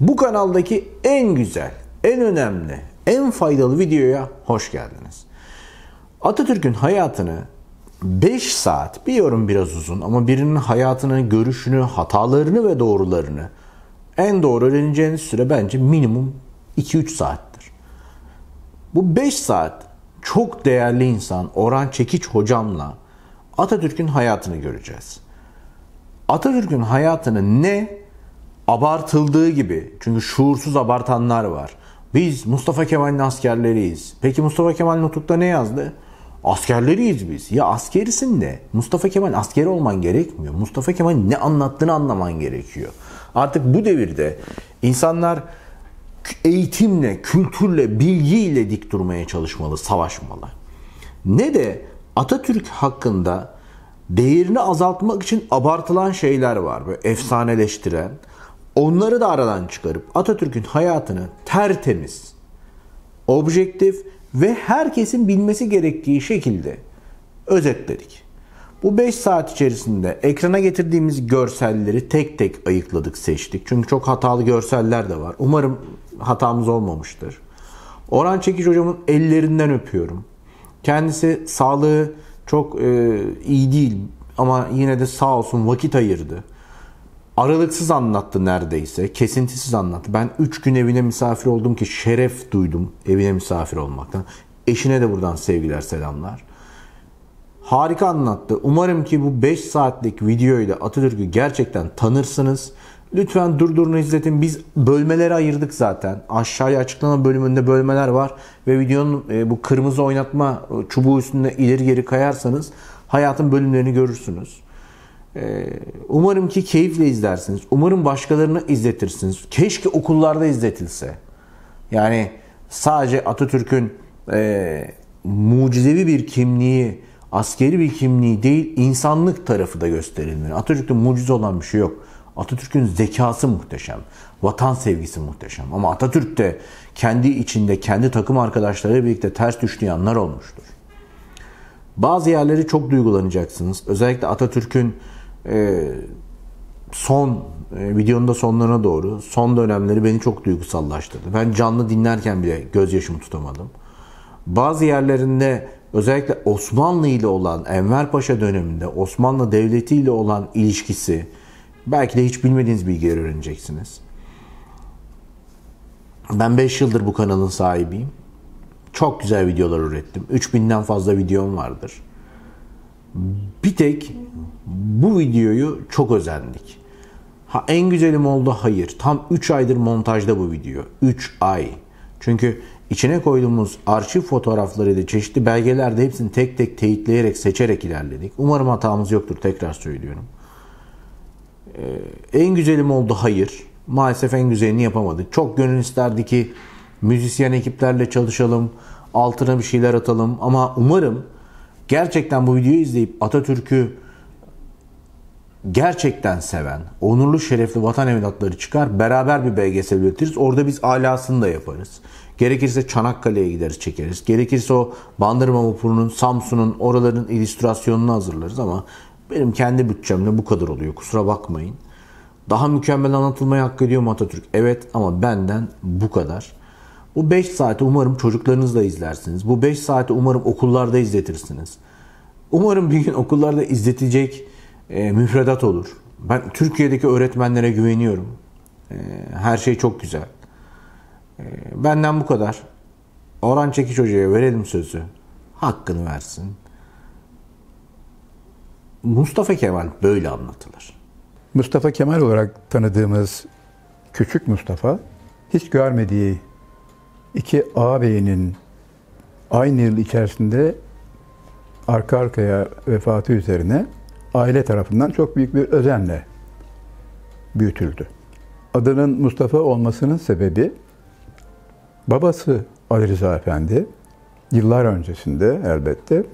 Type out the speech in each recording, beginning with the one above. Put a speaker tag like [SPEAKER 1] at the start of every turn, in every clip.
[SPEAKER 1] Bu kanaldaki en güzel, en önemli, en faydalı videoya hoş geldiniz. Atatürk'ün hayatını 5 saat, biliyorum biraz uzun ama birinin hayatını, görüşünü, hatalarını ve doğrularını en doğru öğreneceğiniz süre bence minimum 2-3 saattir. Bu 5 saat çok değerli insan Orhan Çekiç hocamla Atatürk'ün hayatını göreceğiz. Atatürk'ün hayatını ne abartıldığı gibi çünkü şuursuz abartanlar var. Biz Mustafa Kemal'in askerleriyiz. Peki Mustafa Kemal Nutuk'ta ne yazdı? Askerleriyiz biz. Ya askerisin de Mustafa Kemal askeri olman gerekmiyor. Mustafa Kemal'in ne anlattığını anlaman gerekiyor. Artık bu devirde insanlar eğitimle, kültürle, bilgiyle dik durmaya çalışmalı, savaşmalı. Ne de Atatürk hakkında değerini azaltmak için abartılan şeyler var. Böyle efsaneleştiren. Onları da aradan çıkarıp Atatürk'ün hayatını tertemiz, objektif ve herkesin bilmesi gerektiği şekilde özetledik. Bu 5 saat içerisinde ekrana getirdiğimiz görselleri tek tek ayıkladık, seçtik. Çünkü çok hatalı görseller de var. Umarım hatamız olmamıştır. Orhan Çekiç hocamın ellerinden öpüyorum. Kendisi sağlığı çok e, iyi değil ama yine de sağ olsun vakit ayırdı. Aralıksız anlattı neredeyse. Kesintisiz anlattı. Ben 3 gün evine misafir oldum ki şeref duydum evine misafir olmaktan. Eşine de buradan sevgiler selamlar. Harika anlattı. Umarım ki bu 5 saatlik videoyla Atatürk'ü gerçekten tanırsınız. Lütfen durdurun izletin. Biz bölmeleri ayırdık zaten. Aşağıya açıklama bölümünde bölmeler var. Ve videonun e, bu kırmızı oynatma e, çubuğu üstünde ileri geri kayarsanız hayatın bölümlerini görürsünüz. E, umarım ki keyifle izlersiniz. Umarım başkalarını izletirsiniz. Keşke okullarda izletilse. Yani sadece Atatürk'ün e, mucizevi bir kimliği, askeri bir kimliği değil, insanlık tarafı da gösterilmeli. Atatürk'te mucize olan bir şey yok. Atatürk'ün zekası muhteşem. Vatan sevgisi muhteşem. Ama Atatürk de kendi içinde, kendi takım arkadaşlarıyla birlikte ters düştüğü yanlar olmuştur. Bazı yerleri çok duygulanacaksınız. Özellikle Atatürk'ün e, son e, videonun da sonlarına doğru son dönemleri beni çok duygusallaştırdı. Ben canlı dinlerken bile gözyaşımı tutamadım. Bazı yerlerinde özellikle Osmanlı ile olan Enver Paşa döneminde Osmanlı Devleti ile olan ilişkisi belki de hiç bilmediğiniz bilgileri öğreneceksiniz. Ben 5 yıldır bu kanalın sahibiyim. Çok güzel videolar ürettim. 3000'den fazla videom vardır. Bir tek bu videoyu çok özendik. Ha en güzelim oldu hayır. Tam 3 aydır montajda bu video. 3 ay. Çünkü içine koyduğumuz arşiv fotoğraflarıyla çeşitli belgelerde hepsini tek tek teyitleyerek, seçerek ilerledik. Umarım hatamız yoktur tekrar söylüyorum. Ee, en güzelim oldu hayır. Maalesef en güzelini yapamadık. Çok gönül isterdi ki müzisyen ekiplerle çalışalım, altına bir şeyler atalım ama umarım gerçekten bu videoyu izleyip Atatürk'ü gerçekten seven, onurlu şerefli vatan evlatları çıkar. Beraber bir belgesel üretiriz. Orada biz alasını da yaparız. Gerekirse Çanakkale'ye gideriz çekeriz. Gerekirse o Bandırma Vapurunun, Samsun'un oraların illüstrasyonunu hazırlarız ama benim kendi bütçemle bu kadar oluyor. Kusura bakmayın. Daha mükemmel anlatılmayı hak ediyor mu Atatürk? Evet ama benden bu kadar. Bu 5 saati umarım çocuklarınızla izlersiniz. Bu 5 saati umarım okullarda izletirsiniz. Umarım bir gün okullarda izletecek e, müfredat olur. Ben Türkiye'deki öğretmenlere güveniyorum. E, her şey çok güzel. E, benden bu kadar. Orhan Çekiç Hoca'ya verelim sözü. Hakkını versin. Mustafa Kemal böyle anlatılır.
[SPEAKER 2] Mustafa Kemal olarak tanıdığımız küçük Mustafa hiç görmediği iki ağabeyinin aynı yıl içerisinde arka arkaya vefatı üzerine aile tarafından çok büyük bir özenle büyütüldü. Adının Mustafa olmasının sebebi babası Ali Rıza Efendi yıllar öncesinde elbette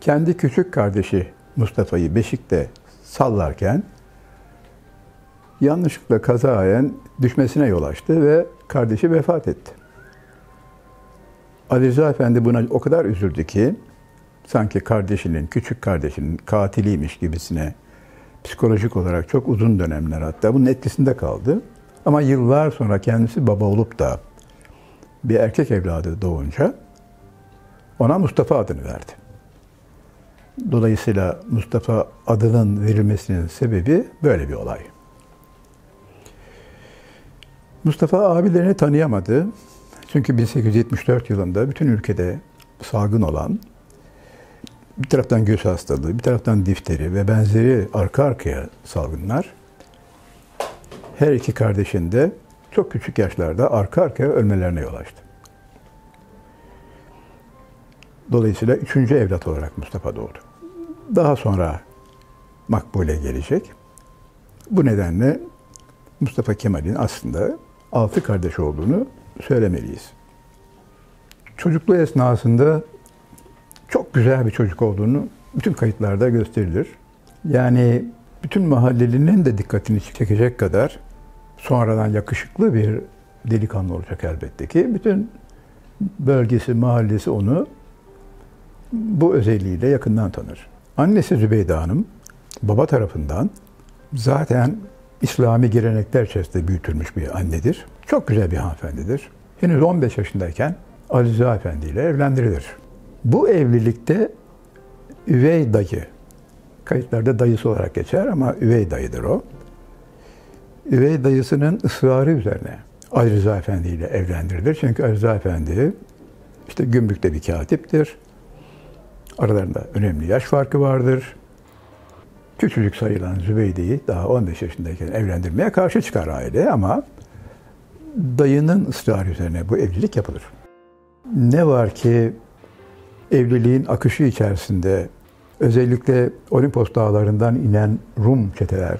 [SPEAKER 2] kendi küçük kardeşi Mustafa'yı Beşik'te sallarken yanlışlıkla kazayen düşmesine yol açtı ve kardeşi vefat etti. Ali Rıza Efendi buna o kadar üzüldü ki sanki kardeşinin, küçük kardeşinin katiliymiş gibisine psikolojik olarak çok uzun dönemler hatta bunun etkisinde kaldı. Ama yıllar sonra kendisi baba olup da bir erkek evladı doğunca ona Mustafa adını verdi. Dolayısıyla Mustafa adının verilmesinin sebebi böyle bir olay. Mustafa abilerini tanıyamadı. Çünkü 1874 yılında bütün ülkede salgın olan bir taraftan göz hastalığı, bir taraftan difteri ve benzeri arka arkaya salgınlar her iki kardeşin de çok küçük yaşlarda arka arkaya ölmelerine yol açtı. Dolayısıyla üçüncü evlat olarak Mustafa doğdu. Daha sonra Makbule gelecek. Bu nedenle Mustafa Kemal'in aslında altı kardeş olduğunu söylemeliyiz. Çocukluğu esnasında çok güzel bir çocuk olduğunu bütün kayıtlarda gösterilir. Yani bütün mahallelinin de dikkatini çekecek kadar sonradan yakışıklı bir delikanlı olacak elbette ki. Bütün bölgesi, mahallesi onu bu özelliğiyle yakından tanır. Annesi Zübeyde Hanım baba tarafından zaten İslami gelenekler içerisinde büyütülmüş bir annedir. Çok güzel bir hanımefendidir. Henüz 15 yaşındayken Rıza Efendi ile evlendirilir. Bu evlilikte üvey dayı, kayıtlarda dayısı olarak geçer ama üvey dayıdır o. Üvey dayısının ısrarı üzerine Ali Rıza Efendi ile evlendirilir. Çünkü Ali Rıza Efendi işte gümrükte bir katiptir. Aralarında önemli yaş farkı vardır. Küçücük sayılan Zübeyde'yi daha 15 yaşındayken evlendirmeye karşı çıkar aile ama dayının ısrarı üzerine bu evlilik yapılır. Ne var ki evliliğin akışı içerisinde özellikle Olimpos dağlarından inen Rum çeteler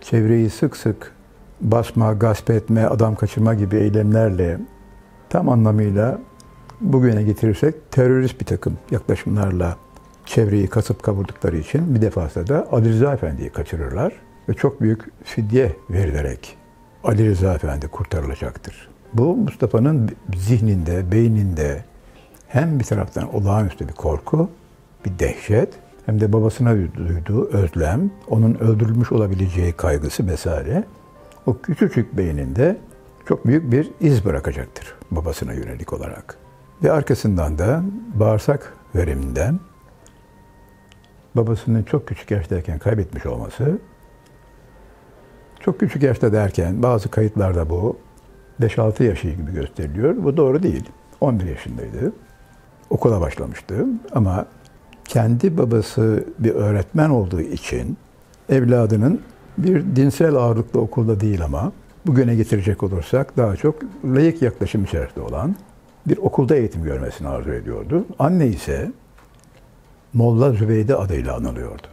[SPEAKER 2] çevreyi sık sık basma, gasp etme, adam kaçırma gibi eylemlerle tam anlamıyla bugüne getirirsek terörist bir takım yaklaşımlarla çevreyi kasıp kavurdukları için bir defasında da Ali Rıza Efendi'yi kaçırırlar ve çok büyük fidye verilerek Ali Rıza Efendi kurtarılacaktır. Bu Mustafa'nın zihninde, beyninde hem bir taraftan olağanüstü bir korku, bir dehşet hem de babasına duyduğu özlem, onun öldürülmüş olabileceği kaygısı vesaire o küçücük beyninde çok büyük bir iz bırakacaktır babasına yönelik olarak. Ve arkasından da bağırsak veriminden babasının çok küçük yaştayken kaybetmiş olması, çok küçük yaşta derken bazı kayıtlarda bu 5-6 yaşı gibi gösteriliyor. Bu doğru değil. 11 yaşındaydı. Okula başlamıştı ama kendi babası bir öğretmen olduğu için evladının bir dinsel ağırlıklı okulda değil ama bugüne getirecek olursak daha çok layık yaklaşım içerisinde olan bir okulda eğitim görmesini arzu ediyordu. Anne ise Molla Zübeyde adıyla anılıyordu.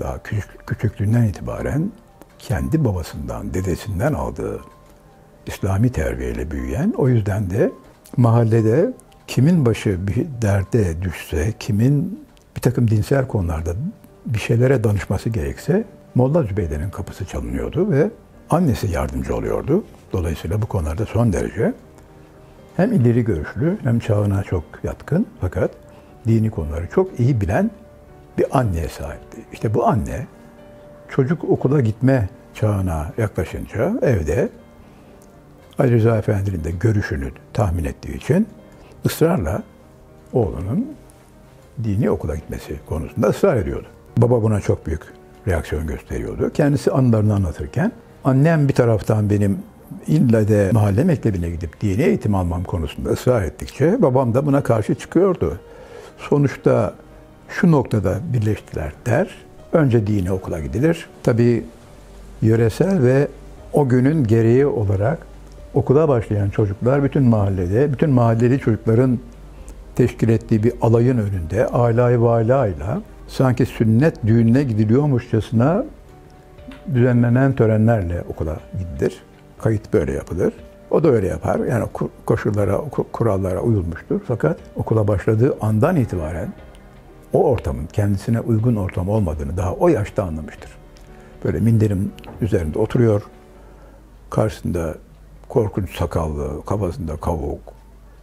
[SPEAKER 2] Daha küçük, küçüklüğünden itibaren kendi babasından, dedesinden aldığı İslami terbiyeyle büyüyen, o yüzden de mahallede kimin başı bir derde düşse, kimin bir takım dinsel konularda bir şeylere danışması gerekse Molla Zübeyde'nin kapısı çalınıyordu ve annesi yardımcı oluyordu. Dolayısıyla bu konularda son derece hem ileri görüşlü hem çağına çok yatkın fakat dini konuları çok iyi bilen bir anneye sahipti. İşte bu anne çocuk okula gitme çağına yaklaşınca evde Ali Rıza Efendi'nin de görüşünü tahmin ettiği için ısrarla oğlunun dini okula gitmesi konusunda ısrar ediyordu. Baba buna çok büyük reaksiyon gösteriyordu. Kendisi anılarını anlatırken annem bir taraftan benim illa de mahalle mektebine gidip dini eğitim almam konusunda ısrar ettikçe babam da buna karşı çıkıyordu. Sonuçta şu noktada birleştiler der. Önce dini okula gidilir. Tabii yöresel ve o günün gereği olarak okula başlayan çocuklar bütün mahallede, bütün mahalleli çocukların teşkil ettiği bir alayın önünde alay valayla sanki sünnet düğününe gidiliyormuşçasına düzenlenen törenlerle okula gidilir. Kayıt böyle yapılır. O da öyle yapar. Yani koşullara, kurallara uyulmuştur. Fakat okula başladığı andan itibaren o ortamın kendisine uygun ortam olmadığını daha o yaşta anlamıştır. Böyle minderin üzerinde oturuyor. Karşısında korkunç sakallı, kafasında kavuk,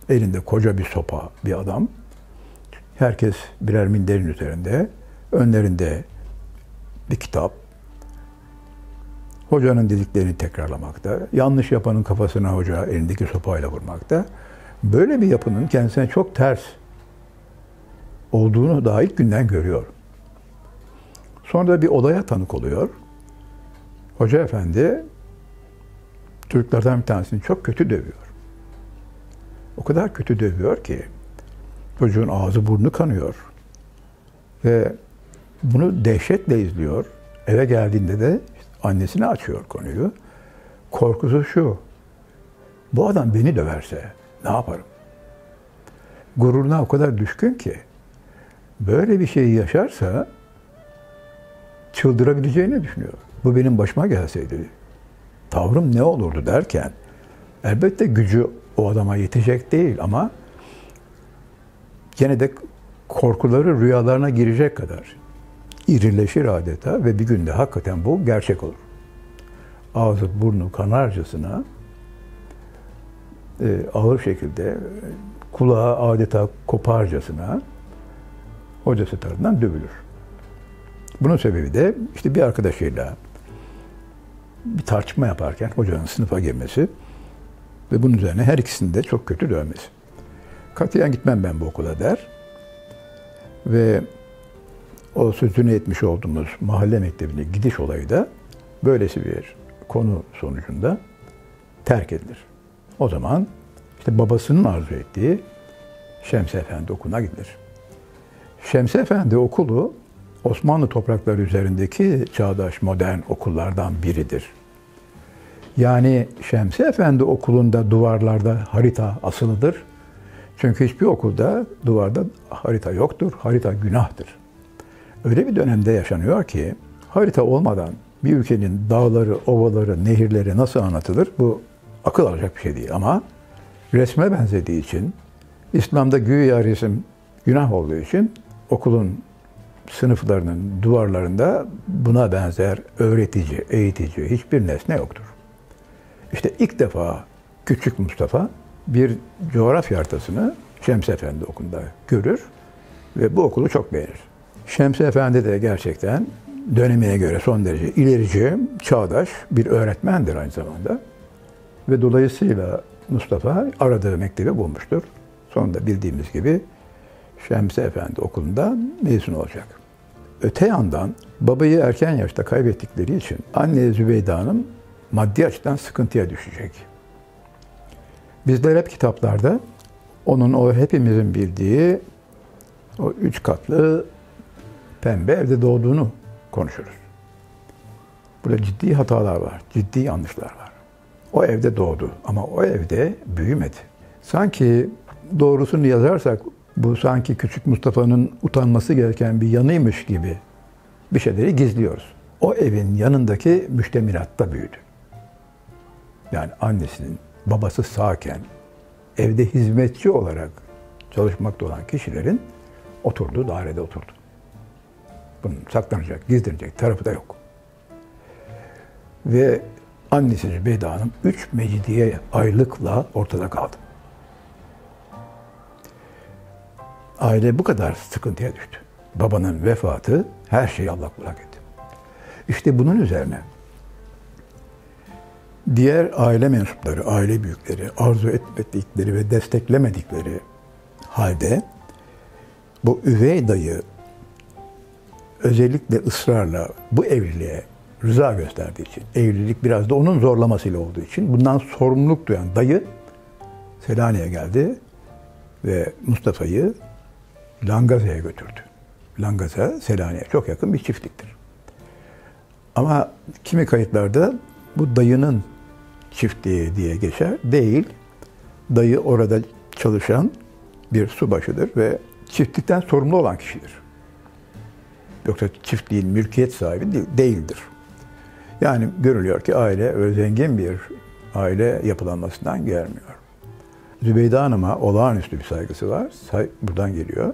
[SPEAKER 2] elinde koca bir sopa bir adam. Herkes birer minderin üzerinde. Önlerinde bir kitap. Hocanın dediklerini tekrarlamakta. Yanlış yapanın kafasına hoca elindeki sopayla vurmakta. Böyle bir yapının kendisine çok ters olduğunu daha ilk günden görüyor. Sonra da bir olaya tanık oluyor. Hoca efendi çocuklardan bir tanesini çok kötü dövüyor. O kadar kötü dövüyor ki çocuğun ağzı burnu kanıyor. Ve bunu dehşetle izliyor. Eve geldiğinde de annesine açıyor konuyu. Korkusu şu. Bu adam beni döverse ne yaparım? Gururuna o kadar düşkün ki böyle bir şeyi yaşarsa çıldırabileceğini düşünüyor. Bu benim başıma gelseydi tavrım ne olurdu derken elbette gücü o adama yetecek değil ama gene de korkuları rüyalarına girecek kadar irileşir adeta ve bir günde hakikaten bu gerçek olur. Ağzı burnu kanarcasına e, ağır şekilde kulağı adeta koparcasına hocası tarafından dövülür. Bunun sebebi de işte bir arkadaşıyla bir tartışma yaparken hocanın sınıfa girmesi ve bunun üzerine her ikisini de çok kötü dövmesi. Katiyen gitmem ben bu okula der. Ve o sözünü etmiş olduğumuz mahalle mektebine gidiş olayı da böylesi bir konu sonucunda terk edilir. O zaman işte babasının arzu ettiği Şemsi Efendi okuluna gidilir. Şemsi Efendi okulu Osmanlı toprakları üzerindeki çağdaş modern okullardan biridir. Yani Şemsi Efendi okulunda duvarlarda harita asılıdır. Çünkü hiçbir okulda duvarda harita yoktur. Harita günahtır. Öyle bir dönemde yaşanıyor ki harita olmadan bir ülkenin dağları, ovaları, nehirleri nasıl anlatılır? Bu akıl alacak bir şey değil ama resme benzediği için İslam'da güya resim günah olduğu için okulun sınıflarının duvarlarında buna benzer öğretici, eğitici hiçbir nesne yoktur. İşte ilk defa küçük Mustafa bir coğrafya haritasını Şems Efendi okulunda görür ve bu okulu çok beğenir. Şems Efendi de gerçekten dönemine göre son derece ilerici, çağdaş bir öğretmendir aynı zamanda. Ve dolayısıyla Mustafa aradığı mektebi bulmuştur. Sonunda bildiğimiz gibi Şemsi Efendi okulunda mezun olacak. Öte yandan babayı erken yaşta kaybettikleri için anne Zübeyde Hanım maddi açıdan sıkıntıya düşecek. Bizler hep kitaplarda onun o hepimizin bildiği o üç katlı pembe evde doğduğunu konuşuruz. Burada ciddi hatalar var, ciddi yanlışlar var. O evde doğdu ama o evde büyümedi. Sanki doğrusunu yazarsak bu sanki küçük Mustafa'nın utanması gereken bir yanıymış gibi bir şeyleri gizliyoruz. O evin yanındaki müştemilatta büyüdü. Yani annesinin babası sağken evde hizmetçi olarak çalışmakta olan kişilerin oturduğu dairede oturdu. Bunun saklanacak, gizlenecek tarafı da yok. Ve annesi Zübeyde Hanım üç mecidiye aylıkla ortada kaldı. Aile bu kadar sıkıntıya düştü. Babanın vefatı her şeyi Allah kulak etti. İşte bunun üzerine diğer aile mensupları, aile büyükleri arzu etmedikleri ve desteklemedikleri halde bu üvey dayı özellikle ısrarla bu evliliğe rıza gösterdiği için, evlilik biraz da onun zorlamasıyla olduğu için bundan sorumluluk duyan dayı Selanik'e geldi ve Mustafa'yı Langaza'ya götürdü. Langaza, Selanik'e çok yakın bir çiftliktir. Ama kimi kayıtlarda bu dayının çiftliği diye geçer. Değil. Dayı orada çalışan bir subaşıdır ve çiftlikten sorumlu olan kişidir. Yoksa çiftliğin mülkiyet sahibi değildir. Yani görülüyor ki aile öyle zengin bir aile yapılanmasından gelmiyor. Zübeyde Hanım'a olağanüstü bir saygısı var. Buradan geliyor.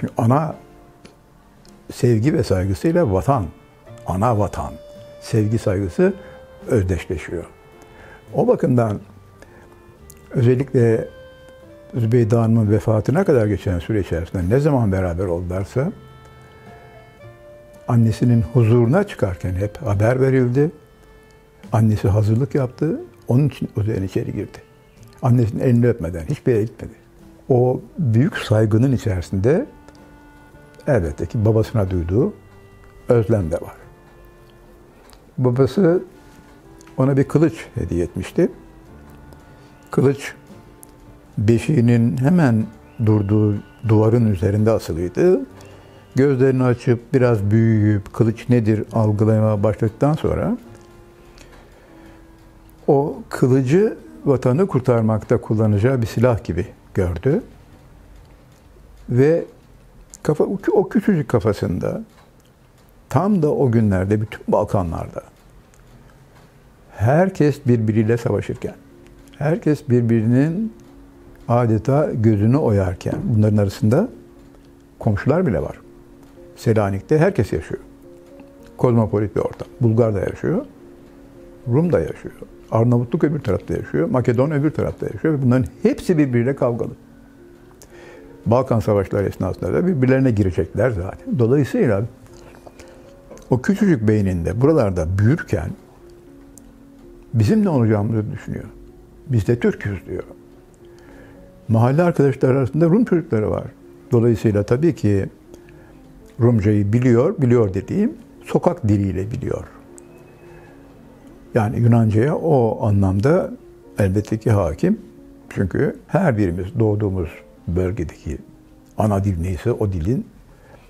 [SPEAKER 2] Çünkü ana sevgi ve saygısıyla vatan, ana vatan, sevgi saygısı özdeşleşiyor. O bakımdan özellikle Zübeyde Hanım'ın vefatına kadar geçen süre içerisinde ne zaman beraber oldularsa annesinin huzuruna çıkarken hep haber verildi Annesi hazırlık yaptı. Onun için üzerine içeri girdi. Annesinin elini öpmeden hiçbir yere gitmedi. O büyük saygının içerisinde elbette ki babasına duyduğu özlem de var. Babası ona bir kılıç hediye etmişti. Kılıç beşiğinin hemen durduğu duvarın üzerinde asılıydı. Gözlerini açıp biraz büyüyüp kılıç nedir algılamaya başladıktan sonra o kılıcı vatanı kurtarmakta kullanacağı bir silah gibi gördü. Ve kafa, o küçücük kafasında tam da o günlerde bütün Balkanlarda herkes birbiriyle savaşırken, herkes birbirinin adeta gözünü oyarken, bunların arasında komşular bile var. Selanik'te herkes yaşıyor. Kozmopolit bir ortam. Bulgar da yaşıyor. Rum da yaşıyor. Arnavutluk öbür tarafta yaşıyor. Makedon öbür tarafta yaşıyor. Bunların hepsi birbiriyle kavgalı. Balkan Savaşları esnasında da birbirlerine girecekler zaten. Dolayısıyla o küçücük beyninde buralarda büyürken bizim ne olacağımızı düşünüyor. Biz de Türk'üz diyor. Mahalle arkadaşlar arasında Rum çocukları var. Dolayısıyla tabii ki Rumcayı biliyor, biliyor dediğim sokak diliyle biliyor. Yani Yunanca'ya o anlamda elbette ki hakim. Çünkü her birimiz doğduğumuz bölgedeki ana dil neyse o dilin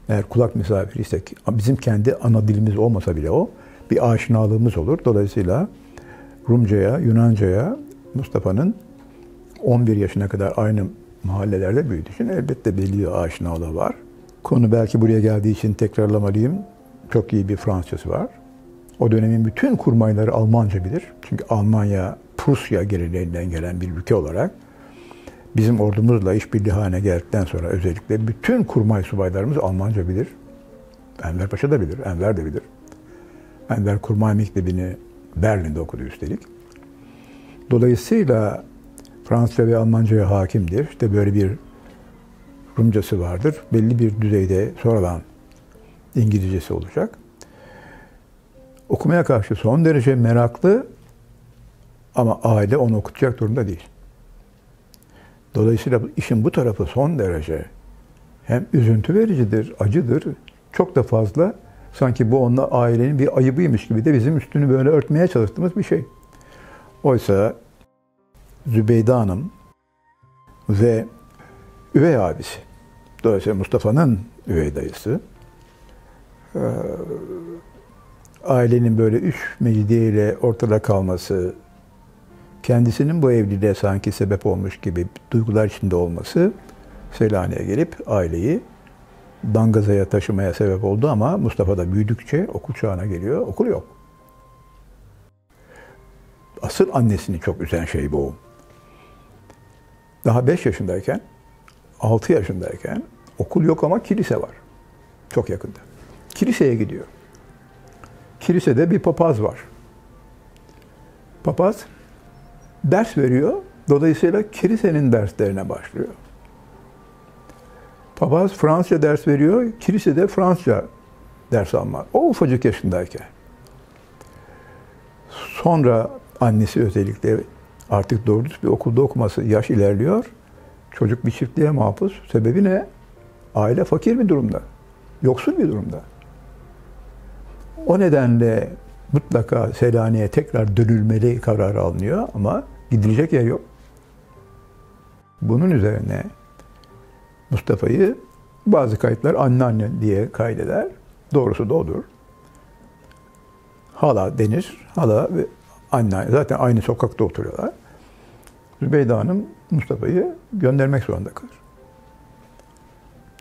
[SPEAKER 2] eğer kulak misafiriysek bizim kendi ana dilimiz olmasa bile o bir aşinalığımız olur. Dolayısıyla Rumca'ya, Yunanca'ya Mustafa'nın 11 yaşına kadar aynı mahallelerde büyüdüğü için elbette belli aşinalığı var. Konu belki buraya geldiği için tekrarlamalıyım. Çok iyi bir Fransızcası var. O dönemin bütün kurmayları Almanca bilir. Çünkü Almanya, Prusya geleneğinden gelen bir ülke olarak bizim ordumuzla işbirliği haline geldikten sonra özellikle bütün kurmay subaylarımız Almanca bilir. Enver Paşa da bilir, Enver de bilir. Enver Kurmay Mektebi'ni Berlin'de okudu üstelik. Dolayısıyla Fransızca ve Almanca'ya hakimdir. İşte böyle bir Rumcası vardır. Belli bir düzeyde sonradan İngilizcesi olacak. Okumaya karşı son derece meraklı ama aile onu okutacak durumda değil. Dolayısıyla işin bu tarafı son derece hem üzüntü vericidir, acıdır. Çok da fazla sanki bu onunla ailenin bir ayıbıymış gibi de bizim üstünü böyle örtmeye çalıştığımız bir şey. Oysa Zübeyde Hanım ve üvey abisi, dolayısıyla Mustafa'nın üvey dayısı, ailenin böyle üç mecidiyeyle ortada kalması, kendisinin bu evliliğe sanki sebep olmuş gibi duygular içinde olması Selanik'e gelip aileyi Dangaza'ya taşımaya sebep oldu ama Mustafa da büyüdükçe okul çağına geliyor, okul yok. Asıl annesini çok üzen şey bu. Daha 5 yaşındayken, 6 yaşındayken okul yok ama kilise var. Çok yakında. Kiliseye gidiyor. Kilisede bir papaz var. Papaz ders veriyor. Dolayısıyla kilisenin derslerine başlıyor. Papaz Fransızca ders veriyor. Kilisede Fransızca ders almak. O ufacık yaşındayken. Sonra annesi özellikle artık doğru bir okulda okuması yaş ilerliyor. Çocuk bir çiftliğe mahpus. Sebebi ne? Aile fakir bir durumda. Yoksul bir durumda. O nedenle mutlaka Selanik'e tekrar dönülmeli kararı alınıyor ama gidilecek yer yok. Bunun üzerine Mustafa'yı bazı kayıtlar anneanne diye kaydeder. Doğrusu da odur. Hala denir. Hala ve anne zaten aynı sokakta oturuyorlar. Zübeyde Hanım Mustafa'yı göndermek zorunda kalır.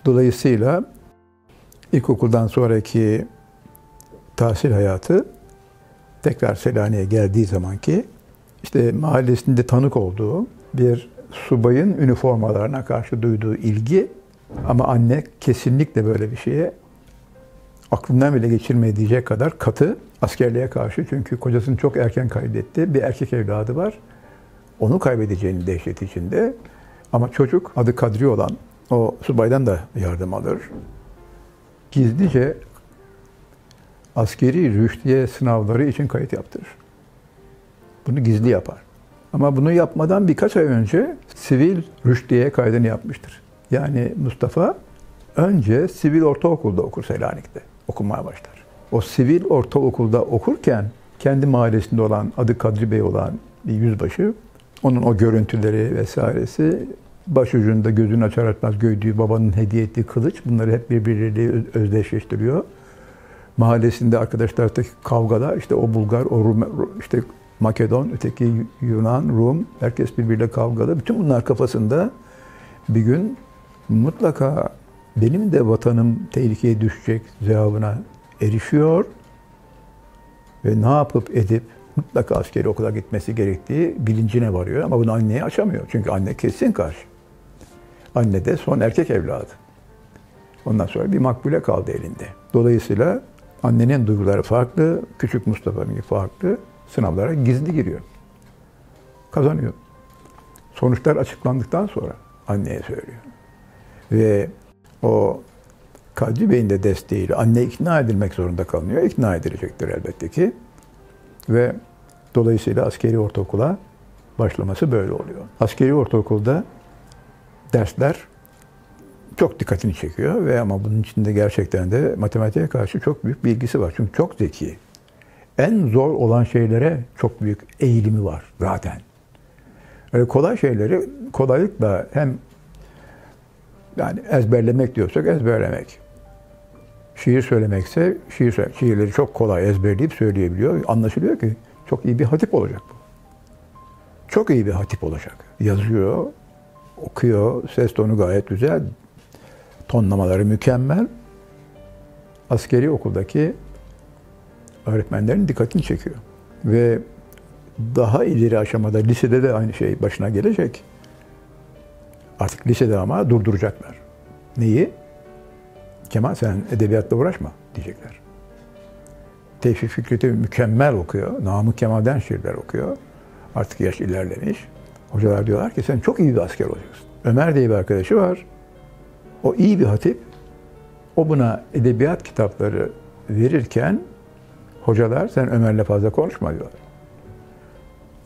[SPEAKER 2] Dolayısıyla ilkokuldan sonraki tahsil hayatı tekrar Selanik'e geldiği zamanki işte mahallesinde tanık olduğu bir subayın üniformalarına karşı duyduğu ilgi ama anne kesinlikle böyle bir şeye aklından bile geçirmediği kadar katı askerliğe karşı çünkü kocasını çok erken kaybetti. Bir erkek evladı var. Onu kaybedeceğini dehşet içinde. Ama çocuk adı Kadri olan o subaydan da yardım alır. Gizlice askeri rüştiye sınavları için kayıt yaptırır. Bunu gizli yapar. Ama bunu yapmadan birkaç ay önce sivil rüştiye kaydını yapmıştır. Yani Mustafa önce sivil ortaokulda okur Selanik'te. Okumaya başlar. O sivil ortaokulda okurken kendi mahallesinde olan adı Kadri Bey olan bir yüzbaşı onun o görüntüleri vesairesi başucunda gözünü açar açmaz gördüğü babanın hediye ettiği kılıç bunları hep birbirleriyle özdeşleştiriyor. Mahallesinde arkadaşlardaki kavgada işte o Bulgar, o Rum, işte Makedon, öteki Yunan, Rum herkes birbiriyle kavgada. Bütün bunlar kafasında bir gün mutlaka benim de vatanım tehlikeye düşecek cevabına erişiyor ve ne yapıp edip mutlaka askeri okula gitmesi gerektiği bilincine varıyor ama bunu anneye açamıyor. Çünkü anne kesin karşı. Anne de son erkek evladı. Ondan sonra bir makbule kaldı elinde. Dolayısıyla annenin duyguları farklı, küçük Mustafa'nın farklı. Sınavlara gizli giriyor. Kazanıyor. Sonuçlar açıklandıktan sonra anneye söylüyor. Ve o Kadri Bey'in de desteğiyle anne ikna edilmek zorunda kalınıyor. İkna edilecektir elbette ki. Ve dolayısıyla askeri ortaokula başlaması böyle oluyor. Askeri ortaokulda dersler çok dikkatini çekiyor ve ama bunun içinde gerçekten de matematiğe karşı çok büyük bilgisi var. Çünkü çok zeki. En zor olan şeylere çok büyük eğilimi var zaten. Öyle kolay şeyleri kolaylıkla hem yani ezberlemek diyorsak ezberlemek. Şiir söylemekse şiir şiirleri çok kolay ezberleyip söyleyebiliyor. Anlaşılıyor ki çok iyi bir hatip olacak bu. Çok iyi bir hatip olacak. Yazıyor, okuyor, ses tonu gayet güzel, tonlamaları mükemmel. Askeri okuldaki öğretmenlerin dikkatini çekiyor. Ve daha ileri aşamada lisede de aynı şey başına gelecek. Artık lisede ama durduracaklar. Neyi? Kemal sen edebiyatla uğraşma diyecekler. Tevfik Fikret'i mükemmel okuyor. Namık Kemal'den şiirler okuyor. Artık yaş ilerlemiş. Hocalar diyorlar ki sen çok iyi bir asker olacaksın. Ömer diye bir arkadaşı var. O iyi bir hatip. O buna edebiyat kitapları verirken hocalar sen Ömer'le fazla konuşma diyorlar.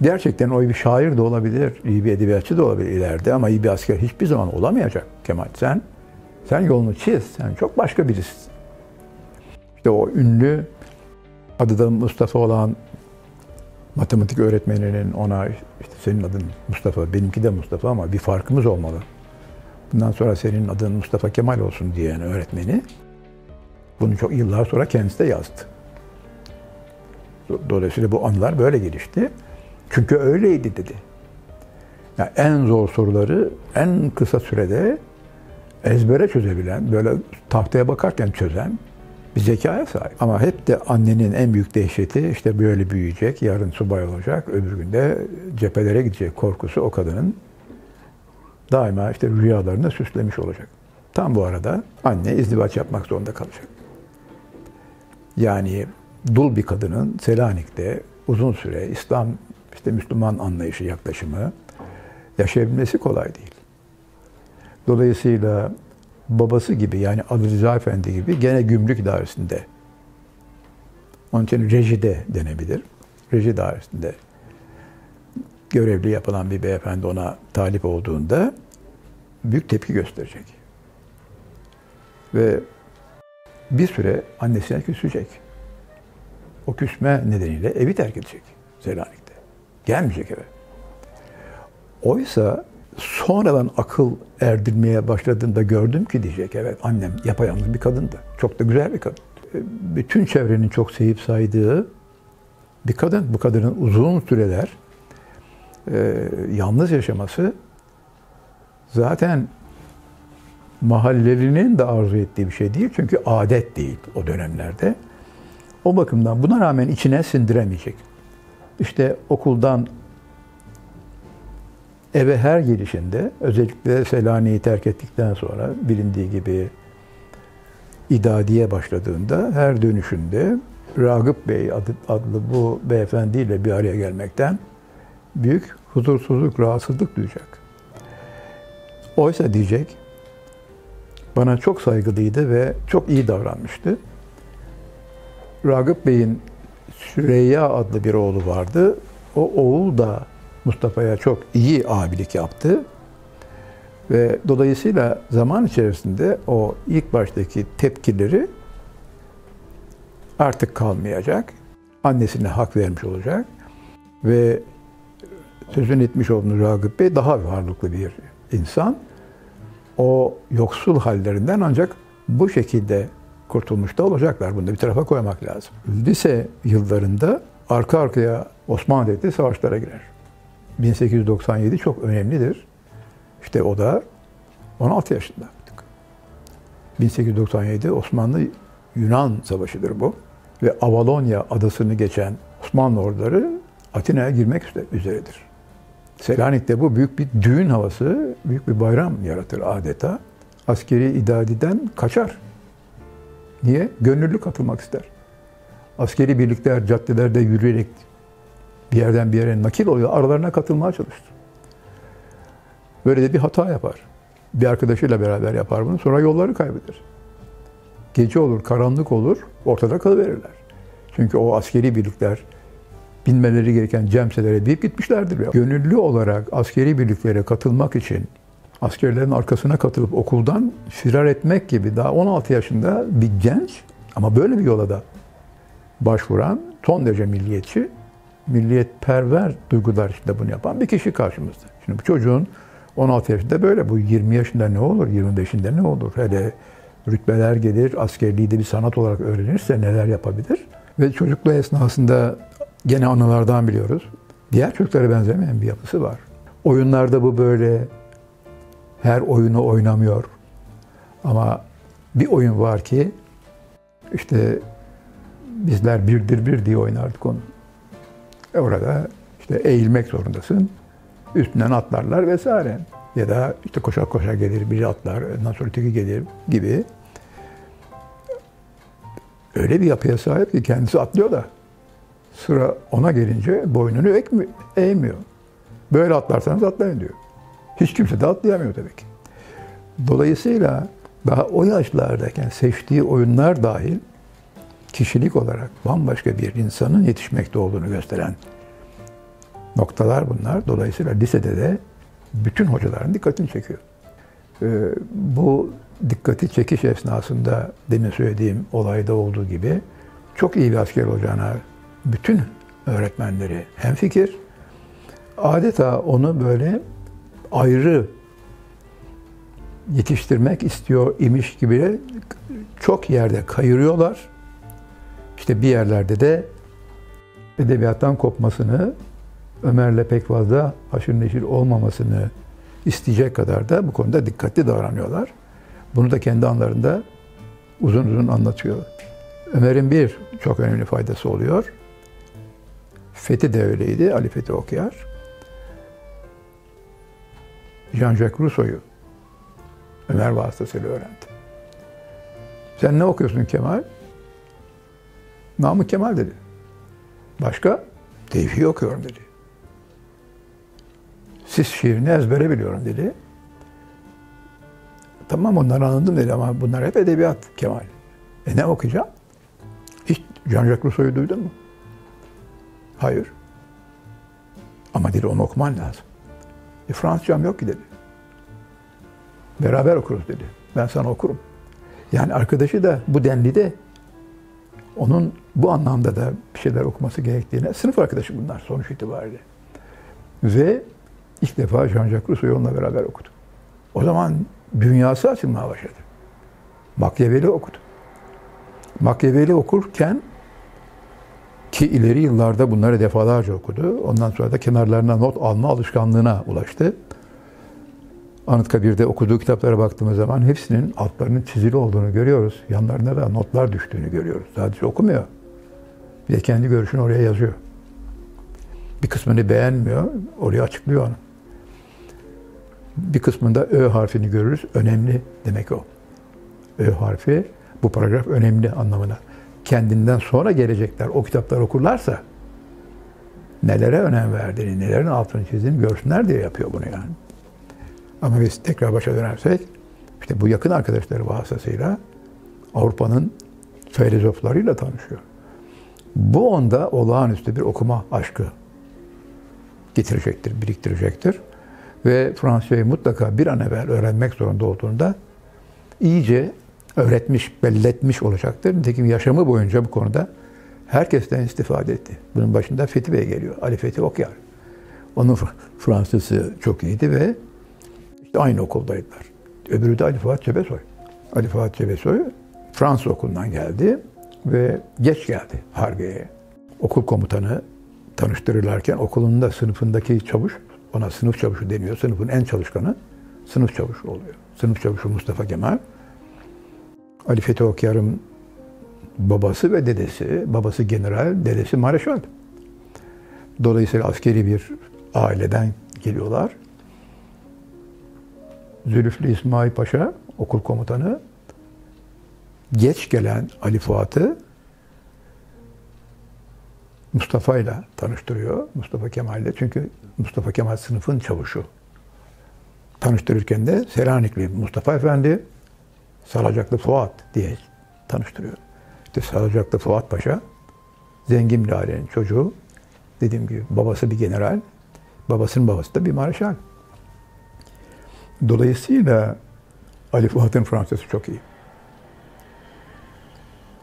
[SPEAKER 2] Gerçekten o bir şair de olabilir, iyi bir edebiyatçı da olabilir ileride ama iyi bir asker hiçbir zaman olamayacak Kemal. Sen sen yolunu çiz. Sen çok başka birisin. İşte o ünlü adı da Mustafa olan matematik öğretmeninin ona işte senin adın Mustafa, benimki de Mustafa ama bir farkımız olmalı. Bundan sonra senin adın Mustafa Kemal olsun diyen öğretmeni bunu çok yıllar sonra kendisi de yazdı. Dolayısıyla bu anılar böyle gelişti. Çünkü öyleydi dedi. Yani en zor soruları en kısa sürede ezbere çözebilen, böyle tahtaya bakarken çözen bir zekaya sahip. Ama hep de annenin en büyük dehşeti işte böyle büyüyecek, yarın subay olacak, öbür günde cephelere gidecek korkusu o kadının daima işte rüyalarını süslemiş olacak. Tam bu arada anne izdivaç yapmak zorunda kalacak. Yani dul bir kadının Selanik'te uzun süre İslam, işte Müslüman anlayışı, yaklaşımı yaşayabilmesi kolay değil. Dolayısıyla babası gibi yani Ali Rıza Efendi gibi gene gümrük dairesinde. Onun için rejide denebilir. Reji dairesinde görevli yapılan bir beyefendi ona talip olduğunda büyük tepki gösterecek. Ve bir süre annesine küsecek. O küsme nedeniyle evi terk edecek Selanik'te. Gelmeyecek eve. Oysa sonradan akıl erdirmeye başladığında gördüm ki diyecek. Evet annem yapayalnız bir kadındı. Çok da güzel bir kadın. E, bütün çevrenin çok sevip saydığı bir kadın. Bu kadının uzun süreler e, yalnız yaşaması zaten mahallelerinin de arzu ettiği bir şey değil. Çünkü adet değil o dönemlerde. O bakımdan buna rağmen içine sindiremeyecek. İşte okuldan eve her gelişinde özellikle Selanik'i terk ettikten sonra bilindiği gibi idadiye başladığında her dönüşünde Ragıp Bey adı, adlı bu beyefendiyle bir araya gelmekten büyük huzursuzluk, rahatsızlık duyacak. Oysa diyecek, bana çok saygılıydı ve çok iyi davranmıştı. Ragıp Bey'in Süreyya adlı bir oğlu vardı. o oğul da Mustafa'ya çok iyi abilik yaptı. Ve dolayısıyla zaman içerisinde o ilk baştaki tepkileri artık kalmayacak. Annesine hak vermiş olacak. Ve sözünü etmiş olduğunuz Ragıp Bey daha varlıklı bir insan. O yoksul hallerinden ancak bu şekilde kurtulmuş da olacaklar. Bunu da bir tarafa koymak lazım. Lise yıllarında arka arkaya Osmanlı Devleti savaşlara girer. 1897 çok önemlidir. İşte o da 16 yaşında. 1897 Osmanlı Yunan Savaşı'dır bu. Ve Avalonya adasını geçen Osmanlı orduları Atina'ya girmek üzeredir. Selanik'te bu büyük bir düğün havası, büyük bir bayram yaratır adeta. Askeri idadiden kaçar. Niye? Gönüllü katılmak ister. Askeri birlikler caddelerde yürüyerek bir yerden bir yere nakil oluyor. Aralarına katılmaya çalışır. Böyle de bir hata yapar. Bir arkadaşıyla beraber yapar bunu. Sonra yolları kaybeder. Gece olur, karanlık olur, ortada kalıverirler. Çünkü o askeri birlikler binmeleri gereken cemselere binip gitmişlerdir. Gönüllü olarak askeri birliklere katılmak için askerlerin arkasına katılıp okuldan firar etmek gibi daha 16 yaşında bir genç ama böyle bir yola da başvuran son derece milliyetçi, milliyetperver duygular içinde bunu yapan bir kişi karşımızda. Şimdi bu çocuğun 16 yaşında böyle, bu 20 yaşında ne olur, 25'inde ne olur? Hele rütbeler gelir, askerliği de bir sanat olarak öğrenirse neler yapabilir? Ve çocukluğu esnasında gene anılardan biliyoruz. Diğer çocuklara benzemeyen bir yapısı var. Oyunlarda bu böyle her oyunu oynamıyor. Ama bir oyun var ki işte bizler birdir bir diye oynardık onu. E orada işte eğilmek zorundasın. Üstünden atlarlar vesaire. Ya da işte koşa koşa gelir, biri atlar, ondan sonra öteki gelir gibi. Öyle bir yapıya sahip ki kendisi atlıyor da sıra ona gelince boynunu eğmiyor. Böyle atlarsanız atlayın diyor. Hiç kimse de atlayamıyor tabii ki. Dolayısıyla daha o yaşlardayken seçtiği oyunlar dahil kişilik olarak bambaşka bir insanın yetişmekte olduğunu gösteren noktalar bunlar. Dolayısıyla lisede de bütün hocaların dikkatini çekiyor. Ee, bu dikkati çekiş esnasında demin söylediğim olayda olduğu gibi çok iyi bir asker olacağına bütün öğretmenleri hemfikir. Adeta onu böyle ayrı yetiştirmek istiyor imiş gibi çok yerde kayırıyorlar. İşte bir yerlerde de edebiyattan kopmasını, Ömer'le pek fazla haşır neşir olmamasını isteyecek kadar da bu konuda dikkatli davranıyorlar. Bunu da kendi anlarında uzun uzun anlatıyor. Ömer'in bir çok önemli faydası oluyor. Fethi de öyleydi, Ali Fethi Okuyar. Jean-Jacques Rousseau'yu Ömer vasıtasıyla öğrendi. Sen ne okuyorsun Kemal? Namık Kemal dedi. Başka? Tevfi okuyorum dedi. Siz şiirini ezbere biliyorum dedi. Tamam onları anladım dedi ama bunlar hep edebiyat Kemal. E ne okuyacağım? Hiç Jean-Jacques Rousseau'yu duydun mu? Hayır. Ama dedi onu okuman lazım. E Fransızcam yok ki dedi. Beraber okuruz dedi. Ben sana okurum. Yani arkadaşı da bu denli de onun bu anlamda da bir şeyler okuması gerektiğine sınıf arkadaşı bunlar sonuç itibariyle. Ve ilk defa Jean-Jacques Rousseau'yu onunla beraber okudu. O zaman dünyası açılmaya başladı. Machiavelli okudu. Machiavelli okurken ki ileri yıllarda bunları defalarca okudu. Ondan sonra da kenarlarına not alma alışkanlığına ulaştı. Anıtkabir'de okuduğu kitaplara baktığımız zaman hepsinin altlarının çizili olduğunu görüyoruz. Yanlarına da notlar düştüğünü görüyoruz. Sadece okumuyor. Bir de kendi görüşünü oraya yazıyor. Bir kısmını beğenmiyor, oraya açıklıyor onu. Bir kısmında Ö harfini görürüz. Önemli demek o. Ö harfi bu paragraf önemli anlamına. Kendinden sonra gelecekler o kitaplar okurlarsa nelere önem verdiğini, nelerin altını çizdiğini görsünler diye yapıyor bunu yani. Ama biz tekrar başa dönersek, işte bu yakın arkadaşları vasıtasıyla Avrupa'nın filozoflarıyla tanışıyor. Bu onda olağanüstü bir okuma aşkı getirecektir, biriktirecektir. Ve Fransızcayı mutlaka bir an evvel öğrenmek zorunda olduğunda iyice öğretmiş, belletmiş olacaktır. Nitekim yaşamı boyunca bu konuda herkesten istifade etti. Bunun başında Fethi Bey geliyor. Ali Fethi Okyar. Onun Fransızcası çok iyiydi ve işte aynı okuldaydılar. Öbürü de Ali Fuat Cebesoy. Ali Fuat Cebesoy Fransız okulundan geldi ve geç geldi Harbiye'ye. Okul komutanı tanıştırırlarken okulunda sınıfındaki çavuş, ona sınıf çavuşu deniyor, sınıfın en çalışkanı sınıf çavuşu oluyor. Sınıf çavuşu Mustafa Kemal. Ali Fethi Okyar'ın babası ve dedesi, babası general, dedesi mareşal. Dolayısıyla askeri bir aileden geliyorlar. Zülüflü İsmail Paşa, okul komutanı, geç gelen Ali Fuat'ı Mustafa ile tanıştırıyor. Mustafa Kemal ile. Çünkü Mustafa Kemal sınıfın çavuşu. Tanıştırırken de Selanikli Mustafa Efendi, Salacaklı Fuat diye tanıştırıyor. İşte Salacaklı Fuat Paşa, zengin bir ailenin çocuğu. Dediğim gibi babası bir general, babasının babası da bir marşal. Dolayısıyla Ali Fuat'ın Fransızcası çok iyi.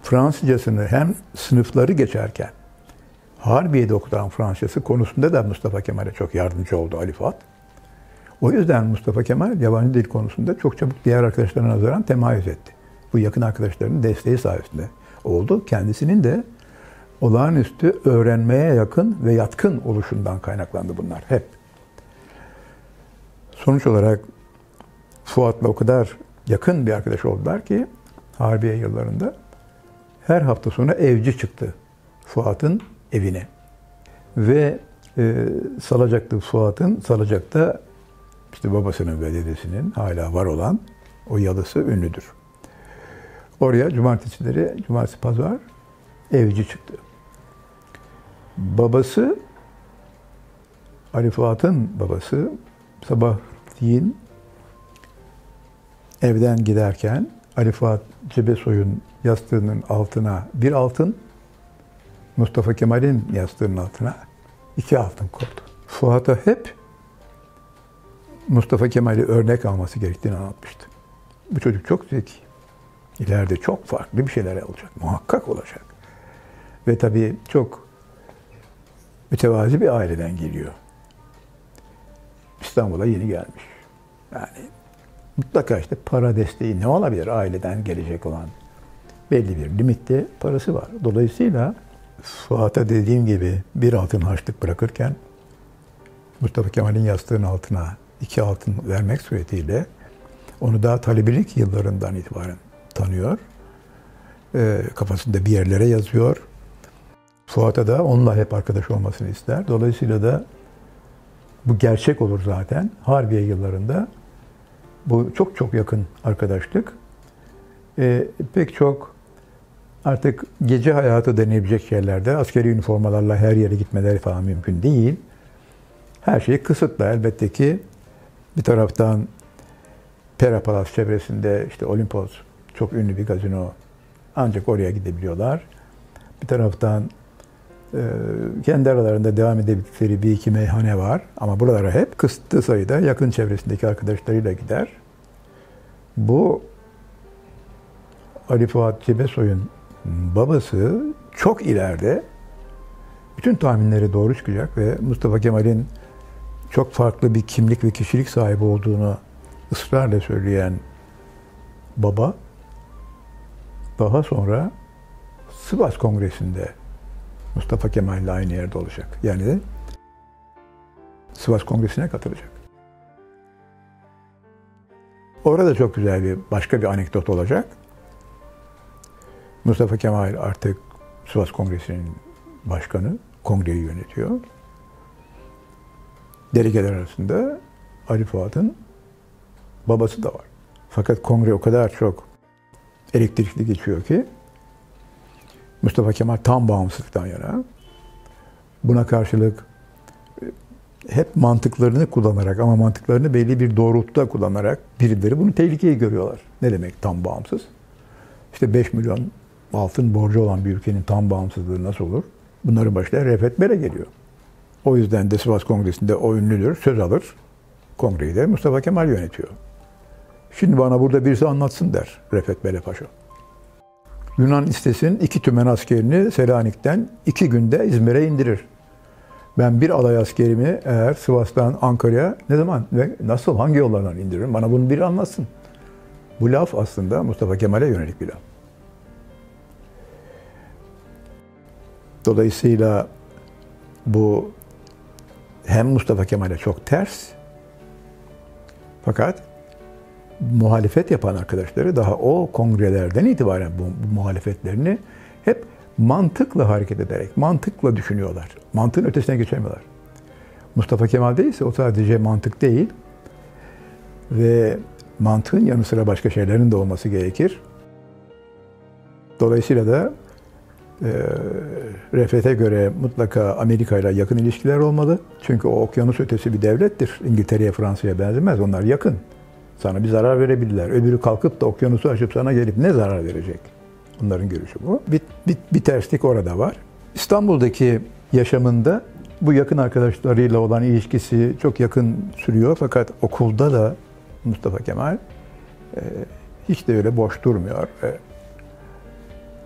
[SPEAKER 2] Fransızcasını hem sınıfları geçerken Harbiye'de okutan Fransızcası konusunda da Mustafa Kemal'e çok yardımcı oldu Ali Fuat. O yüzden Mustafa Kemal yabancı dil konusunda çok çabuk diğer arkadaşlarına nazaran temayüz etti. Bu yakın arkadaşlarının desteği sayesinde oldu. Kendisinin de olağanüstü öğrenmeye yakın ve yatkın oluşundan kaynaklandı bunlar hep. Sonuç olarak Fuat'la o kadar yakın bir arkadaş oldular ki Harbiye yıllarında her hafta sonu evci çıktı Fuat'ın evine. Ve e, Salacaklı Fuat'ın Salacak'ta işte babasının ve dedesinin hala var olan o yalısı ünlüdür. Oraya cumartesileri, cumartesi pazar evci çıktı. Babası Ali Fuat'ın babası sabah sabahleyin evden giderken Ali Fuat Cebesoy'un yastığının altına bir altın, Mustafa Kemal'in yastığının altına iki altın koydu. Fuat'a hep Mustafa Kemal'i örnek alması gerektiğini anlatmıştı. Bu çocuk çok zeki. İleride çok farklı bir şeyler olacak. Muhakkak olacak. Ve tabii çok mütevazi bir aileden geliyor. İstanbul'a yeni gelmiş. Yani mutlaka işte para desteği ne olabilir aileden gelecek olan belli bir limitte parası var. Dolayısıyla Fuat'a dediğim gibi bir altın harçlık bırakırken Mustafa Kemal'in yastığının altına iki altın vermek suretiyle onu daha talebelik yıllarından itibaren tanıyor. E, kafasında bir yerlere yazıyor. Fuat'a da onunla hep arkadaş olmasını ister. Dolayısıyla da bu gerçek olur zaten. Harbiye yıllarında bu çok çok yakın arkadaşlık. E, pek çok artık gece hayatı deneyebilecek yerlerde askeri üniformalarla her yere gitmeleri falan mümkün değil. Her şey kısıtlı elbette ki. Bir taraftan Pera Palas çevresinde işte Olimpos çok ünlü bir gazino ancak oraya gidebiliyorlar. Bir taraftan e, kendi aralarında devam edebildikleri bir iki meyhane var. Ama buralara hep kısıtlı sayıda yakın çevresindeki arkadaşlarıyla gider. Bu Ali Fuat Cebesoy'un babası çok ileride bütün tahminleri doğru çıkacak ve Mustafa Kemal'in çok farklı bir kimlik ve kişilik sahibi olduğunu ısrarla söyleyen baba daha sonra Sivas Kongresi'nde Mustafa Kemal ile aynı yerde olacak. Yani Sivas Kongresi'ne katılacak. Orada çok güzel bir başka bir anekdot olacak. Mustafa Kemal artık Sivas Kongresi'nin başkanı, kongreyi yönetiyor. Delegeler arasında Ali Fuat'ın babası da var. Fakat kongre o kadar çok elektrikli geçiyor ki Mustafa Kemal tam bağımsızlıktan yana. Buna karşılık e, hep mantıklarını kullanarak ama mantıklarını belli bir doğrultuda kullanarak birileri bunu tehlikeye görüyorlar. Ne demek tam bağımsız? İşte 5 milyon altın borcu olan bir ülkenin tam bağımsızlığı nasıl olur? Bunların başına Refet Bere geliyor. O yüzden de Sivas Kongresi'nde o ünlüdür, söz alır. Kongreyi de Mustafa Kemal yönetiyor. Şimdi bana burada birisi anlatsın der Refet Bele Paşa. Yunan istesin iki tümen askerini Selanik'ten iki günde İzmir'e indirir. Ben bir alay askerimi eğer Sivas'tan Ankara'ya ne zaman ve nasıl hangi yollardan indiririm? Bana bunu biri anlatsın. Bu laf aslında Mustafa Kemal'e yönelik bir laf. Dolayısıyla bu hem Mustafa Kemal'e çok ters fakat muhalefet yapan arkadaşları daha o kongrelerden itibaren bu, bu muhalefetlerini hep mantıkla hareket ederek, mantıkla düşünüyorlar. Mantığın ötesine geçemiyorlar. Mustafa Kemal'de ise o sadece mantık değil ve mantığın yanı sıra başka şeylerin de olması gerekir. Dolayısıyla da Refet'e göre mutlaka Amerika ile yakın ilişkiler olmalı. Çünkü o okyanus ötesi bir devlettir. İngiltere'ye, Fransa'ya benzemez. Onlar yakın. Sana bir zarar verebilirler. Öbürü kalkıp da okyanusu aşıp sana gelip ne zarar verecek? Onların görüşü bu. Bir, bir, bir terslik orada var. İstanbul'daki yaşamında bu yakın arkadaşlarıyla olan ilişkisi çok yakın sürüyor. Fakat okulda da Mustafa Kemal e, hiç de öyle boş durmuyor. E,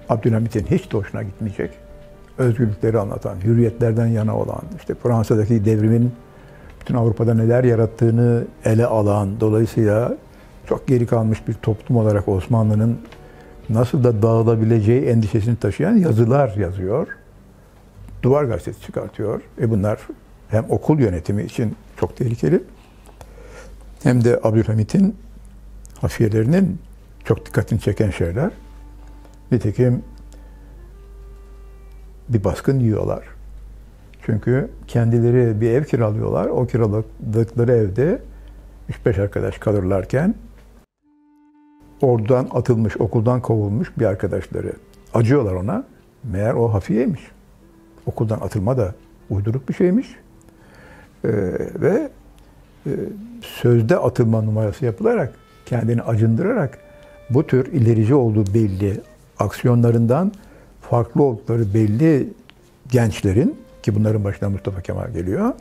[SPEAKER 2] Abdülhamit'in hiç de hoşuna gitmeyecek. Özgürlükleri anlatan, hürriyetlerden yana olan, işte Fransa'daki devrimin bütün Avrupa'da neler yarattığını ele alan, dolayısıyla çok geri kalmış bir toplum olarak Osmanlı'nın nasıl da dağılabileceği endişesini taşıyan yazılar yazıyor. Duvar gazetesi çıkartıyor. E bunlar hem okul yönetimi için çok tehlikeli hem de Abdülhamit'in hafiyelerinin çok dikkatini çeken şeyler. Nitekim bir baskın yiyorlar. Çünkü kendileri bir ev kiralıyorlar. O kiraladıkları evde 3-5 arkadaş kalırlarken oradan atılmış, okuldan kovulmuş bir arkadaşları acıyorlar ona. Meğer o hafiyeymiş. Okuldan atılma da uyduruk bir şeymiş. Ee, ve e, sözde atılma numarası yapılarak, kendini acındırarak bu tür ilerici olduğu belli aksiyonlarından farklı oldukları belli gençlerin ki bunların başına Mustafa Kemal geliyor.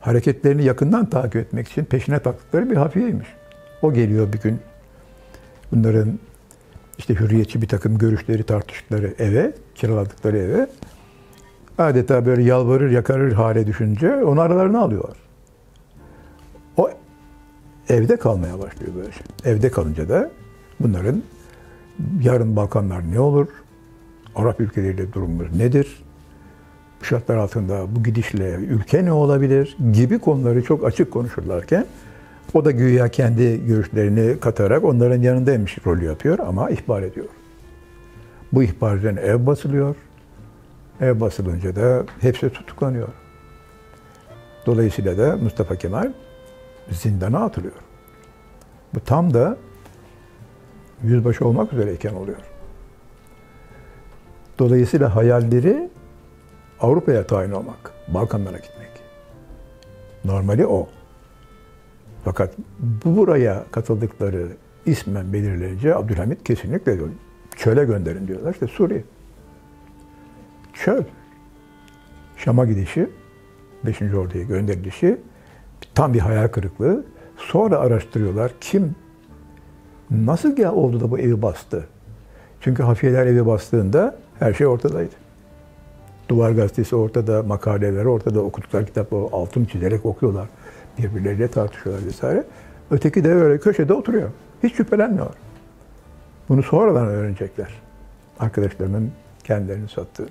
[SPEAKER 2] Hareketlerini yakından takip etmek için peşine taktıkları bir hafiyeymiş. O geliyor bir gün bunların işte hürriyetçi bir takım görüşleri tartıştıkları eve, kiraladıkları eve adeta böyle yalvarır yakarır hale düşünce onu aralarına alıyorlar. O evde kalmaya başlıyor böyle şey. Evde kalınca da bunların yarın Balkanlar ne olur? Arap ülkeleriyle durumumuz nedir? Bu şartlar altında bu gidişle ülke ne olabilir gibi konuları çok açık konuşurlarken o da güya kendi görüşlerini katarak onların yanındaymış rolü yapıyor ama ihbar ediyor. Bu ihbar üzerine ev basılıyor. Ev basılınca da hepsi tutuklanıyor. Dolayısıyla da Mustafa Kemal zindana atılıyor. Bu tam da yüzbaşı olmak üzereyken oluyor. Dolayısıyla hayalleri Avrupa'ya tayin olmak, Balkanlara gitmek. Normali o. Fakat bu buraya katıldıkları ismen belirleyici Abdülhamit kesinlikle diyor. Çöle gönderin diyorlar. İşte Suriye. Çöl. Şam'a gidişi, 5. Ordu'ya gönderilişi tam bir hayal kırıklığı. Sonra araştırıyorlar kim nasıl oldu da bu evi bastı? Çünkü hafiyeler evi bastığında her şey ortadaydı. Duvar gazetesi ortada, makaleler ortada, okudukları kitapları altın çizerek okuyorlar. Birbirleriyle tartışıyorlar vesaire. Öteki de öyle köşede oturuyor. Hiç şüphelenmiyor. Bunu sonradan öğrenecekler. Arkadaşlarının kendilerini sattığını.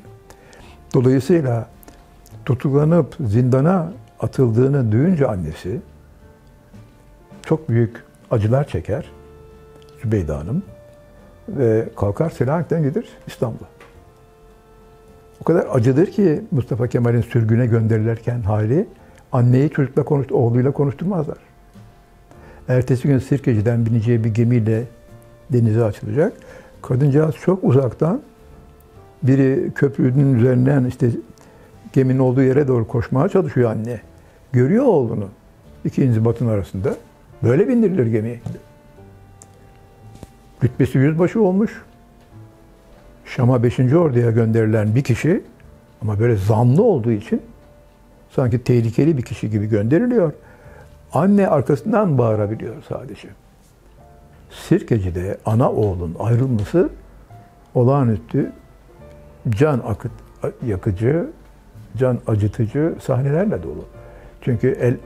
[SPEAKER 2] Dolayısıyla tutuklanıp zindana atıldığını duyunca annesi çok büyük acılar çeker Zübeyde Hanım ve kalkar Selanik'ten gider İstanbul'a. O kadar acıdır ki Mustafa Kemal'in sürgüne gönderilirken hali anneyi çocukla konuş, oğluyla konuşturmazlar. Ertesi gün Sirkeci'den bineceği bir gemiyle denize açılacak. Kadıncağız çok uzaktan biri köprünün üzerinden işte geminin olduğu yere doğru koşmaya çalışıyor anne. Görüyor oğlunu. İkinci batın arasında. Böyle bindirilir gemiye. Rütbesi yüzbaşı olmuş. Şam'a 5. orduya gönderilen bir kişi ama böyle zanlı olduğu için Sanki tehlikeli bir kişi gibi gönderiliyor. Anne arkasından bağırabiliyor sadece. Sirkeci'de ana oğlun ayrılması olağanüstü can akıt, yakıcı, can acıtıcı sahnelerle dolu. Çünkü el,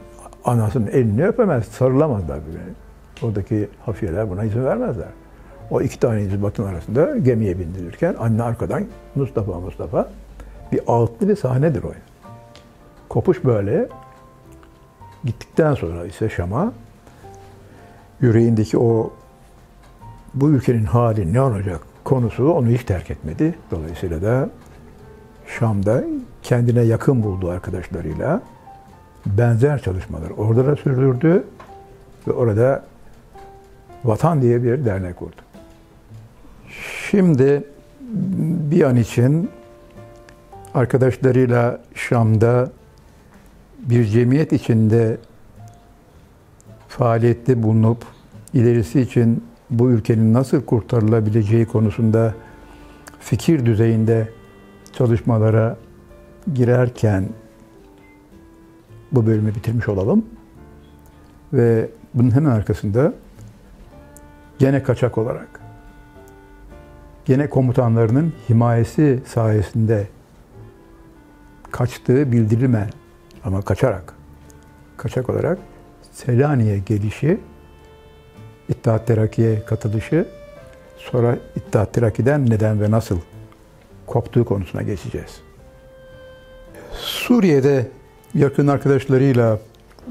[SPEAKER 2] anasının elini öpemez, sarılamazlar birbirine. Oradaki hafiyeler buna izin vermezler. O iki tane izbatın arasında gemiye bindirirken anne arkadan Mustafa Mustafa bir altlı bir sahnedir o. Kopuş böyle. Gittikten sonra ise Şam'a yüreğindeki o bu ülkenin hali ne olacak konusu onu hiç terk etmedi. Dolayısıyla da Şam'da kendine yakın bulduğu arkadaşlarıyla benzer çalışmalar orada da sürdürdü ve orada Vatan diye bir dernek kurdu. Şimdi bir an için arkadaşlarıyla Şam'da bir cemiyet içinde faaliyette bulunup ilerisi için bu ülkenin nasıl kurtarılabileceği konusunda fikir düzeyinde çalışmalara girerken bu bölümü bitirmiş olalım. Ve bunun hemen arkasında gene kaçak olarak gene komutanlarının himayesi sayesinde kaçtığı bildirilmeyen ama kaçarak kaçak olarak Selanik'e gelişi İttihat Terakki'ye katılışı sonra İttihat Terakki'den neden ve nasıl koptuğu konusuna geçeceğiz. Suriye'de yakın arkadaşlarıyla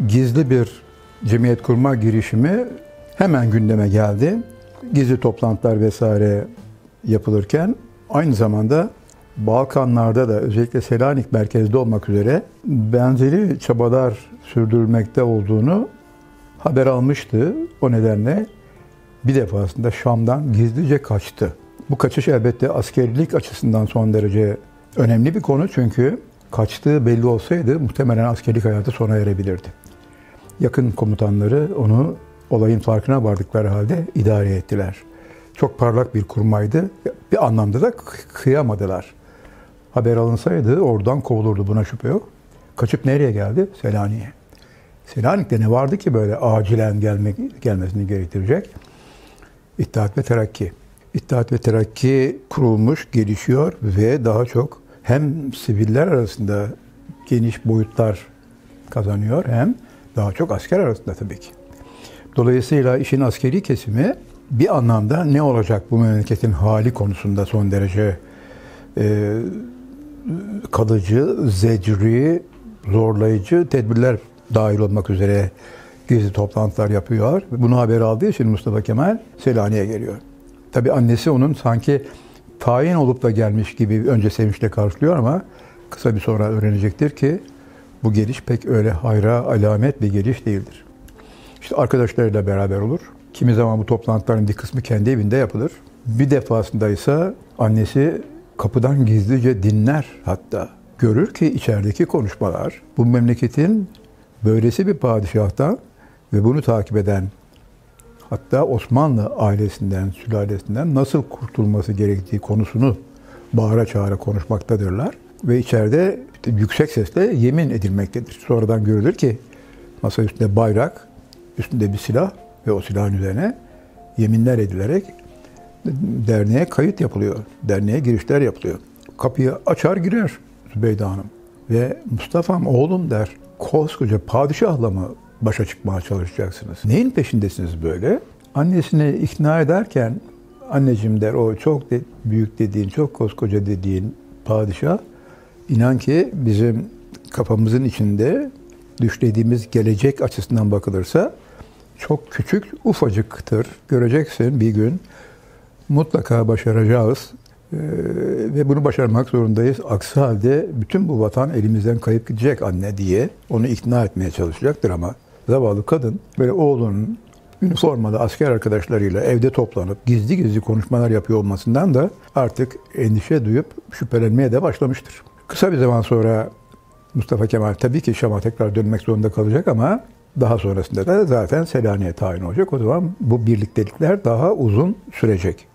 [SPEAKER 2] gizli bir cemiyet kurma girişimi hemen gündeme geldi. Gizli toplantılar vesaire yapılırken aynı zamanda Balkanlarda da özellikle Selanik merkezde olmak üzere benzeri çabalar sürdürülmekte olduğunu haber almıştı. O nedenle bir defasında Şam'dan gizlice kaçtı. Bu kaçış elbette askerlik açısından son derece önemli bir konu çünkü kaçtığı belli olsaydı muhtemelen askerlik hayatı sona erebilirdi. Yakın komutanları onu olayın farkına vardıkları halde idare ettiler. Çok parlak bir kurmaydı. Bir anlamda da kıyamadılar. Haber alınsaydı oradan kovulurdu buna şüphe yok. Kaçıp nereye geldi? Selanik'e. Selanik'te ne vardı ki böyle acilen gelmek, gelmesini gerektirecek? İttihat ve Terakki. İttihat ve Terakki kurulmuş, gelişiyor ve daha çok hem siviller arasında geniş boyutlar kazanıyor hem daha çok asker arasında tabii ki. Dolayısıyla işin askeri kesimi bir anlamda ne olacak bu memleketin hali konusunda son derece e, kalıcı, zecri, zorlayıcı tedbirler dahil olmak üzere gizli toplantılar yapıyor. Bunu haber aldığı için Mustafa Kemal Selanik'e geliyor. Tabi annesi onun sanki tayin olup da gelmiş gibi önce sevinçle karşılıyor ama kısa bir sonra öğrenecektir ki bu geliş pek öyle hayra alamet bir geliş değildir. İşte arkadaşlarıyla beraber olur. Kimi zaman bu toplantıların bir kısmı kendi evinde yapılır. Bir defasında ise annesi kapıdan gizlice dinler hatta. Görür ki içerideki konuşmalar bu memleketin böylesi bir padişahtan ve bunu takip eden hatta Osmanlı ailesinden, sülalesinden nasıl kurtulması gerektiği konusunu bağıra çağıra konuşmaktadırlar. Ve içeride yüksek sesle yemin edilmektedir. Sonradan görülür ki masa üstünde bayrak, üstünde bir silah ve o silahın üzerine yeminler edilerek derneğe kayıt yapılıyor. Derneğe girişler yapılıyor. Kapıyı açar girer Zübeyde Hanım. Ve Mustafa'm oğlum der. Koskoca padişahla mı başa çıkmaya çalışacaksınız? Neyin peşindesiniz böyle? Annesini ikna ederken anneciğim der o çok de, büyük dediğin, çok koskoca dediğin padişah inan ki bizim kafamızın içinde düşlediğimiz gelecek açısından bakılırsa çok küçük, ufacıktır. Göreceksin bir gün mutlaka başaracağız ee, ve bunu başarmak zorundayız. Aksi halde bütün bu vatan elimizden kayıp gidecek anne diye onu ikna etmeye çalışacaktır ama zavallı kadın böyle oğlunun üniformalı asker arkadaşlarıyla evde toplanıp gizli gizli konuşmalar yapıyor olmasından da artık endişe duyup şüphelenmeye de başlamıştır. Kısa bir zaman sonra Mustafa Kemal tabii ki Şam'a tekrar dönmek zorunda kalacak ama daha sonrasında da zaten Selanik'e tayin olacak. O zaman bu birliktelikler daha uzun sürecek.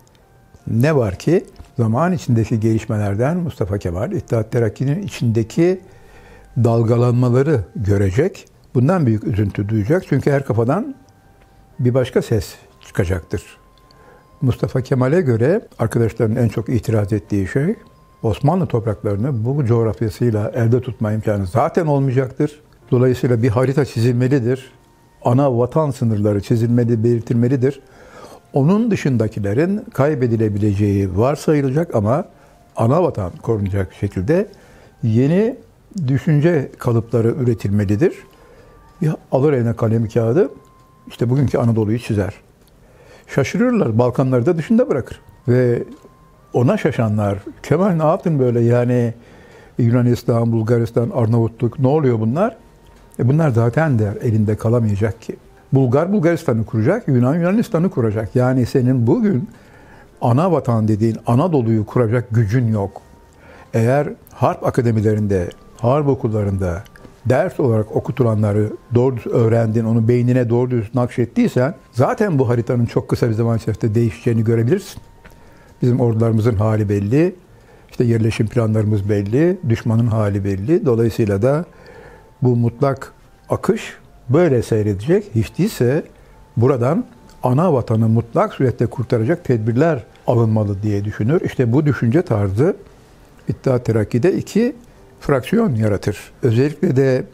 [SPEAKER 2] Ne var ki zaman içindeki gelişmelerden Mustafa Kemal İttihat Terakki'nin içindeki dalgalanmaları görecek. Bundan büyük üzüntü duyacak. Çünkü her kafadan bir başka ses çıkacaktır. Mustafa Kemal'e göre arkadaşların en çok itiraz ettiği şey Osmanlı topraklarını bu coğrafyasıyla elde tutma imkanı zaten olmayacaktır. Dolayısıyla bir harita çizilmelidir. Ana vatan sınırları çizilmeli, belirtilmelidir. Onun dışındakilerin kaybedilebileceği varsayılacak ama ana vatan korunacak şekilde yeni düşünce kalıpları üretilmelidir. Bir alır eline kalem kağıdı, işte bugünkü Anadolu'yu çizer. Şaşırırlar, Balkanları da dışında bırakır. Ve ona şaşanlar, Kemal ne yaptın böyle yani Yunanistan, Bulgaristan, Arnavutluk ne oluyor bunlar? E bunlar zaten der elinde kalamayacak ki. Bulgar Bulgaristan'ı kuracak, Yunan Yunanistan'ı kuracak. Yani senin bugün ana vatan dediğin Anadolu'yu kuracak gücün yok. Eğer harp akademilerinde, harp okullarında ders olarak okutulanları doğru öğrendin, onu beynine doğru düz nakşettiysen zaten bu haritanın çok kısa bir zaman içerisinde değişeceğini görebilirsin. Bizim ordularımızın hali belli, işte yerleşim planlarımız belli, düşmanın hali belli. Dolayısıyla da bu mutlak akış böyle seyredecek. Hiç değilse buradan ana vatanı mutlak surette kurtaracak tedbirler alınmalı diye düşünür. İşte bu düşünce tarzı İttihat Terakki'de iki fraksiyon yaratır. Özellikle de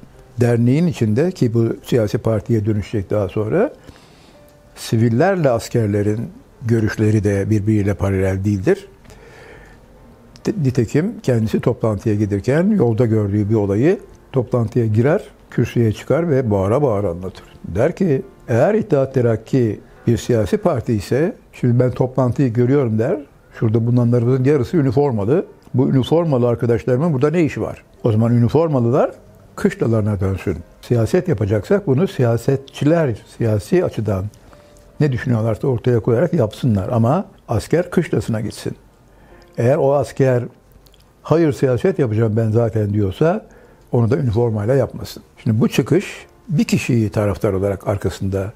[SPEAKER 2] derneğin içinde ki bu siyasi partiye dönüşecek daha sonra sivillerle askerlerin görüşleri de birbiriyle paralel değildir. Nitekim kendisi toplantıya giderken yolda gördüğü bir olayı toplantıya girer, kürsüye çıkar ve bağıra bağıra anlatır. Der ki eğer İttihat Terakki bir siyasi parti ise, şimdi ben toplantıyı görüyorum der, şurada bulunanlarımızın yarısı üniformalı. Bu üniformalı arkadaşlarımın burada ne işi var? O zaman üniformalılar kışlalarına dönsün. Siyaset yapacaksak bunu siyasetçiler siyasi açıdan ne düşünüyorlarsa ortaya koyarak yapsınlar. Ama asker kışlasına gitsin. Eğer o asker hayır siyaset yapacağım ben zaten diyorsa onu da üniformayla yapmasın. Şimdi bu çıkış bir kişiyi taraftar olarak arkasında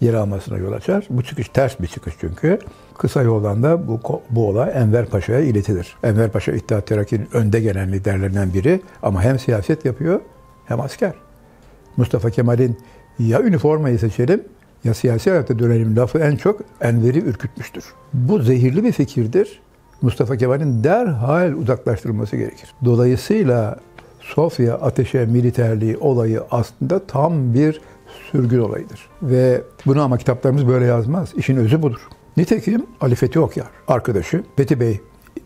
[SPEAKER 2] yer almasına yol açar. Bu çıkış ters bir çıkış çünkü. Kısa yoldan da bu, bu olay Enver Paşa'ya iletilir. Enver Paşa İttihat Terakki'nin önde gelen liderlerinden biri ama hem siyaset yapıyor hem asker. Mustafa Kemal'in ya üniformayı seçelim ya siyasi hayata dönelim lafı en çok Enver'i ürkütmüştür. Bu zehirli bir fikirdir. Mustafa Kemal'in derhal uzaklaştırılması gerekir. Dolayısıyla Sofya ateşe militerliği olayı aslında tam bir sürgün olayıdır. Ve bunu ama kitaplarımız böyle yazmaz. İşin özü budur. Nitekim Ali Fethi Okyar, arkadaşı Fethi Bey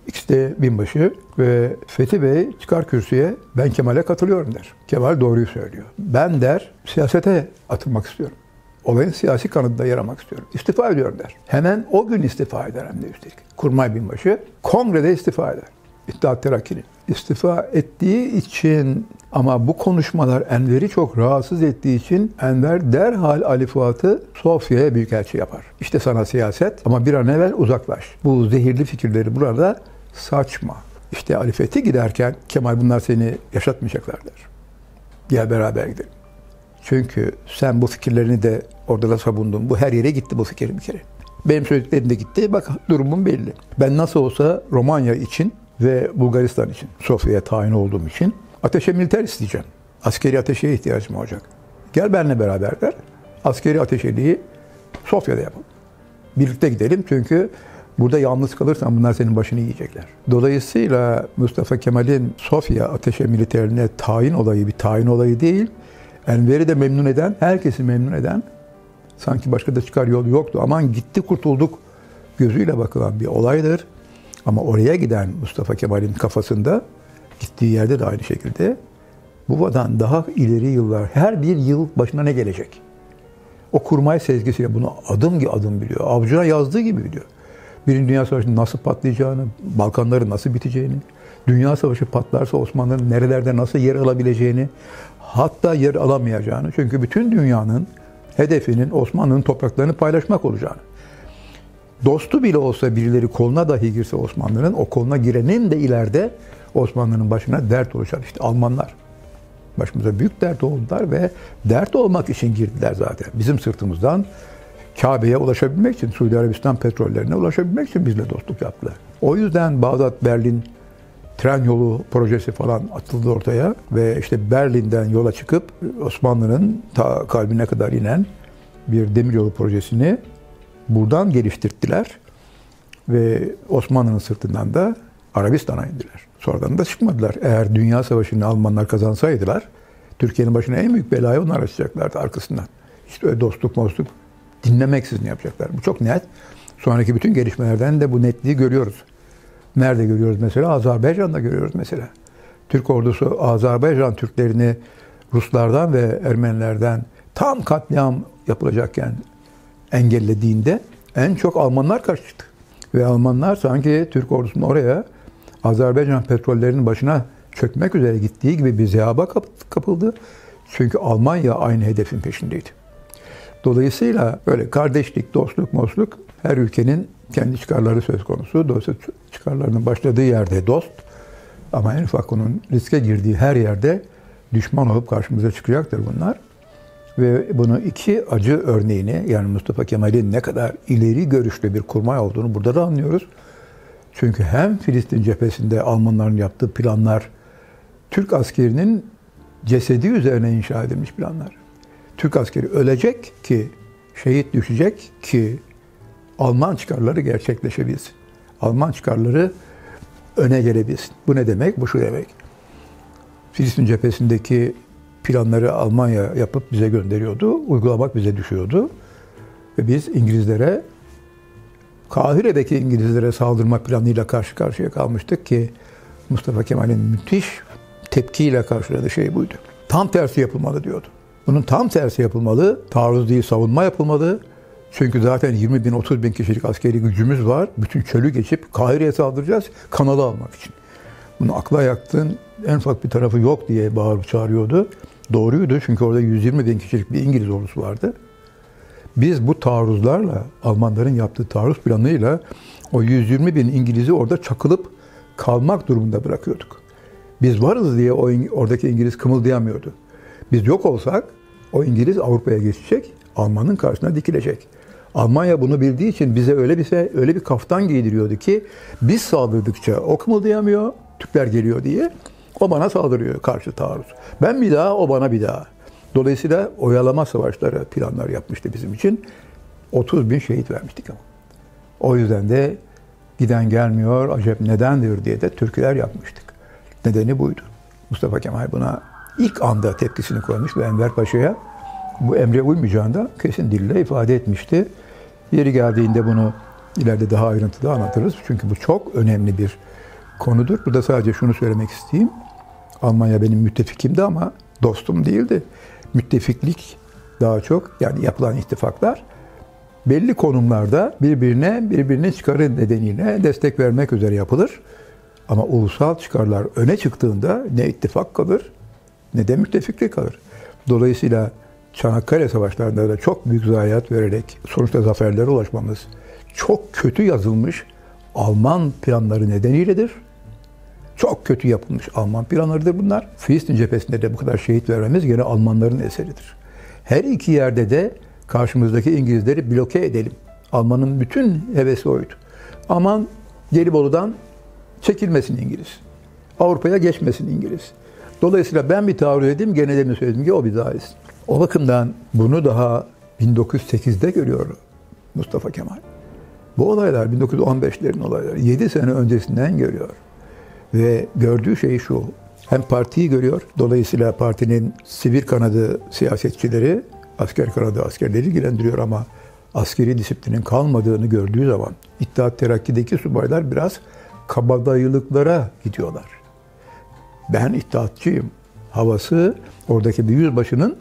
[SPEAKER 2] ikisi de binbaşı ve Fethi Bey çıkar kürsüye ben Kemal'e katılıyorum der. Kemal doğruyu söylüyor. Ben der siyasete atılmak istiyorum. Olayın siyasi kanadında yer almak istiyorum. İstifa ediyorum der. Hemen o gün istifa eder hem de üstelik. Kurmay binbaşı kongrede istifa eder. İttihat Terakki'nin. istifa ettiği için ama bu konuşmalar Enver'i çok rahatsız ettiği için Enver derhal Ali Fuat'ı Sofya'ya büyükelçi yapar. İşte sana siyaset ama bir an evvel uzaklaş. Bu zehirli fikirleri burada saçma. İşte Ali Fethi giderken Kemal bunlar seni yaşatmayacaklar der. Gel beraber gidelim. Çünkü sen bu fikirlerini de orada da savundun. Bu her yere gitti bu fikir bir kere. Benim söylediklerim de gitti. Bak durumum belli. Ben nasıl olsa Romanya için ve Bulgaristan için Sofya'ya tayin olduğum için ateşe militer isteyeceğim. Askeri ateşeye ihtiyacım olacak. Gel benimle beraber der. Askeri ateşeliği Sofya'da yapalım. Birlikte gidelim çünkü burada yalnız kalırsan bunlar senin başını yiyecekler. Dolayısıyla Mustafa Kemal'in Sofya ateşe militerine tayin olayı bir tayin olayı değil. Enver'i de memnun eden, herkesi memnun eden sanki başka da çıkar yol yoktu. Aman gitti kurtulduk gözüyle bakılan bir olaydır. Ama oraya giden Mustafa Kemal'in kafasında gittiği yerde de aynı şekilde bu vatan daha ileri yıllar, her bir yıl başına ne gelecek? O kurmay sezgisiyle bunu adım gibi adım biliyor. Avcuna yazdığı gibi biliyor. Birinci Dünya Savaşı'nın nasıl patlayacağını, Balkanların nasıl biteceğini, Dünya Savaşı patlarsa Osmanlı'nın nerelerde nasıl yer alabileceğini, hatta yer alamayacağını. Çünkü bütün dünyanın hedefinin Osmanlı'nın topraklarını paylaşmak olacağını. Dostu bile olsa birileri koluna dahi girse Osmanlı'nın, o koluna girenin de ileride Osmanlı'nın başına dert olacak. İşte Almanlar başımıza büyük dert oldular ve dert olmak için girdiler zaten. Bizim sırtımızdan Kabe'ye ulaşabilmek için, Suudi Arabistan petrollerine ulaşabilmek için bizle dostluk yaptılar. O yüzden Bağdat, Berlin tren yolu projesi falan atıldı ortaya ve işte Berlin'den yola çıkıp Osmanlı'nın ta kalbine kadar inen bir demiryolu projesini buradan geliştirdiler ve Osmanlı'nın sırtından da Arabistan'a indiler. Sonradan da çıkmadılar. Eğer Dünya Savaşı'nı Almanlar kazansaydılar Türkiye'nin başına en büyük belayı onlar açacaklardı arkasından. İşte öyle dostluk dostluk dinlemeksizin yapacaklar. Bu çok net. Sonraki bütün gelişmelerden de bu netliği görüyoruz. Nerede görüyoruz mesela? Azerbaycan'da görüyoruz mesela. Türk ordusu Azerbaycan Türklerini Ruslardan ve Ermenilerden tam katliam yapılacakken engellediğinde en çok Almanlar karşı çıktı. Ve Almanlar sanki Türk ordusunun oraya Azerbaycan petrollerinin başına çökmek üzere gittiği gibi bir zehaba kapıldı. Çünkü Almanya aynı hedefin peşindeydi. Dolayısıyla böyle kardeşlik, dostluk, mosluk her ülkenin kendi çıkarları söz konusu. Dolayısıyla çıkarlarının başladığı yerde dost ama en ufak onun riske girdiği her yerde düşman olup karşımıza çıkacaktır bunlar. Ve bunu iki acı örneğini yani Mustafa Kemal'in ne kadar ileri görüşlü bir kurmay olduğunu burada da anlıyoruz. Çünkü hem Filistin cephesinde Almanların yaptığı planlar Türk askerinin cesedi üzerine inşa edilmiş planlar. Türk askeri ölecek ki, şehit düşecek ki Alman çıkarları gerçekleşebilsin. Alman çıkarları öne gelebilsin. Bu ne demek? Bu şu demek. Filistin cephesindeki planları Almanya yapıp bize gönderiyordu. Uygulamak bize düşüyordu. Ve biz İngilizlere, Kahire'deki İngilizlere saldırma planıyla karşı karşıya kalmıştık ki Mustafa Kemal'in müthiş tepkiyle karşıladığı şey buydu. Tam tersi yapılmalı diyordu. Bunun tam tersi yapılmalı. Taarruz değil savunma yapılmalı. Çünkü zaten 20 bin 30 bin kişilik askeri gücümüz var. Bütün çölü geçip Kahire'ye saldıracağız kanalı almak için. Bunu akla yaktın en ufak bir tarafı yok diye bağırıp çağırıyordu. Doğruydu çünkü orada 120 bin kişilik bir İngiliz ordusu vardı. Biz bu taarruzlarla, Almanların yaptığı taarruz planıyla o 120 bin İngiliz'i orada çakılıp kalmak durumunda bırakıyorduk. Biz varız diye o oradaki İngiliz kımıldayamıyordu. Biz yok olsak o İngiliz Avrupa'ya geçecek, Almanın karşısına dikilecek. Almanya bunu bildiği için bize öyle bir şey, öyle bir kaftan giydiriyordu ki biz saldırdıkça o kımıldayamıyor, Türkler geliyor diye. O bana saldırıyor karşı taarruz. Ben bir daha, o bana bir daha. Dolayısıyla oyalama savaşları planlar yapmıştı bizim için. 30 bin şehit vermiştik ama. O yüzden de giden gelmiyor, acep nedendir diye de türküler yapmıştık. Nedeni buydu. Mustafa Kemal buna ilk anda tepkisini koymuş ve Enver Paşa'ya bu emre uymayacağını da kesin dille ifade etmişti. Yeri geldiğinde bunu ileride daha ayrıntılı anlatırız. Çünkü bu çok önemli bir konudur. Burada sadece şunu söylemek isteyeyim. Almanya benim müttefikimdi ama dostum değildi. Müttefiklik daha çok yani yapılan ittifaklar belli konumlarda birbirine birbirine çıkarı nedeniyle destek vermek üzere yapılır. Ama ulusal çıkarlar öne çıktığında ne ittifak kalır ne de müttefiklik kalır. Dolayısıyla Çanakkale Savaşları'nda da çok büyük zayiat vererek sonuçta zaferlere ulaşmamız çok kötü yazılmış Alman planları nedeniyledir. Çok kötü yapılmış Alman planlarıdır bunlar. Filistin cephesinde de bu kadar şehit vermemiz gene Almanların eseridir. Her iki yerde de karşımızdaki İngilizleri bloke edelim. Almanın bütün hevesi oydu. Aman Gelibolu'dan çekilmesin İngiliz. Avrupa'ya geçmesin İngiliz. Dolayısıyla ben bir taarruz edeyim, gene de mi söyledim ki o bir daha etsin. O bakımdan bunu daha 1908'de görüyor Mustafa Kemal. Bu olaylar 1915'lerin olayları. 7 sene öncesinden görüyor. Ve gördüğü şey şu. Hem partiyi görüyor. Dolayısıyla partinin sivil kanadı siyasetçileri, asker kanadı askerleri ilgilendiriyor ama askeri disiplinin kalmadığını gördüğü zaman İttihat Terakki'deki subaylar biraz kabadayılıklara gidiyorlar. Ben İttihatçıyım. Havası oradaki bir yüzbaşının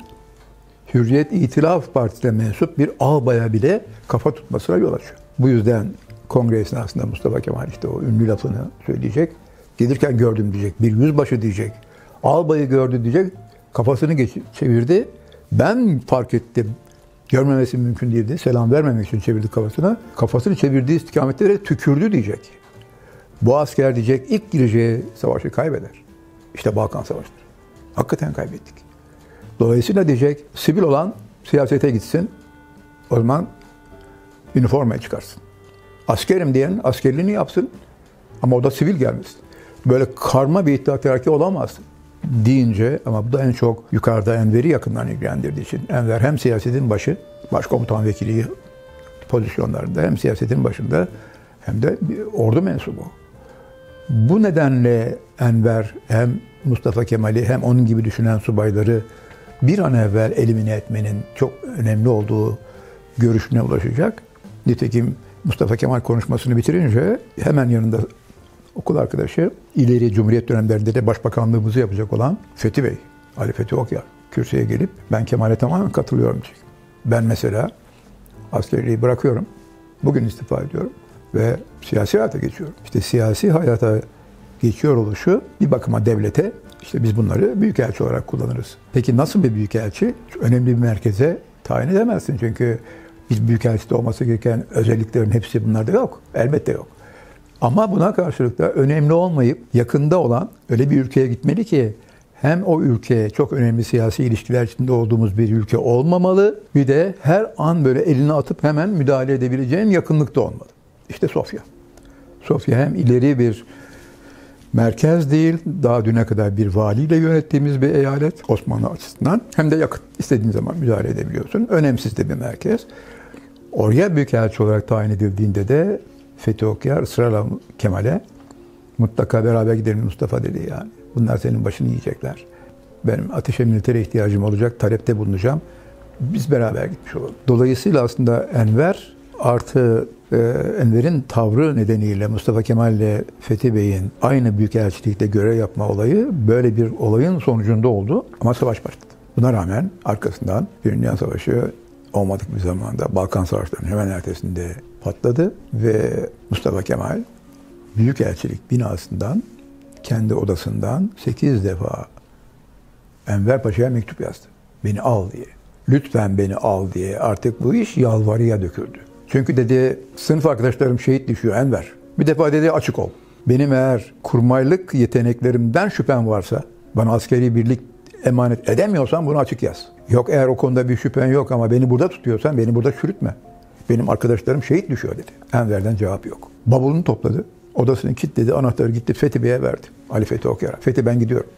[SPEAKER 2] Hürriyet İtilaf Partisi'ne mensup bir albaya bile kafa tutmasına yol açıyor. Bu yüzden kongre esnasında Mustafa Kemal işte o ünlü lafını söyleyecek. Gelirken gördüm diyecek. Bir yüzbaşı diyecek. Albayı gördü diyecek. Kafasını geç, çevirdi. Ben fark ettim. Görmemesi mümkün değildi. Selam vermemek için çevirdi kafasına. Kafasını çevirdiği istikametlere tükürdü diyecek. Bu asker diyecek ilk gireceği savaşı kaybeder. İşte Balkan Savaşı'dır. Hakikaten kaybettik. Dolayısıyla diyecek sivil olan siyasete gitsin. O zaman üniformaya çıkarsın. Askerim diyen askerliğini yapsın ama o da sivil gelmesin. Böyle karma bir iddia terki olamazsın deyince ama bu da en çok yukarıda Enver'i yakından ilgilendirdiği için Enver hem siyasetin başı, başkomutan vekili pozisyonlarında hem siyasetin başında hem de bir ordu mensubu. Bu nedenle Enver hem Mustafa Kemal'i hem onun gibi düşünen subayları bir an evvel elimine etmenin çok önemli olduğu görüşüne ulaşacak. Nitekim Mustafa Kemal konuşmasını bitirince hemen yanında okul arkadaşı ileri Cumhuriyet dönemlerinde de başbakanlığımızı yapacak olan Fethi Bey, Ali Fethi Okyar kürsüye gelip ben Kemal'e tamamen katılıyorum diyecek. Ben mesela askerliği bırakıyorum. Bugün istifa ediyorum ve siyasi hayata geçiyorum. İşte siyasi hayata geçiyor oluşu bir bakıma devlete işte biz bunları büyükelçi olarak kullanırız. Peki nasıl bir büyükelçi? Önemli bir merkeze tayin edemezsin çünkü biz büyükelçide olması gereken özelliklerin hepsi bunlarda yok. Elbette yok. Ama buna karşılık da önemli olmayıp yakında olan öyle bir ülkeye gitmeli ki hem o ülke çok önemli siyasi ilişkiler içinde olduğumuz bir ülke olmamalı bir de her an böyle elini atıp hemen müdahale edebileceğin yakınlıkta olmalı. İşte Sofya. Sofya hem ileri bir merkez değil, daha düne kadar bir valiyle yönettiğimiz bir eyalet Osmanlı açısından hem de yakın. istediğin zaman müdahale edebiliyorsun. Önemsiz de bir merkez. Oraya büyükelçi olarak tayin edildiğinde de Fethi Okyar ısrarla Kemal'e mutlaka beraber gidelim Mustafa dedi yani. Bunlar senin başını yiyecekler. Benim ateşe militere ihtiyacım olacak, talepte bulunacağım. Biz beraber gitmiş olalım. Dolayısıyla aslında Enver artı e, Enver'in tavrı nedeniyle Mustafa Kemal ile Fethi Bey'in aynı büyükelçilikte görev yapma olayı böyle bir olayın sonucunda oldu. Ama savaş başladı. Buna rağmen arkasından bir Dünya Savaşı olmadık bir zamanda Balkan Savaşları'nın hemen ertesinde patladı ve Mustafa Kemal Büyükelçilik binasından kendi odasından 8 defa Enver Paşa'ya mektup yazdı. Beni al diye. Lütfen beni al diye. Artık bu iş yalvarıya döküldü. Çünkü dedi sınıf arkadaşlarım şehit düşüyor Enver. Bir defa dedi açık ol. Benim eğer kurmaylık yeteneklerimden şüphem varsa bana askeri birlik emanet edemiyorsan bunu açık yaz. Yok eğer o konuda bir şüphen yok ama beni burada tutuyorsan beni burada çürütme. Benim arkadaşlarım şehit düşüyor dedi. Enver'den cevap yok. Bavulunu topladı. Odasını kilitledi. Anahtarı gitti Fethi Bey'e verdi. Ali Fethi Okyar'a. Fethi ben gidiyorum.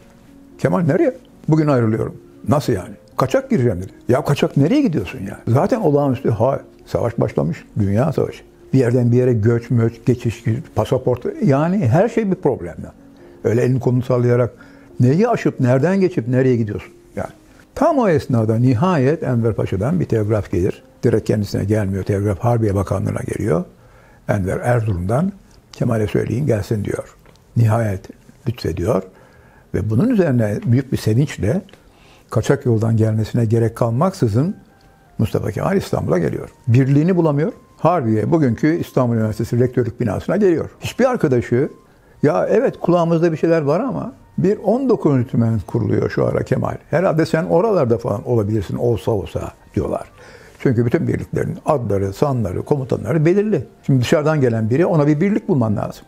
[SPEAKER 2] Kemal nereye? Bugün ayrılıyorum. Nasıl yani? Kaçak gireceğim dedi. Ya kaçak nereye gidiyorsun ya? Zaten olağanüstü ha savaş başlamış. Dünya savaşı. Bir yerden bir yere göç möç, geçiş, pasaport. Yani her şey bir problem ya. Öyle elini kolunu sallayarak neyi aşıp nereden geçip nereye gidiyorsun? Yani tam o esnada nihayet Enver Paşa'dan bir telgraf gelir. Direkt kendisine gelmiyor. Telgraf Harbiye Bakanlığı'na geliyor. Enver Erzurum'dan Kemal'e söyleyin gelsin diyor. Nihayet lütfediyor. Ve bunun üzerine büyük bir sevinçle kaçak yoldan gelmesine gerek kalmaksızın Mustafa Kemal İstanbul'a geliyor. Birliğini bulamıyor. Harbiye bugünkü İstanbul Üniversitesi rektörlük binasına geliyor. Hiçbir arkadaşı ya evet kulağımızda bir şeyler var ama bir 19 tümen kuruluyor şu ara Kemal. Herhalde sen oralarda falan olabilirsin olsa olsa diyorlar. Çünkü bütün birliklerin adları, sanları, komutanları belirli. Şimdi dışarıdan gelen biri ona bir birlik bulman lazım.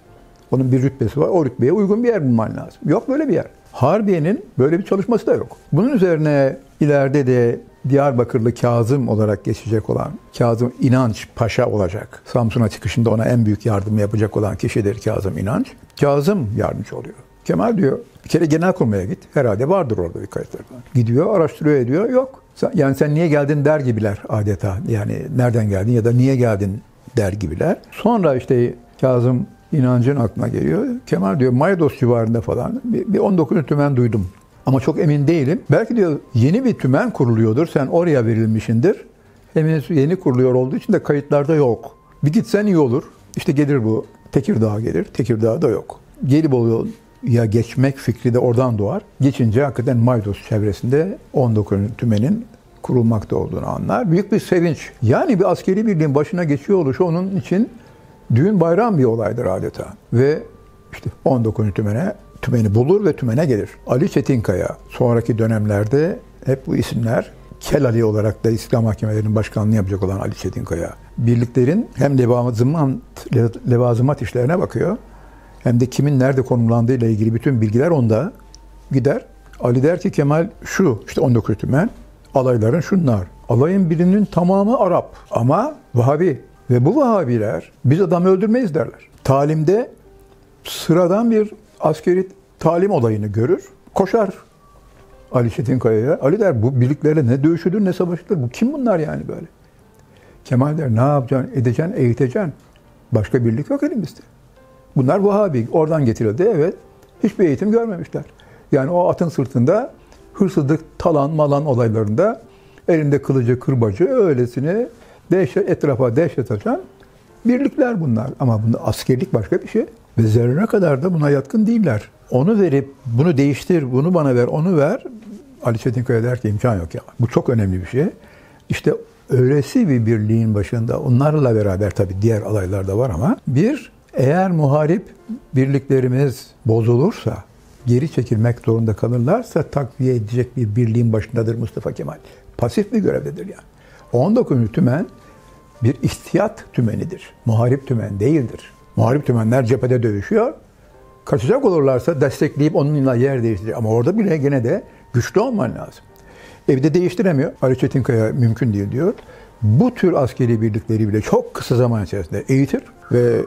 [SPEAKER 2] Onun bir rütbesi var. O rütbeye uygun bir yer bulman lazım. Yok böyle bir yer. Harbiye'nin böyle bir çalışması da yok. Bunun üzerine ileride de Diyarbakırlı Kazım olarak geçecek olan Kazım İnanç Paşa olacak. Samsun'a çıkışında ona en büyük yardım yapacak olan kişidir Kazım İnanç. Kazım yardımcı oluyor. Kemal diyor bir kere genel kurmaya git. Herhalde vardır orada bir kayıtlar. Gidiyor araştırıyor ediyor. Yok. Yani sen niye geldin der gibiler adeta. Yani nereden geldin ya da niye geldin der gibiler. Sonra işte Kazım inancın aklına geliyor. Kemal diyor Maydos civarında falan bir, bir 19 tümen duydum. Ama çok emin değilim. Belki diyor yeni bir tümen kuruluyordur. Sen oraya verilmişindir. Henüz yeni kuruluyor olduğu için de kayıtlarda yok. Bir gitsen iyi olur. İşte gelir bu. Tekirdağ gelir. Tekirdağ'da yok. Gelibolu'ya geçmek fikri de oradan doğar. Geçince hakikaten Maydos çevresinde 19 tümenin kurulmakta olduğunu anlar. Büyük bir sevinç. Yani bir askeri birliğin başına geçiyor oluşu onun için düğün bayram bir olaydır adeta. Ve işte 19 tümene tümeni bulur ve tümene gelir. Ali Çetinkaya sonraki dönemlerde hep bu isimler Kel Ali olarak da İslam Mahkemelerinin başkanlığını yapacak olan Ali Çetinkaya. Birliklerin hem levazımat, levazımat işlerine bakıyor hem de kimin nerede konumlandığı ile ilgili bütün bilgiler onda gider. Ali der ki Kemal şu işte 19 tümen alayların şunlar. Alayın birinin tamamı Arap ama Vahabi ve bu Vahabiler biz adam öldürmeyiz derler. Talimde sıradan bir askeri talim olayını görür, koşar Ali Çetinkaya'ya. Ali der bu birliklerle ne dövüşüdür ne savaşıdır. Bu kim bunlar yani böyle? Kemal der ne yapacaksın, edeceksin, eğiteceksin. Başka birlik yok elimizde. Bunlar Vahabi. Oradan getirildi. Evet. Hiçbir eğitim görmemişler. Yani o atın sırtında hırsızlık, talan, malan olaylarında elinde kılıcı, kırbacı öylesine dehşet, etrafa dehşet açan birlikler bunlar. Ama bunda askerlik başka bir şey. Ve zerre kadar da buna yatkın değiller. Onu verip bunu değiştir, bunu bana ver, onu ver. Ali Çetinkaya der ki imkan yok ya. Bu çok önemli bir şey. İşte öylesi bir birliğin başında onlarla beraber tabii diğer alaylar da var ama bir eğer muharip birliklerimiz bozulursa geri çekilmek zorunda kalırlarsa takviye edecek bir birliğin başındadır Mustafa Kemal. Pasif bir görevdedir yani. 19. tümen bir ihtiyat tümenidir. Muharip tümen değildir. Muharip tümenler cephede dövüşüyor. Kaçacak olurlarsa destekleyip onunla yer değiştirecek. Ama orada bile gene de güçlü olman lazım. Evde değiştiremiyor. Ali Çetinkaya mümkün değil diyor. Bu tür askeri birlikleri bile çok kısa zaman içerisinde eğitir ve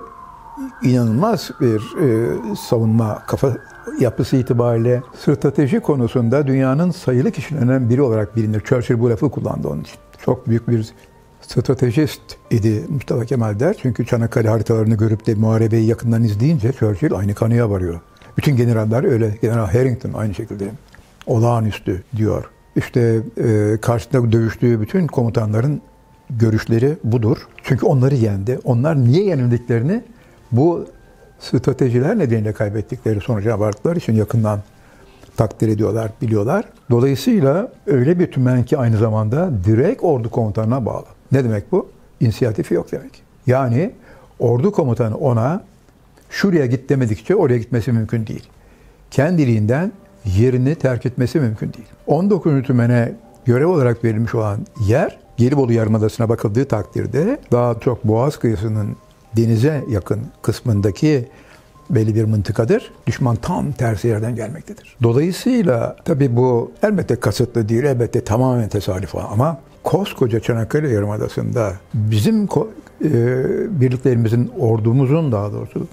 [SPEAKER 2] inanılmaz bir e, savunma kafa yapısı itibariyle strateji konusunda dünyanın sayılı kişilerinden biri olarak bilinir. Churchill bu lafı kullandı onun için. Çok büyük bir stratejist idi Mustafa Kemal der. Çünkü Çanakkale haritalarını görüp de muharebeyi yakından izleyince Churchill aynı kanıya varıyor. Bütün generaller öyle. General Harrington aynı şekilde olağanüstü diyor. İşte e, karşısında dövüştüğü bütün komutanların görüşleri budur. Çünkü onları yendi. Onlar niye yenildiklerini bu stratejiler nedeniyle kaybettikleri sonuca vardıkları için yakından takdir ediyorlar, biliyorlar. Dolayısıyla öyle bir tümen ki aynı zamanda direkt ordu komutanına bağlı. Ne demek bu? İnisiyatifi yok demek. Yani ordu komutanı ona şuraya git demedikçe oraya gitmesi mümkün değil. Kendiliğinden yerini terk etmesi mümkün değil. 19. tümene görev olarak verilmiş olan yer Gelibolu Yarımadası'na bakıldığı takdirde daha çok Boğaz kıyısının denize yakın kısmındaki belli bir mıntıkadır. Düşman tam tersi yerden gelmektedir. Dolayısıyla tabii bu elbette kasıtlı değil, elbette tamamen tesadüf ama koskoca Çanakkale Yarımadası'nda bizim e, birliklerimizin, ordumuzun daha doğrusu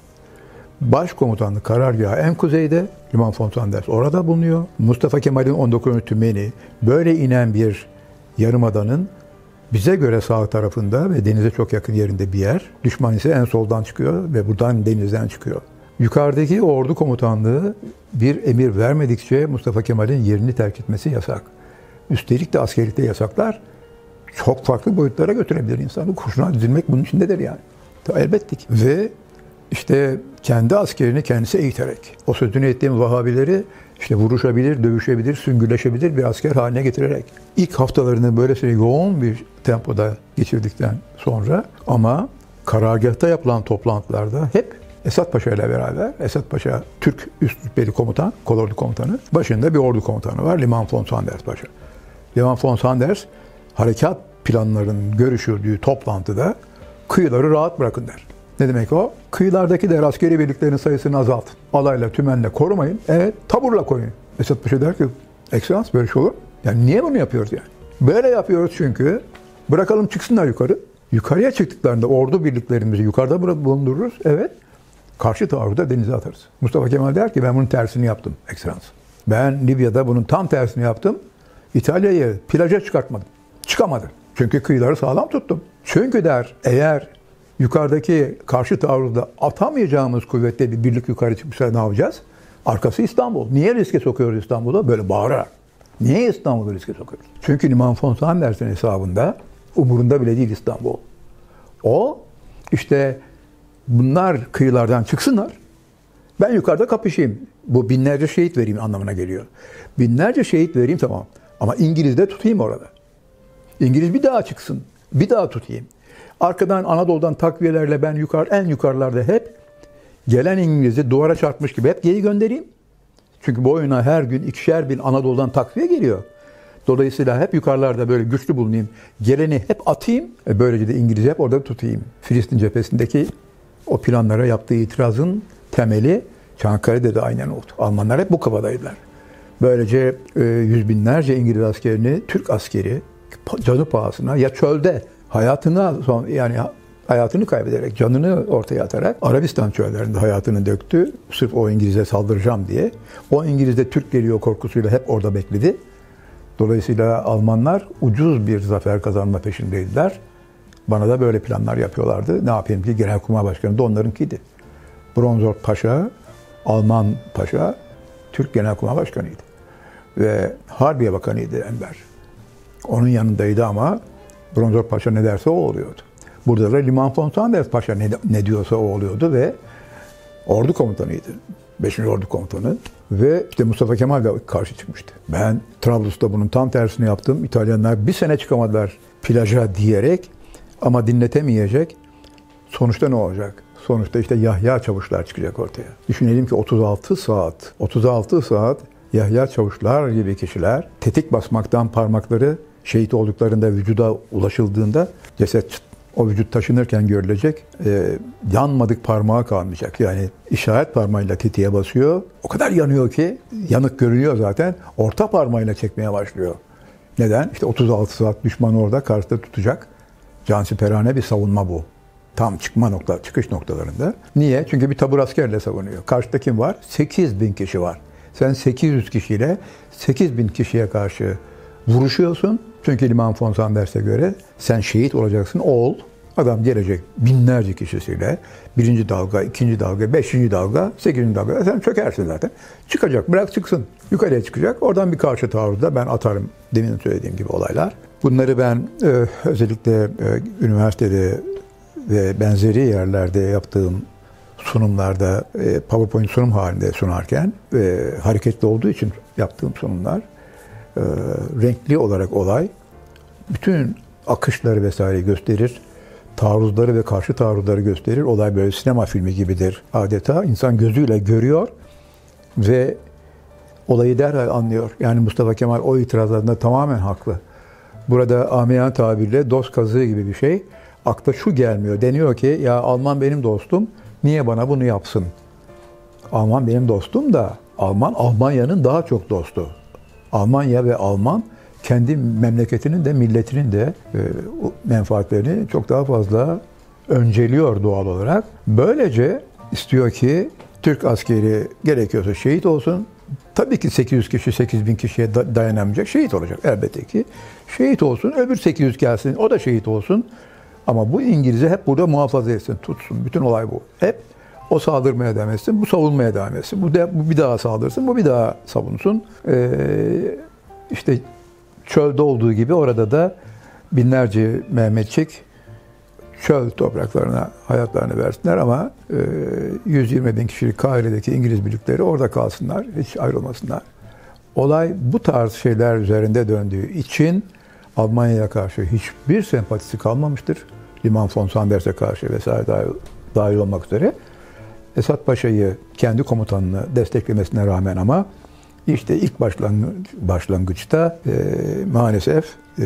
[SPEAKER 2] başkomutanlığı karargahı en kuzeyde, Liman Fontanders orada bulunuyor. Mustafa Kemal'in 19. tümeni böyle inen bir yarımadanın bize göre sağ tarafında ve denize çok yakın yerinde bir yer. Düşman ise en soldan çıkıyor ve buradan denizden çıkıyor. Yukarıdaki ordu komutanlığı bir emir vermedikçe Mustafa Kemal'in yerini terk etmesi yasak. Üstelik de askerlikte yasaklar çok farklı boyutlara götürebilir insanı. Kurşuna dizilmek bunun içindedir yani. Elbette ki. Ve işte kendi askerini kendisi eğiterek, o sözünü ettiğim Vahabileri işte vuruşabilir, dövüşebilir, süngürleşebilir bir asker haline getirerek. ilk haftalarını böylesine yoğun bir tempoda geçirdikten sonra ama karargahta yapılan toplantılarda hep Esat Paşa ile beraber, Esat Paşa Türk üst rütbeli komutan, kolordu komutanı, başında bir ordu komutanı var, Liman von Sanders Paşa. Liman von Sanders, harekat planlarının görüşüldüğü toplantıda kıyıları rahat bırakın der. Ne demek o? Kıyılardaki der askeri birliklerin sayısını azaltın. Alayla, tümenle korumayın. Evet, taburla koyun. Esat Paşa der ki, ekselans böyle şey olur. Yani niye bunu yapıyoruz yani? Böyle yapıyoruz çünkü bırakalım çıksınlar yukarı. Yukarıya çıktıklarında ordu birliklerimizi yukarıda bulundururuz. Evet. Karşı taarruda denize atarız. Mustafa Kemal der ki ben bunun tersini yaptım ekselans. Ben Libya'da bunun tam tersini yaptım. İtalya'yı plaja çıkartmadım. Çıkamadı. Çünkü kıyıları sağlam tuttum. Çünkü der eğer yukarıdaki karşı taarruzda atamayacağımız kuvvette bir birlik yukarı çıkmışsa ne yapacağız? Arkası İstanbul. Niye riske sokuyoruz İstanbul'a? Böyle bağırarak. Niye İstanbul'u riske sokuyoruz? Çünkü Liman von Sanders'in hesabında umurunda bile değil İstanbul. O işte bunlar kıyılardan çıksınlar. Ben yukarıda kapışayım. Bu binlerce şehit vereyim anlamına geliyor. Binlerce şehit vereyim tamam. Ama İngiliz de tutayım orada. İngiliz bir daha çıksın. Bir daha tutayım. Arkadan Anadolu'dan takviyelerle ben yukarı en yukarılarda hep gelen İngiliz'i duvara çarpmış gibi hep geri göndereyim. Çünkü bu oyuna her gün ikişer bin Anadolu'dan takviye geliyor. Dolayısıyla hep yukarılarda böyle güçlü bulunayım. Geleni hep atayım. E böylece de İngiliz'i hep orada tutayım. Filistin cephesindeki o planlara yaptığı itirazın temeli Çanakkale'de de aynen oldu. Almanlar hep bu kafadaydılar. Böylece e, yüz binlerce İngiliz askerini Türk askeri canı pahasına ya çölde hayatına son yani hayatını kaybederek, canını ortaya atarak Arabistan çöllerinde hayatını döktü. Sırf o İngiliz'e saldıracağım diye. O İngiliz de Türk geliyor korkusuyla hep orada bekledi. Dolayısıyla Almanlar ucuz bir zafer kazanma peşindeydiler. Bana da böyle planlar yapıyorlardı. Ne yapayım ki Genelkurmay Başkanı da onlarınkiydi. Bronzor Paşa, Alman Paşa, Türk Genelkurmay Başkanıydı. Ve Harbiye Bakanıydı Enver. Onun yanındaydı ama Bronzor Paşa ne derse o oluyordu. Burada da Liman von Sanders Paşa ne, ne diyorsa o oluyordu ve ordu komutanıydı. 5. Ordu Komutanı ve işte Mustafa Kemal de karşı çıkmıştı. Ben Trablus'ta bunun tam tersini yaptım. İtalyanlar bir sene çıkamadılar plaja diyerek ama dinletemeyecek. Sonuçta ne olacak? Sonuçta işte Yahya Çavuşlar çıkacak ortaya. Düşünelim ki 36 saat, 36 saat Yahya Çavuşlar gibi kişiler tetik basmaktan parmakları şehit olduklarında vücuda ulaşıldığında ceset o vücut taşınırken görülecek. E, yanmadık parmağı kalmayacak. Yani işaret parmağıyla tetiğe basıyor. O kadar yanıyor ki yanık görünüyor zaten. Orta parmağıyla çekmeye başlıyor. Neden? İşte 36 saat düşman orada karşıda tutacak. Cansiperane bir savunma bu. Tam çıkma nokta, çıkış noktalarında. Niye? Çünkü bir tabur askerle savunuyor. Karşıda kim var? 8 bin kişi var. Sen 800 kişiyle 8 bin kişiye karşı vuruşuyorsun. Çünkü Liman von Sanders'e göre sen şehit olacaksın, ol. Adam gelecek binlerce kişisiyle birinci dalga, ikinci dalga, beşinci dalga, sekizinci dalga sen çökersin zaten. Çıkacak, bırak çıksın. Yukarıya çıkacak. Oradan bir karşı taarruzda ben atarım demin söylediğim gibi olaylar. Bunları ben e, özellikle e, üniversitede ve benzeri yerlerde yaptığım sunumlarda e, PowerPoint sunum halinde sunarken e, hareketli olduğu için yaptığım sunumlar e, renkli olarak olay bütün akışları vesaire gösterir. Taarruzları ve karşı taarruzları gösterir. Olay böyle sinema filmi gibidir adeta. İnsan gözüyle görüyor ve olayı derhal anlıyor. Yani Mustafa Kemal o itirazlarında tamamen haklı. Burada ameyan tabirle dost kazığı gibi bir şey. Akla şu gelmiyor. Deniyor ki ya Alman benim dostum niye bana bunu yapsın? Alman benim dostum da Alman Almanya'nın daha çok dostu. Almanya ve Alman kendi memleketinin de milletinin de e, menfaatlerini çok daha fazla önceliyor doğal olarak. Böylece istiyor ki Türk askeri gerekiyorsa şehit olsun. Tabii ki 800 kişi 8 bin kişiye dayanamayacak şehit olacak elbette ki. Şehit olsun öbür 800 gelsin o da şehit olsun. Ama bu İngiliz'i hep burada muhafaza etsin, tutsun. Bütün olay bu. Hep o saldırmaya devam etsin, bu savunmaya devam etsin. Bu, de, bu bir daha saldırsın, bu bir daha savunsun. Ee, işte çölde olduğu gibi orada da binlerce Mehmetçik çöl topraklarına hayatlarını versinler ama e, 120 bin kişilik Kahire'deki İngiliz birlikleri orada kalsınlar, hiç ayrılmasınlar. Olay bu tarz şeyler üzerinde döndüğü için Almanya'ya karşı hiçbir sempatisi kalmamıştır. Liman von Sanders'e karşı vesaire dahil, dahil olmak üzere. Esat Paşa'yı kendi komutanını desteklemesine rağmen ama işte ilk başlangıç, başlangıçta e, maalesef e,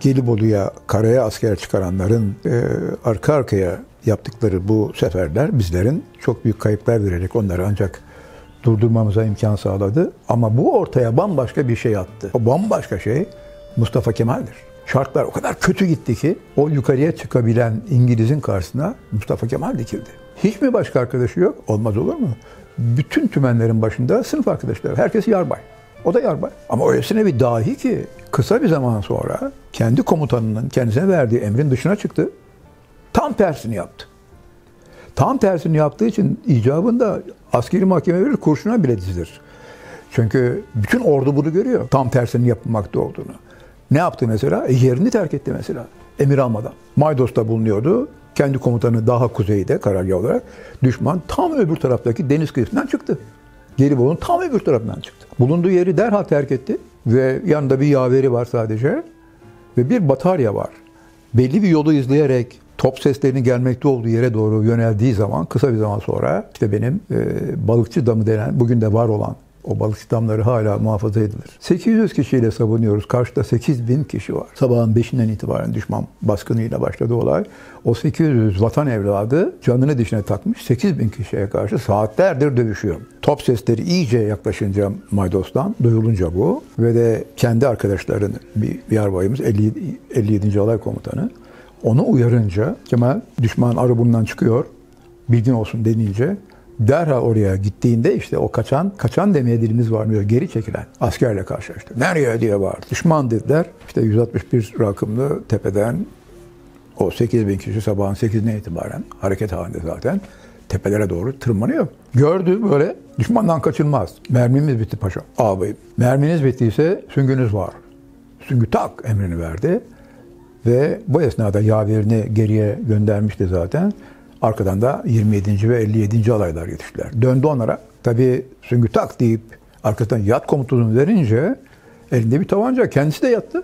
[SPEAKER 2] Gelibolu'ya karaya asker çıkaranların e, arka arkaya yaptıkları bu seferler bizlerin çok büyük kayıplar vererek onları ancak durdurmamıza imkan sağladı. Ama bu ortaya bambaşka bir şey attı. O bambaşka şey Mustafa Kemal'dir. Şartlar o kadar kötü gitti ki o yukarıya çıkabilen İngiliz'in karşısına Mustafa Kemal dikildi. Hiç mi başka arkadaşı yok? Olmaz olur mu? Bütün tümenlerin başında sınıf arkadaşları. Herkes yarbay. O da yarbay. Ama öylesine bir dahi ki kısa bir zaman sonra kendi komutanının kendisine verdiği emrin dışına çıktı. Tam tersini yaptı. Tam tersini yaptığı için icabında askeri mahkeme verir, kurşuna bile dizilir. Çünkü bütün ordu bunu görüyor. Tam tersini yapılmakta olduğunu. Ne yaptı mesela? E, yerini terk etti mesela. Emir almadan. Maydos'ta bulunuyordu. Kendi komutanı daha kuzeyde karargah olarak. Düşman tam öbür taraftaki deniz kıyısından çıktı. Gelibolu'nun tam öbür tarafından çıktı. Bulunduğu yeri derhal terk etti. Ve yanında bir yaveri var sadece. Ve bir batarya var. Belli bir yolu izleyerek top seslerinin gelmekte olduğu yere doğru yöneldiği zaman kısa bir zaman sonra işte benim e, balıkçı damı denen bugün de var olan o balıkçı damları hala muhafaza edilir. 800 kişiyle savunuyoruz. Karşıda 8 bin kişi var. Sabahın 5'inden itibaren düşman baskınıyla başladı olay. O 800 vatan evladı canını dişine takmış 8 bin kişiye karşı saatlerdir dövüşüyor. Top sesleri iyice yaklaşınca Maydos'tan duyulunca bu ve de kendi arkadaşların bir, bir yarbayımız 50, 57. alay komutanı Onu uyarınca Kemal düşman arı bundan çıkıyor. Bilgin olsun denince derhal oraya gittiğinde işte o kaçan, kaçan demeye dilimiz varmıyor. Geri çekilen askerle karşılaştı. Nereye diye bağırdı. Düşman dediler. İşte 161 rakımlı tepeden o 8 bin kişi sabahın 8'ine itibaren hareket halinde zaten tepelere doğru tırmanıyor. Gördü böyle düşmandan kaçılmaz. Mermimiz bitti paşa. Ağabeyim. Merminiz bittiyse süngünüz var. Süngü tak emrini verdi. Ve bu esnada yaverini geriye göndermişti zaten. Arkadan da 27. ve 57. alaylar yetiştiler. Döndü onlara. Tabii süngü tak deyip arkadan yat komutunu verince elinde bir tabanca. Kendisi de yattı.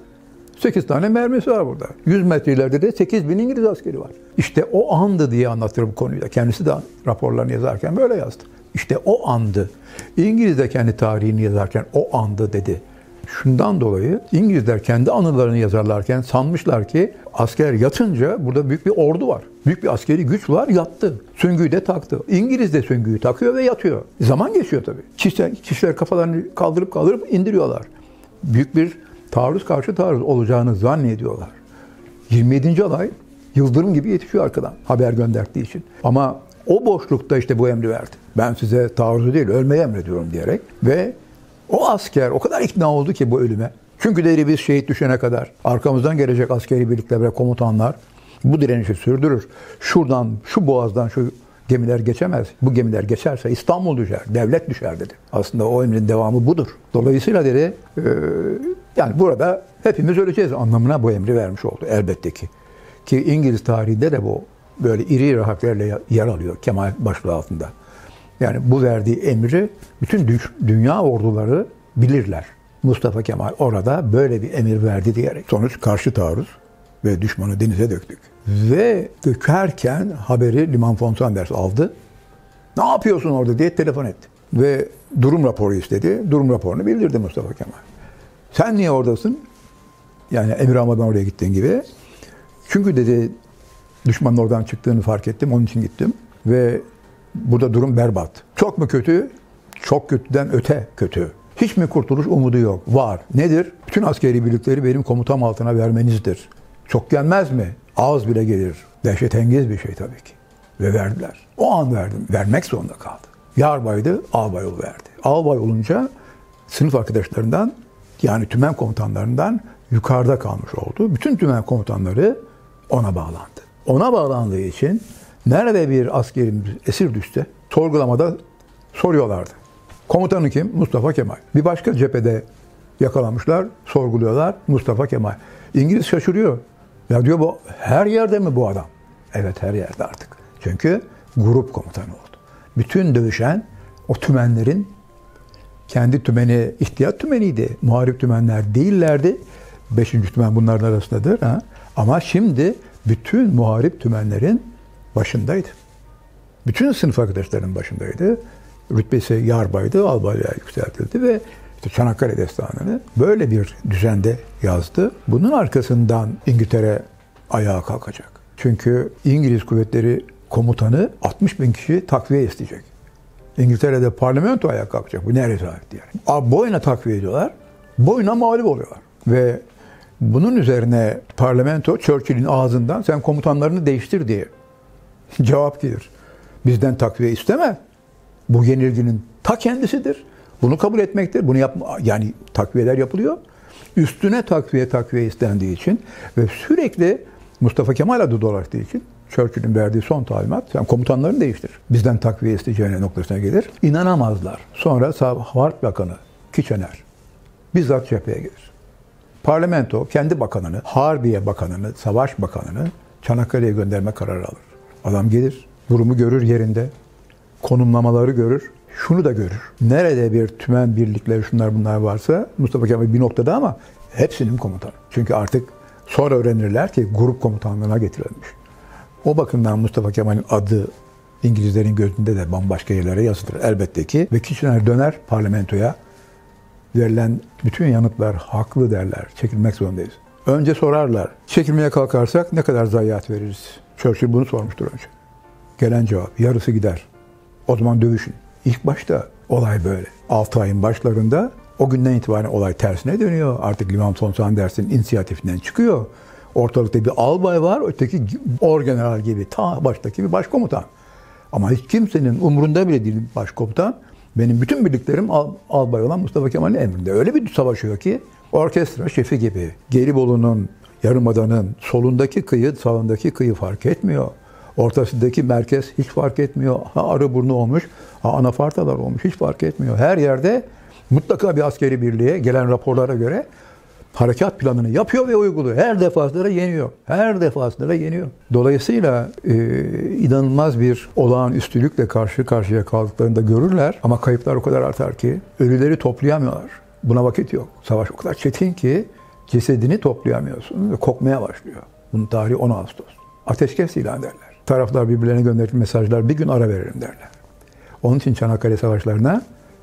[SPEAKER 2] 8 tane mermisi var burada. 100 metre ileride de 8 bin İngiliz askeri var. İşte o andı diye anlatırım konuyu da. Kendisi de raporlarını yazarken böyle yazdı. İşte o andı. İngiliz de kendi tarihini yazarken o andı dedi. Şundan dolayı İngilizler kendi anılarını yazarlarken sanmışlar ki asker yatınca burada büyük bir ordu var. Büyük bir askeri güç var yattı. Süngüyü de taktı. İngiliz de süngüyü takıyor ve yatıyor. Zaman geçiyor tabii. Kişiler, kişiler kafalarını kaldırıp kaldırıp indiriyorlar. Büyük bir taarruz karşı taarruz olacağını zannediyorlar. 27. alay yıldırım gibi yetişiyor arkadan haber gönderdiği için. Ama o boşlukta işte bu emri verdi. Ben size taarruzu değil ölmeyi emrediyorum diyerek ve o asker o kadar ikna oldu ki bu ölüme. Çünkü dedi biz şehit düşene kadar arkamızdan gelecek askeri birlikler ve komutanlar bu direnişi sürdürür. Şuradan, şu boğazdan şu gemiler geçemez. Bu gemiler geçerse İstanbul düşer, devlet düşer dedi. Aslında o emrin devamı budur. Dolayısıyla dedi, e, yani burada hepimiz öleceğiz anlamına bu emri vermiş oldu elbette ki. Ki İngiliz tarihinde de bu böyle iri iri harflerle yer alıyor Kemal başlığı altında. Yani bu verdiği emri bütün dünya orduları bilirler. Mustafa Kemal orada böyle bir emir verdi diyerek. Sonuç karşı taarruz ve düşmanı denize döktük. Ve dökerken haberi Liman von Sanders aldı. Ne yapıyorsun orada diye telefon etti. Ve durum raporu istedi. Durum raporunu bildirdi Mustafa Kemal. Sen niye oradasın? Yani emir almadan oraya gittiğin gibi. Çünkü dedi düşmanın oradan çıktığını fark ettim. Onun için gittim. Ve burada durum berbat. Çok mu kötü? Çok kötüden öte kötü. Hiç mi kurtuluş umudu yok? Var. Nedir? Bütün askeri birlikleri benim komutam altına vermenizdir. Çok gelmez mi? Az bile gelir. Dehşetengiz bir şey tabii ki. Ve verdiler. O an verdim. Vermek zorunda kaldı. Yarbaydı, albay verdi. Albay olunca sınıf arkadaşlarından yani tümen komutanlarından yukarıda kalmış oldu. Bütün tümen komutanları ona bağlandı. Ona bağlandığı için nerede bir askerimiz esir düşse sorgulamada soruyorlardı. Komutanı kim? Mustafa Kemal. Bir başka cephede yakalanmışlar, sorguluyorlar. Mustafa Kemal. İngiliz şaşırıyor. Ya diyor bu her yerde mi bu adam? Evet her yerde artık. Çünkü grup komutanı oldu. Bütün dövüşen o tümenlerin kendi tümeni ihtiyat tümeniydi. Muharip tümenler değillerdi. Beşinci tümen bunların arasındadır. Ha? Ama şimdi bütün muharip tümenlerin başındaydı. Bütün sınıf arkadaşlarının başındaydı. Rütbesi yarbaydı, albaylığa yükseltildi ve işte Çanakkale Destanı'nı böyle bir düzende yazdı. Bunun arkasından İngiltere ayağa kalkacak. Çünkü İngiliz kuvvetleri komutanı 60 bin kişi takviye isteyecek. İngiltere'de parlamento ayağa kalkacak. Bu ne rezalet yani. Boyuna takviye ediyorlar. Boyuna mağlup oluyorlar. Ve bunun üzerine parlamento Churchill'in ağzından sen komutanlarını değiştir diye cevap gelir. Bizden takviye isteme. Bu yenilginin ta kendisidir. Bunu kabul etmektir. Bunu yapma yani takviyeler yapılıyor. Üstüne takviye takviye istendiği için ve sürekli Mustafa Kemal adı dolaştığı için Churchill'in verdiği son talimat sen komutanlarını değiştir. Bizden takviye isteyeceğine noktasına gelir. İnanamazlar. Sonra Harp Bakanı Kiçener bizzat cepheye gelir. Parlamento kendi bakanını, Harbiye bakanını, Savaş bakanını Çanakkale'ye gönderme kararı alır. Adam gelir, durumu görür yerinde, konumlamaları görür, şunu da görür. Nerede bir tümen birlikleri şunlar bunlar varsa Mustafa Kemal bir noktada ama hepsinin komutanı. Çünkü artık sonra öğrenirler ki grup komutanlığına getirilmiş. O bakımdan Mustafa Kemal'in adı İngilizlerin gözünde de bambaşka yerlere yazılır elbette ki. Ve Kitchener döner parlamentoya. Verilen bütün yanıtlar haklı derler. Çekilmek zorundayız. Önce sorarlar. Çekilmeye kalkarsak ne kadar zayiat veririz? Churchill bunu sormuştur önce. Gelen cevap yarısı gider. O zaman dövüşün. İlk başta olay böyle. 6 ayın başlarında o günden itibaren olay tersine dönüyor. Artık Liman von Sanders'in inisiyatifinden çıkıyor. Ortalıkta bir albay var, öteki orgeneral gibi ta baştaki bir başkomutan. Ama hiç kimsenin umurunda bile değil başkomutan. Benim bütün birliklerim al, albay olan Mustafa Kemal'in emrinde. Öyle bir savaşıyor ki orkestra şefi gibi. Gelibolu'nun, Yarımada'nın solundaki kıyı, sağındaki kıyı fark etmiyor. Ortasındaki merkez hiç fark etmiyor. Ha arı burnu olmuş, ha anafartalar olmuş hiç fark etmiyor. Her yerde mutlaka bir askeri birliğe gelen raporlara göre harekat planını yapıyor ve uyguluyor. Her defasında yeniyor. Her defasında yeniyor. Dolayısıyla e, inanılmaz bir olağanüstülükle karşı karşıya kaldıklarında görürler. Ama kayıplar o kadar artar ki ölüleri toplayamıyorlar. Buna vakit yok. Savaş o kadar çetin ki cesedini toplayamıyorsun kokmaya başlıyor. Bunun tarihi 10 Ağustos. Ateşkes ilan ederler. Taraflar birbirlerine gönderdiği mesajlar bir gün ara verelim derler. Onun için Çanakkale Savaşları'na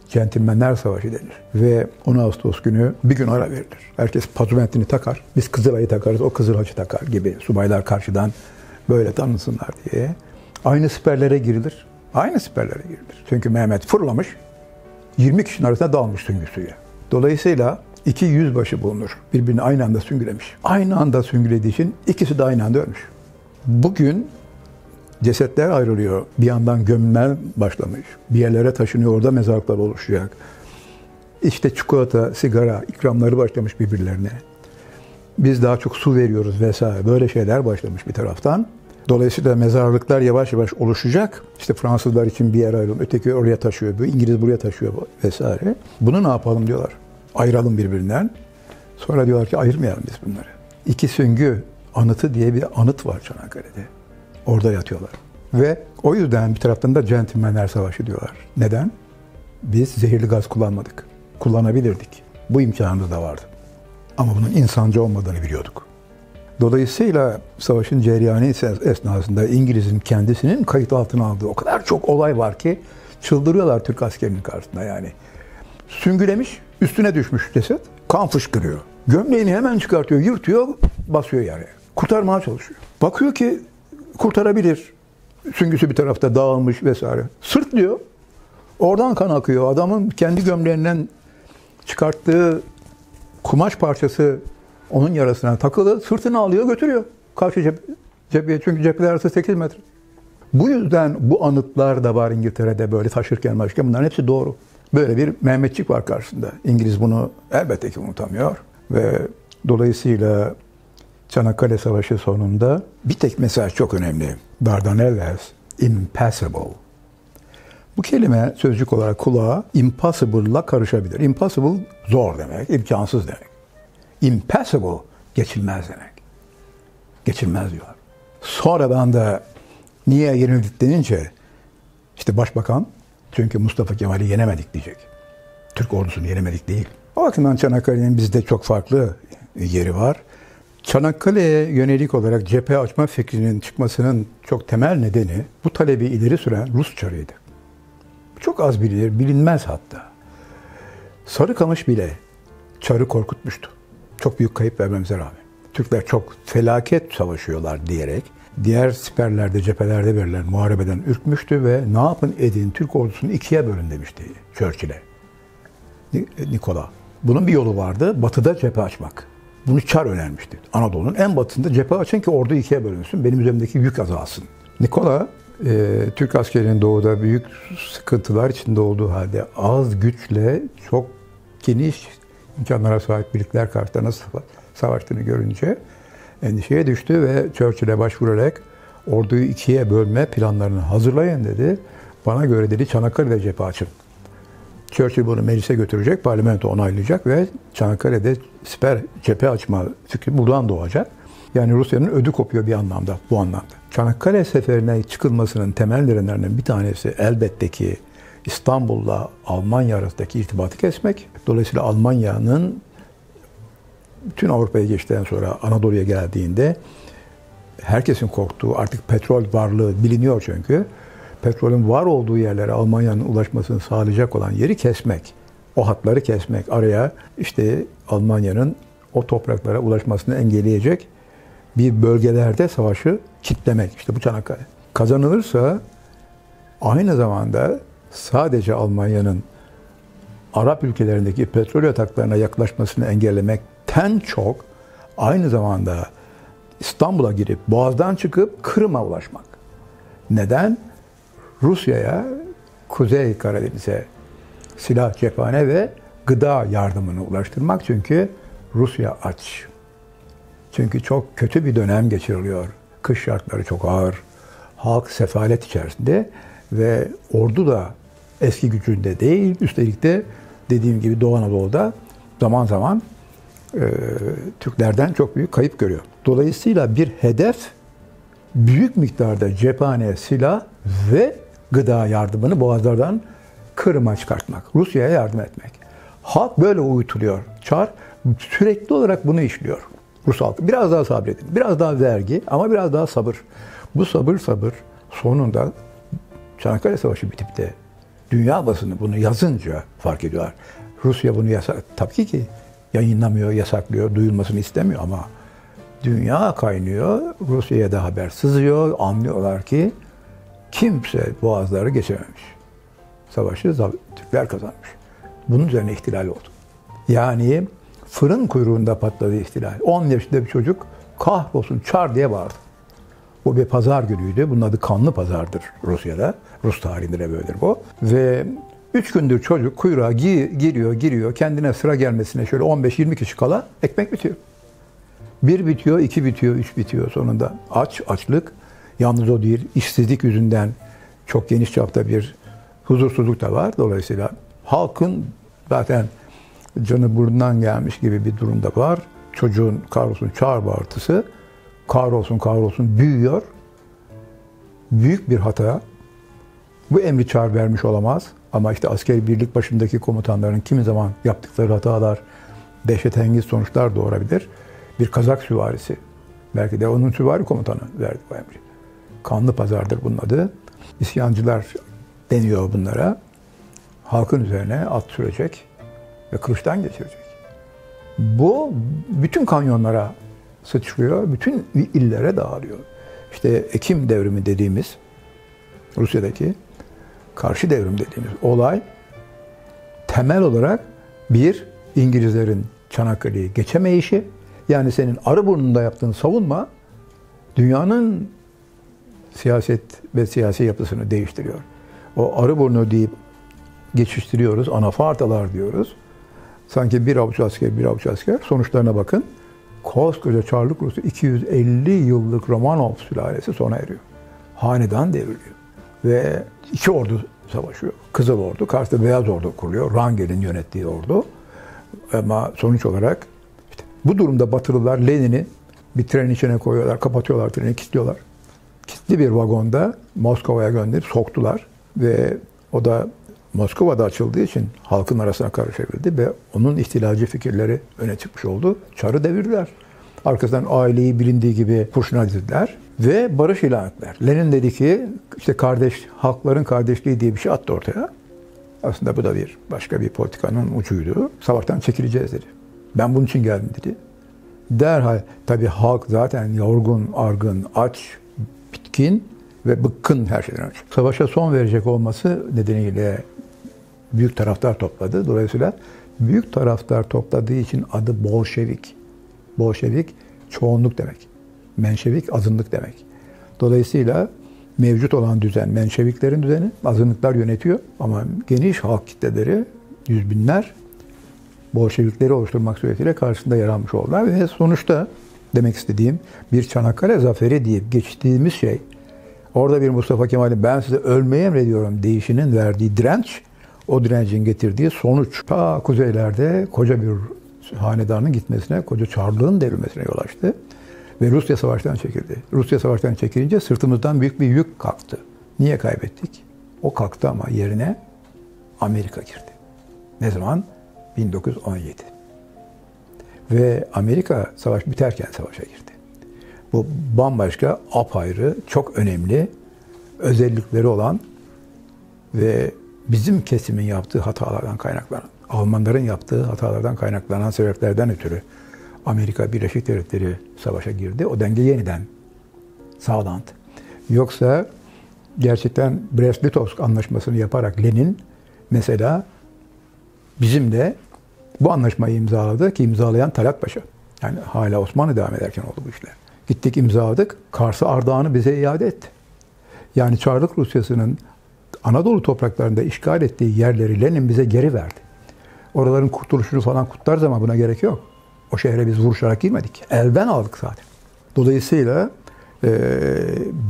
[SPEAKER 2] Centilmenler Savaşı denir. Ve 10 Ağustos günü bir gün ara verilir. Herkes pazumentini takar. Biz Kızılay'ı takarız, o Kızılhaç'ı takar gibi. Subaylar karşıdan böyle tanınsınlar diye. Aynı siperlere girilir. Aynı siperlere girilir. Çünkü Mehmet fırlamış, 20 kişinin arasında dalmış süngüsüyle. Dolayısıyla iki yüzbaşı bulunur. Birbirini aynı anda süngülemiş. Aynı anda süngülediği için ikisi de aynı anda ölmüş. Bugün cesetler ayrılıyor. Bir yandan gömmel başlamış. Bir yerlere taşınıyor. Orada mezarlıklar oluşacak. İşte çikolata, sigara ikramları başlamış birbirlerine. Biz daha çok su veriyoruz vesaire. Böyle şeyler başlamış bir taraftan. Dolayısıyla mezarlıklar yavaş yavaş oluşacak. İşte Fransızlar için bir yer ayrılıyor. Öteki oraya taşıyor. İngiliz buraya taşıyor vesaire. Bunu ne yapalım diyorlar. Ayıralım birbirinden. Sonra diyorlar ki ayırmayalım biz bunları. İki süngü anıtı diye bir anıt var Çanakkale'de. Orada yatıyorlar. Ve o yüzden bir taraftan da centilmenler savaşı diyorlar. Neden? Biz zehirli gaz kullanmadık. Kullanabilirdik. Bu imkanımız da vardı. Ama bunun insancı olmadığını biliyorduk. Dolayısıyla savaşın cereyanı esnasında İngiliz'in kendisinin kayıt altına aldığı o kadar çok olay var ki çıldırıyorlar Türk askerinin karşısında yani. Süngülemiş, üstüne düşmüş ceset, kan fışkırıyor. Gömleğini hemen çıkartıyor, yırtıyor, basıyor yere. Kurtarmaya çalışıyor. Bakıyor ki kurtarabilir. Süngüsü bir tarafta dağılmış vesaire. Sırt diyor. Oradan kan akıyor. Adamın kendi gömleğinden çıkarttığı kumaş parçası onun yarasına takılı. Sırtını alıyor götürüyor. Karşı cep cepheye. Çünkü cepheler arası 8 metre. Bu yüzden bu anıtlar da var İngiltere'de böyle taşırken başka. Bunların hepsi doğru. Böyle bir Mehmetçik var karşısında. İngiliz bunu elbette ki unutamıyor. Ve dolayısıyla Çanakkale Savaşı sonunda bir tek mesaj çok önemli. Dardanelles, impassable. Bu kelime sözcük olarak kulağa impossible'la karışabilir. Impossible zor demek, imkansız demek. Impassable geçilmez demek. Geçilmez diyor. Sonradan da niye yenildik denince işte başbakan çünkü Mustafa Kemal'i yenemedik diyecek. Türk ordusunu yenemedik değil. O bakımdan Çanakkale'nin bizde çok farklı yeri var. Çanakkale'ye yönelik olarak cephe açma fikrinin çıkmasının çok temel nedeni bu talebi ileri süren Rus çarıydı. Çok az bilinir, bilinmez hatta. Sarıkamış bile çarı korkutmuştu. Çok büyük kayıp vermemize rağmen. Türkler çok felaket savaşıyorlar diyerek diğer siperlerde, cephelerde verilen muharebeden ürkmüştü ve ne yapın edin Türk ordusunu ikiye bölün demişti Churchill'e. Nikola. Bunun bir yolu vardı. Batıda cephe açmak. Bunu Çar önermişti. Anadolu'nun en batısında cephe açın ki ordu ikiye bölünsün. Benim üzerimdeki yük azalsın. Nikola e, Türk askerinin doğuda büyük sıkıntılar içinde olduğu halde az güçle çok geniş imkanlara sahip birlikler nasıl savaştığını görünce endişeye düştü ve Churchill'e başvurarak orduyu ikiye bölme planlarını hazırlayın dedi. Bana göre dedi Çanakkale'de cephe açın. Churchill bunu meclise götürecek, parlamento onaylayacak ve Çanakkale'de siper cephe açma fikri buradan doğacak. Yani Rusya'nın ödü kopuyor bir anlamda, bu anlamda. Çanakkale seferine çıkılmasının temel nedenlerinden bir tanesi elbette ki İstanbul'la Almanya arasındaki irtibatı kesmek. Dolayısıyla Almanya'nın bütün Avrupa'ya geçtikten sonra Anadolu'ya geldiğinde herkesin korktuğu artık petrol varlığı biliniyor çünkü petrolün var olduğu yerlere Almanya'nın ulaşmasını sağlayacak olan yeri kesmek. O hatları kesmek. Araya işte Almanya'nın o topraklara ulaşmasını engelleyecek bir bölgelerde savaşı kitlemek. İşte bu Çanakkale. Kazanılırsa aynı zamanda sadece Almanya'nın Arap ülkelerindeki petrol yataklarına yaklaşmasını engellemekten çok aynı zamanda İstanbul'a girip Boğaz'dan çıkıp Kırım'a ulaşmak. Neden? Rusya'ya, Kuzey Karadeniz'e silah, cephane ve gıda yardımını ulaştırmak çünkü Rusya aç. Çünkü çok kötü bir dönem geçiriliyor. Kış şartları çok ağır. Halk sefalet içerisinde ve ordu da eski gücünde değil. Üstelik de dediğim gibi Doğu Anadolu'da zaman zaman e, Türklerden çok büyük kayıp görüyor. Dolayısıyla bir hedef büyük miktarda cephane, silah ve gıda yardımını boğazlardan Kırım'a çıkartmak. Rusya'ya yardım etmek. Halk böyle uyutuluyor. Çar sürekli olarak bunu işliyor. Rus halkı. Biraz daha sabredin. Biraz daha vergi ama biraz daha sabır. Bu sabır sabır sonunda Çanakkale Savaşı bitip de dünya basını bunu yazınca fark ediyorlar. Rusya bunu yasak, tabii ki yayınlamıyor, yasaklıyor, duyulmasını istemiyor ama dünya kaynıyor, Rusya'ya da haber sızıyor, anlıyorlar ki kimse boğazları geçememiş. Savaşı Türkler kazanmış. Bunun üzerine ihtilal oldu. Yani fırın kuyruğunda patladı ihtilal. 10 yaşında bir çocuk kahrolsun çar diye bağırdı. Bu bir pazar günüydü. Bunun adı kanlı pazardır Rusya'da. Rus tarihinde de böyledir bu. Ve üç gündür çocuk kuyruğa giriyor, giriyor. Kendine sıra gelmesine şöyle 15-20 kişi kala ekmek bitiyor. Bir bitiyor, iki bitiyor, üç bitiyor sonunda. Aç, açlık. Yalnız o değil, işsizlik yüzünden çok geniş çapta bir huzursuzluk da var. Dolayısıyla halkın zaten canı burnundan gelmiş gibi bir durumda var. Çocuğun kahrolsun çağır bağırtısı kahrolsun kahrolsun büyüyor. Büyük bir hata. Bu emri çağır vermiş olamaz. Ama işte askeri birlik başındaki komutanların kimi zaman yaptıkları hatalar dehşetengiz sonuçlar doğurabilir. Bir Kazak süvarisi, belki de onun süvari komutanı verdi bu emri. Kanlı pazardır bunun adı. İsyancılar deniyor bunlara. Halkın üzerine at sürecek ve kılıçtan geçirecek. Bu bütün kanyonlara sıçrıyor, bütün illere dağılıyor. İşte Ekim devrimi dediğimiz Rusya'daki karşı devrim dediğimiz olay temel olarak bir İngilizlerin Çanakkale'yi geçemeyişi yani senin arı burnunda yaptığın savunma dünyanın siyaset ve siyasi yapısını değiştiriyor. O arı burnu deyip geçiştiriyoruz, anafartalar diyoruz. Sanki bir avuç asker, bir avuç asker. Sonuçlarına bakın. Koskoca Çarlık Rusya 250 yıllık Romanov sülalesi sona eriyor. Hanedan devriliyor. Ve iki ordu savaşıyor. Kızıl Ordu, karşısında Beyaz Ordu kuruluyor. Rangel'in yönettiği ordu. Ama sonuç olarak işte bu durumda Batılılar Lenin'i bir tren içine koyuyorlar, kapatıyorlar treni, kilitliyorlar. Kilitli bir vagonda Moskova'ya gönderip soktular ve o da Moskova'da açıldığı için halkın arasına karışabildi ve onun ihtilalci fikirleri öne çıkmış oldu. Çarı devirdiler. Arkasından aileyi bilindiği gibi kurşuna dizdiler ve barış ilan ettiler. Lenin dedi ki işte kardeş, halkların kardeşliği diye bir şey attı ortaya. Aslında bu da bir başka bir politikanın ucuydu. Savaştan çekileceğiz dedi. Ben bunun için geldim dedi. Derhal tabii halk zaten yorgun, argın, aç, bitkin ve bıkkın her şeyden önce. Savaşa son verecek olması nedeniyle büyük taraftar topladı. Dolayısıyla büyük taraftar topladığı için adı Bolşevik. Bolşevik çoğunluk demek. Menşevik azınlık demek. Dolayısıyla mevcut olan düzen Menşeviklerin düzeni, azınlıklar yönetiyor ama geniş halk kitleleri, yüz binler Bolşevikleri oluşturmak suretiyle karşısında yer almış oldular ve sonuçta demek istediğim bir Çanakkale zaferi deyip geçtiğimiz şey orada bir Mustafa Kemal'in ben size ölmeyi emrediyorum deyişinin verdiği direnç o direncin getirdiği sonuç ta kuzeylerde koca bir hanedanın gitmesine, koca çarlığın devrilmesine yol açtı. Ve Rusya savaştan çekildi. Rusya savaştan çekilince sırtımızdan büyük bir yük kalktı. Niye kaybettik? O kalktı ama yerine Amerika girdi. Ne zaman? 1917. Ve Amerika savaş biterken savaşa girdi. Bu bambaşka, apayrı, çok önemli özellikleri olan ve bizim kesimin yaptığı hatalardan kaynaklanan, Almanların yaptığı hatalardan kaynaklanan sebeplerden ötürü Amerika Birleşik Devletleri savaşa girdi. O denge yeniden sağlandı. Yoksa gerçekten Brest-Litovsk anlaşmasını yaparak Lenin mesela bizim de bu anlaşmayı imzaladı ki imzalayan Talat Paşa. Yani hala Osmanlı devam ederken oldu bu işler. Gittik imzaladık. Kars'ı Ardahan'ı bize iade etti. Yani Çarlık Rusyası'nın Anadolu topraklarında işgal ettiği yerleri Lenin bize geri verdi. Oraların kurtuluşunu falan kutlarız ama buna gerek yok. O şehre biz vuruşarak girmedik. Elden aldık zaten. Dolayısıyla e,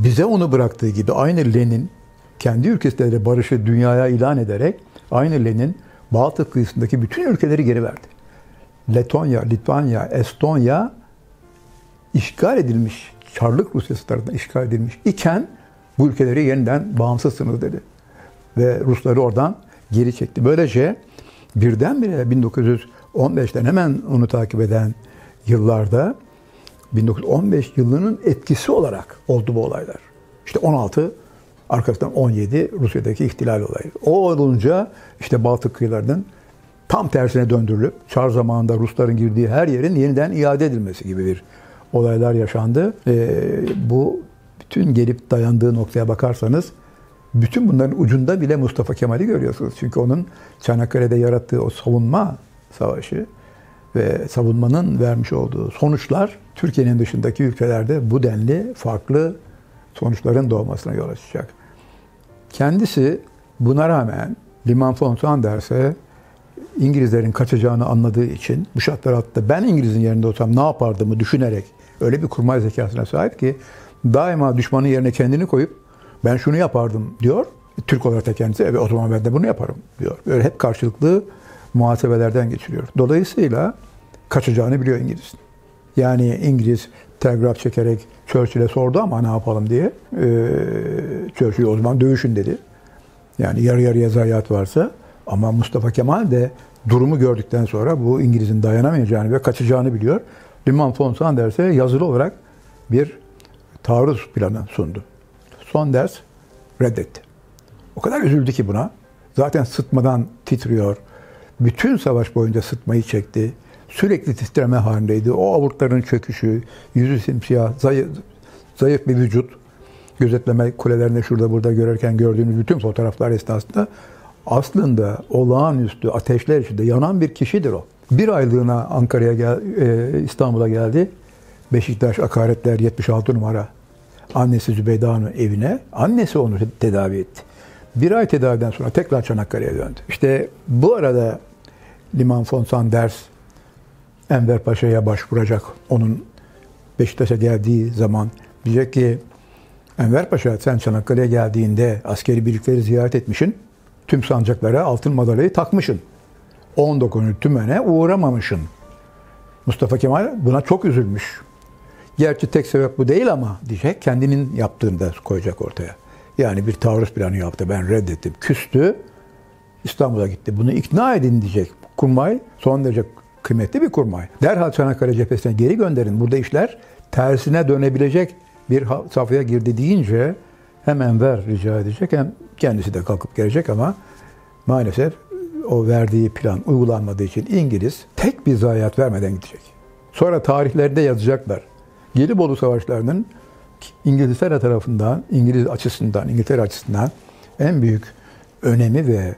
[SPEAKER 2] bize onu bıraktığı gibi aynı Lenin kendi ülkesinde barışı dünyaya ilan ederek aynı Lenin Baltık kıyısındaki bütün ülkeleri geri verdi. Letonya, Litvanya, Estonya işgal edilmiş, Çarlık Rusyası tarafından işgal edilmiş iken bu ülkeleri yeniden bağımsızsınız dedi. Ve Rusları oradan geri çekti. Böylece birdenbire 1915'ten hemen onu takip eden yıllarda 1915 yılının etkisi olarak oldu bu olaylar. İşte 16 arkasından 17 Rusya'daki ihtilal olayı. O olunca işte Baltık kıyılarının tam tersine döndürülüp Çar zamanında Rusların girdiği her yerin yeniden iade edilmesi gibi bir olaylar yaşandı. E, bu bütün gelip dayandığı noktaya bakarsanız bütün bunların ucunda bile Mustafa Kemal'i görüyorsunuz. Çünkü onun Çanakkale'de yarattığı o savunma savaşı ve savunmanın vermiş olduğu sonuçlar Türkiye'nin dışındaki ülkelerde bu denli farklı sonuçların doğmasına yol açacak. Kendisi buna rağmen Liman von Sanders'e İngilizlerin kaçacağını anladığı için bu şartlar altında ben İngiliz'in yerinde olsam ne yapardımı düşünerek öyle bir kurmay zekasına sahip ki daima düşmanın yerine kendini koyup ben şunu yapardım diyor. Türk olarak da kendisi evet o zaman ben de bunu yaparım diyor. Böyle hep karşılıklı muhasebelerden geçiriyor. Dolayısıyla kaçacağını biliyor İngiliz. Yani İngiliz telgraf çekerek Churchill'e sordu ama ne yapalım diye. Ee, Churchill o zaman dövüşün dedi. Yani yarı yarıya zayiat varsa ama Mustafa Kemal de durumu gördükten sonra bu İngiliz'in dayanamayacağını ve kaçacağını biliyor. Liman von Sanders'e yazılı olarak bir taarruz planı sundu. Sonders reddetti. O kadar üzüldü ki buna. Zaten sıtmadan titriyor. Bütün savaş boyunca sıtmayı çekti. Sürekli titreme halindeydi. O avurtların çöküşü, yüzü simsiyah, zayıf, zayıf bir vücut. Gözetleme kulelerinde şurada burada görürken gördüğünüz bütün fotoğraflar esnasında aslında olağanüstü ateşler içinde yanan bir kişidir o. Bir aylığına Ankara'ya gel, e, İstanbul'a geldi. Beşiktaş Akaretler 76 numara. Annesi Zübeyde Hanım evine. Annesi onu tedavi etti. Bir ay tedaviden sonra tekrar Çanakkale'ye döndü. İşte bu arada Liman von Sanders Enver Paşa'ya başvuracak. Onun Beşiktaş'a geldiği zaman diyecek ki Enver Paşa sen Çanakkale'ye geldiğinde askeri birlikleri ziyaret etmişsin. Tüm sancaklara altın madalyayı takmışsın. 19. tümene uğramamışsın. Mustafa Kemal buna çok üzülmüş. Gerçi tek sebep bu değil ama diyecek kendinin yaptığını da koyacak ortaya. Yani bir taarruz planı yaptı. Ben reddettim. Küstü. İstanbul'a gitti. Bunu ikna edin diyecek. Kurmay son derece kıymetli bir kurmay. Derhal Çanakkale cephesine geri gönderin. Burada işler tersine dönebilecek bir safhaya girdi deyince hem Enver rica edecek hem kendisi de kalkıp gelecek ama maalesef o verdiği plan uygulanmadığı için İngiliz tek bir zayiat vermeden gidecek. Sonra tarihlerde yazacaklar. Gelibolu Savaşları'nın İngiltere tarafından, İngiliz açısından, İngiltere açısından en büyük önemi ve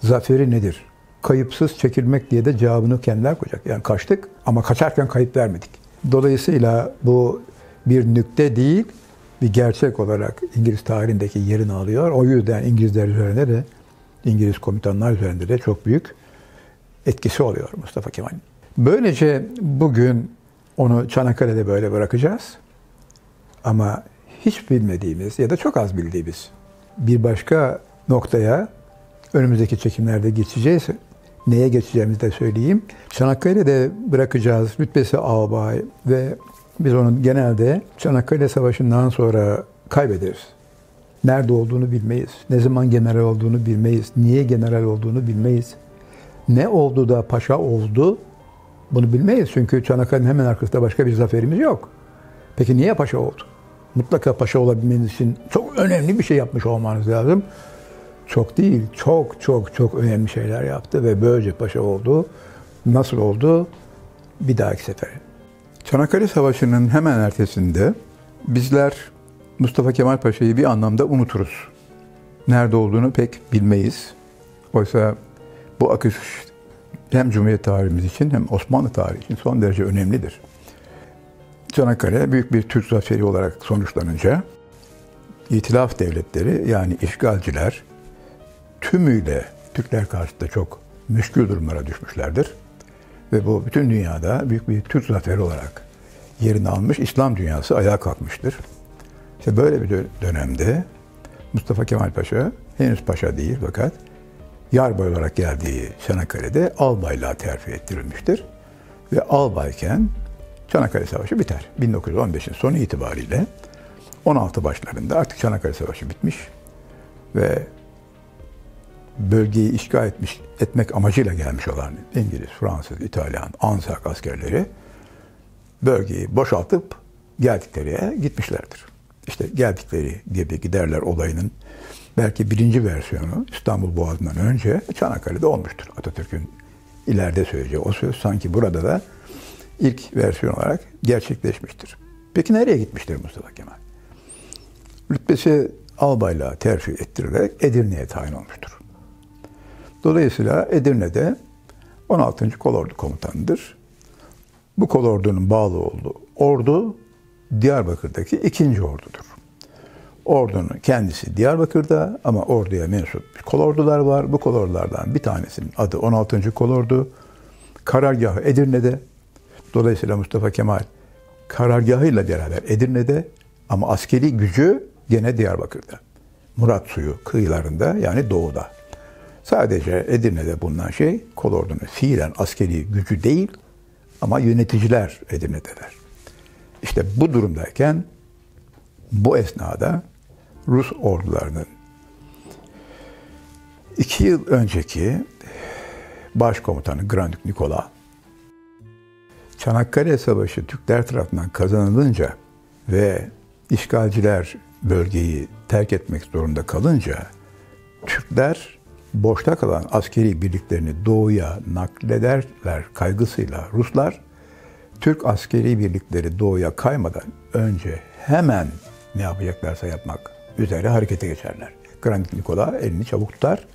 [SPEAKER 2] zaferi nedir? Kayıpsız çekilmek diye de cevabını kendiler koyacak. Yani kaçtık ama kaçarken kayıp vermedik. Dolayısıyla bu bir nükte değil, bir gerçek olarak İngiliz tarihindeki yerini alıyor. O yüzden İngilizler üzerinde de, İngiliz komutanlar üzerinde de çok büyük etkisi oluyor Mustafa Kemal'in. Böylece bugün onu Çanakkale'de böyle bırakacağız. Ama hiç bilmediğimiz ya da çok az bildiğimiz bir başka noktaya önümüzdeki çekimlerde geçeceğiz. Neye geçeceğimizi de söyleyeyim. Çanakkale'de bırakacağız rütbesi albay ve biz onu genelde Çanakkale Savaşı'ndan sonra kaybederiz. Nerede olduğunu bilmeyiz. Ne zaman general olduğunu bilmeyiz. Niye general olduğunu bilmeyiz. Ne oldu da paşa oldu bunu bilmeyiz. Çünkü Çanakkale'nin hemen arkasında başka bir zaferimiz yok. Peki niye paşa oldu? Mutlaka paşa olabilmeniz için çok önemli bir şey yapmış olmanız lazım. Çok değil, çok çok çok önemli şeyler yaptı ve böylece paşa oldu. Nasıl oldu? Bir dahaki sefer. Çanakkale Savaşı'nın hemen ertesinde bizler Mustafa Kemal Paşa'yı bir anlamda unuturuz. Nerede olduğunu pek bilmeyiz. Oysa bu akış hem Cumhuriyet tarihimiz için hem Osmanlı tarihi için son derece önemlidir. Çanakkale büyük bir Türk zaferi olarak sonuçlanınca İtilaf devletleri yani işgalciler tümüyle Türkler karşısında çok müşkül durumlara düşmüşlerdir. Ve bu bütün dünyada büyük bir Türk zaferi olarak yerini almış, İslam dünyası ayağa kalkmıştır. İşte böyle bir dönemde Mustafa Kemal Paşa, henüz paşa değil fakat yarbay olarak geldiği Çanakkale'de albaylığa terfi ettirilmiştir. Ve albayken Çanakkale Savaşı biter. 1915'in sonu itibariyle 16 başlarında artık Çanakkale Savaşı bitmiş ve bölgeyi işgal etmiş, etmek amacıyla gelmiş olan İngiliz, Fransız, İtalyan, Anzak askerleri bölgeyi boşaltıp geldikleri yere gitmişlerdir. İşte geldikleri gibi giderler olayının belki birinci versiyonu İstanbul Boğazı'ndan önce Çanakkale'de olmuştur. Atatürk'ün ileride söyleyeceği o söz sanki burada da ilk versiyon olarak gerçekleşmiştir. Peki nereye gitmiştir Mustafa Kemal? Rütbesi albaylığa terfi ettirilerek Edirne'ye tayin olmuştur. Dolayısıyla Edirne'de 16. Kolordu komutanıdır. Bu kolordunun bağlı olduğu ordu Diyarbakır'daki ikinci ordudur. Ordunun kendisi Diyarbakır'da ama orduya mensup kolordular var. Bu kolordulardan bir tanesinin adı 16. kolordu. Karargahı Edirne'de. Dolayısıyla Mustafa Kemal karargahıyla beraber Edirne'de ama askeri gücü gene Diyarbakır'da. Murat Suyu kıyılarında yani doğuda. Sadece Edirne'de bulunan şey kolordunun fiilen askeri gücü değil ama yöneticiler Edirne'deler. İşte bu durumdayken bu esnada Rus ordularının iki yıl önceki başkomutanı Grand Nikola Çanakkale Savaşı Türkler tarafından kazanılınca ve işgalciler bölgeyi terk etmek zorunda kalınca Türkler boşta kalan askeri birliklerini doğuya naklederler kaygısıyla Ruslar Türk askeri birlikleri doğuya kaymadan önce hemen ne yapacaklarsa yapmak üzere harekete geçerler. Granit Nikola elini çabuk tutar,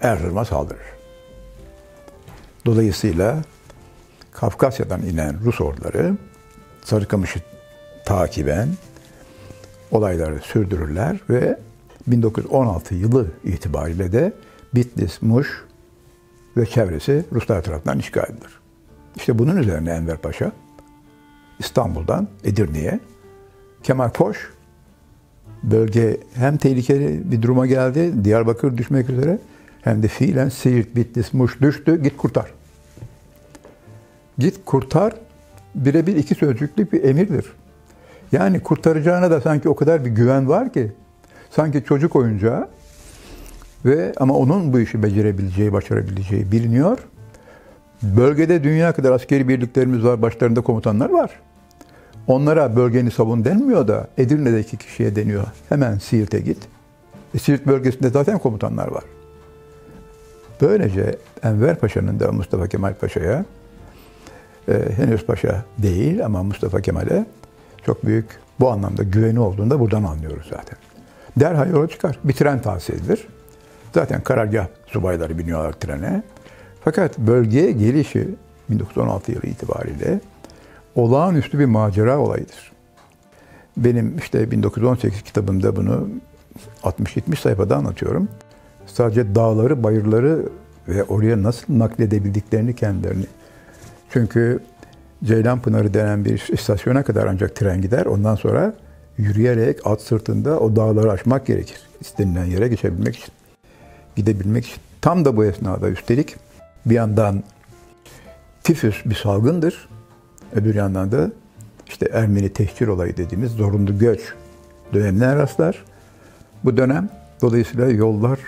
[SPEAKER 2] Erzurum'a saldırır. Dolayısıyla Kafkasya'dan inen Rus orduları Sarıkamış'ı takiben olayları sürdürürler ve 1916 yılı itibariyle de Bitlis, Muş ve çevresi Ruslar tarafından işgal edilir. İşte bunun üzerine Enver Paşa İstanbul'dan Edirne'ye Kemal Koş bölge hem tehlikeli bir duruma geldi, Diyarbakır düşmek üzere hem de fiilen Siirt, Bitlis, Muş düştü, git kurtar. Git kurtar birebir iki sözcüklük bir emirdir. Yani kurtaracağına da sanki o kadar bir güven var ki sanki çocuk oyuncağı ve ama onun bu işi becerebileceği, başarabileceği biliniyor. Bölgede dünya kadar askeri birliklerimiz var, başlarında komutanlar var. Onlara bölgeni savun denmiyor da Edirne'deki kişiye deniyor. Hemen Siirt'e git. E, Siirt bölgesinde zaten komutanlar var. Böylece Enver Paşa'nın da Mustafa Kemal Paşa'ya e, henüz paşa değil ama Mustafa Kemal'e çok büyük bu anlamda güveni olduğunu da buradan anlıyoruz zaten. Derhal yola çıkar. Bir tren tahsis. Zaten karargah subayları biniyorlar trene. Fakat bölgeye gelişi 1916 yılı itibariyle olağanüstü bir macera olayıdır. Benim işte 1918 kitabımda bunu 60-70 sayfada anlatıyorum. Sadece dağları, bayırları ve oraya nasıl nakledebildiklerini kendilerini. Çünkü Ceylanpınarı denen bir istasyona kadar ancak tren gider. Ondan sonra yürüyerek at sırtında o dağları aşmak gerekir. İstenilen yere geçebilmek için. Gidebilmek için. Tam da bu esnada üstelik bir yandan tifüs bir salgındır. Öbür yandan da işte Ermeni tehcir olayı dediğimiz zorunlu göç dönemine rastlar. Bu dönem dolayısıyla yollar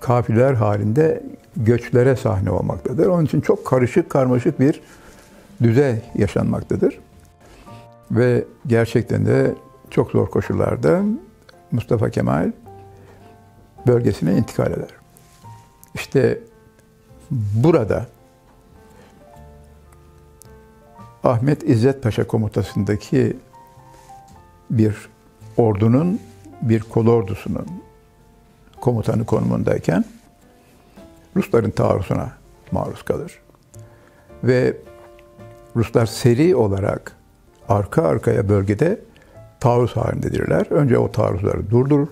[SPEAKER 2] kafiler halinde göçlere sahne olmaktadır. Onun için çok karışık karmaşık bir düzey yaşanmaktadır. Ve gerçekten de çok zor koşullarda Mustafa Kemal bölgesine intikal eder. İşte burada Ahmet İzzet Paşa komutasındaki bir ordunun, bir kolordusunun komutanı konumundayken Rusların taarruzuna maruz kalır. Ve Ruslar seri olarak arka arkaya bölgede taarruz halindedirler. Önce o taarruzları durdurur.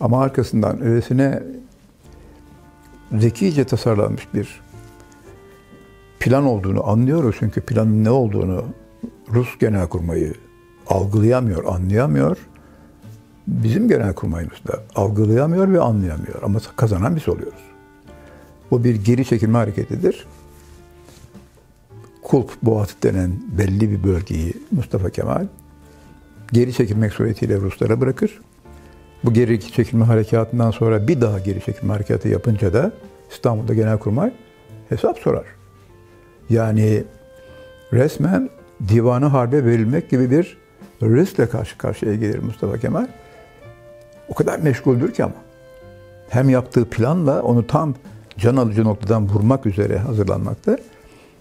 [SPEAKER 2] Ama arkasından öylesine zekice tasarlanmış bir plan olduğunu anlıyoruz. Çünkü planın ne olduğunu Rus Genelkurmayı algılayamıyor, anlayamıyor. Bizim Genelkurmayımız da algılayamıyor ve anlayamıyor. Ama kazanan biz oluyoruz. Bu bir geri çekilme hareketidir. Kulp Boğazı denen belli bir bölgeyi Mustafa Kemal geri çekilmek suretiyle Ruslara bırakır. Bu geri çekilme harekatından sonra bir daha geri çekilme harekatı yapınca da İstanbul'da Genelkurmay hesap sorar. Yani resmen divanı harbe verilmek gibi bir riskle karşı karşıya gelir Mustafa Kemal. O kadar meşguldür ki ama. Hem yaptığı planla onu tam can alıcı noktadan vurmak üzere hazırlanmakta.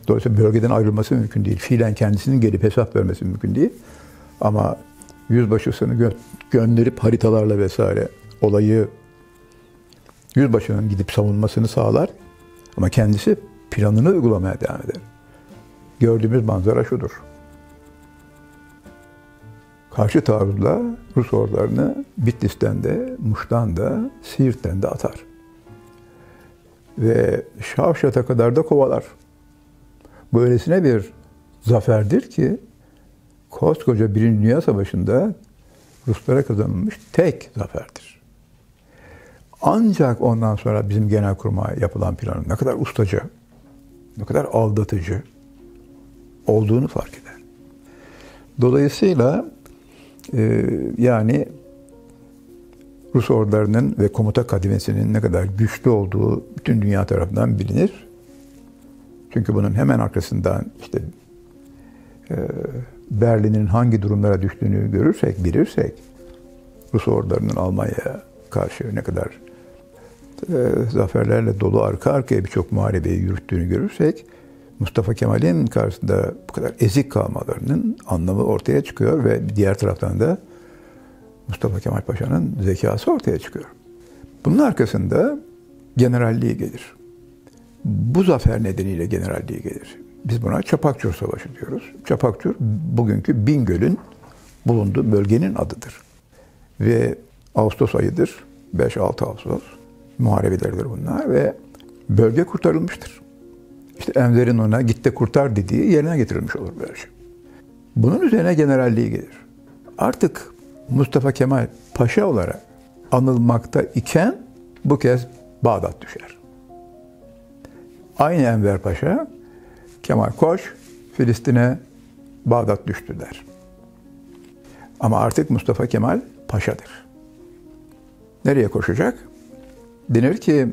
[SPEAKER 2] Dolayısıyla bölgeden ayrılması mümkün değil. Fiilen kendisinin gelip hesap vermesi mümkün değil. Ama yüzbaşısını gö- gönderip haritalarla vesaire olayı yüzbaşının gidip savunmasını sağlar. Ama kendisi planını uygulamaya devam eder. Gördüğümüz manzara şudur. Karşı taarruzla Rus ordularını Bitlis'ten de, Muş'tan da, Siirt'ten de atar. Ve Şavşat'a kadar da kovalar. Böylesine bir zaferdir ki koskoca Birinci Dünya Savaşı'nda Ruslara kazanılmış tek zaferdir. Ancak ondan sonra bizim genelkurmaya yapılan planın ne kadar ustaca, ne kadar aldatıcı olduğunu fark eder. Dolayısıyla e, yani Rus ordularının ve komuta kademesinin ne kadar güçlü olduğu bütün dünya tarafından bilinir. Çünkü bunun hemen arkasından işte e, Berlin'in hangi durumlara düştüğünü görürsek, bilirsek, Rus ordularının Almanya'ya karşı ne kadar e, zaferlerle dolu arka arkaya birçok muharebeyi yürüttüğünü görürsek, Mustafa Kemal'in karşısında bu kadar ezik kalmalarının anlamı ortaya çıkıyor ve diğer taraftan da Mustafa Kemal Paşa'nın zekası ortaya çıkıyor. Bunun arkasında generalliği gelir. Bu zafer nedeniyle generalliği gelir. Biz buna Çapakçur Savaşı diyoruz. Çapakçur bugünkü Bingöl'ün bulunduğu bölgenin adıdır. Ve Ağustos ayıdır. 5-6 Ağustos. Muharebelerdir bunlar ve bölge kurtarılmıştır. İşte Enver'in ona git de kurtar dediği yerine getirilmiş olur böyle şey. Bunun üzerine generalliği gelir. Artık Mustafa Kemal Paşa olarak anılmakta iken bu kez Bağdat düşer. Aynı Enver Paşa, Kemal Koç, Filistin'e Bağdat düştü der. Ama artık Mustafa Kemal Paşa'dır. Nereye koşacak? Denir ki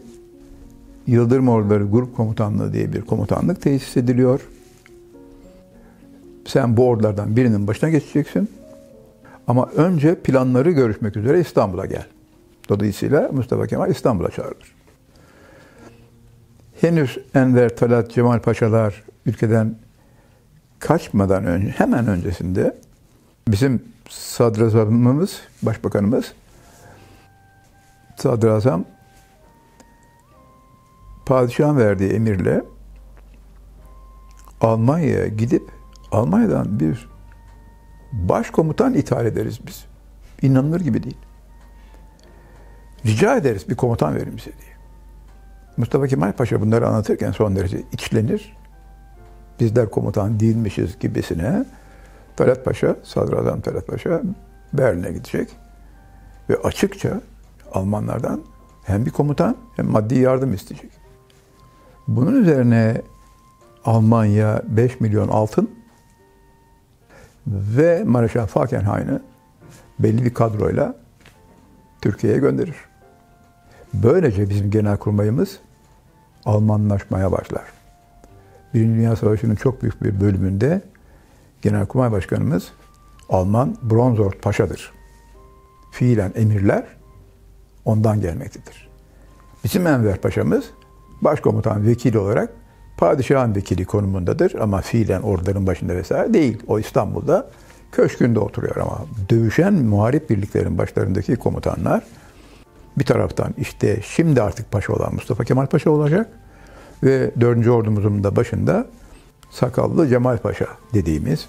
[SPEAKER 2] Yıldırım Orduları Grup Komutanlığı diye bir komutanlık tesis ediliyor. Sen bu ordulardan birinin başına geçeceksin. Ama önce planları görüşmek üzere İstanbul'a gel. Dolayısıyla Mustafa Kemal İstanbul'a çağrılır. Henüz Enver, Talat, Cemal Paşalar ülkeden kaçmadan önce, hemen öncesinde bizim sadrazamımız, başbakanımız sadrazam padişahın verdiği emirle Almanya'ya gidip Almanya'dan bir başkomutan ithal ederiz biz. İnanılır gibi değil. Rica ederiz bir komutan verin bize diye. Mustafa Kemal Paşa bunları anlatırken son derece içlenir. Bizler komutan değilmişiz gibisine Talat Paşa, Sadrazam Talat Paşa Berlin'e gidecek. Ve açıkça Almanlardan hem bir komutan hem maddi yardım isteyecek. Bunun üzerine Almanya 5 milyon altın ve Mareşal Falkenhayn'ı belli bir kadroyla Türkiye'ye gönderir. Böylece bizim genel kurmayımız Almanlaşmaya başlar. Birinci Dünya Savaşı'nın çok büyük bir bölümünde Genelkurmay Başkanımız Alman Bronzort Paşa'dır. Fiilen emirler ondan gelmektedir. Bizim Enver Paşa'mız başkomutan vekili olarak padişahın vekili konumundadır ama fiilen orduların başında vesaire değil. O İstanbul'da köşkünde oturuyor ama dövüşen muharip birliklerin başlarındaki komutanlar bir taraftan işte şimdi artık paşa olan Mustafa Kemal Paşa olacak ve 4. ordumuzun da başında Sakallı Cemal Paşa dediğimiz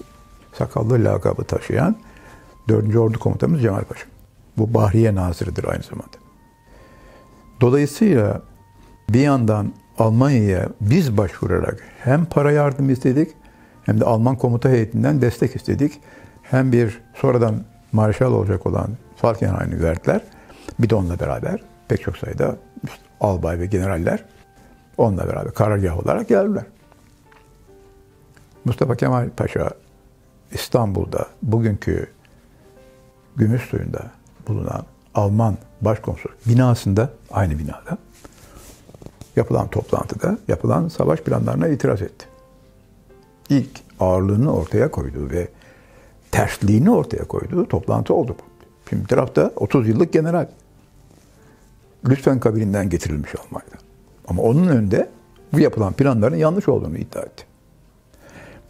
[SPEAKER 2] sakallı lakabı taşıyan 4. Ordu Komutanımız Cemal Paşa. Bu Bahriye Nazırıdır aynı zamanda. Dolayısıyla bir yandan Almanya'ya biz başvurarak hem para yardım istedik hem de Alman komuta heyetinden destek istedik. Hem bir sonradan marşal olacak olan Falkenhayn'i verdiler. Bir de onunla beraber pek çok sayıda albay ve generaller onunla beraber karargah olarak geldiler. Mustafa Kemal Paşa İstanbul'da bugünkü Gümüşsuyu'nda bulunan Alman başkonsul binasında aynı binada yapılan toplantıda yapılan savaş planlarına itiraz etti. İlk ağırlığını ortaya koyduğu ve tersliğini ortaya koyduğu toplantı oldu. Şimdi bir tarafta 30 yıllık general. Lütfen kabilinden getirilmiş Almanya'da. Ama onun önünde bu yapılan planların yanlış olduğunu iddia etti.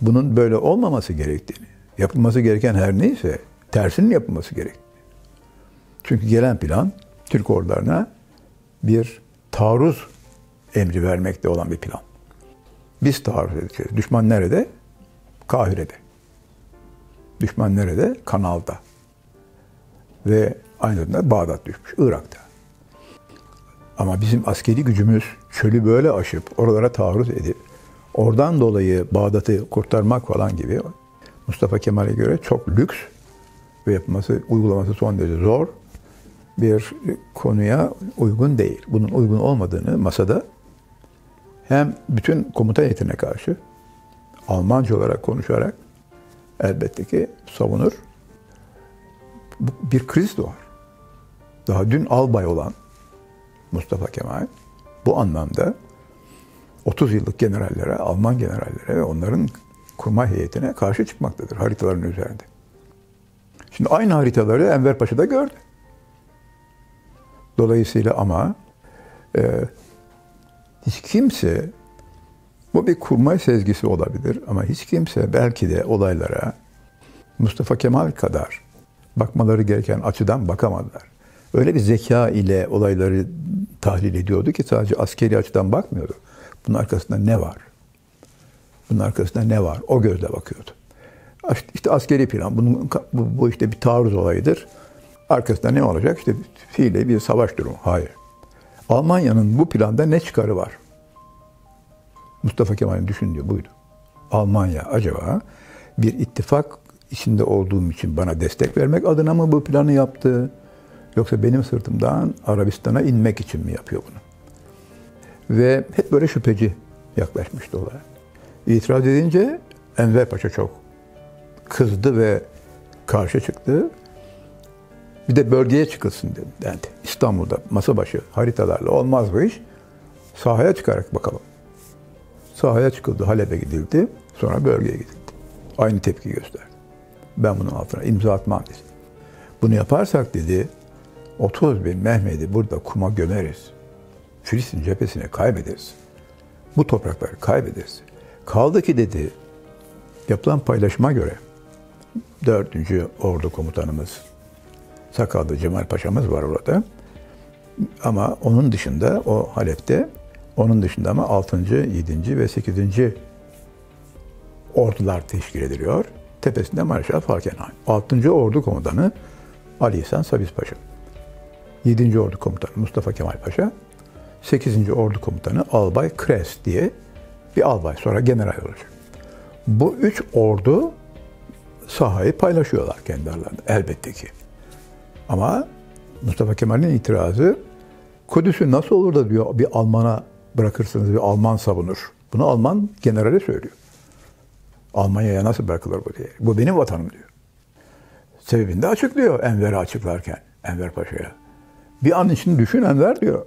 [SPEAKER 2] Bunun böyle olmaması gerektiğini, yapılması gereken her neyse tersinin yapılması gerektiğini. Çünkü gelen plan Türk ordularına bir taarruz emri vermekte olan bir plan. Biz taarruz edeceğiz. Düşman nerede? Kahire'de. Düşman nerede? Kanal'da. Ve aynı zamanda Bağdat düşmüş, Irak'ta. Ama bizim askeri gücümüz çölü böyle aşıp oralara taarruz edip oradan dolayı Bağdat'ı kurtarmak falan gibi Mustafa Kemal'e göre çok lüks ve yapılması, uygulaması son derece zor bir konuya uygun değil. Bunun uygun olmadığını masada hem bütün komuta heyetine karşı Almanca olarak konuşarak elbette ki savunur. Bir kriz doğar. Daha dün albay olan Mustafa Kemal bu anlamda 30 yıllık generallere, Alman generallere ve onların kurmay heyetine karşı çıkmaktadır haritaların üzerinde. Şimdi aynı haritaları Enver Paşa da gördü. Dolayısıyla ama e, hiç kimse bu bir kurmay sezgisi olabilir ama hiç kimse belki de olaylara Mustafa Kemal kadar bakmaları gereken açıdan bakamadılar. Öyle bir zeka ile olayları tahlil ediyordu ki sadece askeri açıdan bakmıyordu. Bunun arkasında ne var? Bunun arkasında ne var? O gözle bakıyordu. İşte askeri plan. Bunun, bu, bu işte bir taarruz olayıdır. Arkasında ne olacak? İşte fiile bir savaş durumu. Hayır. Almanya'nın bu planda ne çıkarı var? Mustafa Kemal'in düşündüğü buydu. Almanya acaba bir ittifak içinde olduğum için bana destek vermek adına mı bu planı yaptı? Yoksa benim sırtımdan Arabistan'a inmek için mi yapıyor bunu? Ve hep böyle şüpheci yaklaşmıştı olaya. İtiraz edince Enver Paşa çok kızdı ve karşı çıktı. Bir de bölgeye çıkılsın dendi. İstanbul'da masa başı haritalarla olmaz bu iş. Sahaya çıkarak bakalım. Sahaya çıkıldı, Halep'e gidildi. Sonra bölgeye gidildi. Aynı tepki gösterdi. Ben bunun altına imza atmam dedi. Bunu yaparsak dedi, 30 bin Mehmet'i burada kuma gömeriz. Filistin cephesine kaybederiz. Bu toprakları kaybederiz. Kaldı ki dedi, yapılan paylaşıma göre 4. Ordu Komutanımız Sakallı Cemal Paşa'mız var orada. Ama onun dışında o Halep'te onun dışında ama 6. 7. ve 8. ordular teşkil ediliyor. Tepesinde Marşal Falkenhayn. 6. Ordu Komutanı Ali İhsan Sabiz Paşa. 7. Ordu Komutanı Mustafa Kemal Paşa. 8. Ordu Komutanı Albay Kres diye bir albay sonra general olacak. Bu üç ordu sahayı paylaşıyorlar kendi aralarında elbette ki. Ama Mustafa Kemal'in itirazı Kudüs'ü nasıl olur da diyor bir Alman'a bırakırsınız bir Alman savunur. Bunu Alman generale söylüyor. Almanya'ya nasıl bırakılır bu diye. Bu benim vatanım diyor. Sebebini de açıklıyor Enver'e açıklarken. Enver Paşa'ya. Bir an için düşün Enver diyor.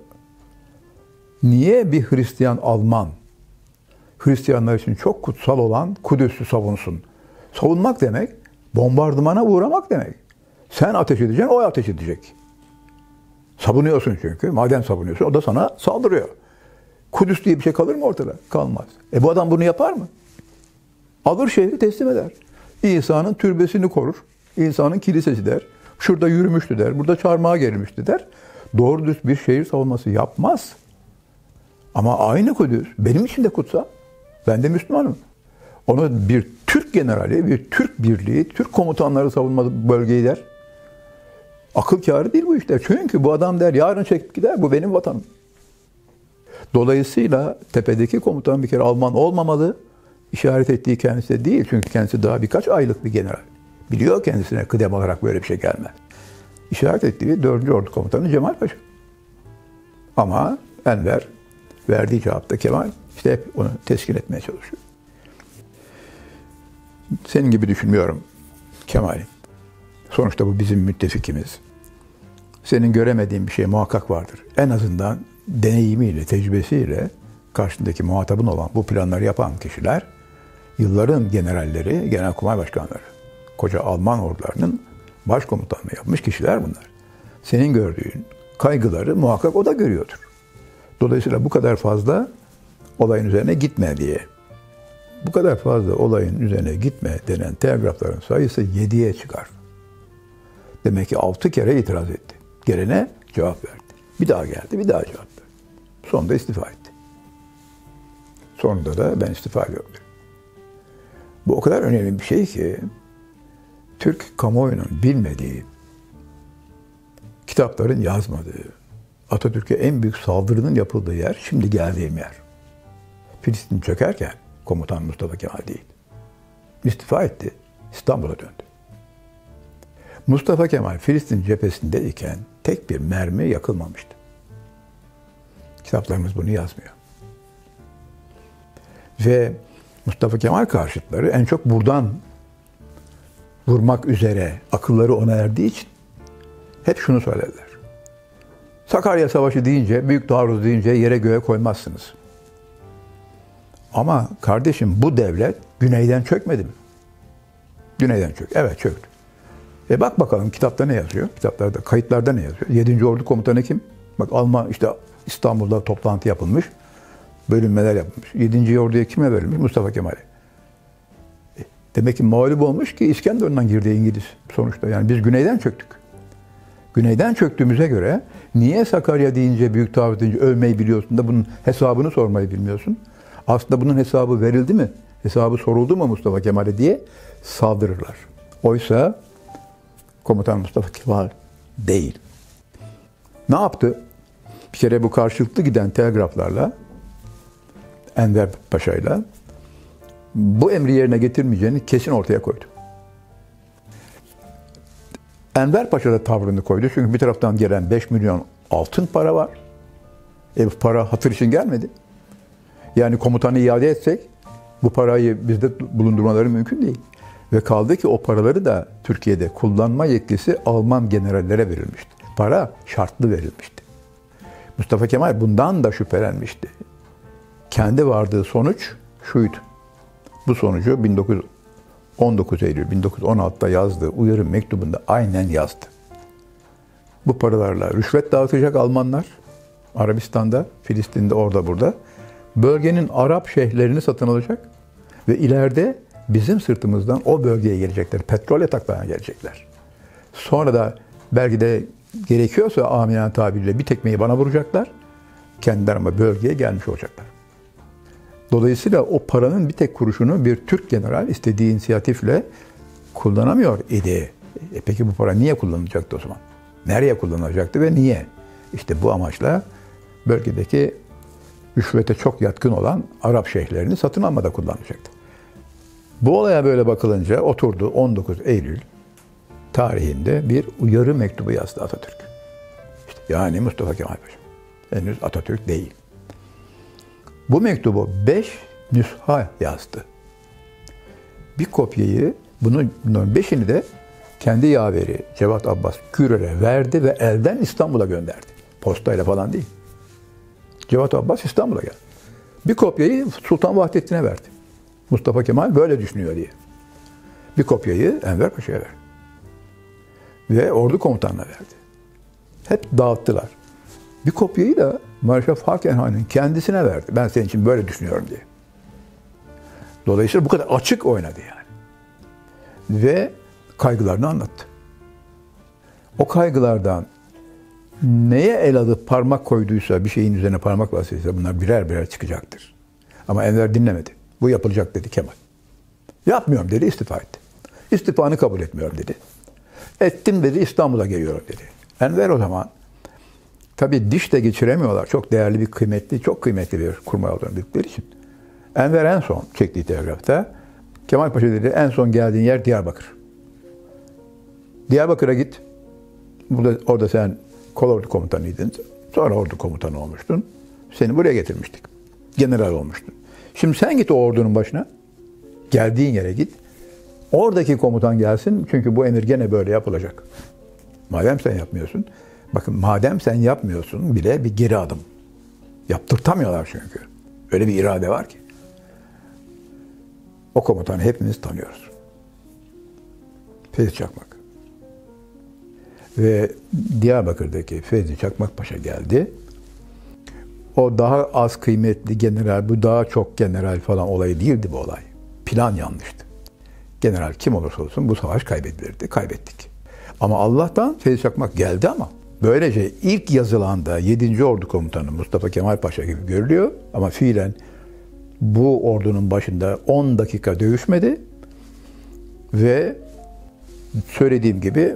[SPEAKER 2] Niye bir Hristiyan Alman Hristiyanlar için çok kutsal olan Kudüs'ü savunsun? Savunmak demek bombardımana uğramak demek. Sen ateş edeceksin, o ateş edecek. Savunuyorsun çünkü. Madem savunuyorsun o da sana saldırıyor. Kudüs diye bir şey kalır mı ortada? Kalmaz. E bu adam bunu yapar mı? Alır şehri teslim eder. İsa'nın türbesini korur. İsa'nın kilisesi der. Şurada yürümüştü der. Burada çarmıha gerilmişti der. Doğru düz bir şehir savunması yapmaz. Ama aynı Kudüs benim için de kutsal. Ben de Müslümanım. Onu bir Türk generali, bir Türk birliği, Türk komutanları savunma bölgeyi der. Akıl kârı değil bu işte. Çünkü bu adam der yarın çekip gider bu benim vatanım. Dolayısıyla tepedeki komutan bir kere Alman olmamalı. İşaret ettiği kendisi de değil. Çünkü kendisi daha birkaç aylık bir general. Biliyor kendisine kıdem olarak böyle bir şey gelmez. İşaret ettiği 4. Ordu Komutanı Cemal Paşa. Ama Enver verdiği cevapta Kemal işte hep onu teskin etmeye çalışıyor. Senin gibi düşünmüyorum Kemal. Sonuçta bu bizim müttefikimiz. Senin göremediğin bir şey muhakkak vardır. En azından deneyimiyle, tecrübesiyle karşındaki muhatabın olan bu planları yapan kişiler yılların generalleri, genelkurmay başkanları. Koca Alman ordularının başkomutanlığı yapmış kişiler bunlar. Senin gördüğün kaygıları muhakkak o da görüyordur. Dolayısıyla bu kadar fazla olayın üzerine gitme diye. Bu kadar fazla olayın üzerine gitme denen telgrafların sayısı 7'ye çıkar. Demek ki 6 kere itiraz etti. Gelene cevap verdi. Bir daha geldi, bir daha cevap verdi. Sonunda istifa etti. Sonunda da ben istifa ediyorum. Bu o kadar önemli bir şey ki Türk kamuoyunun bilmediği, kitapların yazmadığı, Atatürk'e en büyük saldırının yapıldığı yer şimdi geldiğim yer. Filistin çökerken komutan Mustafa Kemal değil. İstifa etti. İstanbul'a döndü. Mustafa Kemal Filistin cephesindeyken tek bir mermi yakılmamıştı. Kitaplarımız bunu yazmıyor. Ve Mustafa Kemal karşıtları en çok buradan vurmak üzere akılları ona erdiği için hep şunu söylediler. Sakarya Savaşı deyince, Büyük Taarruz deyince yere göğe koymazsınız. Ama kardeşim bu devlet güneyden çökmedi mi? Güneyden çök. Evet çöktü. E bak bakalım kitapta ne yazıyor? Kitaplarda, kayıtlarda ne yazıyor? 7. Ordu Komutanı kim? Bak Alman işte İstanbul'da toplantı yapılmış. Bölünmeler yapılmış. 7. Ordu'ya kime verilmiş? Mustafa Kemal'e. Demek ki mağlup olmuş ki İskenderun'dan girdi İngiliz sonuçta. Yani biz güneyden çöktük. Güneyden çöktüğümüze göre niye Sakarya deyince, Büyük Taarruz deyince ölmeyi biliyorsun da bunun hesabını sormayı bilmiyorsun? Aslında bunun hesabı verildi mi? Hesabı soruldu mu Mustafa Kemal'e diye saldırırlar. Oysa komutan Mustafa Kemal değil. Ne yaptı? Bir kere bu karşılıklı giden telgraflarla Enver Paşa'yla bu emri yerine getirmeyeceğini kesin ortaya koydu. Enver Paşa da tavrını koydu. Çünkü bir taraftan gelen 5 milyon altın para var. E bu para hatır için gelmedi. Yani komutanı iade etsek bu parayı bizde bulundurmaları mümkün değil. Ve kaldı ki o paraları da Türkiye'de kullanma yetkisi Alman generallere verilmişti. Para şartlı verilmişti. Mustafa Kemal bundan da şüphelenmişti. Kendi vardığı sonuç şuydu. Bu sonucu 19 Eylül 1916'da yazdığı uyarı mektubunda aynen yazdı. Bu paralarla rüşvet dağıtacak Almanlar Arabistan'da, Filistin'de, orada burada. Bölgenin Arap şehirlerini satın alacak ve ileride bizim sırtımızdan o bölgeye gelecekler. Petrol yataklarına gelecekler. Sonra da belki de gerekiyorsa aminen tabiriyle bir tekmeyi bana vuracaklar. Kendiler bölgeye gelmiş olacaklar. Dolayısıyla o paranın bir tek kuruşunu bir Türk general istediği inisiyatifle kullanamıyor idi. E peki bu para niye kullanılacaktı o zaman? Nereye kullanılacaktı ve niye? İşte bu amaçla bölgedeki rüşvete çok yatkın olan Arap şeyhlerini satın almada kullanacaktı. Bu olaya böyle bakılınca oturdu 19 Eylül tarihinde bir uyarı mektubu yazdı Atatürk. İşte yani Mustafa Kemal Paşa. Henüz Atatürk değil. Bu mektubu 5 nüsha yazdı. Bir kopyayı, bunun, bunların beşini de kendi yaveri Cevat Abbas Kürer'e verdi ve elden İstanbul'a gönderdi. Postayla falan değil. Cevat Abbas İstanbul'a geldi. Bir kopyayı Sultan Vahdettin'e verdi. Mustafa Kemal böyle düşünüyor diye. Bir kopyayı Enver Paşa'ya verdi. Ve ordu komutanına verdi. Hep dağıttılar. Bir kopyayı da Marşal Falkenhayn'ın kendisine verdi. Ben senin için böyle düşünüyorum diye. Dolayısıyla bu kadar açık oynadı yani. Ve kaygılarını anlattı. O kaygılardan neye el alıp parmak koyduysa, bir şeyin üzerine parmak bastıysa bunlar birer birer çıkacaktır. Ama Enver dinlemedi. Bu yapılacak dedi Kemal. Yapmıyorum dedi, istifa etti. İstifanı kabul etmiyorum dedi. Ettim dedi, İstanbul'a geliyorum dedi. Enver o zaman tabii diş de geçiremiyorlar. Çok değerli bir kıymetli, çok kıymetli bir kurmay olduğunu bildikleri için. Enver en son çektiği telgrafta Kemal Paşa dedi en son geldiğin yer Diyarbakır. Diyarbakır'a git. Burada, orada sen kolordu komutanıydın. Sonra ordu komutanı olmuştun. Seni buraya getirmiştik. General olmuştun. Şimdi sen git o ordunun başına. Geldiğin yere git. Oradaki komutan gelsin. Çünkü bu emir gene böyle yapılacak. Madem sen yapmıyorsun. Bakın madem sen yapmıyorsun bile bir geri adım. Yaptırtamıyorlar çünkü. Öyle bir irade var ki. O komutanı hepimiz tanıyoruz. Feyzi Çakmak. Ve Diyarbakır'daki Feyzi Çakmak Paşa geldi. O daha az kıymetli general, bu daha çok general falan olayı değildi bu olay. Plan yanlıştı. General kim olursa olsun bu savaş kaybedilirdi. Kaybettik. Ama Allah'tan Feyzi Çakmak geldi ama böylece ilk yazılanda 7. Ordu Komutanı Mustafa Kemal Paşa gibi görülüyor ama fiilen bu ordunun başında 10 dakika dövüşmedi ve söylediğim gibi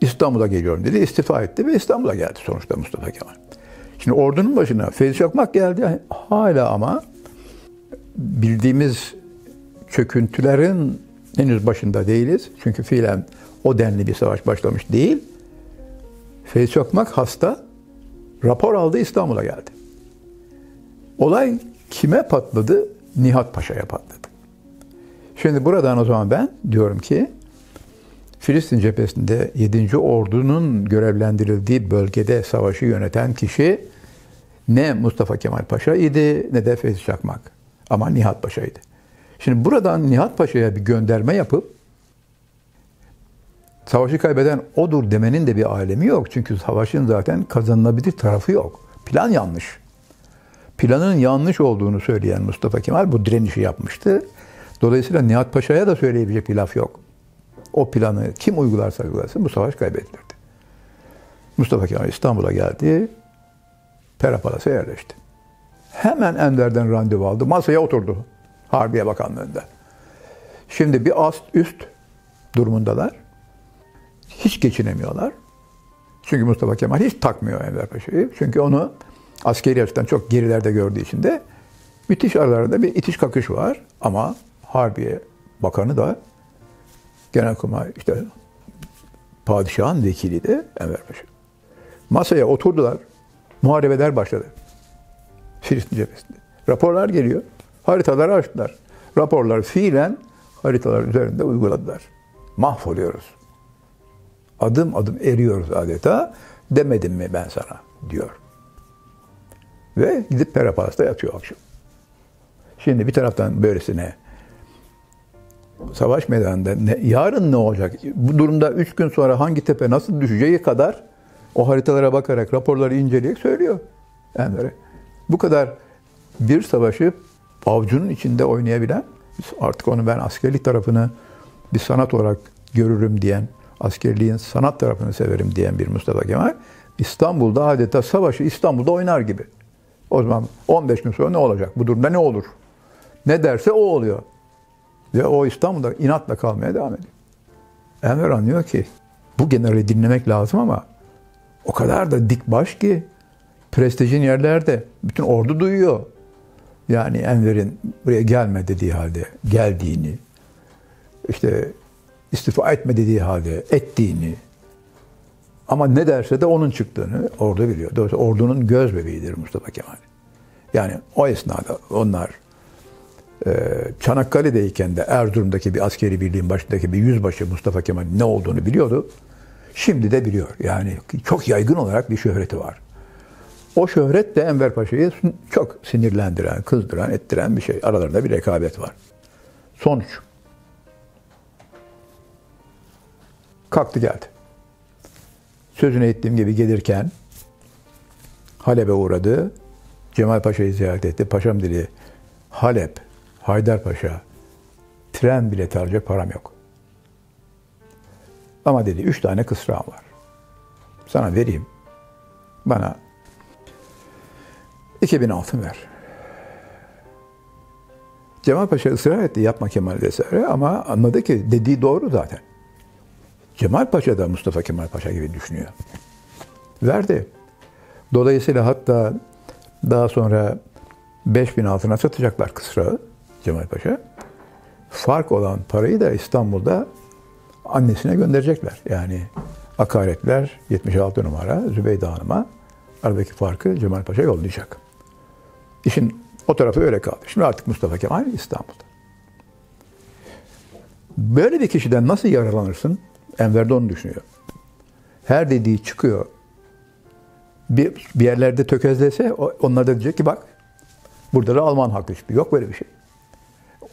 [SPEAKER 2] İstanbul'a geliyorum dedi. istifa etti ve İstanbul'a geldi sonuçta Mustafa Kemal. Şimdi ordunun başına Feyzi Çakmak geldi. Hala ama bildiğimiz çöküntülerin henüz başında değiliz. Çünkü fiilen o denli bir savaş başlamış değil. Feyzi Çakmak hasta. Rapor aldı İstanbul'a geldi. Olay kime patladı? Nihat Paşa'ya patladı. Şimdi buradan o zaman ben diyorum ki Filistin cephesinde 7. Ordu'nun görevlendirildiği bölgede savaşı yöneten kişi ne Mustafa Kemal Paşa idi ne de Feyzi Çakmak. Ama Nihat Paşa'ydı. Şimdi buradan Nihat Paşa'ya bir gönderme yapıp savaşı kaybeden odur demenin de bir alemi yok. Çünkü savaşın zaten kazanılabilir tarafı yok. Plan yanlış. Planın yanlış olduğunu söyleyen Mustafa Kemal bu direnişi yapmıştı. Dolayısıyla Nihat Paşa'ya da söyleyebilecek bir laf yok. O planı kim uygularsa uygulasın bu savaş kaybedilirdi. Mustafa Kemal İstanbul'a geldi. Pera yerleşti. Hemen Ender'den randevu aldı. Masaya oturdu. Harbiye Bakanlığı'nda. Şimdi bir ast üst durumundalar. Hiç geçinemiyorlar. Çünkü Mustafa Kemal hiç takmıyor Enver Paşa'yı. Çünkü onu askeri açıdan çok gerilerde gördüğü için de müthiş aralarında bir itiş kakış var. Ama Harbiye Bakanı da Genelkurmay işte padişahın vekili de Enver Paşa. Masaya oturdular. Muharebeler başladı. Filistin cephesinde. Raporlar geliyor. Haritaları açtılar. Raporlar fiilen haritalar üzerinde uyguladılar. Mahvoluyoruz. Adım adım eriyoruz adeta. Demedim mi ben sana diyor. Ve gidip Perapas'ta yatıyor akşam. Şimdi bir taraftan böylesine savaş meydanında ne, yarın ne olacak? Bu durumda üç gün sonra hangi tepe nasıl düşeceği kadar o haritalara bakarak, raporları inceleyerek söylüyor Enver'e. Bu kadar bir savaşı avcunun içinde oynayabilen, artık onu ben askerlik tarafını bir sanat olarak görürüm diyen, askerliğin sanat tarafını severim diyen bir Mustafa Kemal, İstanbul'da adeta savaşı İstanbul'da oynar gibi. O zaman 15 gün sonra ne olacak? Bu durumda ne olur? Ne derse o oluyor. Ve o İstanbul'da inatla kalmaya devam ediyor. Enver anlıyor ki bu generali dinlemek lazım ama o kadar da dik baş ki prestijin yerlerde bütün ordu duyuyor. Yani Enver'in buraya gelme dediği halde geldiğini, işte istifa etme dediği halde ettiğini ama ne derse de onun çıktığını ordu biliyor. Dolayısıyla ordunun göz bebeğidir Mustafa Kemal. Yani o esnada onlar ee, Çanakkale'deyken de Erzurum'daki bir askeri birliğin başındaki bir yüzbaşı Mustafa Kemal ne olduğunu biliyordu. Şimdi de biliyor. Yani çok yaygın olarak bir şöhreti var. O şöhret de Enver Paşa'yı çok sinirlendiren, kızdıran, ettiren bir şey. Aralarında bir rekabet var. Sonuç. Kalktı geldi. Sözünü ettiğim gibi gelirken Halep'e uğradı. Cemal Paşa'yı ziyaret etti. Paşam dedi Halep Haydarpaşa tren bileti alacak param yok. Ama dedi üç tane kısrağım var. Sana vereyim. Bana 2000 altın ver. Cemal Paşa ısrar etti yapma Kemal vesaire ama anladı ki dediği doğru zaten. Cemal Paşa da Mustafa Kemal Paşa gibi düşünüyor. Verdi. Dolayısıyla hatta daha sonra 5000 altına satacaklar kısrağı Cemal Paşa. Fark olan parayı da İstanbul'da annesine gönderecekler. Yani akaretler 76 numara Zübeyde Hanım'a aradaki farkı Cemal Paşa yollayacak. İşin o tarafı öyle kaldı. Şimdi artık Mustafa Kemal İstanbul'da. Böyle bir kişiden nasıl yararlanırsın? Enver de onu düşünüyor. Her dediği çıkıyor. Bir, bir yerlerde tökezlese onlar da diyecek ki bak burada da Alman haklı çıktı. Yok böyle bir şey.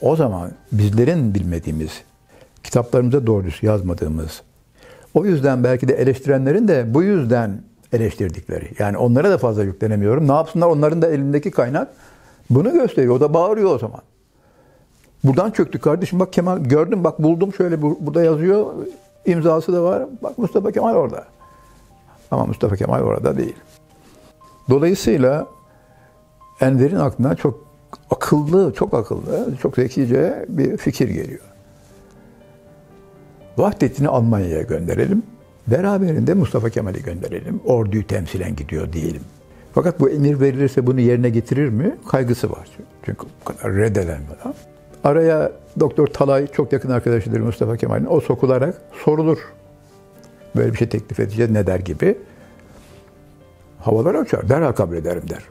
[SPEAKER 2] O zaman bizlerin bilmediğimiz, kitaplarımıza doğru düz yazmadığımız, o yüzden belki de eleştirenlerin de bu yüzden eleştirdikleri. Yani onlara da fazla yüklenemiyorum. Ne yapsınlar? Onların da elindeki kaynak bunu gösteriyor. O da bağırıyor o zaman. Buradan çöktük kardeşim. Bak Kemal gördüm bak buldum şöyle burada yazıyor. İmzası da var. Bak Mustafa Kemal orada. Ama Mustafa Kemal orada değil. Dolayısıyla Enver'in aklına çok akıllı, çok akıllı, çok zekice bir fikir geliyor. Vahdettin'i Almanya'ya gönderelim. Beraberinde Mustafa Kemal'i gönderelim. Orduyu temsilen gidiyor diyelim. Fakat bu emir verilirse bunu yerine getirir mi? Kaygısı var. Çünkü bu kadar reddeden falan. Araya Doktor Talay çok yakın arkadaşıdır Mustafa Kemal'in. O sokularak sorulur. Böyle bir şey teklif edeceğiz ne der gibi. Havalar uçar. Derhal kabul ederim der.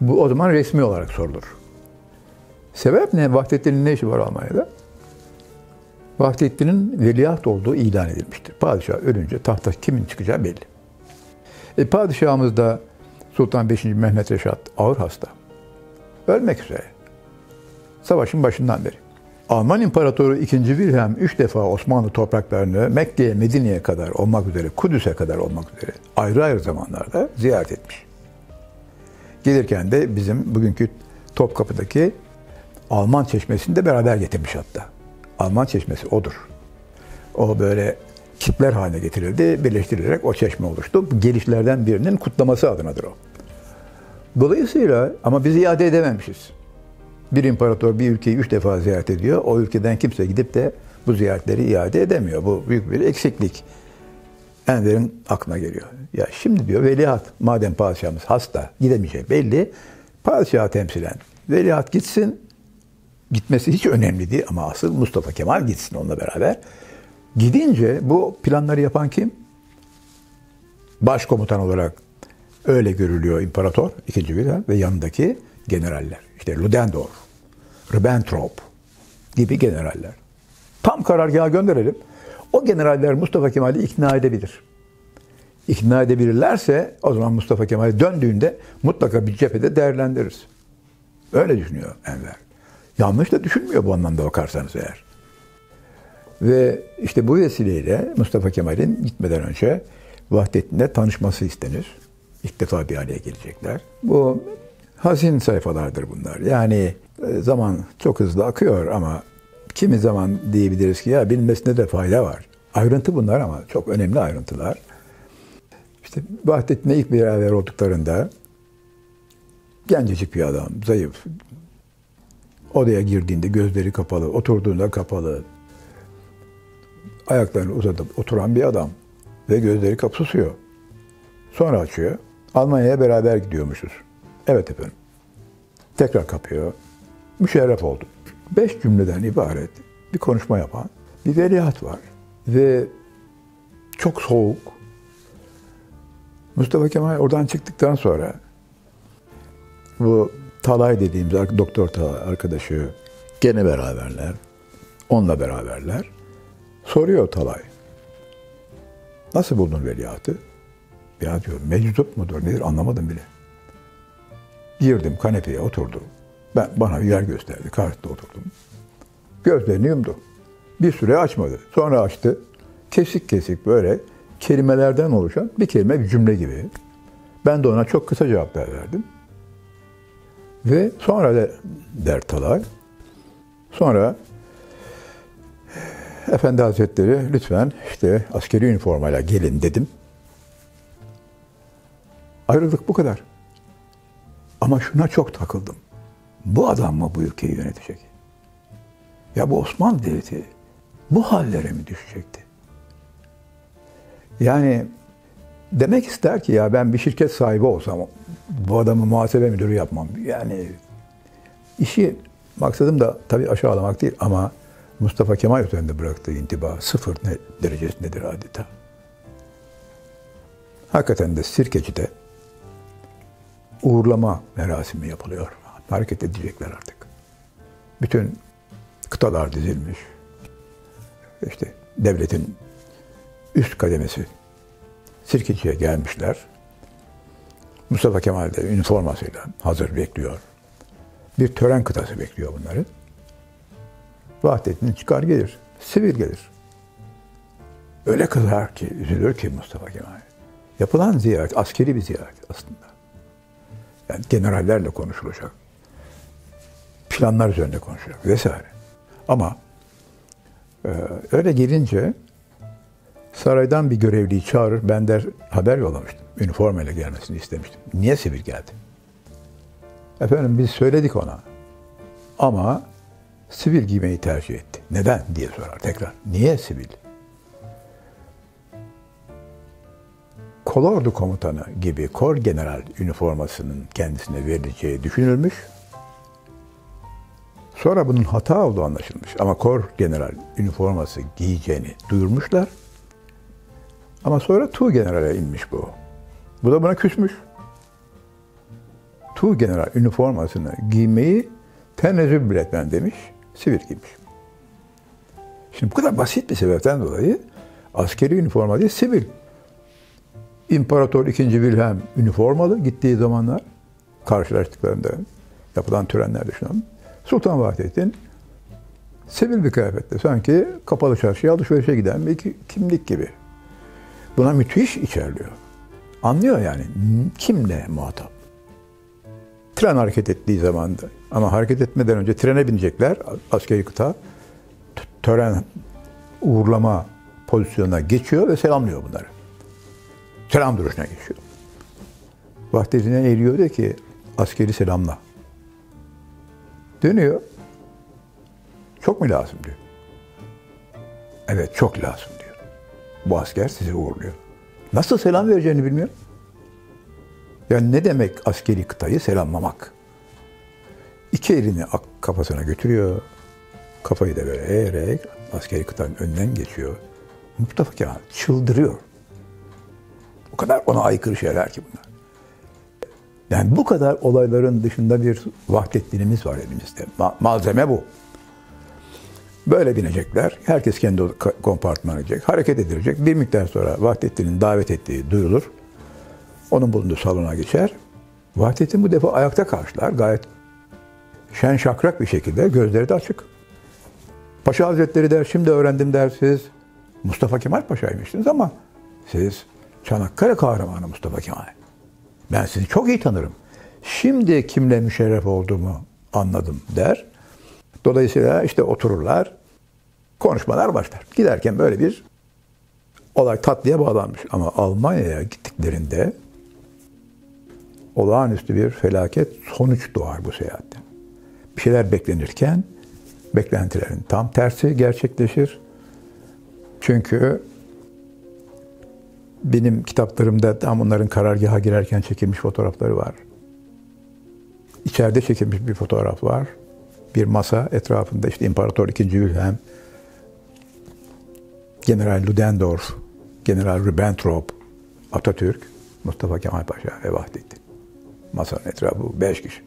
[SPEAKER 2] Bu o zaman resmi olarak sorulur. Sebep ne? Vahdettin'in ne işi var Almanya'da? Vahdettin'in veliaht olduğu ilan edilmiştir. Padişah ölünce tahta kimin çıkacağı belli. E, padişahımız da Sultan 5. Mehmet Reşat ağır hasta. Ölmek üzere. Savaşın başından beri. Alman İmparatoru 2. Wilhelm 3 defa Osmanlı topraklarını Mekke'ye, Medine'ye kadar olmak üzere, Kudüs'e kadar olmak üzere ayrı ayrı zamanlarda ziyaret etmiş. Gelirken de bizim bugünkü Topkapı'daki Alman çeşmesini de beraber getirmiş hatta. Alman çeşmesi odur. O böyle kitler haline getirildi, birleştirilerek o çeşme oluştu. Gelişlerden birinin kutlaması adınadır o. Dolayısıyla ama biz iade edememişiz. Bir imparator bir ülkeyi üç defa ziyaret ediyor. O ülkeden kimse gidip de bu ziyaretleri iade edemiyor. Bu büyük bir eksiklik. Enver'in aklına geliyor. Ya şimdi diyor veliaht madem padişahımız hasta gidemeyecek belli. Padişahı temsilen veliaht gitsin. Gitmesi hiç önemli değil ama asıl Mustafa Kemal gitsin onunla beraber. Gidince bu planları yapan kim? Başkomutan olarak öyle görülüyor imparator, ikinci Wilhelm ve yanındaki generaller. İşte Ludendorff, Ribbentrop gibi generaller. Tam karargaha gönderelim. O generaller Mustafa Kemal'i ikna edebilir. İkna edebilirlerse o zaman Mustafa Kemal döndüğünde mutlaka bir cephede değerlendiririz. Öyle düşünüyor Enver. Yanlış da düşünmüyor bu anlamda bakarsanız eğer. Ve işte bu vesileyle Mustafa Kemal'in gitmeden önce Vahdettin'le tanışması istenir. İlk defa bir araya gelecekler. Bu hazin sayfalardır bunlar. Yani e, zaman çok hızlı akıyor ama kimi zaman diyebiliriz ki ya bilmesine de fayda var. Ayrıntı bunlar ama çok önemli ayrıntılar. İşte Vahdettin'le ilk beraber olduklarında gencecik bir adam, zayıf. Odaya girdiğinde gözleri kapalı, oturduğunda kapalı, ayaklarını uzatıp oturan bir adam ve gözleri kapsusuyor. Sonra açıyor. Almanya'ya beraber gidiyormuşuz. Evet efendim. Tekrar kapıyor. Müşerref oldum. Beş cümleden ibaret bir konuşma yapan bir veliaht var. Ve çok soğuk. Mustafa Kemal oradan çıktıktan sonra bu Talay dediğimiz doktor Talay arkadaşı gene beraberler. Onunla beraberler. Soruyor Talay. Nasıl buldun veliahtı? Ya diyor meczup mudur nedir anlamadım bile. Girdim kanepeye oturdum. Ben bana bir yer gösterdi. Karşıda oturdum. Gözlerini yumdu. Bir süre açmadı. Sonra açtı. Kesik kesik böyle kelimelerden oluşan bir kelime bir cümle gibi. Ben de ona çok kısa cevaplar verdim. Ve sonra da der Talay. Sonra Efendi Hazretleri lütfen işte askeri üniformayla gelin dedim. Ayrıldık bu kadar. Ama şuna çok takıldım. Bu adam mı bu ülkeyi yönetecek? Ya bu Osmanlı Devleti bu hallere mi düşecekti? Yani demek ister ki ya ben bir şirket sahibi olsam bu adamı muhasebe müdürü yapmam. Yani işi maksadım da tabii aşağılamak değil ama Mustafa Kemal üzerinde bıraktığı intiba sıfır ne, derecesindedir adeta. Hakikaten de Sirkeci'de uğurlama merasimi yapılıyor. Hareket edecekler artık. Bütün kıtalar dizilmiş. İşte devletin üst kademesi Sirkeci'ye gelmişler. Mustafa Kemal de üniformasıyla hazır bekliyor. Bir tören kıtası bekliyor bunları. Vahdettin çıkar gelir. Sivil gelir. Öyle kızar ki, üzülür ki Mustafa Kemal. Yapılan ziyaret askeri bir ziyaret aslında. Yani generallerle konuşulacak. Planlar üzerinde konuşulacak vesaire. Ama e, öyle gelince saraydan bir görevliyi çağırır. Ben der haber yollamıştım. Üniformayla gelmesini istemiştim. Niye sivil geldi? Efendim biz söyledik ona. Ama sivil giymeyi tercih etti. Neden diye sorar tekrar. Niye sivil? Kolordu komutanı gibi kor general üniformasının kendisine verileceği düşünülmüş. Sonra bunun hata olduğu anlaşılmış. Ama kor general üniforması giyeceğini duyurmuşlar. Ama sonra Tu generale inmiş bu. Bu da buna küsmüş. Tu general üniformasını giymeyi tenezzül bile etmem demiş. Sivil giymiş. Şimdi bu kadar basit bir sebepten dolayı askeri üniforma değil, sivil İmparator II. Wilhelm üniformalı gittiği zamanlar karşılaştıklarında yapılan törenlerde şunun. Sultan Vahdettin sivil bir kıyafette sanki kapalı çarşıya alışverişe giden bir kimlik gibi. Buna müthiş içerliyor. Anlıyor yani kimle muhatap. Tren hareket ettiği zamanda ama hareket etmeden önce trene binecekler askeri kıta. Tören uğurlama pozisyonuna geçiyor ve selamlıyor bunları selam duruşuna geçiyor. Vahdetine eğiliyor de ki askeri selamla. Dönüyor. Çok mu lazım diyor. Evet çok lazım diyor. Bu asker sizi uğurluyor. Nasıl selam vereceğini bilmiyor. Yani ne demek askeri kıtayı selamlamak? İki elini kafasına götürüyor. Kafayı da böyle eğerek askeri kıtanın önünden geçiyor. Mustafa Kemal çıldırıyor. O kadar ona aykırı şeyler ki bunlar. Yani bu kadar olayların dışında bir vahdettinimiz var elimizde. Ma- malzeme bu. Böyle binecekler. Herkes kendi kompartmana gidecek. Hareket edilecek. Bir miktar sonra Vahdettin'in davet ettiği duyulur. Onun bulunduğu salona geçer. Vahdettin bu defa ayakta karşılar. Gayet şen şakrak bir şekilde. Gözleri de açık. Paşa Hazretleri der, şimdi öğrendim der siz. Mustafa Kemal Paşa'ymışsınız ama siz Çanakkale kahramanı Mustafa Kemal. Ben sizi çok iyi tanırım. Şimdi kimle müşerref olduğumu anladım der. Dolayısıyla işte otururlar. Konuşmalar başlar. Giderken böyle bir olay tatlıya bağlanmış. Ama Almanya'ya gittiklerinde olağanüstü bir felaket sonuç doğar bu seyahatten. Bir şeyler beklenirken beklentilerin tam tersi gerçekleşir. Çünkü benim kitaplarımda tam onların karargaha girerken çekilmiş fotoğrafları var. İçeride çekilmiş bir fotoğraf var. Bir masa etrafında işte İmparator II. Wilhelm, General Ludendorff, General Ribbentrop, Atatürk, Mustafa Kemal Paşa ve Vahdettin. Masanın etrafı. Beş kişi.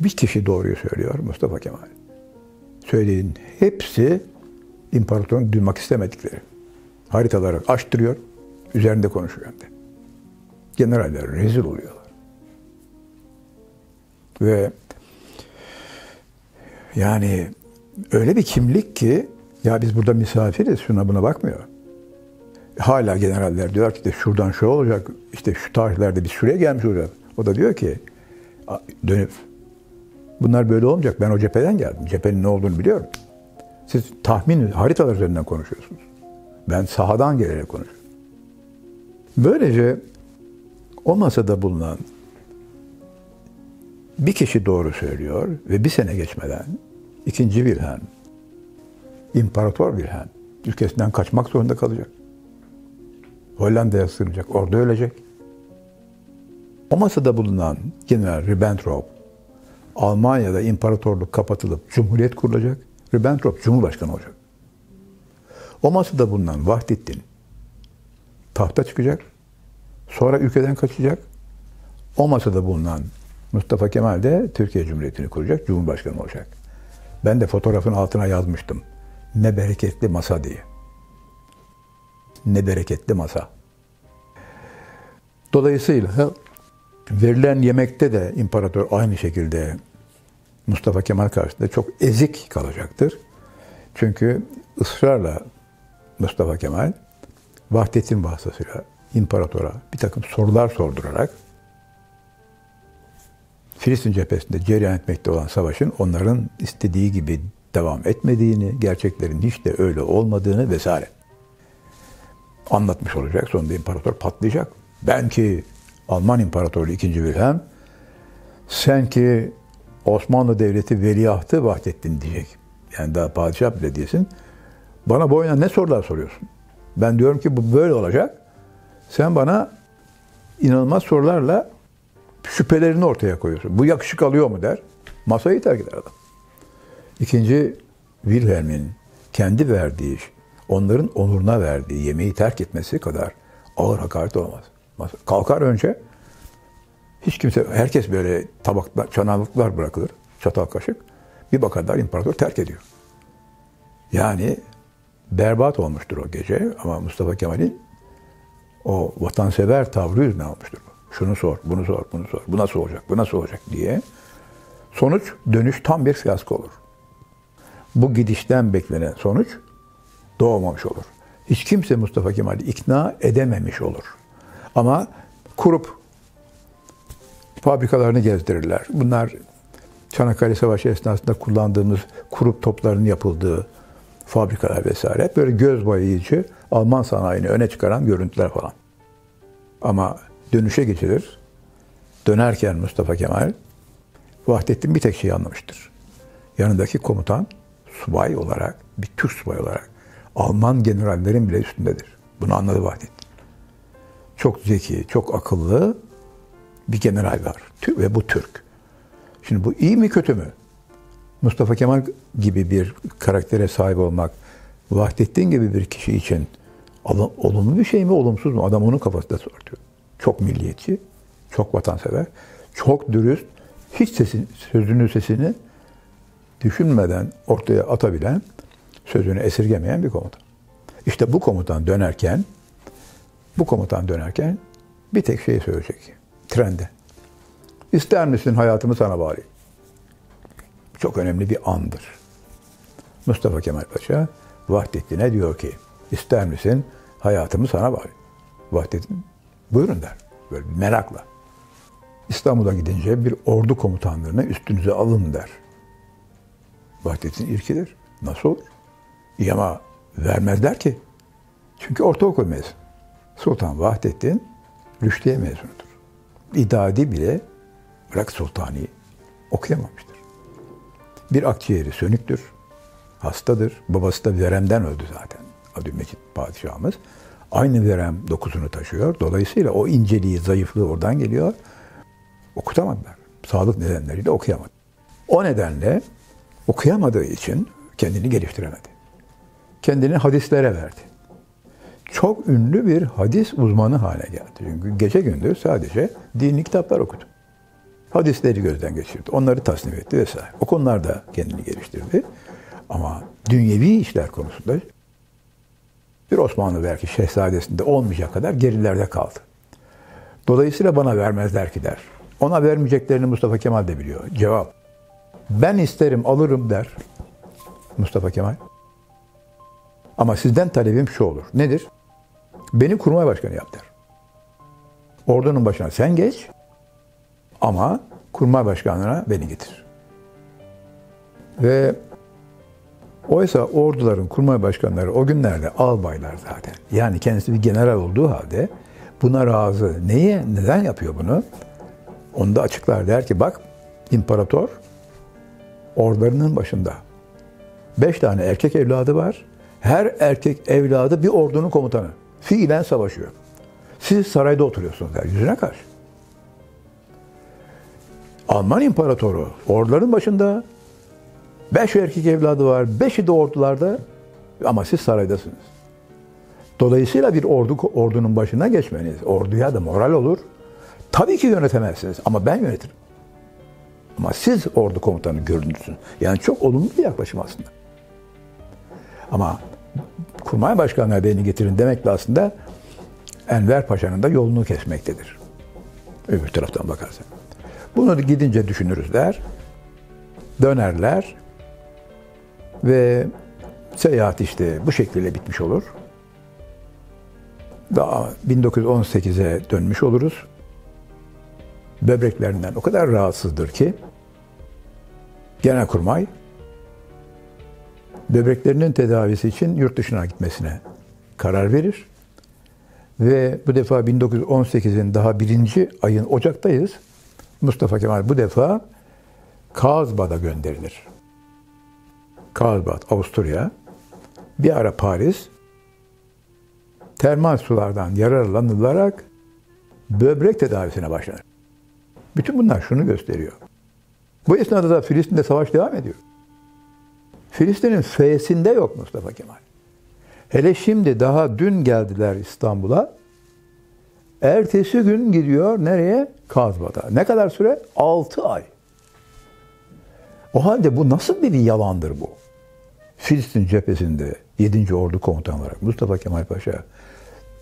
[SPEAKER 2] Bir kişi doğruyu söylüyor Mustafa Kemal. Söylediğin hepsi imparatorun duymak istemedikleri haritaları açtırıyor, üzerinde konuşuyor hem de. Generaller rezil oluyorlar. Ve yani öyle bir kimlik ki ya biz burada misafiriz şuna buna bakmıyor. Hala generaller diyor ki de şuradan şu olacak işte şu tarihlerde bir şuraya gelmiş olacak. O da diyor ki dönüp bunlar böyle olmayacak ben o cepheden geldim. Cephenin ne olduğunu biliyorum. Siz tahmin haritalar üzerinden konuşuyorsunuz. Ben sahadan gelerek konuşuyorum. Böylece o masada bulunan bir kişi doğru söylüyor ve bir sene geçmeden ikinci Wilhelm, İmparator Wilhelm ülkesinden kaçmak zorunda kalacak. Hollanda'ya sığınacak, orada ölecek. O masada bulunan General Ribbentrop, Almanya'da imparatorluk kapatılıp cumhuriyet kurulacak. Ribbentrop cumhurbaşkanı olacak. O masada bulunan Vahdettin tahta çıkacak. Sonra ülkeden kaçacak. O masada bulunan Mustafa Kemal de Türkiye Cumhuriyeti'ni kuracak, Cumhurbaşkanı olacak. Ben de fotoğrafın altına yazmıştım. Ne bereketli masa diye. Ne bereketli masa. Dolayısıyla verilen yemekte de imparator aynı şekilde Mustafa Kemal karşısında çok ezik kalacaktır. Çünkü ısrarla Mustafa Kemal Vahdettin vasıtasıyla imparatora bir takım sorular sordurarak Filistin cephesinde cereyan etmekte olan savaşın onların istediği gibi devam etmediğini, gerçeklerin hiç de öyle olmadığını vesaire anlatmış olacak. Sonunda imparator patlayacak. Ben ki Alman İmparatoru 2. Wilhelm, sen ki Osmanlı Devleti veliahtı Vahdettin diyecek. Yani daha padişah bile değilsin. Bana boyuna ne sorular soruyorsun? Ben diyorum ki bu böyle olacak. Sen bana inanılmaz sorularla şüphelerini ortaya koyuyorsun. Bu yakışık alıyor mu der. Masayı terk eder adam. İkinci Wilhelm'in kendi verdiği, onların onuruna verdiği yemeği terk etmesi kadar ağır hakaret olmaz. Kalkar önce hiç kimse, herkes böyle tabaklar, çanaklıklar bırakılır. Çatal kaşık. Bir bakarlar imparator terk ediyor. Yani berbat olmuştur o gece ama Mustafa Kemal'in o vatansever tavrı yüzünden olmuştur. Şunu sor, bunu sor, bunu sor, bu nasıl olacak, bu nasıl olacak diye. Sonuç dönüş tam bir fiyasko olur. Bu gidişten beklenen sonuç doğmamış olur. Hiç kimse Mustafa Kemal'i ikna edememiş olur. Ama kurup fabrikalarını gezdirirler. Bunlar Çanakkale Savaşı esnasında kullandığımız kurup toplarının yapıldığı fabrikalar vesaire. Böyle göz boyayıcı Alman sanayini öne çıkaran görüntüler falan. Ama dönüşe geçilir. Dönerken Mustafa Kemal Vahdettin bir tek şeyi anlamıştır. Yanındaki komutan subay olarak, bir Türk subay olarak Alman generallerin bile üstündedir. Bunu anladı Vahdettin. Çok zeki, çok akıllı bir general var. Ve bu Türk. Şimdi bu iyi mi kötü mü? Mustafa Kemal gibi bir karaktere sahip olmak, Vahdettin gibi bir kişi için olumlu bir şey mi, olumsuz mu? Adam onun kafasında sortuyor. Çok milliyetçi, çok vatansever, çok dürüst, hiç sesin, sözünün sesini düşünmeden ortaya atabilen, sözünü esirgemeyen bir komutan. İşte bu komutan dönerken, bu komutan dönerken bir tek şey söyleyecek. Trende. İster misin hayatımı sana bağlayayım? Çok önemli bir andır. Mustafa Kemal Paşa Vahdettin'e diyor ki, ister misin hayatımı sana bağlayayım? Vahdettin, buyurun der. Böyle bir merakla. İstanbul'a gidince bir ordu komutanlığına üstünüze alın der. Vahdettin irkilir. Nasıl olur? İyi ama vermezler ki. Çünkü ortaokul mezun. Sultan Vahdettin Rüşdiye mezunudur. İdadi bile bırak sultani okuyamamıştır. Bir akciğeri sönüktür. Hastadır. Babası da veremden öldü zaten. Abdülmecit padişahımız. Aynı verem dokusunu taşıyor. Dolayısıyla o inceliği, zayıflığı oradan geliyor. Okutamadılar. Sağlık nedenleriyle okuyamadı. O nedenle okuyamadığı için kendini geliştiremedi. Kendini hadislere verdi. Çok ünlü bir hadis uzmanı hale geldi. Çünkü gece gündüz sadece dini kitaplar okudu. Hadisleri gözden geçirdi. Onları tasnif etti vesaire. O konularda kendini geliştirdi. Ama dünyevi işler konusunda bir Osmanlı belki şehzadesinde olmayacak kadar gerilerde kaldı. Dolayısıyla bana vermezler ki der. Ona vermeyeceklerini Mustafa Kemal de biliyor. Cevap. Ben isterim alırım der Mustafa Kemal. Ama sizden talebim şu olur. Nedir? Beni kurmay başkanı yap der. Ordunun başına sen geç ama kurmay başkanlığına beni getir. Ve oysa orduların kurmay başkanları o günlerde albaylar zaten. Yani kendisi bir general olduğu halde buna razı. Neye, neden yapıyor bunu? Onu da açıklar der ki bak imparator ordularının başında. Beş tane erkek evladı var. Her erkek evladı bir ordunun komutanı. Fiilen savaşıyor. Siz sarayda oturuyorsunuz der yüzüne karşı. Alman imparatoru orduların başında. Beş erkek evladı var. Beşi de ordularda ama siz saraydasınız. Dolayısıyla bir ordu ordunun başına geçmeniz orduya da moral olur. Tabii ki yönetemezsiniz ama ben yönetirim. Ama siz ordu komutanı görünürsün. Yani çok olumlu bir yaklaşım aslında. Ama kurmay başkanına beni getirin demek de aslında Enver Paşa'nın da yolunu kesmektedir. Öbür taraftan bakarsan. Bunu gidince düşünürüz der. Dönerler. Ve seyahat işte bu şekilde bitmiş olur. Daha 1918'e dönmüş oluruz. Böbreklerinden o kadar rahatsızdır ki Genelkurmay böbreklerinin tedavisi için yurt dışına gitmesine karar verir. Ve bu defa 1918'in daha birinci ayın Ocak'tayız. Mustafa Kemal bu defa Karlsbad'a gönderilir. Karlsbad, Avusturya. Bir ara Paris. Termal sulardan yararlanılarak böbrek tedavisine başlanır. Bütün bunlar şunu gösteriyor. Bu esnada da Filistin'de savaş devam ediyor. Filistin'in F'sinde yok Mustafa Kemal. Hele şimdi daha dün geldiler İstanbul'a. Ertesi gün gidiyor nereye? Kazba'da. Ne kadar süre? 6 ay. O halde bu nasıl bir yalandır bu? Filistin cephesinde 7. Ordu komutanı olarak Mustafa Kemal Paşa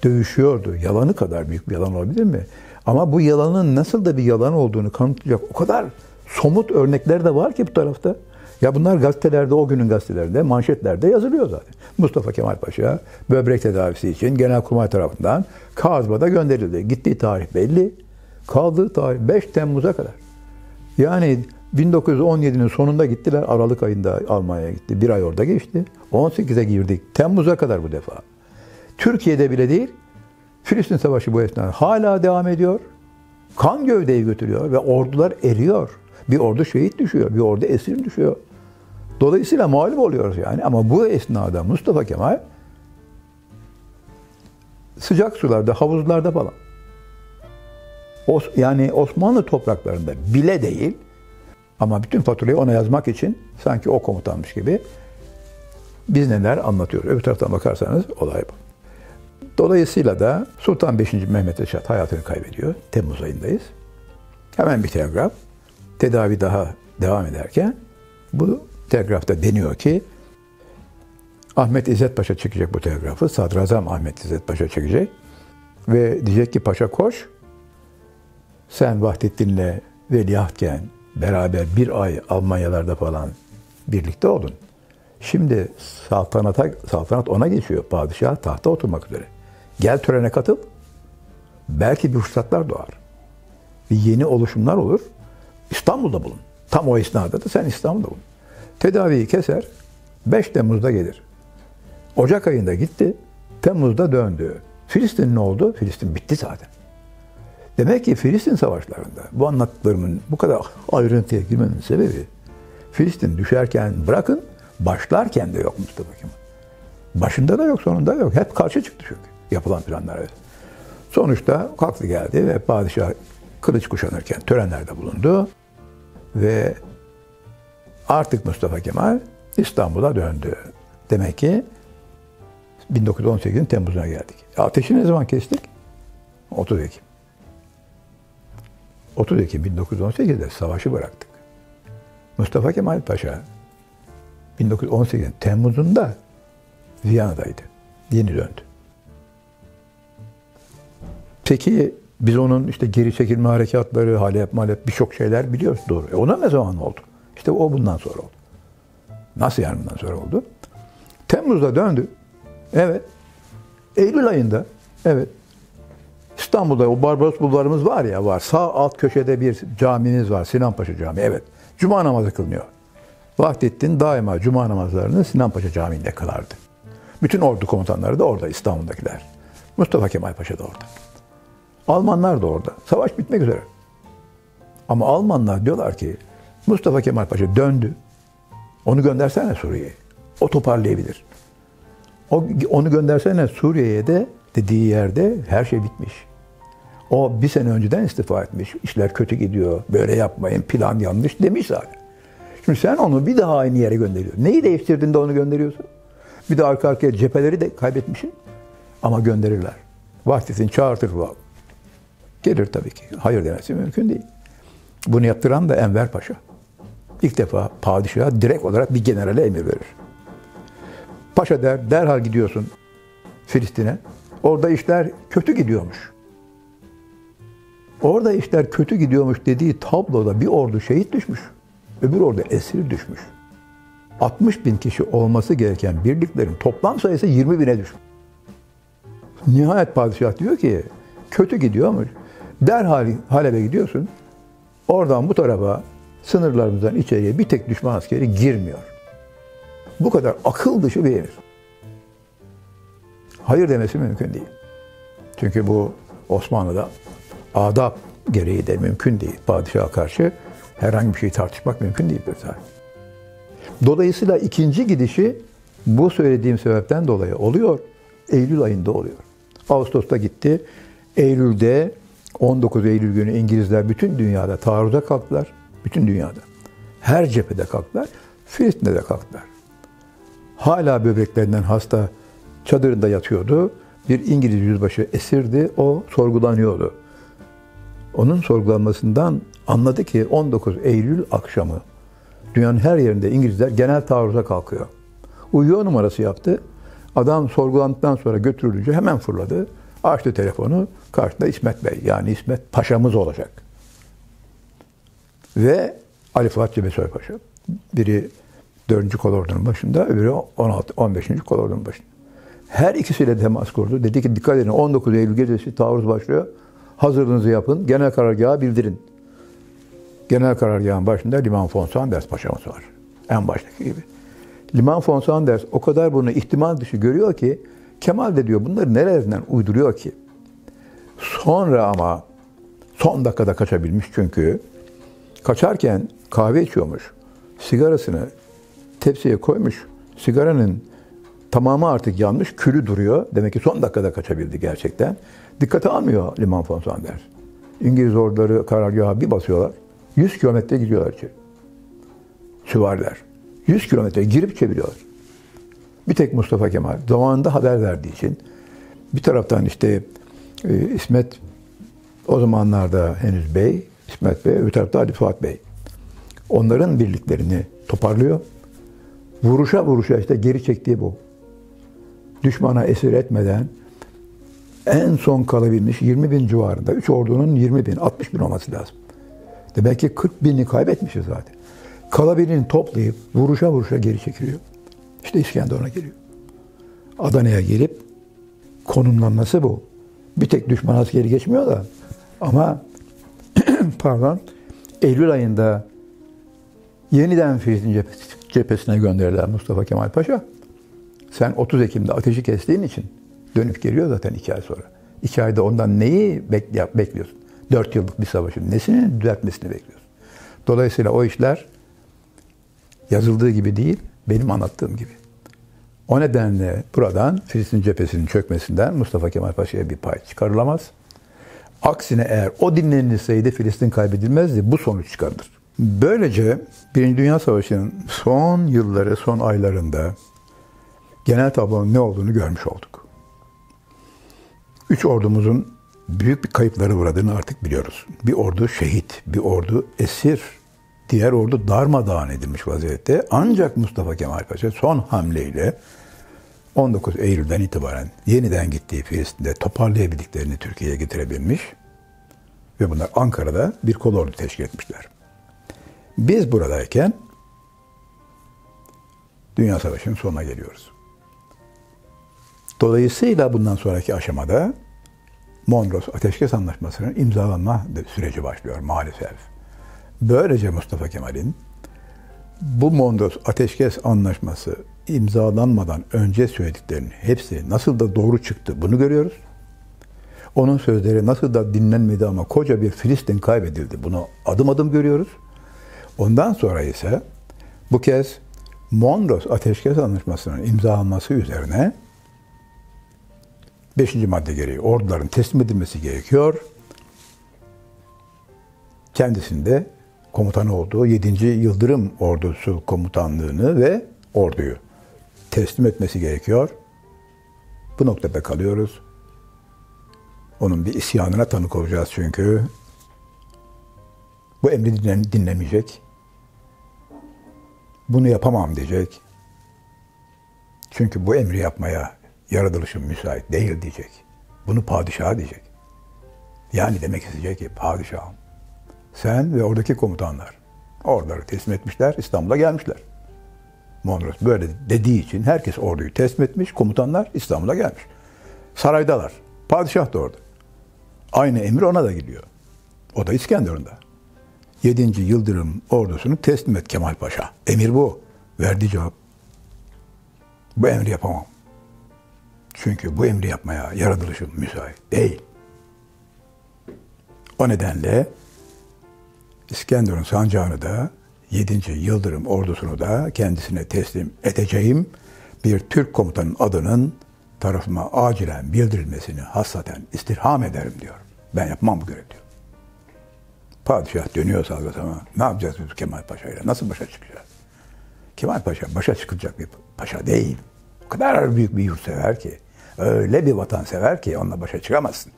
[SPEAKER 2] dövüşüyordu. Yalanı kadar büyük bir yalan olabilir mi? Ama bu yalanın nasıl da bir yalan olduğunu kanıtlayacak o kadar somut örnekler de var ki bu tarafta. Ya bunlar gazetelerde, o günün gazetelerinde, manşetlerde yazılıyor zaten. Mustafa Kemal Paşa böbrek tedavisi için Genelkurmay tarafından Kazba'da gönderildi. Gittiği tarih belli. Kaldığı tarih 5 Temmuz'a kadar. Yani 1917'nin sonunda gittiler. Aralık ayında Almanya'ya gitti. Bir ay orada geçti. 18'e girdik. Temmuz'a kadar bu defa. Türkiye'de bile değil. Filistin Savaşı bu esnada hala devam ediyor. Kan gövdeyi götürüyor ve ordular eriyor. Bir ordu şehit düşüyor, bir ordu esir düşüyor. Dolayısıyla mağlup oluyoruz yani. Ama bu esnada Mustafa Kemal sıcak sularda, havuzlarda falan. Yani Osmanlı topraklarında bile değil ama bütün faturayı ona yazmak için sanki o komutanmış gibi biz neler anlatıyoruz. Öbür taraftan bakarsanız olay bu. Dolayısıyla da Sultan 5. Mehmet Reşat hayatını kaybediyor. Temmuz ayındayız. Hemen bir telgraf. Tedavi daha devam ederken bu telgrafta deniyor ki Ahmet İzzet Paşa çekecek bu telgrafı. Sadrazam Ahmet İzzet Paşa çekecek. Ve diyecek ki paşa koş. Sen Vahdettin'le veliahtken beraber bir ay Almanyalarda falan birlikte olun. Şimdi saltanata, saltanat ona geçiyor. Padişah tahta oturmak üzere. Gel törene katıl. Belki bir fırsatlar doğar. Bir yeni oluşumlar olur. İstanbul'da bulun. Tam o esnada da sen İstanbul'da bulun. Tedaviyi keser. 5 Temmuz'da gelir. Ocak ayında gitti. Temmuz'da döndü. Filistin ne oldu? Filistin bitti zaten. Demek ki Filistin savaşlarında bu anlattıklarımın bu kadar ayrıntıya girmenin sebebi Filistin düşerken bırakın başlarken de yok Mustafa Kemal. Başında da yok, sonunda da yok. Hep karşı çıktı çünkü yapılan planlara. Sonuçta kalktı geldi ve padişah kılıç kuşanırken törenlerde bulundu. Ve artık Mustafa Kemal İstanbul'a döndü. Demek ki 1918'in Temmuz'una geldik. Ateşi ne zaman kestik? 30 Ekim. 30 Ekim 1918'de savaşı bıraktık. Mustafa Kemal Paşa 1918'in Temmuz'unda Viyana'daydı. Yeni döndü. Peki biz onun işte geri çekilme harekatları, Halep, Malep birçok şeyler biliyoruz doğru. E ona ne zaman oldu? İşte o bundan sonra oldu. Nasıl yani bundan sonra oldu? Temmuz'da döndü. Evet. Eylül ayında evet. İstanbul'da o Barbaros bulvarımız var ya var. Sağ alt köşede bir camimiz var. Sinan Paşa Camii. Evet. Cuma namazı kılınıyor. Vahdettin daima cuma namazlarını Sinan Paşa Camii'nde kılardı. Bütün ordu komutanları da orada İstanbul'dakiler. Mustafa Kemal Paşa da orada. Almanlar da orada. Savaş bitmek üzere. Ama Almanlar diyorlar ki Mustafa Kemal Paşa döndü. Onu göndersene Suriye'ye. O toparlayabilir. O, onu göndersene Suriye'ye de dediği yerde her şey bitmiş. O bir sene önceden istifa etmiş. İşler kötü gidiyor. Böyle yapmayın. Plan yanlış demiş zaten. Şimdi sen onu bir daha aynı yere gönderiyorsun. Neyi değiştirdin de onu gönderiyorsun? Bir de arka arkaya cepheleri de kaybetmişsin. Ama gönderirler. Vahdettin çağırtır falan. Gelir tabii ki. Hayır demesi mümkün değil. Bunu yaptıran da Enver Paşa. İlk defa padişaha direkt olarak bir generale emir verir. Paşa der, derhal gidiyorsun Filistin'e. Orada işler kötü gidiyormuş. Orada işler kötü gidiyormuş dediği tabloda bir ordu şehit düşmüş. Öbür ordu esir düşmüş. 60 bin kişi olması gereken birliklerin toplam sayısı 20 bine düşmüş. Nihayet padişah diyor ki kötü gidiyormuş. Derhal Halep'e gidiyorsun. Oradan bu tarafa sınırlarımızdan içeriye bir tek düşman askeri girmiyor. Bu kadar akıl dışı bir emir. Hayır demesi mümkün değil. Çünkü bu Osmanlı'da adab gereği de mümkün değil. Padişaha karşı herhangi bir şey tartışmak mümkün değildir zaten. Dolayısıyla ikinci gidişi bu söylediğim sebepten dolayı oluyor. Eylül ayında oluyor. Ağustos'ta gitti. Eylül'de 19 Eylül günü İngilizler bütün dünyada taarruza kalktılar. Bütün dünyada. Her cephede kalktılar. Filistin'de de kalktılar. Hala böbreklerinden hasta çadırında yatıyordu. Bir İngiliz yüzbaşı esirdi. O sorgulanıyordu. Onun sorgulanmasından anladı ki 19 Eylül akşamı dünyanın her yerinde İngilizler genel taarruza kalkıyor. Uyuyor numarası yaptı. Adam sorgulandıktan sonra götürülünce hemen fırladı. Açtı telefonu. Karşında İsmet Bey yani İsmet Paşa'mız olacak. Ve Ali Fuat Cebesoy Paşa. Biri 4. kolordunun başında, öbürü 16, 15. kolordunun başında. Her ikisiyle temas kurdu. Dedi ki dikkat edin 19 Eylül gecesi taarruz başlıyor. Hazırlığınızı yapın. Genel karargaha bildirin. Genel karargahın başında Liman von Sanders Paşa'mız var. En baştaki gibi. Liman von Sanders o kadar bunu ihtimal dışı görüyor ki Kemal de diyor bunları nerelerinden uyduruyor ki? Sonra ama son dakikada kaçabilmiş çünkü kaçarken kahve içiyormuş. Sigarasını tepsiye koymuş. Sigaranın tamamı artık yanmış, külü duruyor. Demek ki son dakikada kaçabildi gerçekten. Dikkate almıyor Liman von Sanders. İngiliz orduları karargaha bir basıyorlar. 100 kilometre gidiyorlar içeri. Süvariler. 100 kilometre girip çeviriyorlar. Bir tek Mustafa Kemal zamanında haber verdiği için bir taraftan işte e, İsmet o zamanlarda henüz bey, İsmet Bey, öbür tarafta Ali Fuat Bey. Onların birliklerini toparlıyor. Vuruşa vuruşa işte geri çektiği bu. Düşmana esir etmeden en son kalabilmiş 20 bin civarında. Üç ordunun 20 bin, 60 bin olması lazım. Demek ki 40 bini kaybetmişiz zaten. Kalabilini toplayıp vuruşa vuruşa geri çekiliyor. İşte İskenderun'a geliyor. Adana'ya gelip konumlanması bu. Bir tek düşman askeri geçmiyor da ama pardon Eylül ayında yeniden Filistin cephesine gönderilen Mustafa Kemal Paşa sen 30 Ekim'de ateşi kestiğin için dönüp geliyor zaten iki ay sonra. İki ayda ondan neyi bekliyorsun? Dört yıllık bir savaşın nesini düzeltmesini bekliyorsun. Dolayısıyla o işler yazıldığı gibi değil, benim anlattığım gibi. O nedenle buradan Filistin cephesinin çökmesinden Mustafa Kemal Paşa'ya bir pay çıkarılamaz. Aksine eğer o dinlenilseydi Filistin kaybedilmezdi. Bu sonuç çıkarılır. Böylece Birinci Dünya Savaşı'nın son yılları, son aylarında genel tablonun ne olduğunu görmüş olduk. Üç ordumuzun büyük bir kayıpları uğradığını artık biliyoruz. Bir ordu şehit, bir ordu esir, diğer ordu darmadağın edilmiş vaziyette. Ancak Mustafa Kemal Paşa son hamleyle 19 Eylül'den itibaren yeniden gittiği Filistin'de toparlayabildiklerini Türkiye'ye getirebilmiş ve bunlar Ankara'da bir kolordu teşkil etmişler. Biz buradayken Dünya Savaşı'nın sonuna geliyoruz. Dolayısıyla bundan sonraki aşamada Mondros Ateşkes Anlaşması'nın imzalanma süreci başlıyor maalesef. Böylece Mustafa Kemal'in bu Mondros Ateşkes Anlaşması imzalanmadan önce söylediklerinin hepsi nasıl da doğru çıktı bunu görüyoruz. Onun sözleri nasıl da dinlenmedi ama koca bir Filistin kaybedildi. Bunu adım adım görüyoruz.
[SPEAKER 3] Ondan sonra ise bu kez Mondros Ateşkes Anlaşması'nın imzalanması üzerine 5. madde gereği orduların teslim edilmesi gerekiyor. Kendisinde komutanı olduğu 7. Yıldırım Ordusu komutanlığını ve orduyu teslim etmesi gerekiyor. Bu noktada kalıyoruz. Onun bir isyanına tanık olacağız çünkü. Bu emri dinlemeyecek. Bunu yapamam diyecek. Çünkü bu emri yapmaya yaratılışım müsait değil diyecek. Bunu padişah diyecek. Yani demek isteyecek ki padişahım sen ve oradaki komutanlar orduları teslim etmişler, İstanbul'a gelmişler. Mondros böyle dediği için herkes orduyu teslim etmiş, komutanlar İstanbul'a gelmiş. Saraydalar. Padişah da orada. Aynı emir ona da gidiyor. O da İskenderun'da. 7. Yıldırım ordusunu teslim et Kemal Paşa. Emir bu. Verdi cevap. Bu emri yapamam. Çünkü bu emri yapmaya yaratılışım müsait değil. O nedenle İskenderun sancağını da 7. Yıldırım ordusunu da kendisine teslim edeceğim bir Türk komutanın adının tarafıma acilen bildirilmesini hassaten istirham ederim diyor. Ben yapmam bu görevi diyor. Padişah dönüyor salgasama. Ne yapacağız biz Kemal Paşa ile? Nasıl başa çıkacağız? Kemal Paşa başa çıkılacak bir paşa değil. O kadar büyük bir yurtsever ki. Öyle bir vatan sever ki onunla başa çıkamazsın.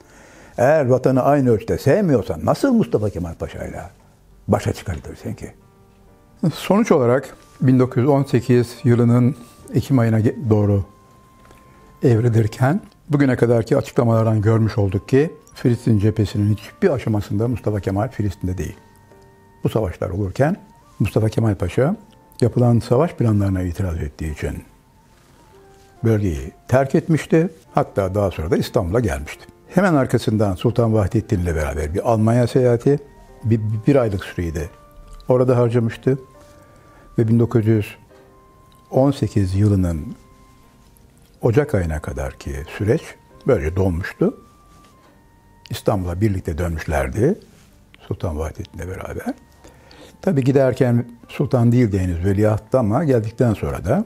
[SPEAKER 3] Eğer vatanı aynı ölçüde sevmiyorsan nasıl Mustafa Kemal Paşa ile başa çıkartırsın ki?
[SPEAKER 2] Sonuç olarak 1918 yılının Ekim ayına doğru evrilirken bugüne kadarki açıklamalardan görmüş olduk ki Filistin cephesinin hiçbir aşamasında Mustafa Kemal Filistin'de değil. Bu savaşlar olurken Mustafa Kemal Paşa yapılan savaş planlarına itiraz ettiği için bölgeyi terk etmişti. Hatta daha sonra da İstanbul'a gelmişti. Hemen arkasından Sultan Vahdettin ile beraber bir Almanya seyahati, bir, bir aylık süreyi de orada harcamıştı. Ve 1918 yılının Ocak ayına kadar ki süreç böylece dolmuştu. İstanbul'a birlikte dönmüşlerdi. Sultan Vahdettin'le beraber. Tabi giderken sultan değildi henüz veliahtta ama geldikten sonra da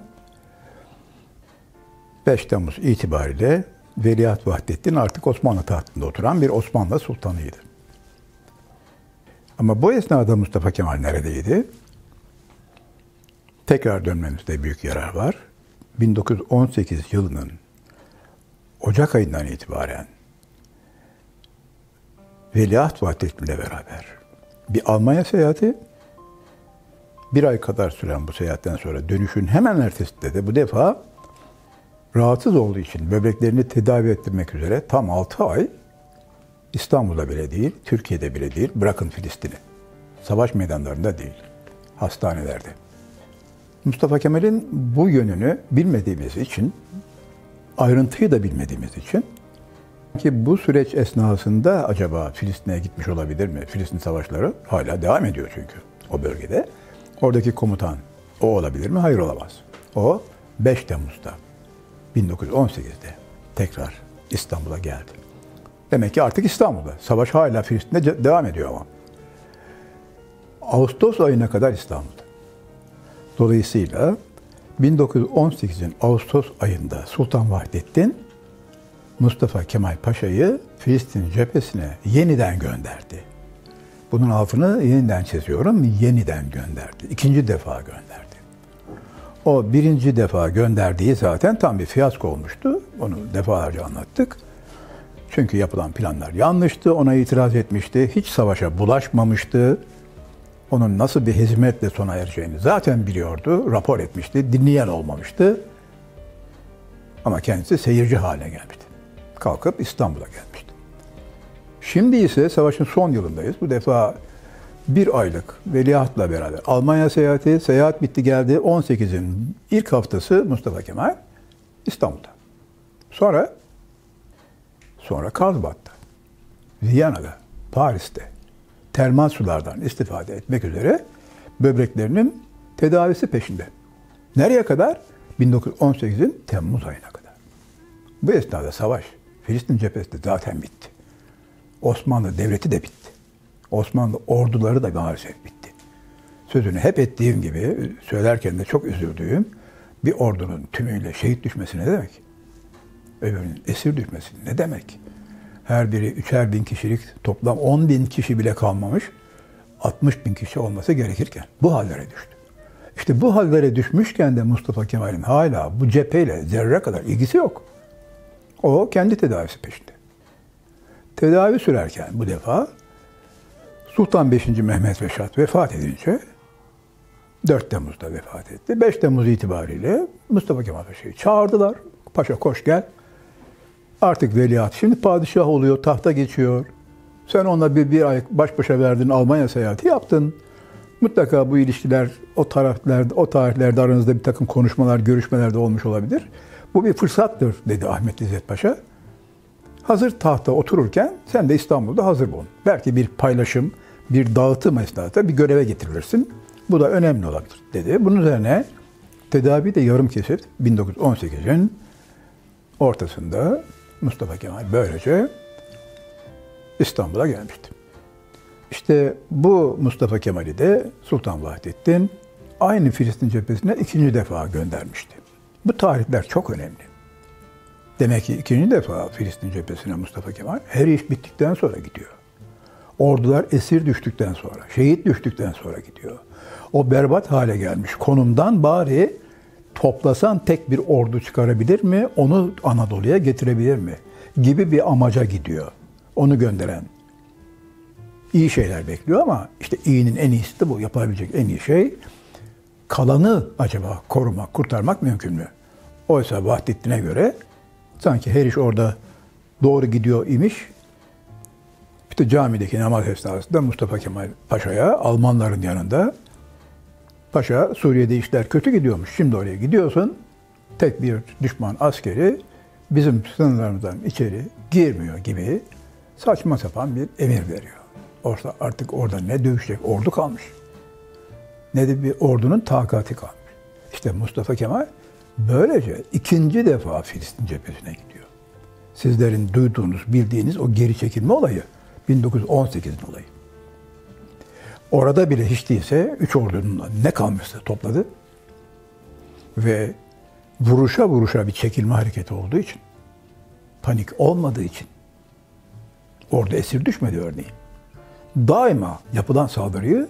[SPEAKER 2] 5 Temmuz itibariyle Veliaht Vahdettin artık Osmanlı tahtında oturan bir Osmanlı sultanıydı. Ama bu esnada Mustafa Kemal neredeydi? Tekrar dönmemizde büyük yarar var. 1918 yılının Ocak ayından itibaren Veliaht Vahdettin ile beraber bir Almanya seyahati bir ay kadar süren bu seyahatten sonra dönüşün hemen ertesinde de bu defa rahatsız olduğu için böbreklerini tedavi ettirmek üzere tam 6 ay İstanbul'da bile değil, Türkiye'de bile değil, bırakın Filistin'i. Savaş meydanlarında değil, hastanelerde. Mustafa Kemal'in bu yönünü bilmediğimiz için, ayrıntıyı da bilmediğimiz için ki bu süreç esnasında acaba Filistin'e gitmiş olabilir mi? Filistin savaşları hala devam ediyor çünkü o bölgede. Oradaki komutan o olabilir mi? Hayır olamaz. O 5 Temmuz'da 1918'de tekrar İstanbul'a geldi. Demek ki artık İstanbul'da. Savaş hala Filistin'de devam ediyor ama. Ağustos ayına kadar İstanbul'da. Dolayısıyla 1918'in Ağustos ayında Sultan Vahdettin Mustafa Kemal Paşa'yı Filistin cephesine yeniden gönderdi. Bunun altını yeniden çiziyorum, yeniden gönderdi. İkinci defa gönderdi. O birinci defa gönderdiği zaten tam bir fiyasko olmuştu. Onu defalarca anlattık. Çünkü yapılan planlar yanlıştı, ona itiraz etmişti, hiç savaşa bulaşmamıştı. Onun nasıl bir hizmetle sona ereceğini zaten biliyordu, rapor etmişti, dinleyen olmamıştı. Ama kendisi seyirci haline gelmişti. Kalkıp İstanbul'a gelmişti. Şimdi ise savaşın son yılındayız. Bu defa bir aylık veliahtla beraber Almanya seyahati, seyahat bitti geldi. 18'in ilk haftası Mustafa Kemal İstanbul'da. Sonra sonra Karlsbad'da, Viyana'da, Paris'te termal sulardan istifade etmek üzere böbreklerinin tedavisi peşinde. Nereye kadar? 1918'in Temmuz ayına kadar. Bu esnada savaş Filistin cephesi de zaten bitti. Osmanlı devleti de bitti. Osmanlı orduları da maalesef bitti. sözünü hep ettiğim gibi söylerken de çok üzüldüğüm bir ordunun tümüyle şehit düşmesi ne demek? Öbürünün esir düşmesi ne demek? Her biri üçer bin kişilik toplam 10 bin kişi bile kalmamış 60 bin kişi olması gerekirken bu hallere düştü. İşte bu hallere düşmüşken de Mustafa Kemal'in hala bu cepheyle zerre kadar ilgisi yok. O kendi tedavisi peşinde. Tedavi sürerken bu defa Sultan 5. Mehmet Reşat vefat edince 4 Temmuz'da vefat etti. 5 Temmuz itibariyle Mustafa Kemal Paşa'yı çağırdılar. Paşa koş gel. Artık veliaht. Şimdi padişah oluyor, tahta geçiyor. Sen onunla bir, bir ay baş başa verdin, Almanya seyahati yaptın. Mutlaka bu ilişkiler o taraflarda, o tarihlerde aranızda bir takım konuşmalar, görüşmeler de olmuş olabilir. Bu bir fırsattır dedi Ahmet İzzet Paşa. Hazır tahta otururken sen de İstanbul'da hazır bulun. Belki bir paylaşım, bir dağıtım esnasında bir göreve getirilirsin. Bu da önemli olabilir dedi. Bunun üzerine tedavi de yarım kesip 1918'in ortasında Mustafa Kemal böylece İstanbul'a gelmişti. İşte bu Mustafa Kemal'i de Sultan Vahdettin aynı Filistin cephesine ikinci defa göndermişti. Bu tarihler çok önemli. Demek ki ikinci defa Filistin cephesine Mustafa Kemal her iş bittikten sonra gidiyor. Ordular esir düştükten sonra, şehit düştükten sonra gidiyor. O berbat hale gelmiş konumdan bari toplasan tek bir ordu çıkarabilir mi? Onu Anadolu'ya getirebilir mi? Gibi bir amaca gidiyor. Onu gönderen iyi şeyler bekliyor ama işte iyinin en iyisi de bu. Yapabilecek en iyi şey kalanı acaba korumak, kurtarmak mümkün mü? Oysa Vahdettin'e göre sanki her iş orada doğru gidiyor imiş. İşte camideki namaz esnasında Mustafa Kemal Paşa'ya Almanların yanında Paşa Suriye'de işler kötü gidiyormuş. Şimdi oraya gidiyorsun. Tek bir düşman askeri bizim sınırlarımızdan içeri girmiyor gibi saçma sapan bir emir veriyor. Orada artık orada ne dövüşecek ordu kalmış. Ne de bir ordunun takati kalmış. İşte Mustafa Kemal böylece ikinci defa Filistin cephesine gidiyor. Sizlerin duyduğunuz, bildiğiniz o geri çekilme olayı 1918'in olayı. Orada bile hiç değilse üç ordunun ne kalmışsa topladı. Ve vuruşa vuruşa bir çekilme hareketi olduğu için, panik olmadığı için, orada esir düşmedi örneğin. Daima yapılan saldırıyı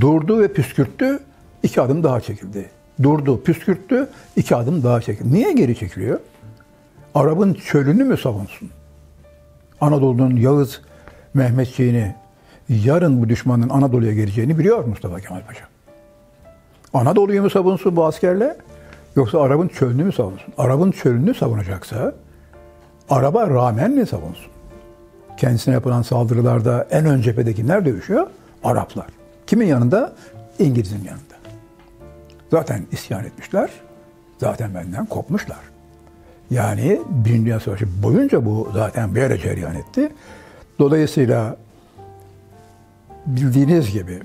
[SPEAKER 2] durdu ve püskürttü, iki adım daha çekildi. Durdu, püskürttü, iki adım daha çekildi. Niye geri çekiliyor? Arap'ın çölünü mü savunsun? Anadolu'nun Yağız Mehmetçiğini yarın bu düşmanın Anadolu'ya geleceğini biliyor Mustafa Kemal Paşa. Anadolu'yu mu savunsun bu askerle yoksa Arap'ın çölünü mü savunsun? Arap'ın çölünü savunacaksa Arap'a rağmen mi savunsun? Kendisine yapılan saldırılarda en ön cephede dövüşüyor? Araplar. Kimin yanında? İngiliz'in yanında. Zaten isyan etmişler. Zaten benden kopmuşlar. Yani Birinci Dünya Savaşı boyunca bu zaten böyle cereyan etti. Dolayısıyla bildiğiniz gibi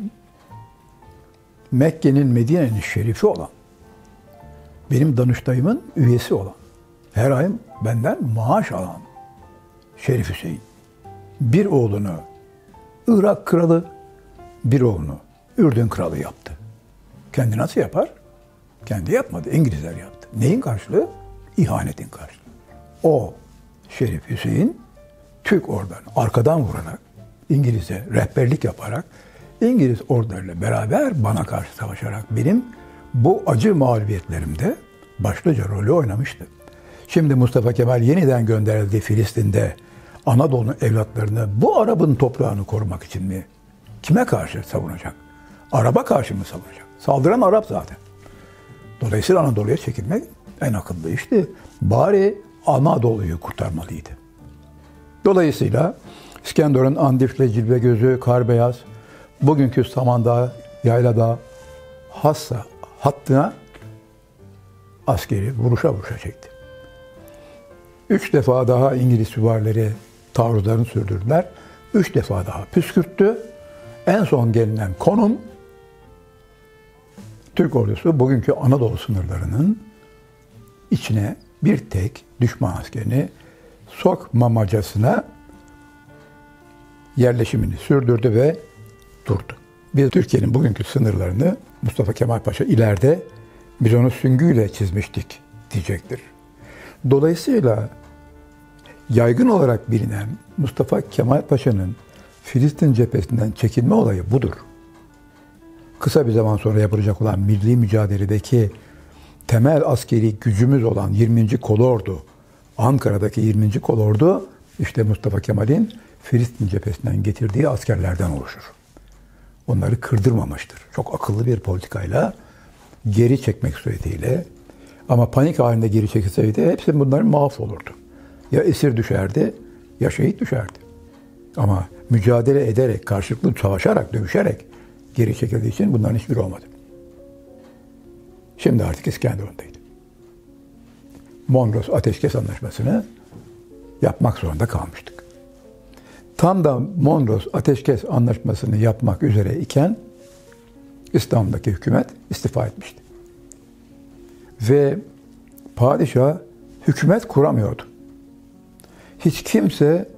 [SPEAKER 2] Mekke'nin Medine'nin şerifi olan, benim Danıştay'ımın üyesi olan, her ay benden maaş alan Şerif Hüseyin, bir oğlunu Irak kralı, bir oğlunu Ürdün kralı yaptı. Kendi nasıl yapar? Kendi yapmadı, İngilizler yaptı. Neyin karşılığı? İhanetin karşılığı. O Şerif Hüseyin, Türk oradan arkadan vurarak İngiliz'e rehberlik yaparak İngiliz ordularıyla beraber bana karşı savaşarak benim bu acı mağlubiyetlerimde başlıca rolü oynamıştı. Şimdi Mustafa Kemal yeniden gönderildi Filistin'de Anadolu'nun evlatlarını bu Arap'ın toprağını korumak için mi? Kime karşı savunacak? Arap'a karşı mı savunacak? Saldıran Arap zaten. Dolayısıyla Anadolu'ya çekilmek en akıllı işti. Bari Anadolu'yu kurtarmalıydı. Dolayısıyla İskenderun Andif'le cilve gözü, kar beyaz, bugünkü Samandağ, Yaylada, Hassa hattına askeri vuruşa vuruşa çekti. Üç defa daha İngiliz süvarileri taarruzlarını sürdürdüler. Üç defa daha püskürttü. En son gelinen konum Türk ordusu bugünkü Anadolu sınırlarının içine bir tek düşman askerini sokmamacasına yerleşimini sürdürdü ve durdu. Biz Türkiye'nin bugünkü sınırlarını Mustafa Kemal Paşa ileride biz onu süngüyle çizmiştik diyecektir. Dolayısıyla yaygın olarak bilinen Mustafa Kemal Paşa'nın Filistin cephesinden çekilme olayı budur. Kısa bir zaman sonra yapılacak olan milli mücadeledeki temel askeri gücümüz olan 20. Kolordu, Ankara'daki 20. Kolordu işte Mustafa Kemal'in Filistin cephesinden getirdiği askerlerden oluşur. Onları kırdırmamıştır. Çok akıllı bir politikayla geri çekmek suretiyle ama panik halinde geri çekilseydi hepsi bunların mahvolurdu. Ya esir düşerdi ya şehit düşerdi. Ama mücadele ederek, karşılıklı savaşarak, dövüşerek geri çekildiği için bunların hiçbiri olmadı. Şimdi artık İskenderun'daydı. Mondros Ateşkes Anlaşması'nı yapmak zorunda kalmıştık. Tam da Mondros Ateşkes Anlaşması'nı yapmak üzere iken İstanbul'daki hükümet istifa etmişti. Ve padişah hükümet kuramıyordu. Hiç kimse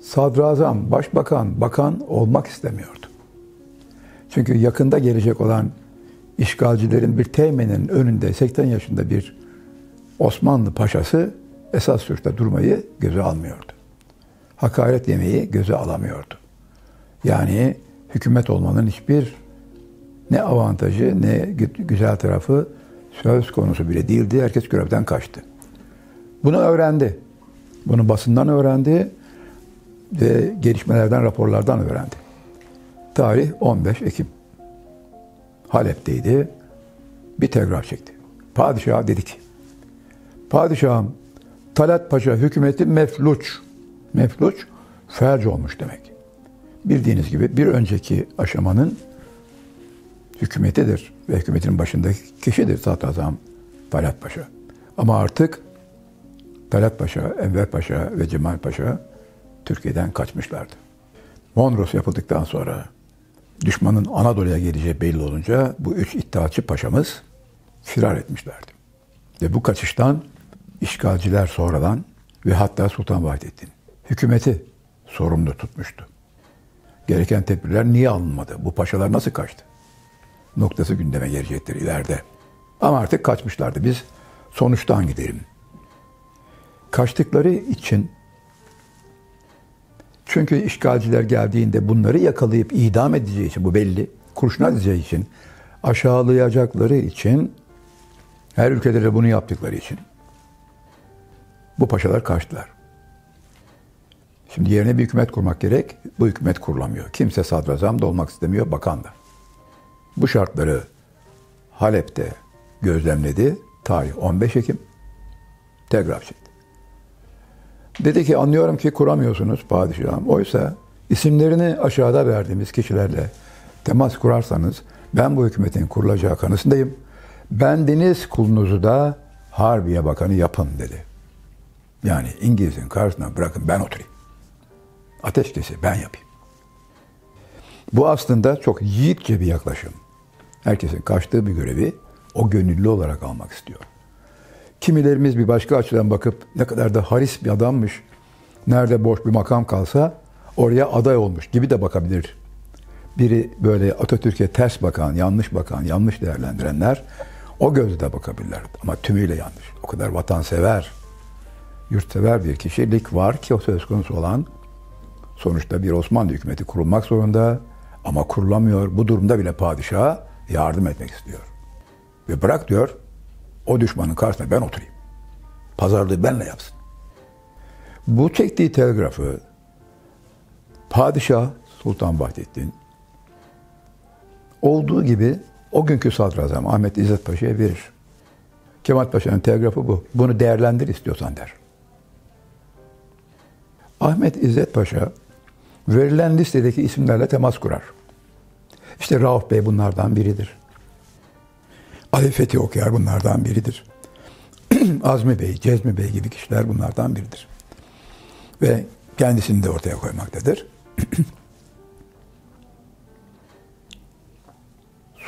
[SPEAKER 2] sadrazam, başbakan, bakan olmak istemiyordu. Çünkü yakında gelecek olan işgalcilerin bir teğmenin önünde 80 yaşında bir Osmanlı paşası esas sürte durmayı göze almıyordu. Hakaret yemeği göze alamıyordu. Yani hükümet olmanın hiçbir ne avantajı ne güzel tarafı söz konusu bile değildi. Herkes görevden kaçtı. Bunu öğrendi. Bunu basından öğrendi ve gelişmelerden, raporlardan öğrendi. Tarih 15 Ekim. Halep'teydi. Bir telgraf çekti. Padişah dedik. Padişahım Talat Paşa hükümeti mefluç. Mefluç felç olmuş demek. Bildiğiniz gibi bir önceki aşamanın hükümetidir ve hükümetin başındaki kişidir Sadrazam Talat Paşa. Ama artık Talat Paşa, Enver Paşa ve Cemal Paşa Türkiye'den kaçmışlardı. Mondros yapıldıktan sonra düşmanın Anadolu'ya geleceği belli olunca bu üç iddiaçı paşamız firar etmişlerdi. Ve bu kaçıştan işgalciler sonradan ve hatta Sultan Vahdettin hükümeti sorumlu tutmuştu. Gereken tedbirler niye alınmadı? Bu paşalar nasıl kaçtı? Noktası gündeme gelecektir ileride. Ama artık kaçmışlardı. Biz sonuçtan gidelim. Kaçtıkları için çünkü işgalciler geldiğinde bunları yakalayıp idam edeceği için bu belli. Kurşuna dizeceği için aşağılayacakları için her ülkede de bunu yaptıkları için bu paşalar kaçtılar. Şimdi yerine bir hükümet kurmak gerek. Bu hükümet kurulamıyor. Kimse sadrazam da olmak istemiyor, bakan da. Bu şartları Halep'te gözlemledi. Tarih 15 Ekim. Telgraf çekti. Dedi ki anlıyorum ki kuramıyorsunuz padişahım. Oysa isimlerini aşağıda verdiğimiz kişilerle temas kurarsanız ben bu hükümetin kurulacağı kanısındayım. Bendiniz kulunuzu da Harbiye Bakanı yapın dedi. Yani İngiliz'in karşısına bırakın ben oturayım. Ateşkesi ben yapayım. Bu aslında çok yiğitçe bir yaklaşım. Herkesin kaçtığı bir görevi o gönüllü olarak almak istiyor. Kimilerimiz bir başka açıdan bakıp ne kadar da haris bir adammış, nerede boş bir makam kalsa oraya aday olmuş gibi de bakabilir. Biri böyle Atatürk'e ters bakan, yanlış bakan, yanlış değerlendirenler o gözle bakabilirler. Ama tümüyle yanlış. O kadar vatansever, yurtsever bir kişilik var ki o söz konusu olan sonuçta bir Osmanlı hükümeti kurulmak zorunda ama kurulamıyor. Bu durumda bile padişaha yardım etmek istiyor. Ve bırak diyor o düşmanın karşısına ben oturayım. Pazarlığı benle yapsın. Bu çektiği telgrafı Padişah Sultan Vahdettin olduğu gibi o günkü sadrazam Ahmet İzzet Paşa'ya verir. Kemal Paşa'nın telgrafı bu. Bunu değerlendir istiyorsan der. Ahmet İzzet Paşa verilen listedeki isimlerle temas kurar. İşte Rauf Bey bunlardan biridir. Ali Fethi Okuyar bunlardan biridir. Azmi Bey, Cezmi Bey gibi kişiler bunlardan biridir. Ve kendisini de ortaya koymaktadır.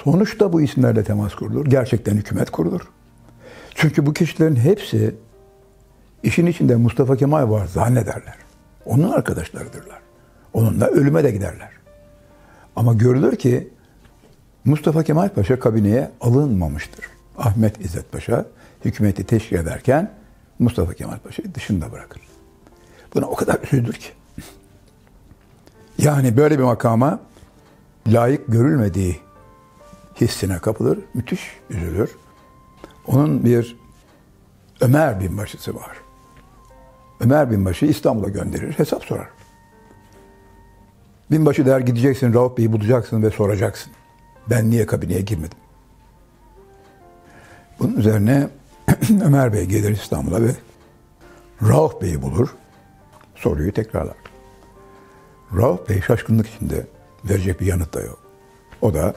[SPEAKER 2] Sonuçta bu isimlerle temas kurulur. Gerçekten hükümet kurulur. Çünkü bu kişilerin hepsi işin içinde Mustafa Kemal var zannederler. Onun arkadaşlarıdırlar. Onunla ölüme de giderler. Ama görülür ki Mustafa Kemal Paşa kabineye alınmamıştır. Ahmet İzzet Paşa hükümeti teşkil ederken Mustafa Kemal Paşa'yı dışında bırakır. Buna o kadar üzülür ki. Yani böyle bir makama layık görülmediği hissine kapılır, müthiş üzülür. Onun bir Ömer binbaşısı var. Ömer binbaşı İstanbul'a gönderir, hesap sorar. Binbaşı der gideceksin Rauf Bey'i bulacaksın ve soracaksın. Ben niye kabineye girmedim? Bunun üzerine Ömer Bey gelir İstanbul'a ve Rauf Bey'i bulur. Soruyu tekrarlar. Rauf Bey şaşkınlık içinde verecek bir yanıt da yok. O da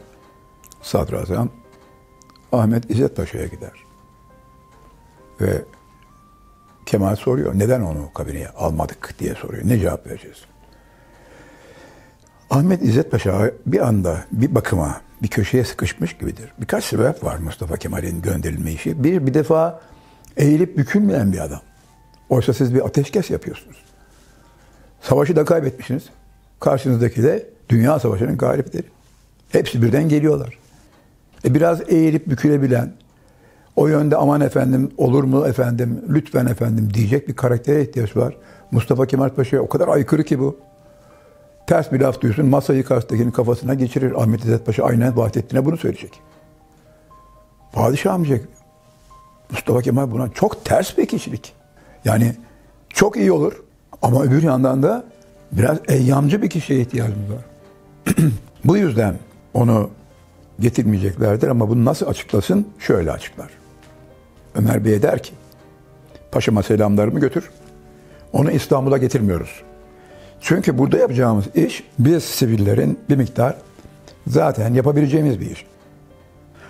[SPEAKER 2] Sadrazam Ahmet İzzet Paşa'ya gider. Ve Kemal soruyor. Neden onu kabineye almadık diye soruyor. Ne cevap vereceğiz? Ahmet İzzet Paşa bir anda bir bakıma bir köşeye sıkışmış gibidir. Birkaç sebep var Mustafa Kemal'in gönderilme işi. Bir, bir defa eğilip bükülmeyen bir adam. Oysa siz bir ateşkes yapıyorsunuz. Savaşı da kaybetmişsiniz. Karşınızdaki de Dünya Savaşı'nın galipleri. Hepsi birden geliyorlar. E biraz eğilip bükülebilen, o yönde aman efendim, olur mu efendim, lütfen efendim diyecek bir karaktere ihtiyaç var. Mustafa Kemal Paşa'ya o kadar aykırı ki bu. Ters bir laf duysun, masayı karşıdakinin kafasına geçirir. Ahmet İzzet Paşa aynen Vahdettin'e bunu söyleyecek. Padişahım diyecek. Mustafa Kemal buna çok ters bir kişilik. Yani çok iyi olur ama öbür yandan da biraz eyyamcı bir kişiye ihtiyacımız var. Bu yüzden onu getirmeyeceklerdir ama bunu nasıl açıklasın? Şöyle açıklar. Ömer Bey der ki, paşama selamlarımı götür. Onu İstanbul'a getirmiyoruz. Çünkü burada yapacağımız iş biz sivillerin bir miktar zaten yapabileceğimiz bir iş.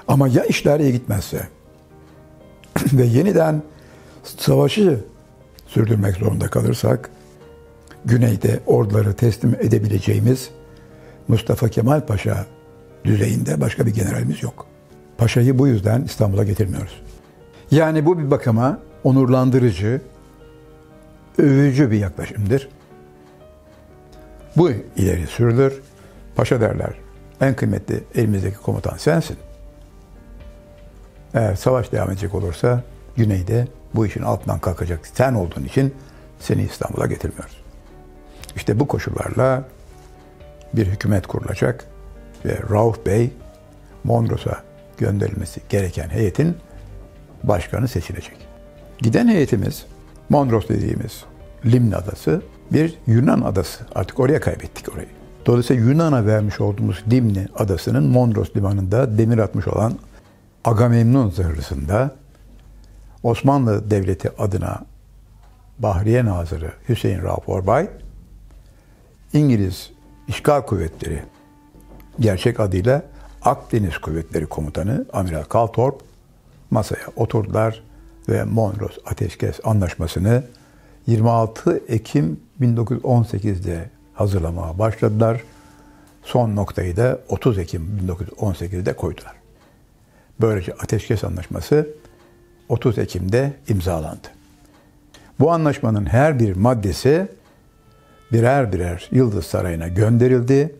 [SPEAKER 2] Ama ya işler iyi gitmezse ve yeniden savaşı sürdürmek zorunda kalırsak güneyde orduları teslim edebileceğimiz Mustafa Kemal Paşa düzeyinde başka bir generalimiz yok. Paşa'yı bu yüzden İstanbul'a getirmiyoruz. Yani bu bir bakıma onurlandırıcı, övücü bir yaklaşımdır. Bu ileri sürülür. Paşa derler, en kıymetli elimizdeki komutan sensin. Eğer savaş devam edecek olursa güneyde bu işin altından kalkacak sen olduğun için seni İstanbul'a getirmiyoruz. İşte bu koşullarla bir hükümet kurulacak ve Rauf Bey Mondros'a gönderilmesi gereken heyetin başkanı seçilecek. Giden heyetimiz Mondros dediğimiz Limn adası bir Yunan adası. Artık oraya kaybettik orayı. Dolayısıyla Yunan'a vermiş olduğumuz Limni adasının Mondros limanında demir atmış olan Agamemnon zırhlısında Osmanlı Devleti adına Bahriye Nazırı Hüseyin Rauf Orbay, İngiliz İşgal Kuvvetleri gerçek adıyla Akdeniz Kuvvetleri Komutanı Amiral Kaltorp masaya oturdular ve Monros Ateşkes Anlaşması'nı 26 Ekim 1918'de hazırlamaya başladılar. Son noktayı da 30 Ekim 1918'de koydular. Böylece Ateşkes Anlaşması 30 Ekim'de imzalandı. Bu anlaşmanın her bir maddesi birer birer Yıldız Sarayı'na gönderildi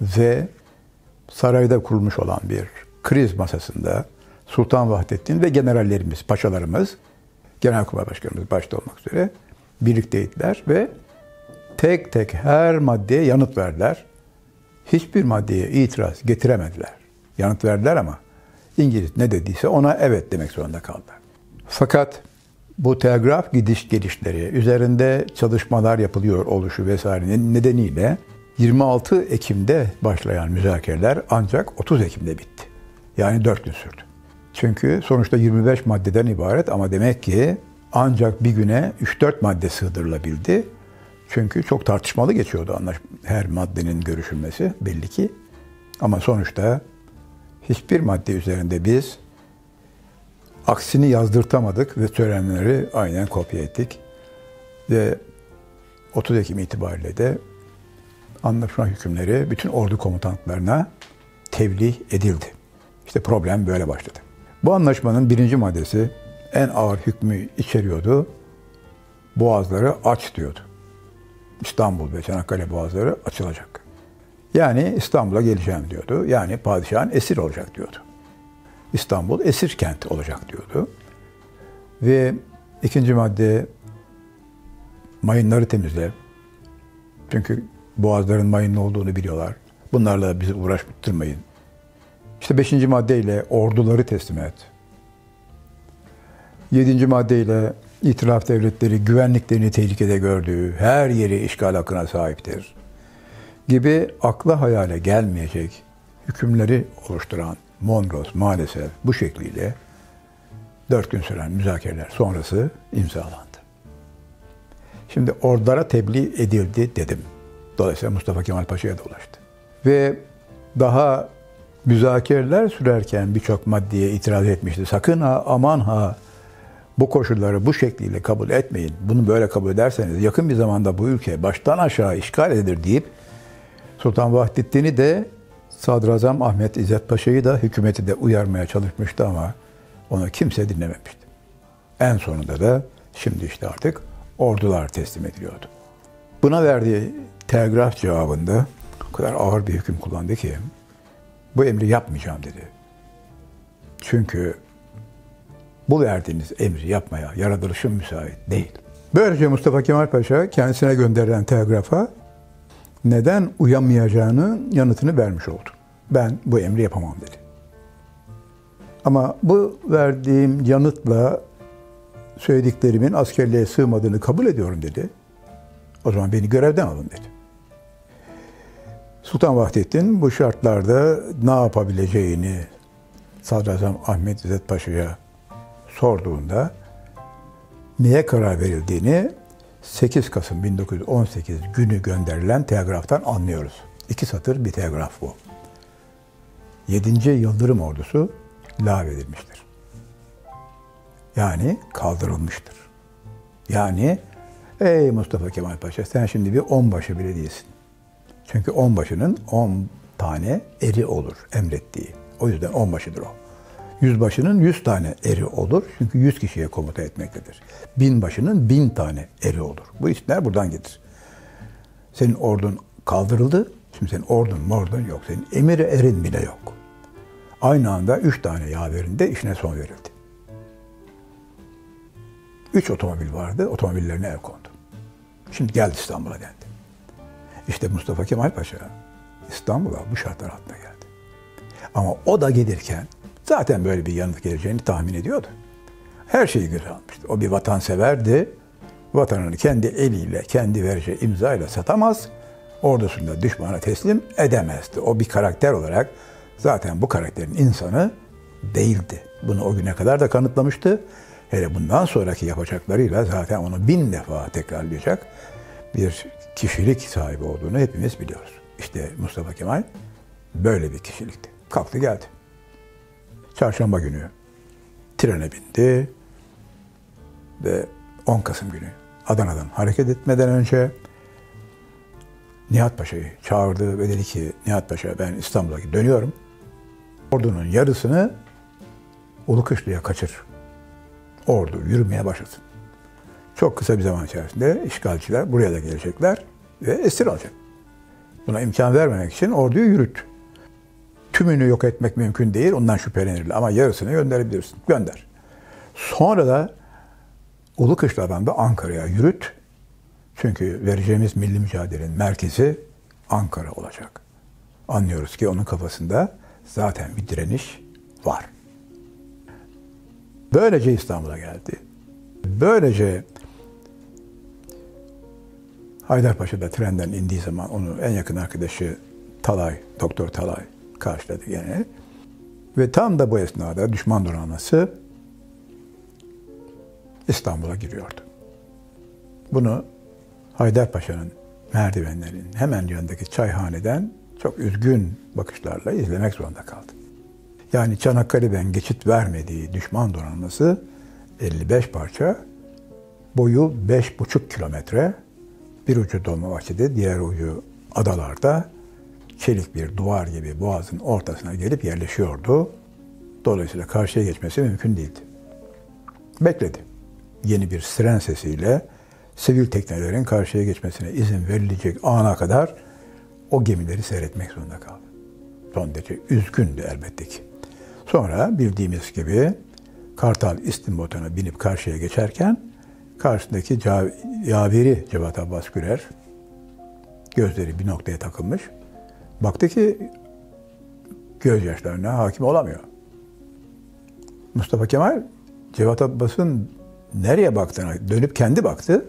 [SPEAKER 2] ve sarayda kurulmuş olan bir kriz masasında Sultan Vahdettin ve generallerimiz, paşalarımız, Genelkurmay Başkanımız başta olmak üzere birlikteydiler ve tek tek her maddeye yanıt verdiler. Hiçbir maddeye itiraz getiremediler. Yanıt verdiler ama İngiliz ne dediyse ona evet demek zorunda kaldılar. Fakat bu telgraf gidiş gelişleri üzerinde çalışmalar yapılıyor oluşu vesairenin nedeniyle 26 Ekim'de başlayan müzakereler ancak 30 Ekim'de bitti. Yani 4 gün sürdü. Çünkü sonuçta 25 maddeden ibaret ama demek ki ancak bir güne 3-4 madde sığdırılabildi. Çünkü çok tartışmalı geçiyordu anlaşma, her maddenin görüşülmesi belli ki. Ama sonuçta hiçbir madde üzerinde biz aksini yazdırtamadık ve söylenenleri aynen kopya ettik. Ve 30 Ekim itibariyle de anlaşma hükümleri bütün ordu komutanlarına tevlih edildi. İşte problem böyle başladı. Bu anlaşmanın birinci maddesi en ağır hükmü içeriyordu. Boğazları aç diyordu. İstanbul ve Çanakkale boğazları açılacak. Yani İstanbul'a geleceğim diyordu. Yani padişahın esir olacak diyordu. İstanbul esir kent olacak diyordu. Ve ikinci madde mayınları temizle. Çünkü boğazların mayınlı olduğunu biliyorlar. Bunlarla bizi uğraştırmayın. İşte beşinci maddeyle orduları teslim et. Yedinci maddeyle itiraf devletleri güvenliklerini tehlikede gördüğü her yeri işgal hakkına sahiptir. Gibi akla hayale gelmeyecek hükümleri oluşturan Mondros maalesef bu şekliyle dört gün süren müzakereler sonrası imzalandı. Şimdi ordulara tebliğ edildi dedim. Dolayısıyla Mustafa Kemal Paşa'ya da. Ve daha müzakereler sürerken birçok maddeye itiraz etmişti. Sakın ha, aman ha, bu koşulları bu şekliyle kabul etmeyin. Bunu böyle kabul ederseniz yakın bir zamanda bu ülke baştan aşağı işgal edilir deyip Sultan Vahdettin'i de Sadrazam Ahmet İzzet Paşa'yı da hükümeti de uyarmaya çalışmıştı ama onu kimse dinlememişti. En sonunda da şimdi işte artık ordular teslim ediliyordu. Buna verdiği telgraf cevabında o kadar ağır bir hüküm kullandı ki bu emri yapmayacağım dedi. Çünkü bu verdiğiniz emri yapmaya yaratılışım müsait değil. Böylece Mustafa Kemal Paşa kendisine gönderilen telgrafa neden uyamayacağını yanıtını vermiş oldu. Ben bu emri yapamam dedi. Ama bu verdiğim yanıtla söylediklerimin askerliğe sığmadığını kabul ediyorum dedi. O zaman beni görevden alın dedi. Sultan Vahdettin bu şartlarda ne yapabileceğini Sadrazam Ahmet İzzet Paşa'ya sorduğunda neye karar verildiğini 8 Kasım 1918 günü gönderilen telgraftan anlıyoruz. İki satır bir telgraf bu. 7. Yıldırım Ordusu lağvedilmiştir. Yani kaldırılmıştır. Yani ey Mustafa Kemal Paşa sen şimdi bir onbaşı bile değilsin. Çünkü onbaşının on tane eri olur emrettiği. O yüzden onbaşıdır o. Yüzbaşının yüz tane eri olur. Çünkü yüz kişiye komuta etmektedir. Binbaşının bin tane eri olur. Bu isimler buradan gelir. Senin ordun kaldırıldı. Şimdi senin ordun mordun yok. Senin emiri erin bile yok. Aynı anda üç tane yaverin de işine son verildi. Üç otomobil vardı. Otomobillerine el kondu. Şimdi geldi İstanbul'a dendi. İşte Mustafa Kemal Paşa İstanbul'a bu şartlar altında geldi. Ama o da gelirken zaten böyle bir yanıt geleceğini tahmin ediyordu. Her şeyi göze almıştı. O bir vatanseverdi. Vatanını kendi eliyle, kendi vereceği imzayla satamaz. Ordusunda düşmana teslim edemezdi. O bir karakter olarak zaten bu karakterin insanı değildi. Bunu o güne kadar da kanıtlamıştı. Hele bundan sonraki yapacaklarıyla zaten onu bin defa tekrarlayacak bir kişilik sahibi olduğunu hepimiz biliyoruz. İşte Mustafa Kemal böyle bir kişilikti. Kalktı geldi. Çarşamba günü trene bindi ve 10 Kasım günü Adana'dan hareket etmeden önce Nihat Paşa'yı çağırdı ve dedi ki Nihat Paşa ben İstanbul'a dönüyorum. Ordunun yarısını Ulukışlı'ya kaçır. Ordu yürümeye başlasın. Çok kısa bir zaman içerisinde işgalciler buraya da gelecekler ve esir alacak. Buna imkan vermemek için orduyu yürüt. Tümünü yok etmek mümkün değil, ondan şüphelenirler. Ama yarısını gönderebilirsin. Gönder. Sonra da Ulu Kışla'dan da Ankara'ya yürüt. Çünkü vereceğimiz milli mücadelenin merkezi Ankara olacak. Anlıyoruz ki onun kafasında zaten bir direniş var. Böylece İstanbul'a geldi. Böylece Haydarpaşa da trenden indiği zaman onu en yakın arkadaşı Talay, Doktor Talay karşıladı gene. Ve tam da bu esnada düşman donanması İstanbul'a giriyordu. Bunu Haydarpaşa'nın merdivenlerinin hemen yanındaki çayhaneden çok üzgün bakışlarla izlemek zorunda kaldı. Yani Çanakkale'den geçit vermediği düşman donanması 55 parça, boyu 5,5 kilometre, bir ucu Dolmabahçe'de, diğer ucu adalarda çelik bir duvar gibi boğazın ortasına gelip yerleşiyordu. Dolayısıyla karşıya geçmesi mümkün değildi. Bekledi. Yeni bir siren sesiyle sivil teknelerin karşıya geçmesine izin verilecek ana kadar o gemileri seyretmek zorunda kaldı. Son derece üzgündü elbette ki. Sonra bildiğimiz gibi Kartal İstimbot'a binip karşıya geçerken karşısındaki yaveri Cevat Abbas Gürer gözleri bir noktaya takılmış. Baktı ki gözyaşlarına hakim olamıyor. Mustafa Kemal Cevat Abbas'ın nereye baktığına dönüp kendi baktı.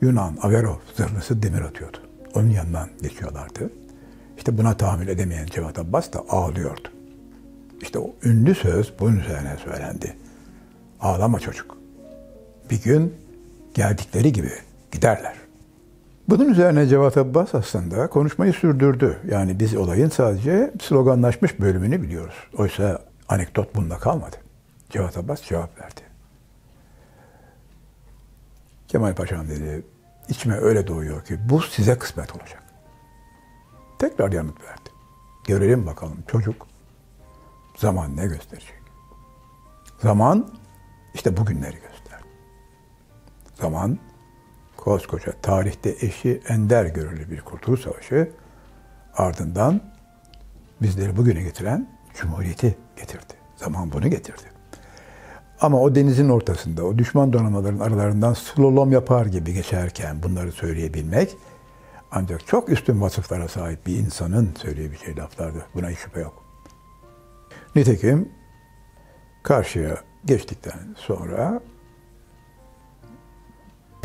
[SPEAKER 2] Yunan, Averov zırhlısı demir atıyordu. Onun yanından geçiyorlardı. İşte buna tahammül edemeyen Cevat Abbas da ağlıyordu. İşte o ünlü söz bunun üzerine söylendi. Ağlama çocuk. Bir gün geldikleri gibi giderler. Bunun üzerine Cevat Abbas aslında konuşmayı sürdürdü. Yani biz olayın sadece sloganlaşmış bölümünü biliyoruz. Oysa anekdot bunda kalmadı. Cevat Abbas cevap verdi. Kemal Paşa'm dedi, içime öyle doğuyor ki bu size kısmet olacak. Tekrar yanıt verdi. Görelim bakalım çocuk zaman ne gösterecek? Zaman işte bugünleri. Zaman koskoca tarihte eşi ender görülü bir kurtuluş savaşı ardından bizleri bugüne getiren Cumhuriyeti getirdi. Zaman bunu getirdi. Ama o denizin ortasında, o düşman donanmaların aralarından slalom yapar gibi geçerken bunları söyleyebilmek ancak çok üstün vasıflara sahip bir insanın söyleyebileceği laflardı. Buna hiç şüphe yok. Nitekim karşıya geçtikten sonra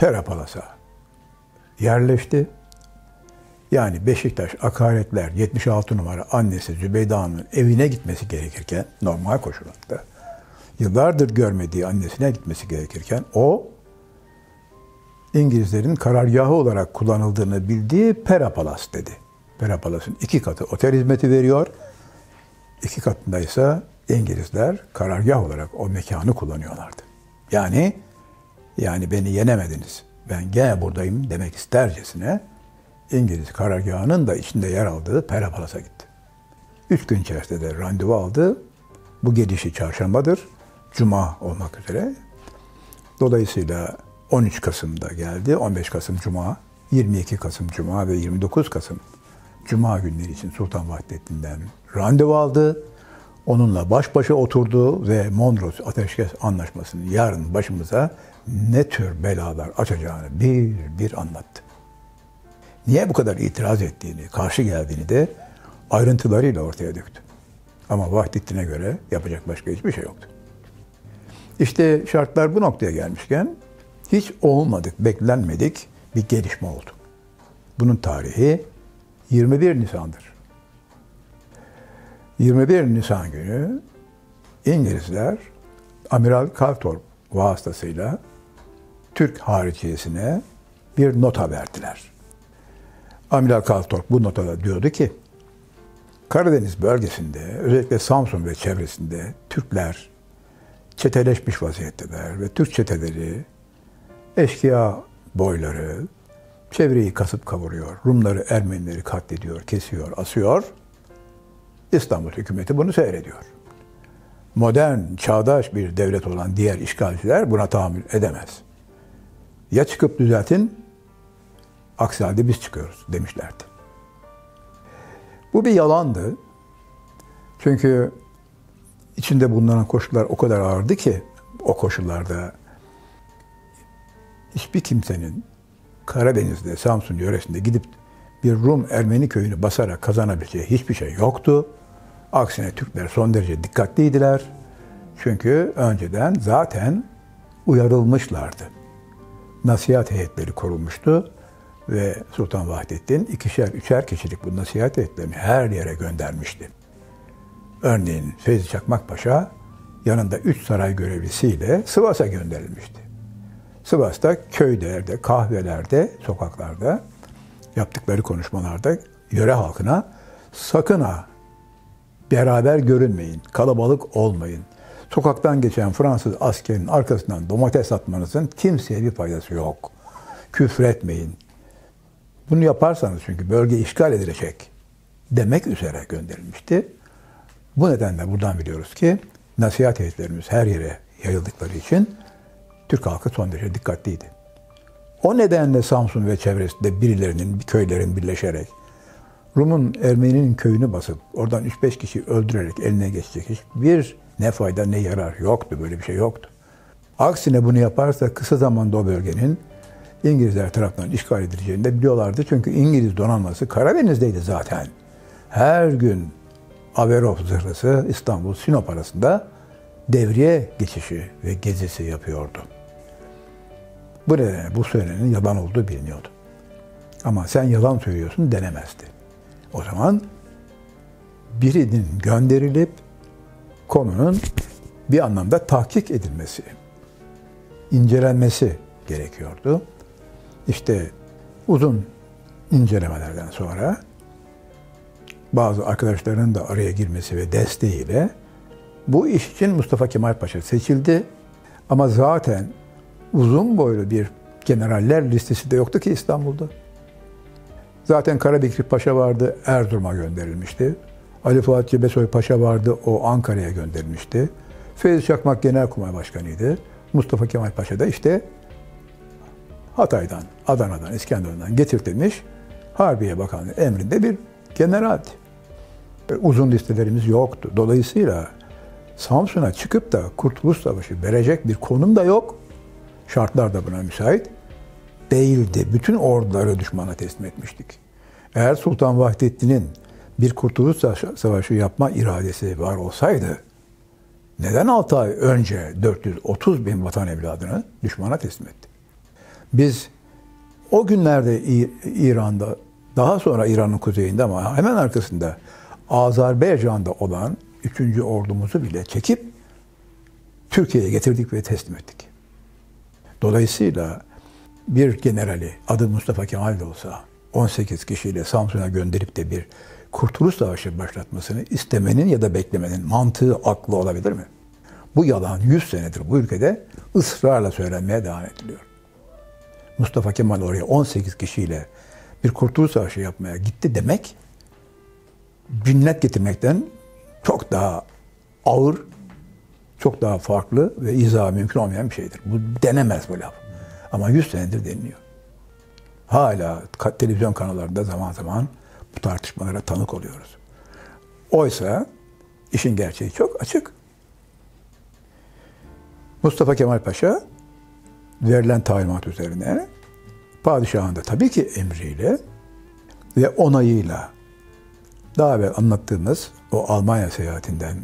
[SPEAKER 2] Perapalas'a yerleşti. Yani Beşiktaş akaretler 76 numara annesi Zübeyde Hanım'ın evine gitmesi gerekirken normal koşullarda yıllardır görmediği annesine gitmesi gerekirken o İngilizlerin karargahı olarak kullanıldığını bildiği Perapalas dedi. Perapalas'ın iki katı otel hizmeti veriyor. İki katında ise İngilizler karargah olarak o mekanı kullanıyorlardı. Yani yani beni yenemediniz. Ben gene buradayım demek istercesine İngiliz karargahının da içinde yer aldığı Perapalas'a gitti. Üç gün içerisinde de randevu aldı. Bu gelişi çarşambadır. Cuma olmak üzere. Dolayısıyla 13 Kasım'da geldi. 15 Kasım Cuma, 22 Kasım Cuma ve 29 Kasım Cuma günleri için Sultan Vahdettin'den randevu aldı. Onunla baş başa oturdu ve Mondros Ateşkes Anlaşması'nın yarın başımıza ne tür belalar açacağını bir bir anlattı. Niye bu kadar itiraz ettiğini, karşı geldiğini de ayrıntılarıyla ortaya döktü. Ama Vahdettin'e göre yapacak başka hiçbir şey yoktu. İşte şartlar bu noktaya gelmişken hiç olmadık, beklenmedik bir gelişme oldu. Bunun tarihi 21 Nisan'dır. 21 Nisan günü İngilizler Amiral Carthorpe vasıtasıyla Türk hariciyesine bir nota verdiler. Amiral Carthorpe bu notada diyordu ki Karadeniz bölgesinde özellikle Samsun ve çevresinde Türkler çeteleşmiş vaziyetteler ve Türk çeteleri eşkıya boyları çevreyi kasıp kavuruyor. Rumları, Ermenileri katlediyor, kesiyor, asıyor. İstanbul hükümeti bunu seyrediyor. Modern, çağdaş bir devlet olan diğer işgalciler buna tahammül edemez. Ya çıkıp düzeltin, aksi halde biz çıkıyoruz demişlerdi. Bu bir yalandı. Çünkü içinde bulunan koşullar o kadar ağırdı ki o koşullarda hiçbir kimsenin Karadeniz'de, Samsun yöresinde gidip bir Rum Ermeni köyünü basarak kazanabileceği hiçbir şey yoktu. Aksine Türkler son derece dikkatliydiler. Çünkü önceden zaten uyarılmışlardı. Nasihat heyetleri kurulmuştu ve Sultan Vahdettin ikişer, üçer kişilik bu nasihat heyetlerini her yere göndermişti. Örneğin Feyzi Çakmak Paşa yanında üç saray görevlisiyle Sivas'a gönderilmişti. Sivas'ta köylerde, kahvelerde, sokaklarda yaptıkları konuşmalarda yöre halkına sakın ha beraber görünmeyin, kalabalık olmayın. Sokaktan geçen Fransız askerin arkasından domates atmanızın kimseye bir faydası yok. Küfretmeyin. Bunu yaparsanız çünkü bölge işgal edilecek demek üzere gönderilmişti. Bu nedenle buradan biliyoruz ki nasihat heyetlerimiz her yere yayıldıkları için Türk halkı son derece dikkatliydi. O nedenle Samsun ve çevresinde birilerinin, köylerin birleşerek Rum'un Ermeni'nin köyünü basıp oradan 3-5 kişi öldürerek eline geçecek hiçbir ne fayda ne yarar yoktu. Böyle bir şey yoktu. Aksine bunu yaparsa kısa zamanda o bölgenin İngilizler tarafından işgal edileceğini de biliyorlardı. Çünkü İngiliz donanması Karadeniz'deydi zaten. Her gün Averov zırhlısı İstanbul Sinop arasında devriye geçişi ve gezisi yapıyordu. Bu nedenle bu söylenenin yalan olduğu biliniyordu. Ama sen yalan söylüyorsun denemezdi. O zaman birinin gönderilip konunun bir anlamda tahkik edilmesi, incelenmesi gerekiyordu. İşte uzun incelemelerden sonra bazı arkadaşlarının da araya girmesi ve desteğiyle bu iş için Mustafa Kemal Paşa seçildi. Ama zaten uzun boylu bir generaller listesi de yoktu ki İstanbul'da. Zaten Karabekir Paşa vardı, Erzurum'a gönderilmişti. Ali Fuat Cebesoy Paşa vardı, o Ankara'ya gönderilmişti. Feyzi Çakmak Genelkurmay Başkanı'ydı. Mustafa Kemal Paşa da işte Hatay'dan, Adana'dan, İskenderun'dan getirtilmiş Harbiye Bakanlığı emrinde bir generaldi. E, uzun listelerimiz yoktu. Dolayısıyla Samsun'a çıkıp da Kurtuluş Savaşı verecek bir konum da yok. Şartlar da buna müsait değildi. Bütün orduları düşmana teslim etmiştik. Eğer Sultan Vahdettin'in bir Kurtuluş Savaşı yapma iradesi var olsaydı neden 6 ay önce 430 bin vatan evladını düşmana teslim etti? Biz o günlerde İran'da, daha sonra İran'ın kuzeyinde ama hemen arkasında Azerbaycan'da olan 3. ordumuzu bile çekip Türkiye'ye getirdik ve teslim ettik. Dolayısıyla bir generali adı Mustafa Kemal de olsa 18 kişiyle Samsun'a gönderip de bir Kurtuluş Savaşı başlatmasını istemenin ya da beklemenin mantığı, aklı olabilir mi? Bu yalan 100 senedir bu ülkede ısrarla söylenmeye devam ediliyor. Mustafa Kemal oraya 18 kişiyle bir Kurtuluş Savaşı yapmaya gitti demek binnet getirmekten çok daha ağır, çok daha farklı ve izah mümkün olmayan bir şeydir. Bu denemez bu laf. Ama 100 senedir deniliyor. Hala televizyon kanallarında zaman zaman bu tartışmalara tanık oluyoruz. Oysa işin gerçeği çok açık. Mustafa Kemal Paşa verilen talimat üzerine padişahın da tabii ki emriyle ve onayıyla daha evvel anlattığımız o Almanya seyahatinden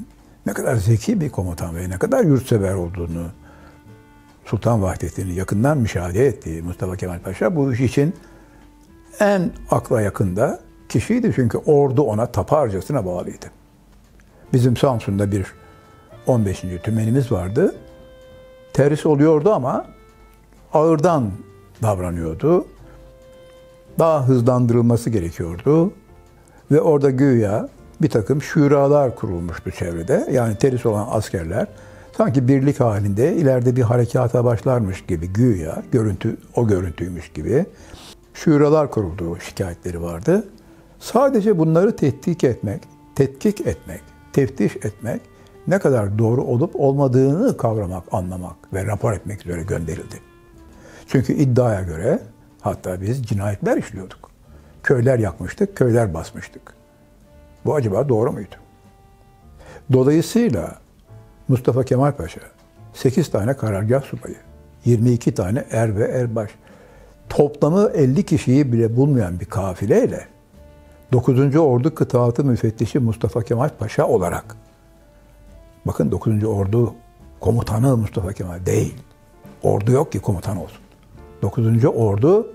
[SPEAKER 2] ne kadar zeki bir komutan ve ne kadar yurtsever olduğunu Sultan Vahdettin'i yakından müşahede ettiği Mustafa Kemal Paşa bu iş için en akla yakında kişiydi. Çünkü ordu ona taparcasına bağlıydı. Bizim Samsun'da bir 15. tümenimiz vardı. Terhis oluyordu ama ağırdan davranıyordu. Daha hızlandırılması gerekiyordu. Ve orada güya bir takım şuralar kurulmuştu çevrede. Yani terhis olan askerler sanki birlik halinde ileride bir harekata başlarmış gibi güya görüntü o görüntüymüş gibi şuralar kurulduğu şikayetleri vardı. Sadece bunları tetkik etmek, tetkik etmek, teftiş etmek ne kadar doğru olup olmadığını kavramak, anlamak ve rapor etmek üzere gönderildi. Çünkü iddiaya göre hatta biz cinayetler işliyorduk. Köyler yakmıştık, köyler basmıştık. Bu acaba doğru muydu? Dolayısıyla Mustafa Kemal Paşa, 8 tane karargah subayı, 22 tane er ve erbaş, toplamı 50 kişiyi bile bulmayan bir kafileyle 9. Ordu Kıtaatı Müfettişi Mustafa Kemal Paşa olarak bakın 9. Ordu komutanı Mustafa Kemal değil. Ordu yok ki komutan olsun. 9. Ordu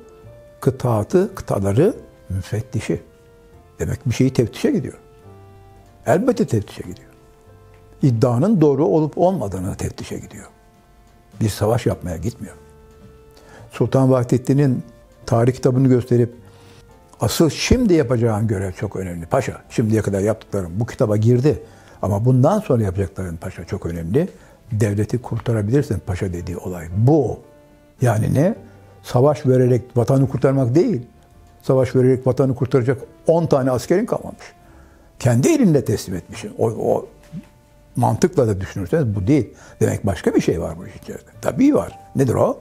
[SPEAKER 2] kıtaatı, kıtaları müfettişi. Demek bir şeyi teftişe gidiyor. Elbette teftişe gidiyor iddianın doğru olup olmadığını teftişe gidiyor. Bir savaş yapmaya gitmiyor. Sultan Vahdettin'in tarih kitabını gösterip asıl şimdi yapacağın görev çok önemli. Paşa şimdiye kadar yaptıklarım bu kitaba girdi ama bundan sonra yapacakların paşa çok önemli. Devleti kurtarabilirsin paşa dediği olay. Bu yani ne? Savaş vererek vatanı kurtarmak değil. Savaş vererek vatanı kurtaracak 10 tane askerin kalmamış. Kendi elinde teslim etmişsin. O, o mantıkla da düşünürseniz bu değil. Demek başka bir şey var bu iş içerisinde. Tabii var. Nedir o?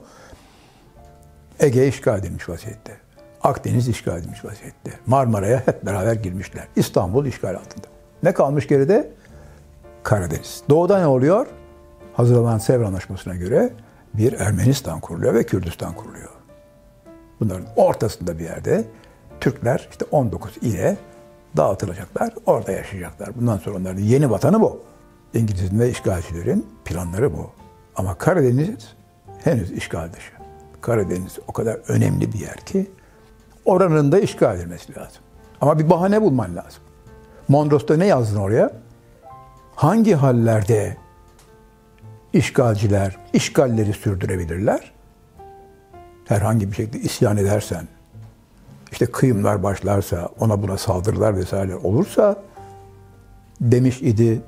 [SPEAKER 2] Ege işgal edilmiş vaziyette. Akdeniz işgal edilmiş vaziyette. Marmara'ya hep beraber girmişler. İstanbul işgal altında. Ne kalmış geride? Karadeniz. Doğuda ne oluyor? Hazırlanan Sevr Anlaşması'na göre bir Ermenistan kuruluyor ve Kürdistan kuruluyor. Bunların ortasında bir yerde Türkler işte 19 ile dağıtılacaklar, orada yaşayacaklar. Bundan sonra onların yeni vatanı bu. İngiliz'in ve işgalcilerin planları bu. Ama Karadeniz henüz işgal dışı. Karadeniz o kadar önemli bir yer ki oranın da işgal edilmesi lazım. Ama bir bahane bulman lazım. Mondros'ta ne yazdın oraya? Hangi hallerde işgalciler işgalleri sürdürebilirler? Herhangi bir şekilde isyan edersen, işte kıyımlar başlarsa, ona buna saldırılar vesaire olursa demiş idi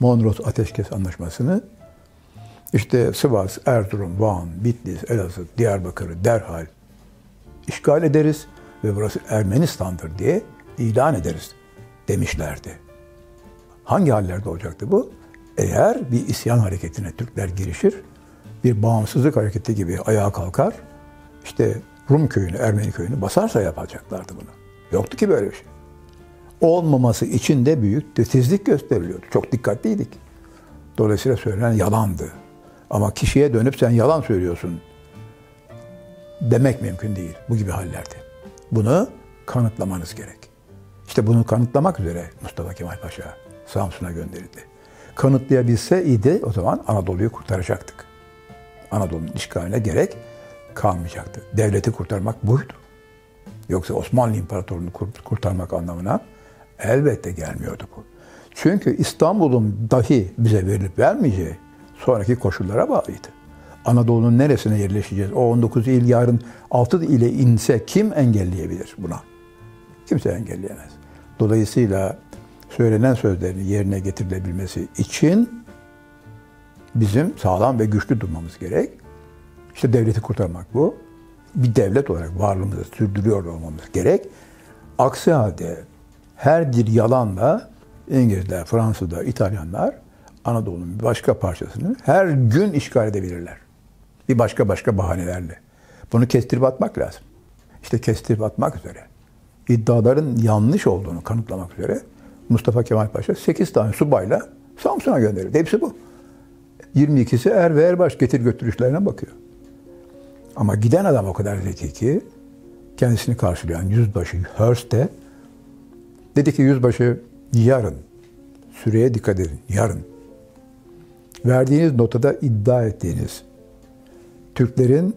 [SPEAKER 2] Mondros Ateşkes Anlaşması'nı işte Sivas, Erzurum, Van, Bitlis, Elazığ, Diyarbakır'ı derhal işgal ederiz ve burası Ermenistan'dır diye ilan ederiz demişlerdi. Hangi hallerde olacaktı bu? Eğer bir isyan hareketine Türkler girişir, bir bağımsızlık hareketi gibi ayağa kalkar, işte Rum köyünü, Ermeni köyünü basarsa yapacaklardı bunu. Yoktu ki böyle bir şey. Olmaması için de büyük titizlik gösteriliyordu. Çok dikkatliydik. Dolayısıyla söylenen yalandı. Ama kişiye dönüp sen yalan söylüyorsun demek mümkün değil bu gibi hallerde. Bunu kanıtlamanız gerek. İşte bunu kanıtlamak üzere Mustafa Kemal Paşa Samsun'a gönderildi. Kanıtlayabilse idi o zaman Anadolu'yu kurtaracaktık. Anadolu'nun işgaline gerek kalmayacaktı. Devleti kurtarmak buydu. Yoksa Osmanlı İmparatorluğu'nu kurtarmak anlamına elbette gelmiyordu bu. Çünkü İstanbul'un dahi bize verilip vermeyeceği sonraki koşullara bağlıydı. Anadolu'nun neresine yerleşeceğiz? O 19 il yarın 6 ile inse kim engelleyebilir buna? Kimse engelleyemez. Dolayısıyla söylenen sözlerin yerine getirilebilmesi için bizim sağlam ve güçlü durmamız gerek. İşte devleti kurtarmak bu. Bir devlet olarak varlığımızı sürdürüyor olmamız gerek. Aksi halde her bir yalanla İngilizler, Fransızlar, İtalyanlar Anadolu'nun başka parçasını her gün işgal edebilirler. Bir başka başka bahanelerle. Bunu kestirip atmak lazım. İşte kestirip atmak üzere. iddiaların yanlış olduğunu kanıtlamak üzere Mustafa Kemal Paşa 8 tane subayla Samsun'a gönderildi. Hepsi bu. 22'si er ve erbaş getir götürüşlerine bakıyor. Ama giden adam o kadar zeki ki kendisini karşılayan yüzbaşı Hurst de dedi ki yüzbaşı yarın süreye dikkat edin yarın verdiğiniz notada iddia ettiğiniz Türklerin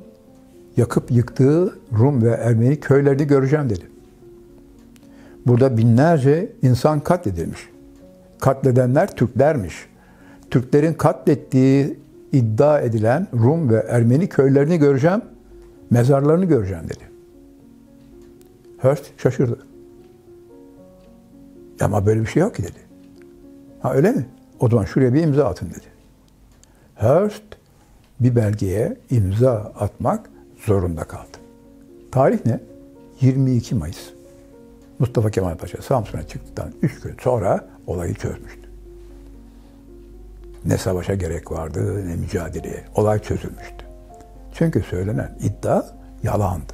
[SPEAKER 2] yakıp yıktığı Rum ve Ermeni köylerini göreceğim dedi. Burada binlerce insan katledilmiş. Katledenler Türklermiş. Türklerin katlettiği iddia edilen Rum ve Ermeni köylerini göreceğim, mezarlarını göreceğim dedi. Hurst şaşırdı. Ama böyle bir şey yok ki dedi. Ha öyle mi? O zaman şuraya bir imza atın dedi. Hearst bir belgeye imza atmak zorunda kaldı. Tarih ne? 22 Mayıs. Mustafa Kemal Paşa Samsun'a çıktıktan 3 gün sonra olayı çözmüştü. Ne savaşa gerek vardı ne mücadeleye. Olay çözülmüştü. Çünkü söylenen iddia yalandı.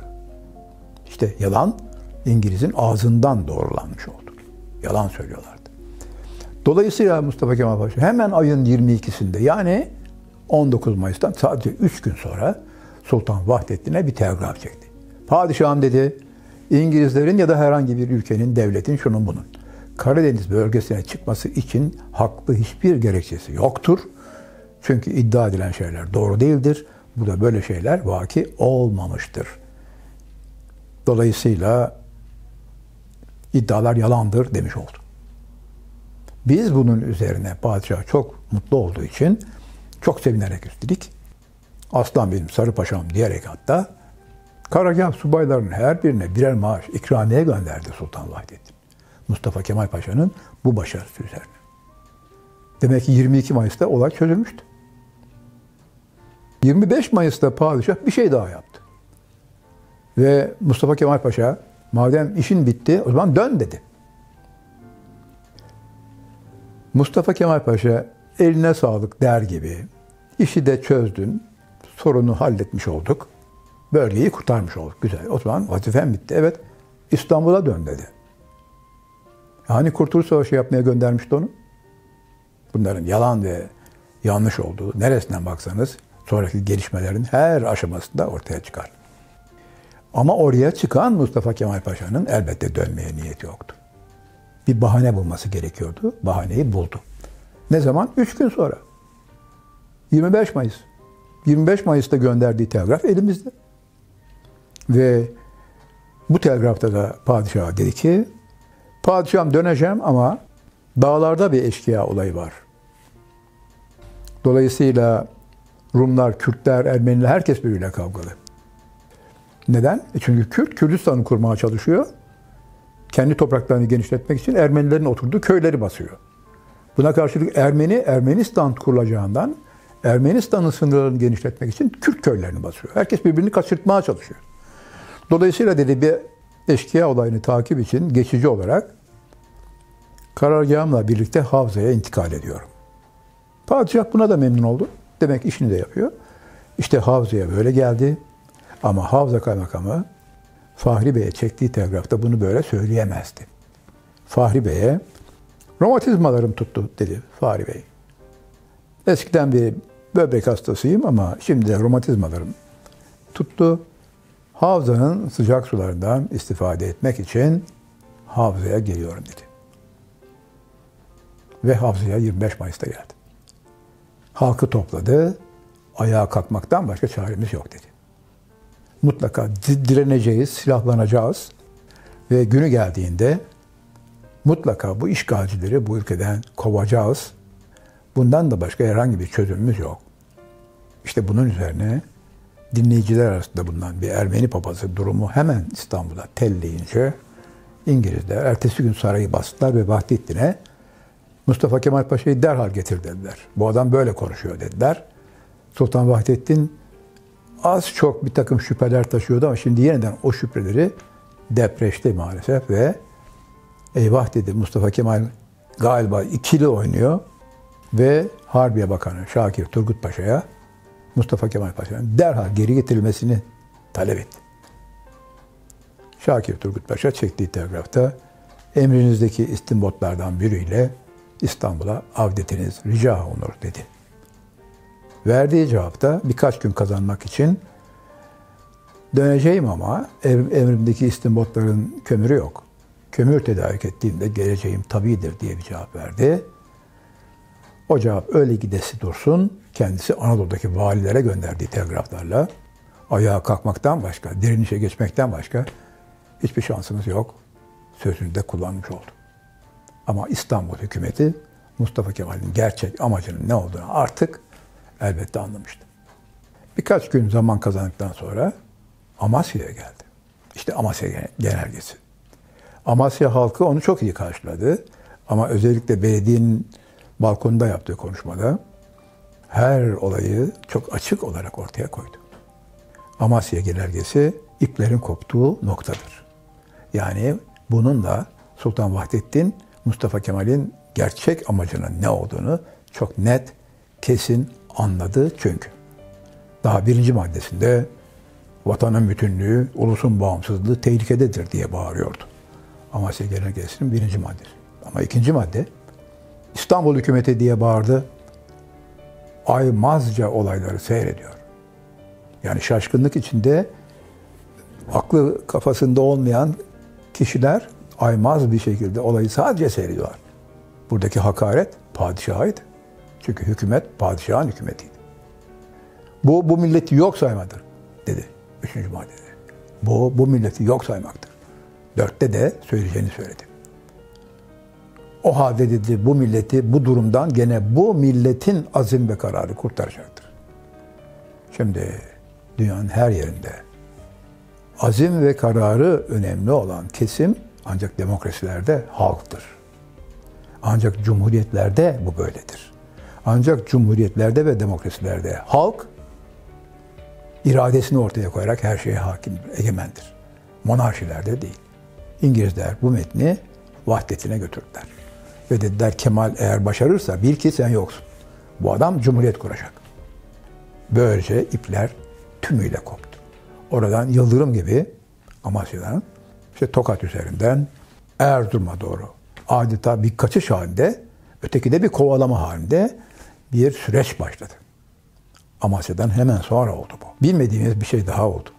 [SPEAKER 2] İşte yalan İngiliz'in ağzından doğrulanmış oldu. Yalan söylüyorlardı. Dolayısıyla Mustafa Kemal Paşa hemen ayın 22'sinde yani 19 Mayıs'tan sadece 3 gün sonra Sultan Vahdettin'e bir telgraf çekti. Padişahım dedi, İngilizlerin ya da herhangi bir ülkenin, devletin şunun bunun Karadeniz bölgesine çıkması için haklı hiçbir gerekçesi yoktur. Çünkü iddia edilen şeyler doğru değildir. Bu da böyle şeyler vaki olmamıştır. Dolayısıyla iddialar yalandır demiş oldu. Biz bunun üzerine padişah çok mutlu olduğu için çok sevinerek üstelik aslan benim sarı paşam diyerek hatta Karagah subaylarının her birine birer maaş ikramiye gönderdi Sultan Vahdettin. Mustafa Kemal Paşa'nın bu başarısı üzerine. Demek ki 22 Mayıs'ta olay çözülmüştü. 25 Mayıs'ta padişah bir şey daha yaptı. Ve Mustafa Kemal Paşa madem işin bitti o zaman dön dedi. Mustafa Kemal Paşa eline sağlık der gibi işi de çözdün, sorunu halletmiş olduk. Bölgeyi kurtarmış olduk. Güzel. O zaman vazifem bitti. Evet. İstanbul'a dön dedi. Hani Kurtuluş Savaşı yapmaya göndermişti onu? Bunların yalan ve yanlış olduğu neresinden baksanız sonraki gelişmelerin her aşamasında ortaya çıkar. Ama oraya çıkan Mustafa Kemal Paşa'nın elbette dönmeye niyeti yoktu. Bir bahane bulması gerekiyordu. Bahaneyi buldu. Ne zaman? Üç gün sonra. 25 Mayıs. 25 Mayıs'ta gönderdiği telgraf elimizde. Ve bu telgrafta da padişah dedi ki, padişahım döneceğim ama dağlarda bir eşkıya olayı var. Dolayısıyla Rumlar, Kürtler, Ermeniler herkes birbiriyle kavgalı. Neden? E çünkü Kürt, Kürdistan'ı kurmaya çalışıyor. Kendi topraklarını genişletmek için Ermenilerin oturduğu köyleri basıyor. Buna karşılık Ermeni, Ermenistan kurulacağından Ermenistan'ın sınırlarını genişletmek için Kürt köylerini basıyor. Herkes birbirini kaçırtmaya çalışıyor. Dolayısıyla dedi bir eşkıya olayını takip için geçici olarak karargahımla birlikte Havza'ya intikal ediyorum. Padişah buna da memnun oldu. Demek işini de yapıyor. İşte Havza'ya böyle geldi. Ama Havza Kaymakamı Fahri Bey'e çektiği telgrafta bunu böyle söyleyemezdi. Fahri Bey'e romatizmalarım tuttu dedi Fahri Bey. Eskiden bir böbrek hastasıyım ama şimdi de romatizmalarım tuttu. Havzanın sıcak sularından istifade etmek için Havza'ya geliyorum dedi. Ve Havza'ya 25 Mayıs'ta geldi. Halkı topladı. Ayağa kalkmaktan başka çaremiz yok dedi. Mutlaka direneceğiz, silahlanacağız ve günü geldiğinde mutlaka bu işgalcileri bu ülkeden kovacağız. Bundan da başka herhangi bir çözümümüz yok. İşte bunun üzerine dinleyiciler arasında bulunan bir Ermeni papazı durumu hemen İstanbul'a telleyince İngilizler ertesi gün sarayı bastılar ve Vahdettin'e Mustafa Kemal Paşa'yı derhal getir dediler. Bu adam böyle konuşuyor dediler. Sultan Vahdettin az çok bir takım şüpheler taşıyordu ama şimdi yeniden o şüpheleri depreşti maalesef ve eyvah dedi Mustafa Kemal galiba ikili oynuyor ve Harbiye Bakanı Şakir Turgut Paşa'ya Mustafa Kemal Paşa'nın derhal geri getirilmesini talep etti. Şakir Turgut Paşa çektiği telgrafta emrinizdeki istimbotlardan biriyle İstanbul'a avdetiniz rica olunur dedi. Verdiği cevapta birkaç gün kazanmak için döneceğim ama emrimdeki istimbotların kömürü yok. Kömür tedarik ettiğimde geleceğim tabidir diye bir cevap verdi. O cevap öyle gidesi dursun, kendisi Anadolu'daki valilere gönderdiği telgraflarla ayağa kalkmaktan başka, direnişe geçmekten başka hiçbir şansımız yok. Sözünü de kullanmış oldu. Ama İstanbul hükümeti Mustafa Kemal'in gerçek amacının ne olduğunu artık elbette anlamıştı. Birkaç gün zaman kazandıktan sonra Amasya'ya geldi. İşte Amasya genelgesi. Amasya halkı onu çok iyi karşıladı. Ama özellikle belediyenin balkonda yaptığı konuşmada her olayı çok açık olarak ortaya koydu. Amasya genelgesi iplerin koptuğu noktadır. Yani bunun da Sultan Vahdettin Mustafa Kemal'in gerçek amacının ne olduğunu çok net, kesin anladı çünkü. Daha birinci maddesinde vatanın bütünlüğü, ulusun bağımsızlığı tehlikededir diye bağırıyordu. Amasya Genelgesi'nin birinci maddesi. Ama ikinci madde İstanbul hükümeti diye bağırdı. Aymazca olayları seyrediyor. Yani şaşkınlık içinde aklı kafasında olmayan kişiler aymaz bir şekilde olayı sadece seyrediyorlar. Buradaki hakaret padişahıydı. Çünkü hükümet padişahın hükümetiydi. Bu, bu milleti yok saymadır dedi. Üçüncü maddede. Bu, bu milleti yok saymaktır. Dörtte de söyleyeceğini söyledi. O halde dedi bu milleti bu durumdan gene bu milletin azim ve kararı kurtaracaktır. Şimdi dünyanın her yerinde azim ve kararı önemli olan kesim ancak demokrasilerde halktır. Ancak cumhuriyetlerde bu böyledir. Ancak cumhuriyetlerde ve demokrasilerde halk iradesini ortaya koyarak her şeye hakim, egemendir. Monarşilerde değil. İngilizler bu metni vahdetine götürdüler. Ve dediler Kemal eğer başarırsa bil ki sen yoksun. Bu adam cumhuriyet kuracak. Böylece ipler tümüyle koptu. oradan yıldırım gibi Amasya'dan işte Tokat üzerinden Erzurum'a doğru adeta bir kaçış halinde öteki de bir kovalama halinde bir süreç başladı. Amasya'dan hemen sonra oldu bu. Bilmediğimiz bir şey daha oldu.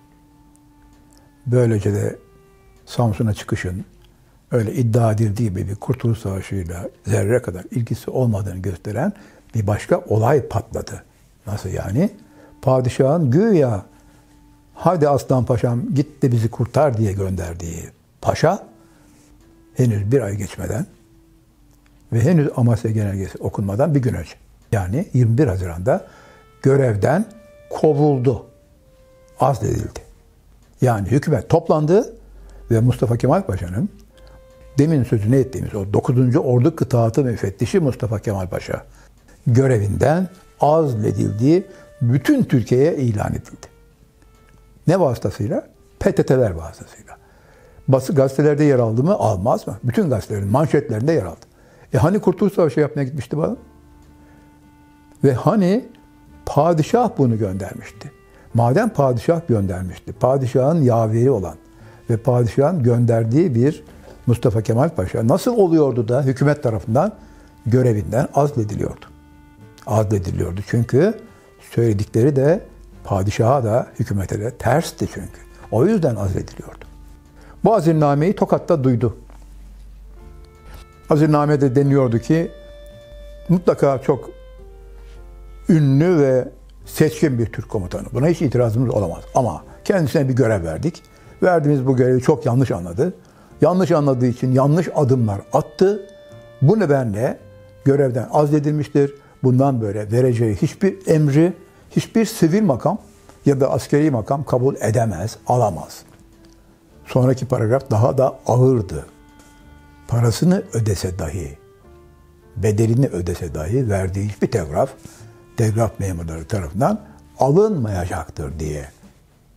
[SPEAKER 2] Böylece de Samsun'a çıkışın öyle iddia edildiği gibi bir Kurtuluş Savaşı'yla zerre kadar ilgisi olmadığını gösteren bir başka olay patladı. Nasıl yani? Padişahın güya hadi Aslan Paşam git de bizi kurtar diye gönderdiği paşa henüz bir ay geçmeden ve henüz Amasya Genelgesi okunmadan bir gün önce yani 21 Haziran'da görevden kovuldu. Azledildi. Yani hükümet toplandı ve Mustafa Kemal Paşa'nın demin sözünü ettiğimiz o 9. Ordu Kıtaatı Müfettişi Mustafa Kemal Paşa görevinden azledildiği bütün Türkiye'ye ilan edildi. Ne vasıtasıyla? PTT'ler vasıtasıyla. Bası gazetelerde yer aldı mı? Almaz mı? Bütün gazetelerin manşetlerinde yer aldı. E hani Kurtuluş Savaşı yapmaya gitmişti bana? Ve hani padişah bunu göndermişti. Madem padişah göndermişti, padişahın yaveri olan ve padişahın gönderdiği bir Mustafa Kemal Paşa nasıl oluyordu da hükümet tarafından görevinden azlediliyordu? Azlediliyordu çünkü söyledikleri de padişaha da hükümete de tersti çünkü. O yüzden azlediliyordu. Bu azirnameyi Tokat'ta duydu. Azirnamede deniyordu ki mutlaka çok ünlü ve seçkin bir Türk komutanı. Buna hiç itirazımız olamaz. Ama kendisine bir görev verdik. Verdiğimiz bu görevi çok yanlış anladı. Yanlış anladığı için yanlış adımlar attı. Bu nedenle görevden azledilmiştir. Bundan böyle vereceği hiçbir emri, hiçbir sivil makam ya da askeri makam kabul edemez, alamaz. Sonraki paragraf daha da ağırdı. Parasını ödese dahi, bedelini ödese dahi verdiği hiçbir telgraf telgraf memurları tarafından alınmayacaktır diye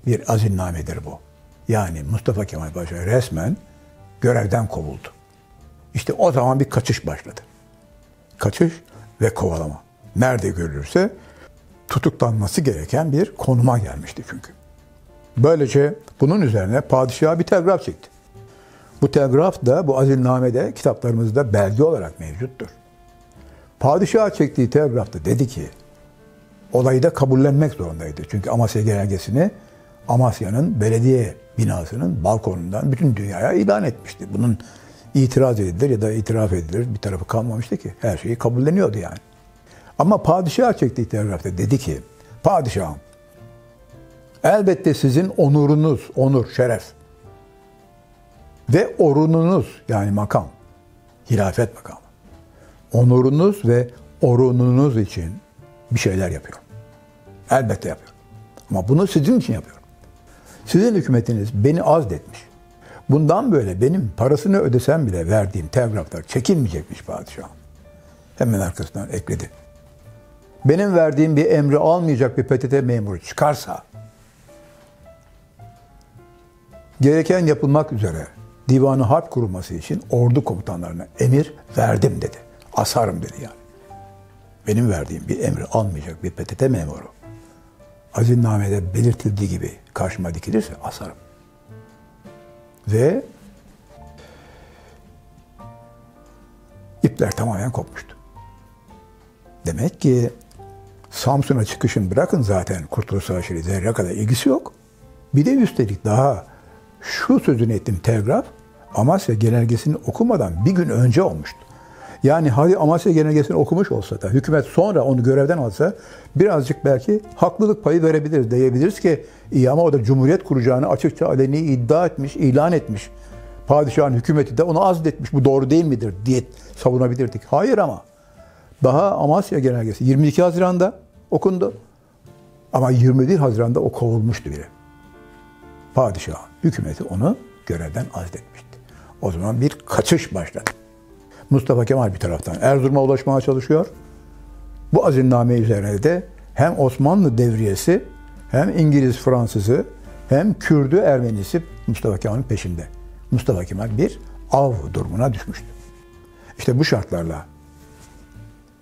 [SPEAKER 2] bir azinnamedir bu. Yani Mustafa Kemal Paşa resmen görevden kovuldu. İşte o zaman bir kaçış başladı. Kaçış ve kovalama. Nerede görülürse tutuklanması gereken bir konuma gelmişti çünkü. Böylece bunun üzerine padişaha bir telgraf çekti. Bu telgraf da bu azilnamede kitaplarımızda belge olarak mevcuttur. Padişaha çektiği telgrafta dedi ki olayı da kabullenmek zorundaydı. Çünkü Amasya Genelgesi'ni Amasya'nın belediye binasının balkonundan bütün dünyaya ilan etmişti. Bunun itiraz edilir ya da itiraf edilir bir tarafı kalmamıştı ki. Her şeyi kabulleniyordu yani. Ama padişah çektiği telgrafta dedi ki, padişahım elbette sizin onurunuz, onur, şeref ve orununuz yani makam, hilafet makamı, onurunuz ve orununuz için bir şeyler yapıyorum. Elbette yapıyorum. Ama bunu sizin için yapıyorum. Sizin hükümetiniz beni azletmiş. Bundan böyle benim parasını ödesem bile verdiğim telgraflar çekilmeyecekmiş padişahım. Hemen arkasından ekledi. Benim verdiğim bir emri almayacak bir PTT memuru çıkarsa gereken yapılmak üzere divanı harp kurulması için ordu komutanlarına emir verdim dedi. Asarım dedi yani benim verdiğim bir emri almayacak bir PTT memuru azinnamede belirtildiği gibi karşıma dikilirse asarım. Ve ipler tamamen kopmuştu. Demek ki Samsun'a çıkışın bırakın zaten Kurtuluş Savaşı ile zerre kadar ilgisi yok. Bir de üstelik daha şu sözünü ettim telgraf Amasya genelgesini okumadan bir gün önce olmuştu. Yani hadi Amasya Genelgesi'ni okumuş olsa da hükümet sonra onu görevden alsa birazcık belki haklılık payı verebiliriz. Diyebiliriz ki iyi ama o da cumhuriyet kuracağını açıkça aleni iddia etmiş, ilan etmiş. Padişahın hükümeti de onu azletmiş. Bu doğru değil midir diye savunabilirdik. Hayır ama daha Amasya Genelgesi 22 Haziran'da okundu. Ama 21 Haziran'da o kovulmuştu bile. Padişah, hükümeti onu görevden azletmişti. O zaman bir kaçış başladı. Mustafa Kemal bir taraftan Erzurum'a ulaşmaya çalışıyor. Bu azinname üzerine de hem Osmanlı devriyesi hem İngiliz Fransızı hem Kürdü Ermenisi Mustafa Kemal'in peşinde. Mustafa Kemal bir av durumuna düşmüştü. İşte bu şartlarla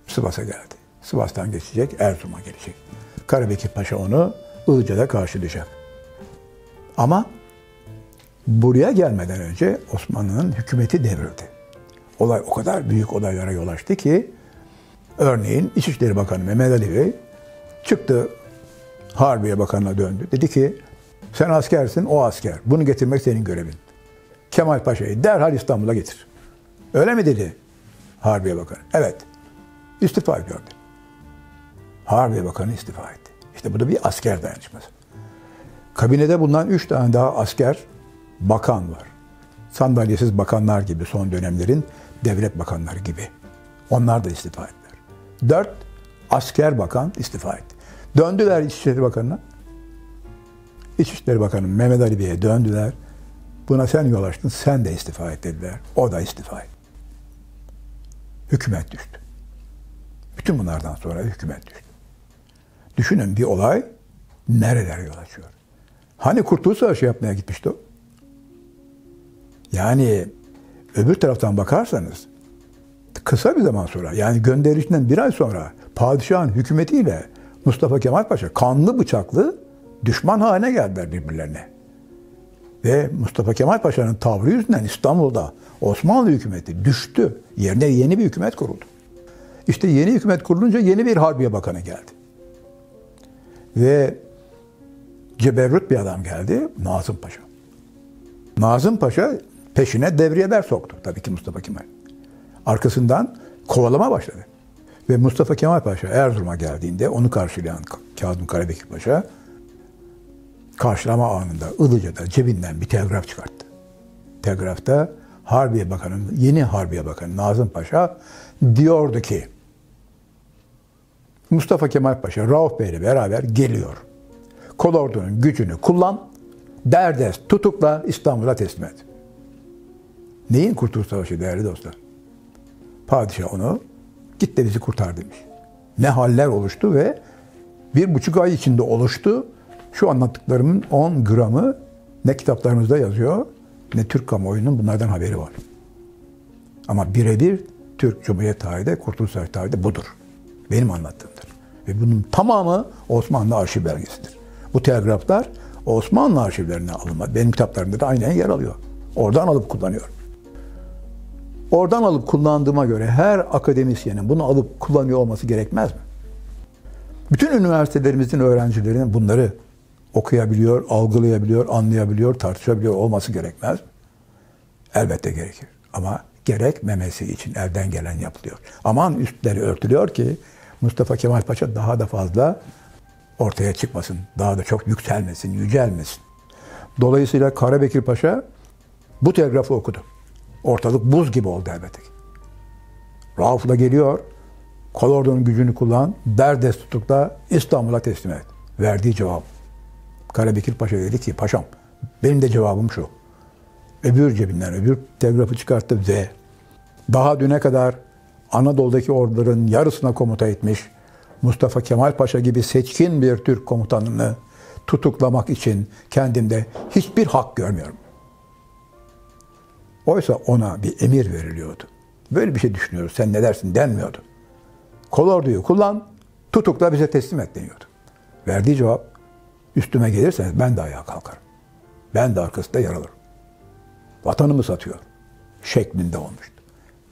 [SPEAKER 2] Sivas'a geldi. Sivas'tan geçecek, Erzurum'a gelecek. Karabekir Paşa onu Ilıca'da karşılayacak. Ama buraya gelmeden önce Osmanlı'nın hükümeti devrildi. Olay o kadar büyük olaylara yol açtı ki örneğin İçişleri Bakanı Mehmet Ali Bey çıktı Harbiye Bakanı'na döndü. Dedi ki sen askersin o asker. Bunu getirmek senin görevin. Kemal Paşa'yı derhal İstanbul'a getir. Öyle mi dedi Harbiye Bakanı? Evet. İstifa ediyor dedi. Harbiye Bakanı istifa etti. İşte bu da bir asker dayanışması. Kabinede bulunan üç tane daha asker bakan var. Sandalyesiz bakanlar gibi son dönemlerin devlet bakanları gibi. Onlar da istifa ettiler. Dört asker bakan istifa etti. Döndüler İçişleri Bakanı'na. İçişleri Bakanı Mehmet Ali Bey'e döndüler. Buna sen yol açtın, sen de istifa et dediler. O da istifa etti. Hükümet düştü. Bütün bunlardan sonra hükümet düştü. Düşünün bir olay nerelere yol açıyor. Hani Kurtuluş Savaşı yapmaya gitmişti o? Yani öbür taraftan bakarsanız kısa bir zaman sonra yani gönderişinden bir ay sonra padişahın hükümetiyle Mustafa Kemal Paşa kanlı bıçaklı düşman haline geldiler birbirlerine. Ve Mustafa Kemal Paşa'nın tavrı yüzünden İstanbul'da Osmanlı hükümeti düştü. Yerine yeni bir hükümet kuruldu. İşte yeni hükümet kurulunca yeni bir Harbiye Bakanı geldi. Ve ceberrut bir adam geldi, Nazım Paşa. Nazım Paşa peşine devriyeler soktu tabii ki Mustafa Kemal. Arkasından kovalama başladı. Ve Mustafa Kemal Paşa Erzurum'a geldiğinde onu karşılayan Kazım Karabekir Paşa karşılama anında Ilıca'da cebinden bir telgraf çıkarttı. Telgrafta Harbiye Bakanı, yeni Harbiye Bakanı Nazım Paşa diyordu ki Mustafa Kemal Paşa Rauf Bey ile beraber geliyor. Kolordunun gücünü kullan, derdest tutukla İstanbul'a teslim et. Neyin Kurtuluş Savaşı değerli dostlar? Padişah onu git de bizi kurtar demiş. Ne haller oluştu ve bir buçuk ay içinde oluştu. Şu anlattıklarımın 10 gramı ne kitaplarımızda yazıyor ne Türk kamuoyunun bunlardan haberi var. Ama birebir Türk Cumhuriyet tarihinde, Kurtuluş Savaşı tarihinde budur. Benim anlattığımdır. Ve bunun tamamı Osmanlı arşiv belgesidir. Bu telgraflar Osmanlı arşivlerine alınma. Benim kitaplarımda da aynen yer alıyor. Oradan alıp kullanıyorum. Oradan alıp kullandığıma göre her akademisyenin bunu alıp kullanıyor olması gerekmez mi? Bütün üniversitelerimizin öğrencilerinin bunları okuyabiliyor, algılayabiliyor, anlayabiliyor, tartışabiliyor olması gerekmez mi? Elbette gerekir. Ama gerekmemesi için elden gelen yapılıyor. Aman üstleri örtülüyor ki Mustafa Kemal Paşa daha da fazla ortaya çıkmasın. Daha da çok yükselmesin, yücelmesin. Dolayısıyla Karabekir Paşa bu telgrafı okudu. Ortalık buz gibi oldu elbette. Rauf'la geliyor. Kolordo'nun gücünü kullan. Derdest tutukla İstanbul'a teslim et. Verdiği cevap. Karabekir Paşa dedi ki paşam benim de cevabım şu. Öbür cebinden öbür telgrafı çıkarttı ve daha düne kadar Anadolu'daki orduların yarısına komuta etmiş Mustafa Kemal Paşa gibi seçkin bir Türk komutanını tutuklamak için kendimde hiçbir hak görmüyorum. Oysa ona bir emir veriliyordu. Böyle bir şey düşünüyoruz. Sen ne dersin denmiyordu. Kol orduyu kullan, tutukla bize teslim et deniyordu. Verdiği cevap, üstüme gelirseniz ben de ayağa kalkarım. Ben de arkasında yer alırım. Vatanımı satıyor şeklinde olmuştu.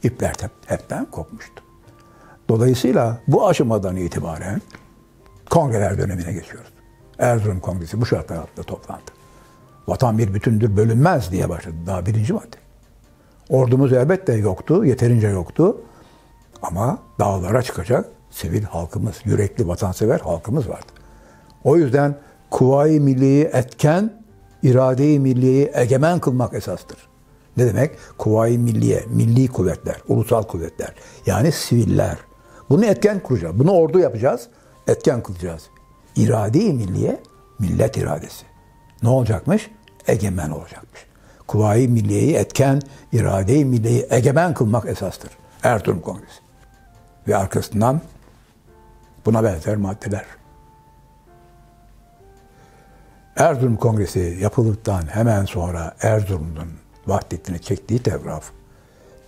[SPEAKER 2] İpler hep, hepten kopmuştu. Dolayısıyla bu aşamadan itibaren kongreler dönemine geçiyoruz. Erzurum Kongresi bu şartlar altında toplandı. Vatan bir bütündür, bölünmez diye başladı. Daha birinci madde. Ordumuz elbette yoktu, yeterince yoktu. Ama dağlara çıkacak sivil halkımız, yürekli vatansever halkımız vardı. O yüzden Kuvayi Milliye'yi etken, irade-i milliyeyi egemen kılmak esastır. Ne demek? Kuvayi Milliye, milli kuvvetler, ulusal kuvvetler. Yani siviller. Bunu etken kuracağız. Bunu ordu yapacağız, etken kılacağız. İrade-i milliye, millet iradesi. Ne olacakmış? Egemen olacakmış. Kuvayi milliyeyi etken, irade-i milliyeyi egemen kılmak esastır. Ertuğrul Kongresi. Ve arkasından buna benzer maddeler. Erzurum Kongresi yapıldıktan hemen sonra Erzurum'un Vahdettin'e çektiği telgraf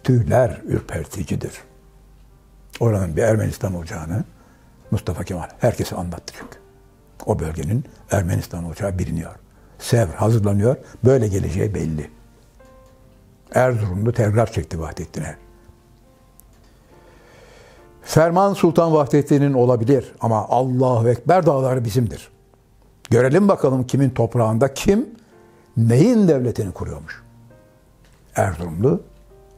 [SPEAKER 2] tüyler ürperticidir. Oranın bir Ermenistan olacağını Mustafa Kemal herkese anlattı çünkü. O bölgenin Ermenistan olacağı biliniyor. Sevr hazırlanıyor. Böyle geleceği belli. Erzurumlu telgraf çekti Vahdettin'e. Ferman Sultan Vahdettin'in olabilir ama Allahu Ekber dağları bizimdir. Görelim bakalım kimin toprağında kim neyin devletini kuruyormuş. Erzurumlu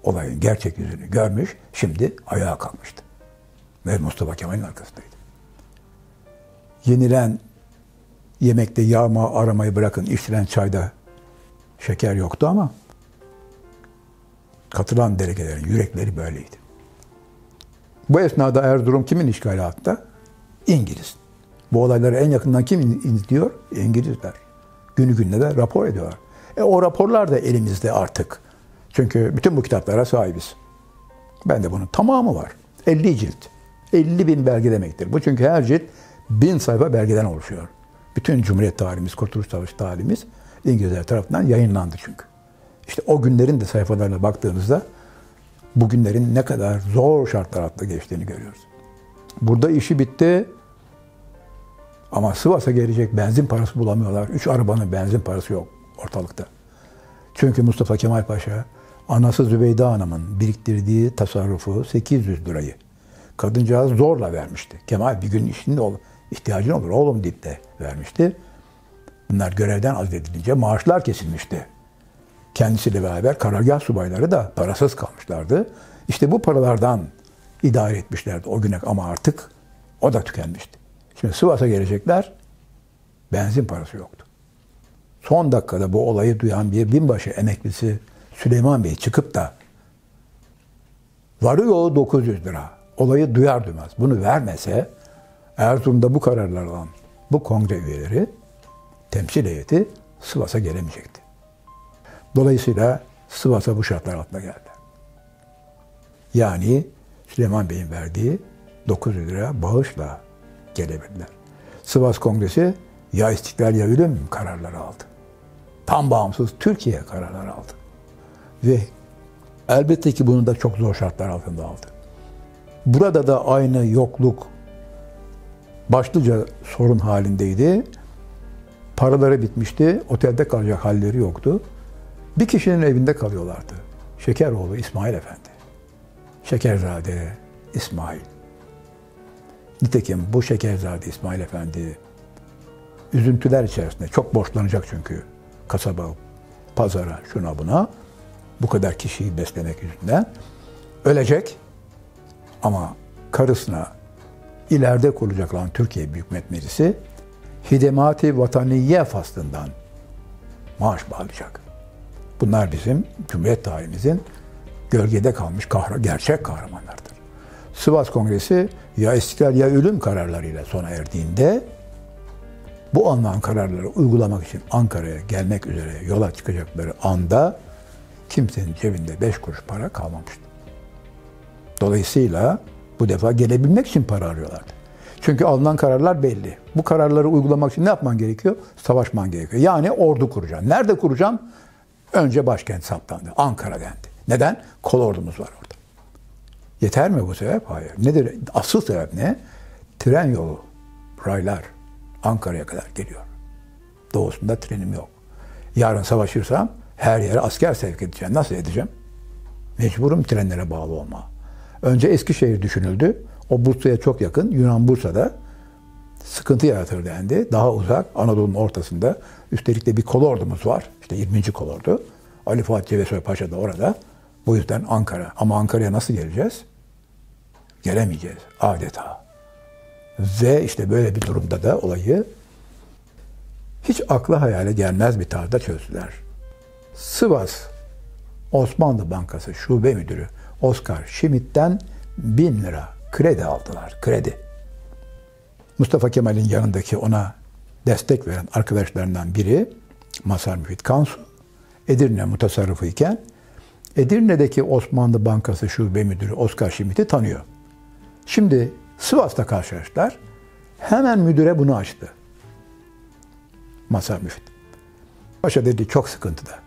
[SPEAKER 2] olayın gerçek yüzünü görmüş, şimdi ayağa kalkmıştı. Ve Mustafa Kemal'in arkasındaydı. Yenilen yemekte yağma aramayı bırakın, içilen çayda şeker yoktu ama katılan delegelerin yürekleri böyleydi. Bu esnada Erzurum kimin işgali altında? İngiliz. Bu olayları en yakından kim izliyor? İngilizler. Günü gününe de rapor ediyorlar. E o raporlar da elimizde artık. Çünkü bütün bu kitaplara sahibiz. Ben de bunun tamamı var. 50 cilt. 50 bin belge demektir. Bu çünkü her cilt bin sayfa belgeden oluşuyor. Bütün Cumhuriyet tarihimiz, Kurtuluş Savaşı tarihimiz İngilizler tarafından yayınlandı çünkü. İşte o günlerin de sayfalarına baktığınızda bugünlerin ne kadar zor şartlar altında geçtiğini görüyoruz. Burada işi bitti. Ama Sivas'a gelecek benzin parası bulamıyorlar. Üç arabanın benzin parası yok ortalıkta. Çünkü Mustafa Kemal Paşa anası Zübeyde Hanım'ın biriktirdiği tasarrufu 800 lirayı kadıncağız zorla vermişti. Kemal bir gün işinde ol, ihtiyacın olur oğlum deyip de vermişti. Bunlar görevden azledilince maaşlar kesilmişti. Kendisiyle beraber karargah subayları da parasız kalmışlardı. İşte bu paralardan idare etmişlerdi o güne ama artık o da tükenmişti. Şimdi Sivas'a gelecekler, benzin parası yoktu. Son dakikada bu olayı duyan bir binbaşı emeklisi Süleyman Bey çıkıp da varı yolu 900 lira. Olayı duyar duymaz. Bunu vermese Erzurum'da bu kararlar alan bu kongre üyeleri temsil heyeti Sivas'a gelemeyecekti. Dolayısıyla Sivas'a bu şartlar altında geldi. Yani Süleyman Bey'in verdiği 900 lira bağışla gelebildiler. Sivas Kongresi ya istiklal ya ölüm kararları aldı. Tam bağımsız Türkiye kararları aldı. Ve elbette ki bunu da çok zor şartlar altında aldı. Burada da aynı yokluk başlıca sorun halindeydi. Paraları bitmişti, otelde kalacak halleri yoktu. Bir kişinin evinde kalıyorlardı. Şekeroğlu İsmail Efendi. Şekerzade İsmail. Nitekim bu Şekerzade İsmail Efendi üzüntüler içerisinde çok borçlanacak çünkü kasaba, pazara, şuna buna bu kadar kişiyi beslemek yüzünden ölecek ama karısına ileride kurulacak olan Türkiye Büyük Millet Meclisi Hidemati Vataniye faslından maaş bağlayacak. Bunlar bizim Cumhuriyet tarihimizin gölgede kalmış kahra, gerçek kahramanlardır. Sivas Kongresi ya istiklal ya ölüm kararlarıyla sona erdiğinde bu alınan kararları uygulamak için Ankara'ya gelmek üzere yola çıkacakları anda kimsenin cebinde beş kuruş para kalmamıştı. Dolayısıyla bu defa gelebilmek için para arıyorlardı. Çünkü alınan kararlar belli. Bu kararları uygulamak için ne yapman gerekiyor? Savaşman gerekiyor. Yani ordu kuracaksın. Nerede kuracağım? Önce başkent saptandı. Ankara dendi. Neden? Kol ordumuz var orada. Yeter mi bu sebep? Hayır. Nedir? Asıl sebep ne? Tren yolu, raylar Ankara'ya kadar geliyor. Doğusunda trenim yok. Yarın savaşırsam her yere asker sevk edeceğim. Nasıl edeceğim? Mecburum trenlere bağlı olma. Önce Eskişehir düşünüldü. O Bursa'ya çok yakın. Yunan Bursa'da sıkıntı yaratır dendi. Daha uzak Anadolu'nun ortasında. Üstelik de bir kolordumuz var. İşte 20. kolordu. Ali Fuat Cebesoy Paşa da orada. Bu yüzden Ankara. Ama Ankara'ya nasıl geleceğiz? Gelemeyeceğiz adeta. Ve işte böyle bir durumda da olayı hiç akla hayale gelmez bir tarzda çözdüler. Sivas Osmanlı Bankası Şube Müdürü Oscar Schmidt'ten bin lira kredi aldılar. Kredi. Mustafa Kemal'in yanındaki ona destek veren arkadaşlarından biri Masar Müfit Kansu, Edirne mutasarrıfı iken Edirne'deki Osmanlı Bankası Şube Müdürü Oscar Schmidt'i tanıyor. Şimdi Sivas'ta karşılaştılar. Hemen müdüre bunu açtı. Masar Müfit. Paşa dedi çok sıkıntıda.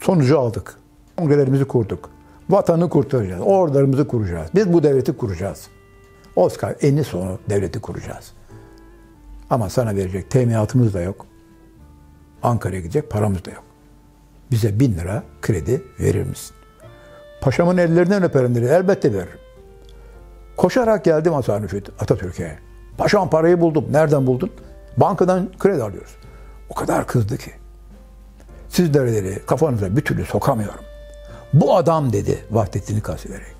[SPEAKER 2] Sonucu aldık. Kongrelerimizi kurduk. Vatanı kurtaracağız. Ordularımızı kuracağız. Biz bu devleti kuracağız. Oscar enli sonu devleti kuracağız. Ama sana verecek teminatımız da yok. Ankara'ya gidecek paramız da yok. Bize bin lira kredi verir misin? Paşamın ellerinden öperim dedi. Elbette veririm. Koşarak geldim Hasan Müfit Atatürk'e. Paşam parayı buldum. Nereden buldun? Bankadan kredi alıyoruz. O kadar kızdı ki. Sizleri kafanıza bir türlü sokamıyorum. Bu adam dedi Vahdettin'i kastederek.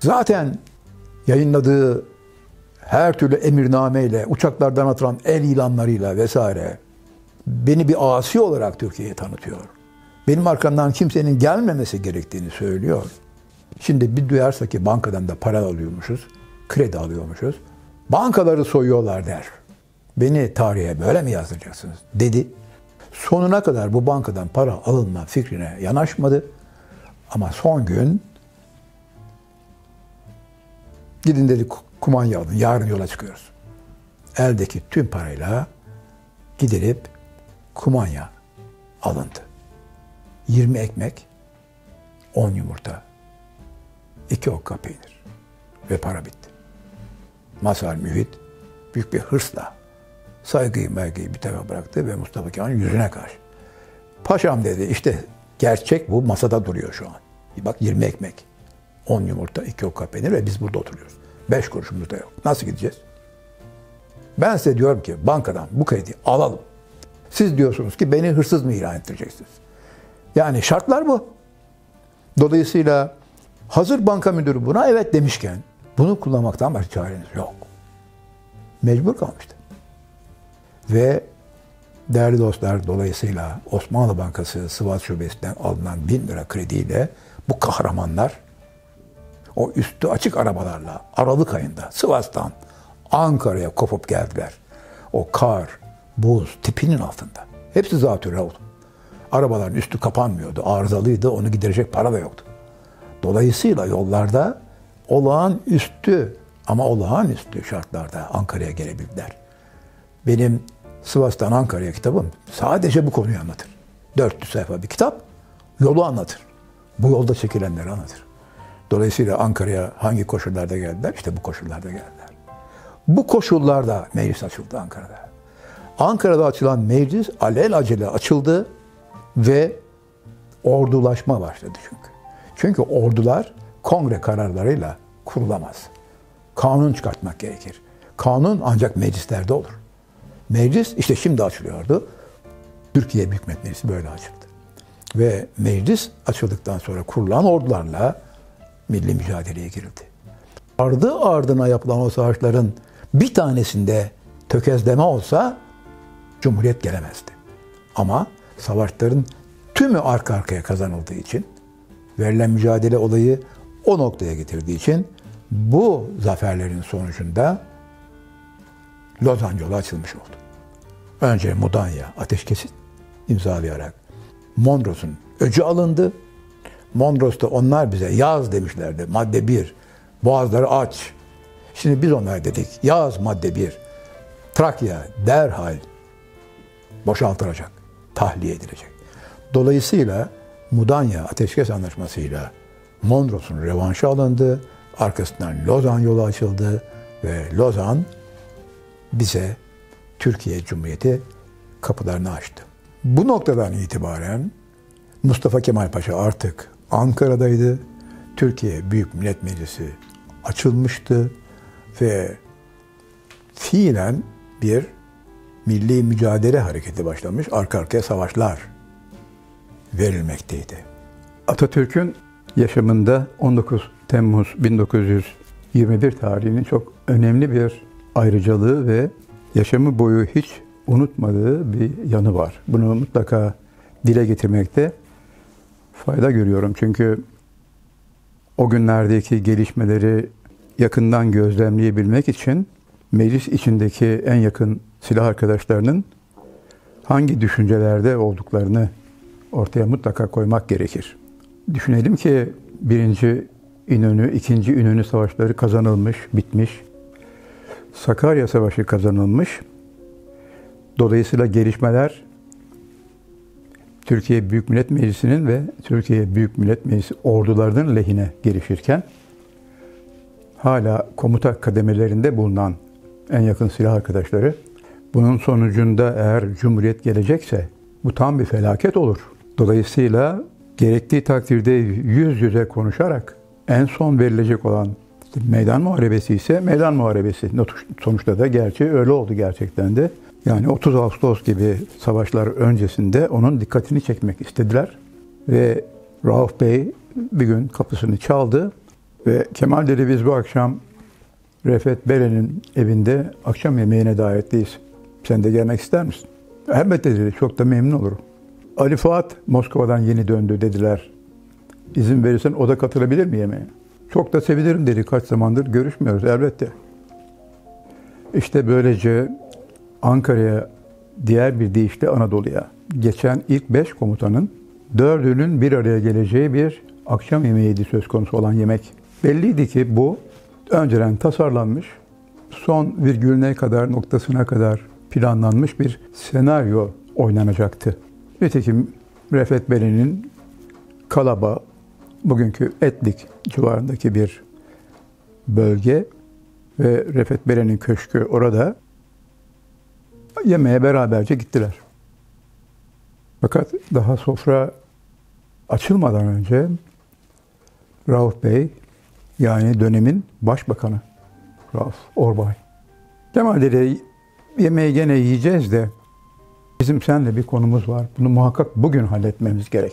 [SPEAKER 2] Zaten yayınladığı her türlü emirnameyle, uçaklardan atılan el ilanlarıyla vesaire beni bir asi olarak Türkiye'ye tanıtıyor. Benim arkamdan kimsenin gelmemesi gerektiğini söylüyor. Şimdi bir duyarsa ki bankadan da para alıyormuşuz, kredi alıyormuşuz. Bankaları soyuyorlar der. Beni tarihe böyle mi yazdıracaksınız dedi. Sonuna kadar bu bankadan para alınma fikrine yanaşmadı. Ama son gün gidin dedi kumanya alın, yarın yola çıkıyoruz. Eldeki tüm parayla gidilip kumanya alındı. 20 ekmek, 10 yumurta, 2 okka peynir ve para bitti. Masal Mühit büyük bir hırsla saygıyı mergiyi bir tarafa bıraktı ve Mustafa Kemal'in yüzüne karşı. Paşam dedi işte gerçek bu masada duruyor şu an. Bak 20 ekmek, 10 yumurta, 2 okka peynir ve biz burada oturuyoruz. 5 kuruşumuz da yok. Nasıl gideceğiz? Ben size diyorum ki bankadan bu kredi alalım. Siz diyorsunuz ki beni hırsız mı ilan ettireceksiniz? Yani şartlar bu. Dolayısıyla hazır banka müdürü buna evet demişken bunu kullanmaktan başka çareniz yok. Mecbur kalmıştı. Ve değerli dostlar dolayısıyla Osmanlı Bankası Sivas Şubesi'nden alınan bin lira krediyle bu kahramanlar o üstü açık arabalarla Aralık ayında Sivas'tan Ankara'ya kopup geldiler. O kar, buz tipinin altında. Hepsi zatürre oldu. Arabaların üstü kapanmıyordu, arızalıydı, onu giderecek para da yoktu. Dolayısıyla yollarda olağanüstü ama olağanüstü şartlarda Ankara'ya gelebildiler. Benim Sivas'tan Ankara'ya kitabım sadece bu konuyu anlatır. 400 sayfa bir kitap yolu anlatır. Bu yolda çekilenleri anlatır. Dolayısıyla Ankara'ya hangi koşullarda geldiler? İşte bu koşullarda geldiler. Bu koşullarda meclis açıldı Ankara'da. Ankara'da açılan meclis alel acele açıldı ve ordulaşma başladı çünkü. Çünkü ordular kongre kararlarıyla kurulamaz. Kanun çıkartmak gerekir. Kanun ancak meclislerde olur. Meclis işte şimdi açılıyordu. Türkiye Büyük Millet Meclisi böyle açıldı. Ve meclis açıldıktan sonra kurulan ordularla milli mücadeleye girildi. Ardı ardına yapılan o savaşların bir tanesinde tökezleme olsa Cumhuriyet gelemezdi. Ama savaşların tümü arka arkaya kazanıldığı için verilen mücadele olayı o noktaya getirdiği için bu zaferlerin sonucunda Lozan yolu açılmış oldu. Önce Mudanya ateşkesi imzalayarak Mondros'un öcü alındı. Mondros'ta onlar bize yaz demişlerdi. Madde bir. Boğazları aç. Şimdi biz onlara dedik. Yaz madde bir. Trakya derhal boşaltılacak. Tahliye edilecek. Dolayısıyla Mudanya Ateşkes Anlaşması'yla Mondros'un revanşı alındı. Arkasından Lozan yolu açıldı ve Lozan bize Türkiye Cumhuriyeti kapılarını açtı. Bu noktadan itibaren Mustafa Kemal Paşa artık Ankara'daydı. Türkiye Büyük Millet Meclisi açılmıştı ve fiilen bir milli mücadele hareketi başlamış. Arka arkaya savaşlar verilmekteydi.
[SPEAKER 4] Atatürk'ün yaşamında 19 Temmuz 1921 tarihinin çok önemli bir ayrıcalığı ve yaşamı boyu hiç unutmadığı bir yanı var. Bunu mutlaka dile getirmekte fayda görüyorum. Çünkü o günlerdeki gelişmeleri yakından gözlemleyebilmek için meclis içindeki en yakın silah arkadaşlarının hangi düşüncelerde olduklarını ortaya mutlaka koymak gerekir. Düşünelim ki birinci İnönü, ikinci İnönü savaşları kazanılmış, bitmiş. Sakarya Savaşı kazanılmış. Dolayısıyla gelişmeler Türkiye Büyük Millet Meclisi'nin ve Türkiye Büyük Millet Meclisi ordularının lehine gelişirken hala komuta kademelerinde bulunan en yakın silah arkadaşları bunun sonucunda eğer Cumhuriyet gelecekse
[SPEAKER 2] bu tam bir felaket olur. Dolayısıyla gerektiği takdirde yüz yüze konuşarak en son verilecek olan meydan muharebesi ise meydan muharebesi. Sonuçta da gerçi öyle oldu gerçekten de. Yani 30 Ağustos gibi savaşlar öncesinde onun dikkatini çekmek istediler. Ve Rauf Bey bir gün kapısını çaldı ve Kemal dedi biz bu akşam Refet Beren'in evinde akşam yemeğine davetliyiz. Sen de gelmek ister misin? Elbette dedi. Çok da memnun olurum. Ali Fuat Moskova'dan yeni döndü dediler. İzin verirsen o da katılabilir mi yemeğe? Çok da sevinirim dedi. Kaç zamandır görüşmüyoruz elbette. İşte böylece Ankara'ya diğer bir deyişle Anadolu'ya geçen ilk beş komutanın dördünün bir araya geleceği bir akşam yemeğiydi söz konusu olan yemek. Belliydi ki bu önceden tasarlanmış, son virgülüne kadar, noktasına kadar planlanmış bir senaryo oynanacaktı. Nitekim Refet Beli'nin Kalaba, bugünkü Etlik civarındaki bir bölge ve Refet Beli'nin köşkü orada yemeğe beraberce gittiler. Fakat daha sofra açılmadan önce Rauf Bey yani dönemin başbakanı Rauf Orbay. Kemal dedi yemeği gene yiyeceğiz de bizim seninle bir konumuz var. Bunu muhakkak bugün halletmemiz gerek.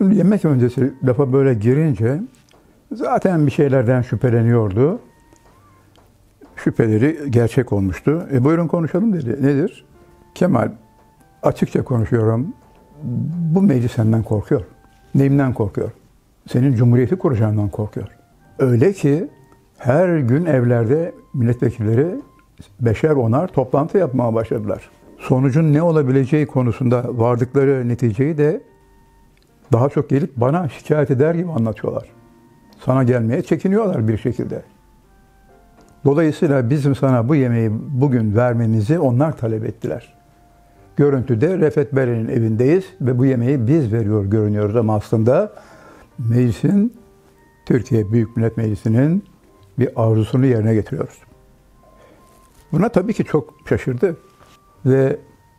[SPEAKER 2] Şimdi yemek öncesi lafa böyle girince zaten bir şeylerden şüpheleniyordu. Şüpheleri gerçek olmuştu. E buyurun konuşalım dedi. Nedir? Kemal açıkça konuşuyorum. Bu meclis senden korkuyor. Neyimden korkuyor? Senin cumhuriyeti kuracağından korkuyor. Öyle ki her gün evlerde milletvekilleri beşer onar toplantı yapmaya başladılar. Sonucun ne olabileceği konusunda vardıkları neticeyi de daha çok gelip bana şikayet eder gibi anlatıyorlar. Sana gelmeye çekiniyorlar bir şekilde. Dolayısıyla bizim sana bu yemeği bugün vermemizi onlar talep ettiler. Görüntüde Refet Beren'in evindeyiz ve bu yemeği biz veriyor görünüyoruz ama aslında meclisin, Türkiye Büyük Millet Meclisi'nin bir arzusunu yerine getiriyoruz. Buna tabii ki çok şaşırdı. Ve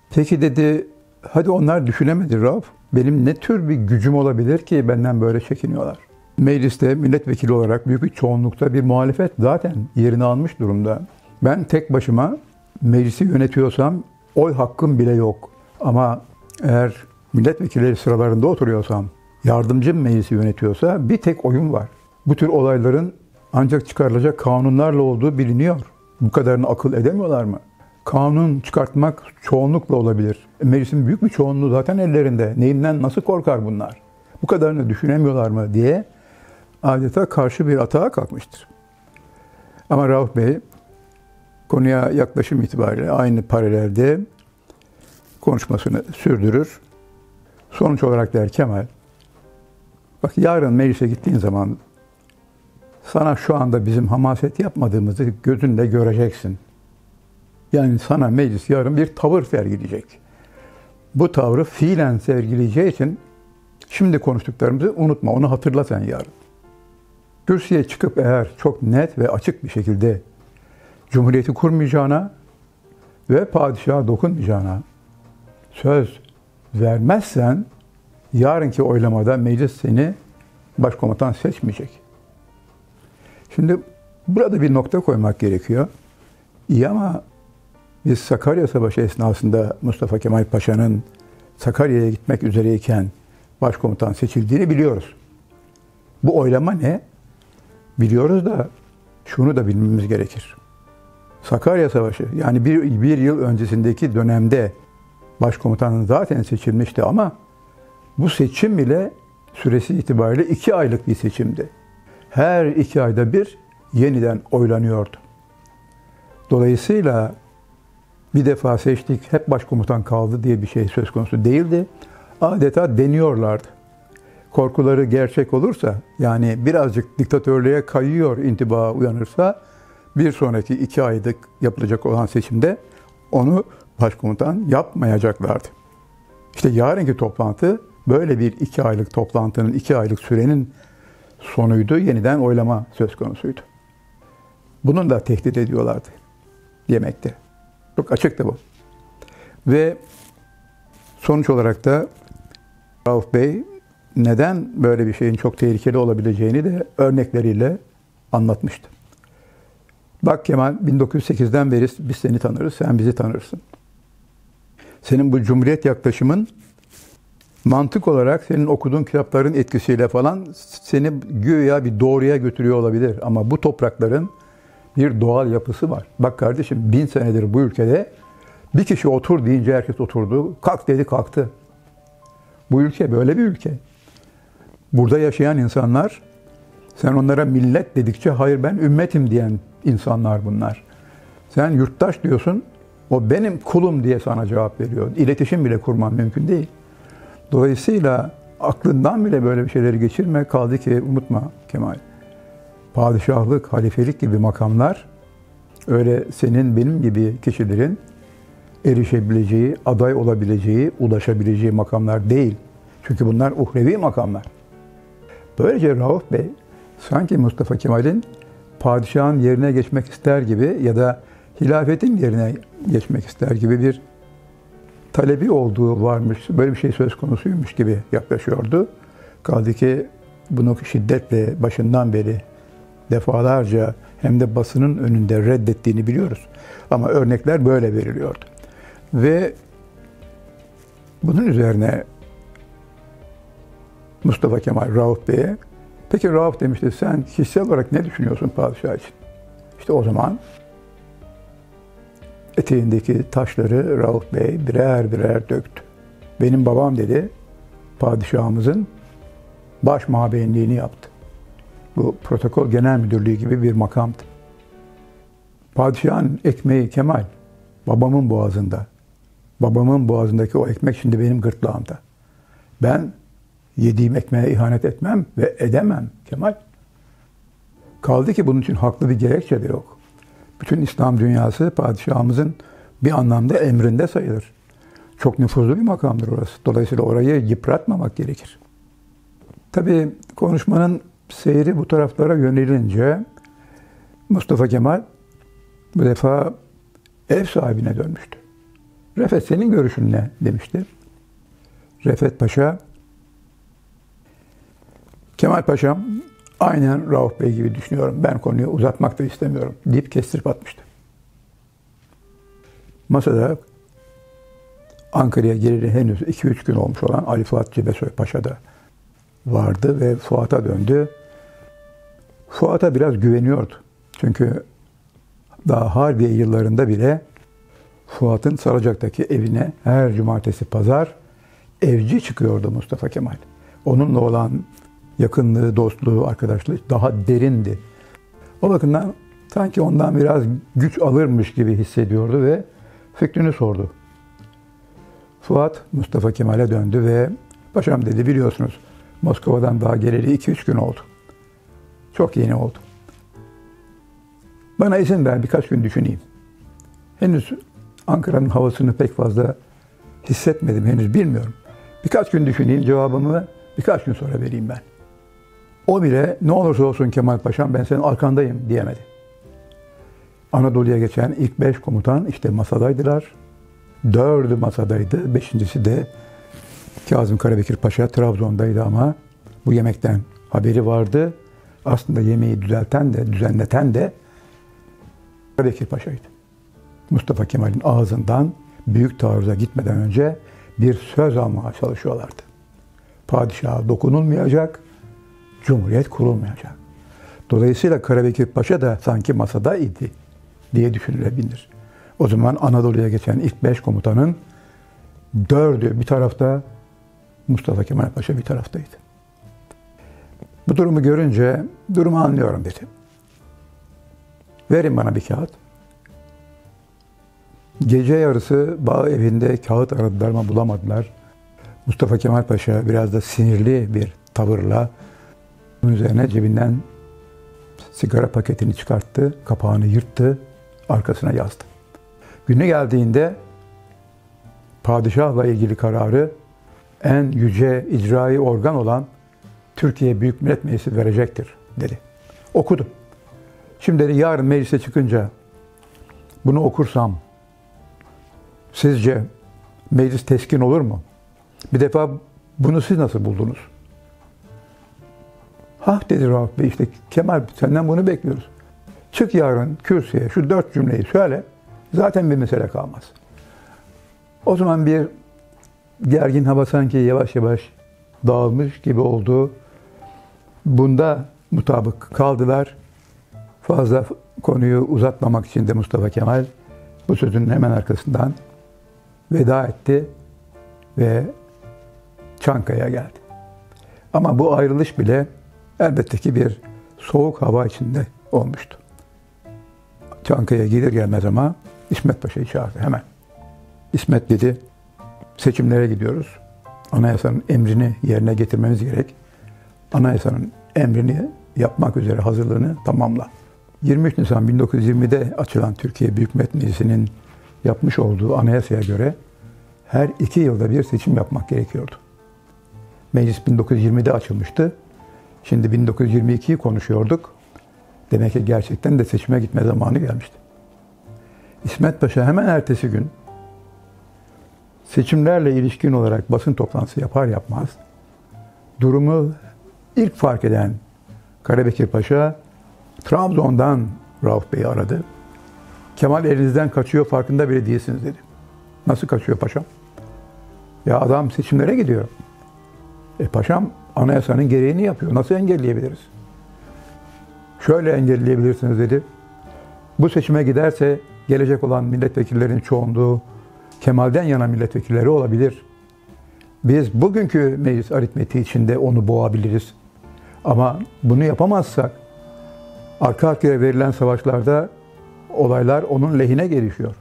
[SPEAKER 2] peki dedi, hadi onlar düşünemedi Rauf. Benim ne tür bir gücüm olabilir ki benden böyle çekiniyorlar? Mecliste milletvekili olarak büyük bir çoğunlukta bir muhalefet zaten yerini almış durumda. Ben tek başıma meclisi yönetiyorsam oy hakkım bile yok. Ama eğer milletvekilleri sıralarında oturuyorsam, yardımcım meclisi yönetiyorsa bir tek oyun var. Bu tür olayların ancak çıkarılacak kanunlarla olduğu biliniyor. Bu kadarını akıl edemiyorlar mı? Kanun çıkartmak çoğunlukla olabilir. Meclisin büyük bir çoğunluğu zaten ellerinde. Neyinden nasıl korkar bunlar? Bu kadarını düşünemiyorlar mı diye adeta karşı bir atağa kalkmıştır. Ama Rauf Bey konuya yaklaşım itibariyle aynı paralelde konuşmasını sürdürür. Sonuç olarak der Kemal, bak yarın meclise gittiğin zaman sana şu anda bizim hamaset yapmadığımızı gözünde göreceksin. Yani sana meclis yarın bir tavır sergileyecek. Bu tavrı fiilen sergileyeceği için şimdi konuştuklarımızı unutma, onu hatırla sen yarın. Kürsüye çıkıp eğer çok net ve açık bir şekilde Cumhuriyeti kurmayacağına ve padişaha dokunmayacağına söz vermezsen yarınki oylamada meclis seni başkomutan seçmeyecek. Şimdi burada bir nokta koymak gerekiyor. İyi ama biz Sakarya Savaşı esnasında Mustafa Kemal Paşa'nın Sakarya'ya gitmek üzereyken başkomutan seçildiğini biliyoruz. Bu oylama ne? Biliyoruz da şunu da bilmemiz gerekir. Sakarya Savaşı yani bir, bir yıl öncesindeki dönemde başkomutanın zaten seçilmişti ama bu seçim bile süresi itibariyle iki aylık bir seçimdi. Her iki ayda bir yeniden oylanıyordu. Dolayısıyla bir defa seçtik, hep başkomutan kaldı diye bir şey söz konusu değildi. Adeta deniyorlardı. Korkuları gerçek olursa, yani birazcık diktatörlüğe kayıyor intiba uyanırsa, bir sonraki iki aylık yapılacak olan seçimde onu başkomutan yapmayacaklardı. İşte yarınki toplantı böyle bir iki aylık toplantının, iki aylık sürenin sonuydu. Yeniden oylama söz konusuydu. Bunun da tehdit ediyorlardı yemekte. Çok açıktı bu. Ve Sonuç olarak da Rauf Bey neden böyle bir şeyin çok tehlikeli olabileceğini de örnekleriyle anlatmıştı. Bak Kemal 1908'den beri biz seni tanırız, sen bizi tanırsın. Senin bu cumhuriyet yaklaşımın mantık olarak senin okuduğun kitapların etkisiyle falan seni güya bir doğruya götürüyor olabilir. Ama bu toprakların bir doğal yapısı var. Bak kardeşim bin senedir bu ülkede bir kişi otur deyince herkes oturdu. Kalk dedi kalktı. Bu ülke böyle bir ülke. Burada yaşayan insanlar sen onlara millet dedikçe hayır ben ümmetim diyen insanlar bunlar. Sen yurttaş diyorsun o benim kulum diye sana cevap veriyor. İletişim bile kurman mümkün değil. Dolayısıyla aklından bile böyle bir şeyleri geçirme. Kaldı ki unutma Kemal. Padişahlık, halifelik gibi makamlar öyle senin benim gibi kişilerin erişebileceği, aday olabileceği, ulaşabileceği makamlar değil. Çünkü bunlar uhrevi makamlar. Böylece Rauf Bey sanki Mustafa Kemal'in padişahın yerine geçmek ister gibi ya da hilafetin yerine geçmek ister gibi bir talebi olduğu varmış, böyle bir şey söz konusuymuş gibi yaklaşıyordu. Kaldı ki bunu şiddetle başından beri defalarca hem de basının önünde reddettiğini biliyoruz. Ama örnekler böyle veriliyordu. Ve bunun üzerine Mustafa Kemal Rauf Bey'e peki Rauf demişti sen kişisel olarak ne düşünüyorsun padişah için? İşte o zaman eteğindeki taşları Rauf Bey birer birer döktü. Benim babam dedi, padişahımızın baş mabeyinliğini yaptı. Bu protokol genel müdürlüğü gibi bir makamdı. Padişahın ekmeği Kemal, babamın boğazında. Babamın boğazındaki o ekmek şimdi benim gırtlağımda. Ben yediğim ekmeğe ihanet etmem ve edemem Kemal. Kaldı ki bunun için haklı bir gerekçe de yok bütün İslam dünyası padişahımızın bir anlamda emrinde sayılır. Çok nüfuzlu bir makamdır orası. Dolayısıyla orayı yıpratmamak gerekir. Tabii konuşmanın seyri bu taraflara yönelince Mustafa Kemal bu defa ev sahibine dönmüştü. Refet senin görüşün ne demişti. Refet Paşa Kemal Paşam aynen Rauf Bey gibi düşünüyorum. Ben konuyu uzatmak da istemiyorum deyip kestirip atmıştı. Masada Ankara'ya geleli henüz 2-3 gün olmuş olan Ali Fuat Cebesoy Paşa da vardı ve Fuat'a döndü. Fuat'a biraz güveniyordu. Çünkü daha Harbiye yıllarında bile Fuat'ın Saracak'taki evine her cumartesi pazar evci çıkıyordu Mustafa Kemal. Onunla olan yakınlığı, dostluğu, arkadaşlığı daha derindi. O bakımdan sanki ondan biraz güç alırmış gibi hissediyordu ve fikrini sordu. Fuat Mustafa Kemal'e döndü ve paşam dedi biliyorsunuz Moskova'dan daha geleli 2-3 gün oldu. Çok yeni oldu. Bana izin ver birkaç gün düşüneyim. Henüz Ankara'nın havasını pek fazla hissetmedim henüz bilmiyorum. Birkaç gün düşüneyim cevabımı birkaç gün sonra vereyim ben. O bile ne olursa olsun Kemal Paşam ben senin arkandayım diyemedi. Anadolu'ya geçen ilk beş komutan işte masadaydılar. Dördü masadaydı. Beşincisi de Kazım Karabekir Paşa Trabzon'daydı ama bu yemekten haberi vardı. Aslında yemeği düzelten de, düzenleten de Karabekir Paşa'ydı. Mustafa Kemal'in ağzından büyük taarruza gitmeden önce bir söz almaya çalışıyorlardı. Padişaha dokunulmayacak, Cumhuriyet kurulmayacak. Dolayısıyla Karabekir Paşa da sanki masada idi diye düşünülebilir. O zaman Anadolu'ya geçen ilk beş komutanın dördü bir tarafta, Mustafa Kemal Paşa bir taraftaydı. Bu durumu görünce durumu anlıyorum dedi. Verin bana bir kağıt. Gece yarısı bağ evinde kağıt aradılar ama bulamadılar. Mustafa Kemal Paşa biraz da sinirli bir tavırla bunun üzerine cebinden sigara paketini çıkarttı, kapağını yırttı, arkasına yazdı. Günü geldiğinde padişahla ilgili kararı en yüce icrai organ olan Türkiye Büyük Millet Meclisi verecektir dedi. Okudu. Şimdi dedi yarın meclise çıkınca bunu okursam sizce meclis teskin olur mu? Bir defa bunu siz nasıl buldunuz? Hah dedi Rauf Bey işte Kemal senden bunu bekliyoruz. Çık yarın kürsüye şu dört cümleyi söyle. Zaten bir mesele kalmaz. O zaman bir gergin hava sanki yavaş yavaş dağılmış gibi oldu. Bunda mutabık kaldılar. Fazla konuyu uzatmamak için de Mustafa Kemal bu sözün hemen arkasından veda etti ve Çankaya geldi. Ama bu ayrılış bile elbette ki bir soğuk hava içinde olmuştu. Çankaya gelir gelmez ama İsmet Paşa'yı çağırdı hemen. İsmet dedi, seçimlere gidiyoruz. Anayasanın emrini yerine getirmemiz gerek. Anayasanın emrini yapmak üzere hazırlığını tamamla. 23 Nisan 1920'de açılan Türkiye Büyük Millet Meclisi'nin yapmış olduğu anayasaya göre her iki yılda bir seçim yapmak gerekiyordu. Meclis 1920'de açılmıştı. Şimdi 1922'yi konuşuyorduk. Demek ki gerçekten de seçime gitme zamanı gelmişti. İsmet Paşa hemen ertesi gün seçimlerle ilişkin olarak basın toplantısı yapar yapmaz durumu ilk fark eden Karabekir Paşa Trabzon'dan Rauf Bey'i aradı. Kemal elinizden kaçıyor farkında bile değilsiniz dedi. Nasıl kaçıyor paşam? Ya adam seçimlere gidiyor. E paşam anayasanın gereğini yapıyor. Nasıl engelleyebiliriz? Şöyle engelleyebilirsiniz dedi. Bu seçime giderse gelecek olan milletvekillerinin çoğunluğu Kemal'den yana milletvekilleri olabilir. Biz bugünkü meclis aritmetiği içinde onu boğabiliriz. Ama bunu yapamazsak arka arkaya verilen savaşlarda olaylar onun lehine gelişiyor.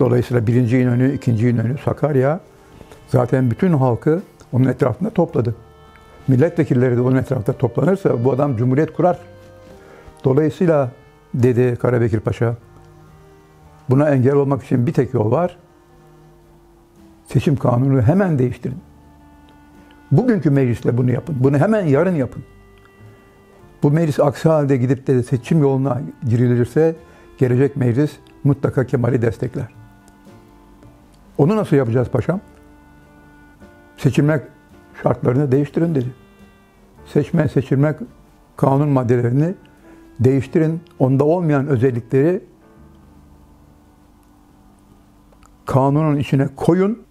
[SPEAKER 2] Dolayısıyla birinci İnönü, ikinci İnönü, Sakarya zaten bütün halkı onun etrafında topladı. Milletvekilleri de onun etrafında toplanırsa bu adam cumhuriyet kurar. Dolayısıyla dedi Karabekir Paşa, buna engel olmak için bir tek yol var. Seçim kanunu hemen değiştirin. Bugünkü meclisle bunu yapın. Bunu hemen yarın yapın. Bu meclis aksi halde gidip de seçim yoluna girilirse gelecek meclis mutlaka Kemal'i destekler. Onu nasıl yapacağız paşam? Seçilmek şartlarını değiştirin dedi. Seçme, seçilmek kanun maddelerini değiştirin. Onda olmayan özellikleri kanunun içine koyun.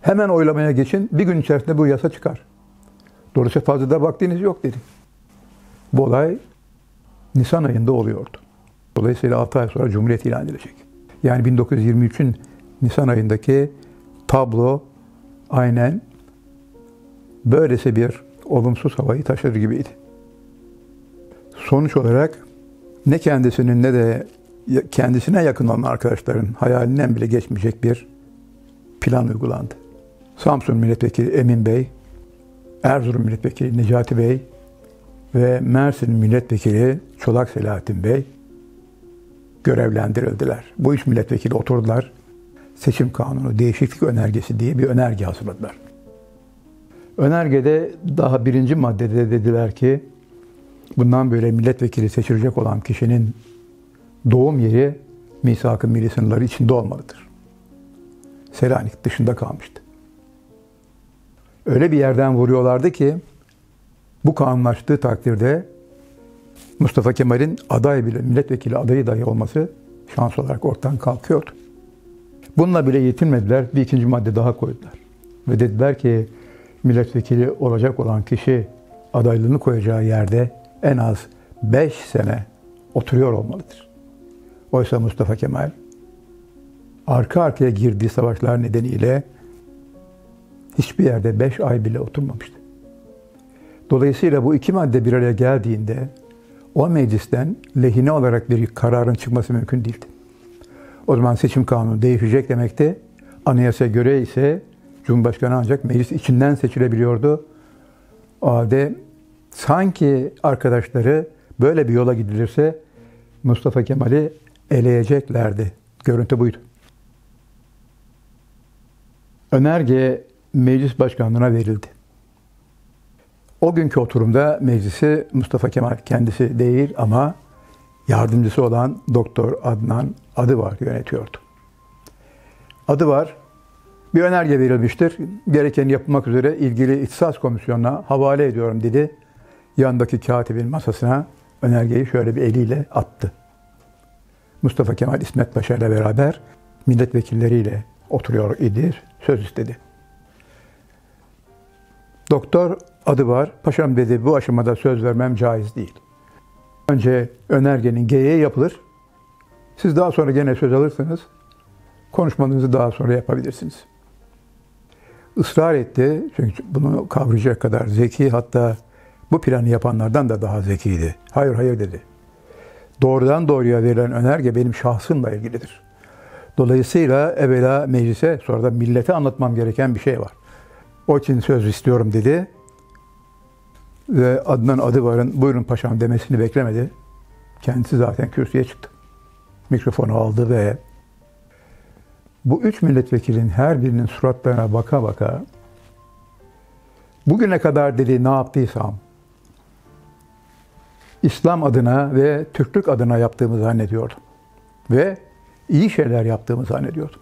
[SPEAKER 2] Hemen oylamaya geçin. Bir gün içerisinde bu yasa çıkar. Dolayısıyla fazla da vaktiniz yok dedi. Bu olay Nisan ayında oluyordu. Dolayısıyla 6 ay sonra Cumhuriyet ilan edilecek. Yani 1923'ün Nisan ayındaki tablo aynen böylesi bir olumsuz havayı taşır gibiydi. Sonuç olarak ne kendisinin ne de kendisine yakın olan arkadaşların hayalinden bile geçmeyecek bir plan uygulandı. Samsun Milletvekili Emin Bey, Erzurum Milletvekili Necati Bey ve Mersin Milletvekili Çolak Selahattin Bey görevlendirildiler. Bu üç milletvekili oturdular. Seçim kanunu değişiklik önergesi diye bir önerge hazırladılar. Önergede daha birinci maddede dediler ki bundan böyle milletvekili seçilecek olan kişinin doğum yeri misak-ı milli sınırları içinde olmalıdır. Selanik dışında kalmıştı. Öyle bir yerden vuruyorlardı ki bu kanunlaştığı takdirde Mustafa Kemal'in aday bile, milletvekili adayı dahi olması şans olarak ortadan kalkıyordu. Bununla bile yetinmediler. Bir ikinci madde daha koydular. Ve dediler ki milletvekili olacak olan kişi adaylığını koyacağı yerde en az 5 sene oturuyor olmalıdır. Oysa Mustafa Kemal arka arkaya girdiği savaşlar nedeniyle hiçbir yerde 5 ay bile oturmamıştı. Dolayısıyla bu iki madde bir araya geldiğinde o meclisten lehine olarak bir kararın çıkması mümkün değildi. O zaman seçim kanunu değişecek demekti. Anayasaya göre ise Cumhurbaşkanı ancak meclis içinden seçilebiliyordu. O halde sanki arkadaşları böyle bir yola gidilirse Mustafa Kemal'i eleyeceklerdi. Görüntü buydu. Önerge meclis başkanlığına verildi. O günkü oturumda meclisi Mustafa Kemal kendisi değil ama yardımcısı olan Doktor Adnan adı var yönetiyordu. Adı var Bir önerge verilmiştir. Gereken yapılmak üzere ilgili ihtisas komisyonuna havale ediyorum dedi. Yandaki katibin masasına önergeyi şöyle bir eliyle attı. Mustafa Kemal İsmet Paşa ile beraber milletvekilleriyle oturuyor idi, söz istedi. Doktor adı var. Paşam dedi bu aşamada söz vermem caiz değil. Önce önergenin geyiği yapılır. Siz daha sonra gene söz alırsınız. Konuşmanızı daha sonra yapabilirsiniz. Israr etti. Çünkü bunu kavrayacak kadar zeki hatta bu planı yapanlardan da daha zekiydi. Hayır hayır dedi. Doğrudan doğruya verilen önerge benim şahsımla ilgilidir. Dolayısıyla evvela meclise sonra da millete anlatmam gereken bir şey var. O için söz istiyorum dedi. Ve Adnan Adıvar'ın buyurun paşam demesini beklemedi. Kendisi zaten kürsüye çıktı. Mikrofonu aldı ve bu üç milletvekilin her birinin suratlarına baka baka bugüne kadar dedi ne yaptıysam İslam adına ve Türklük adına yaptığımı zannediyordum. Ve iyi şeyler yaptığımı zannediyordum.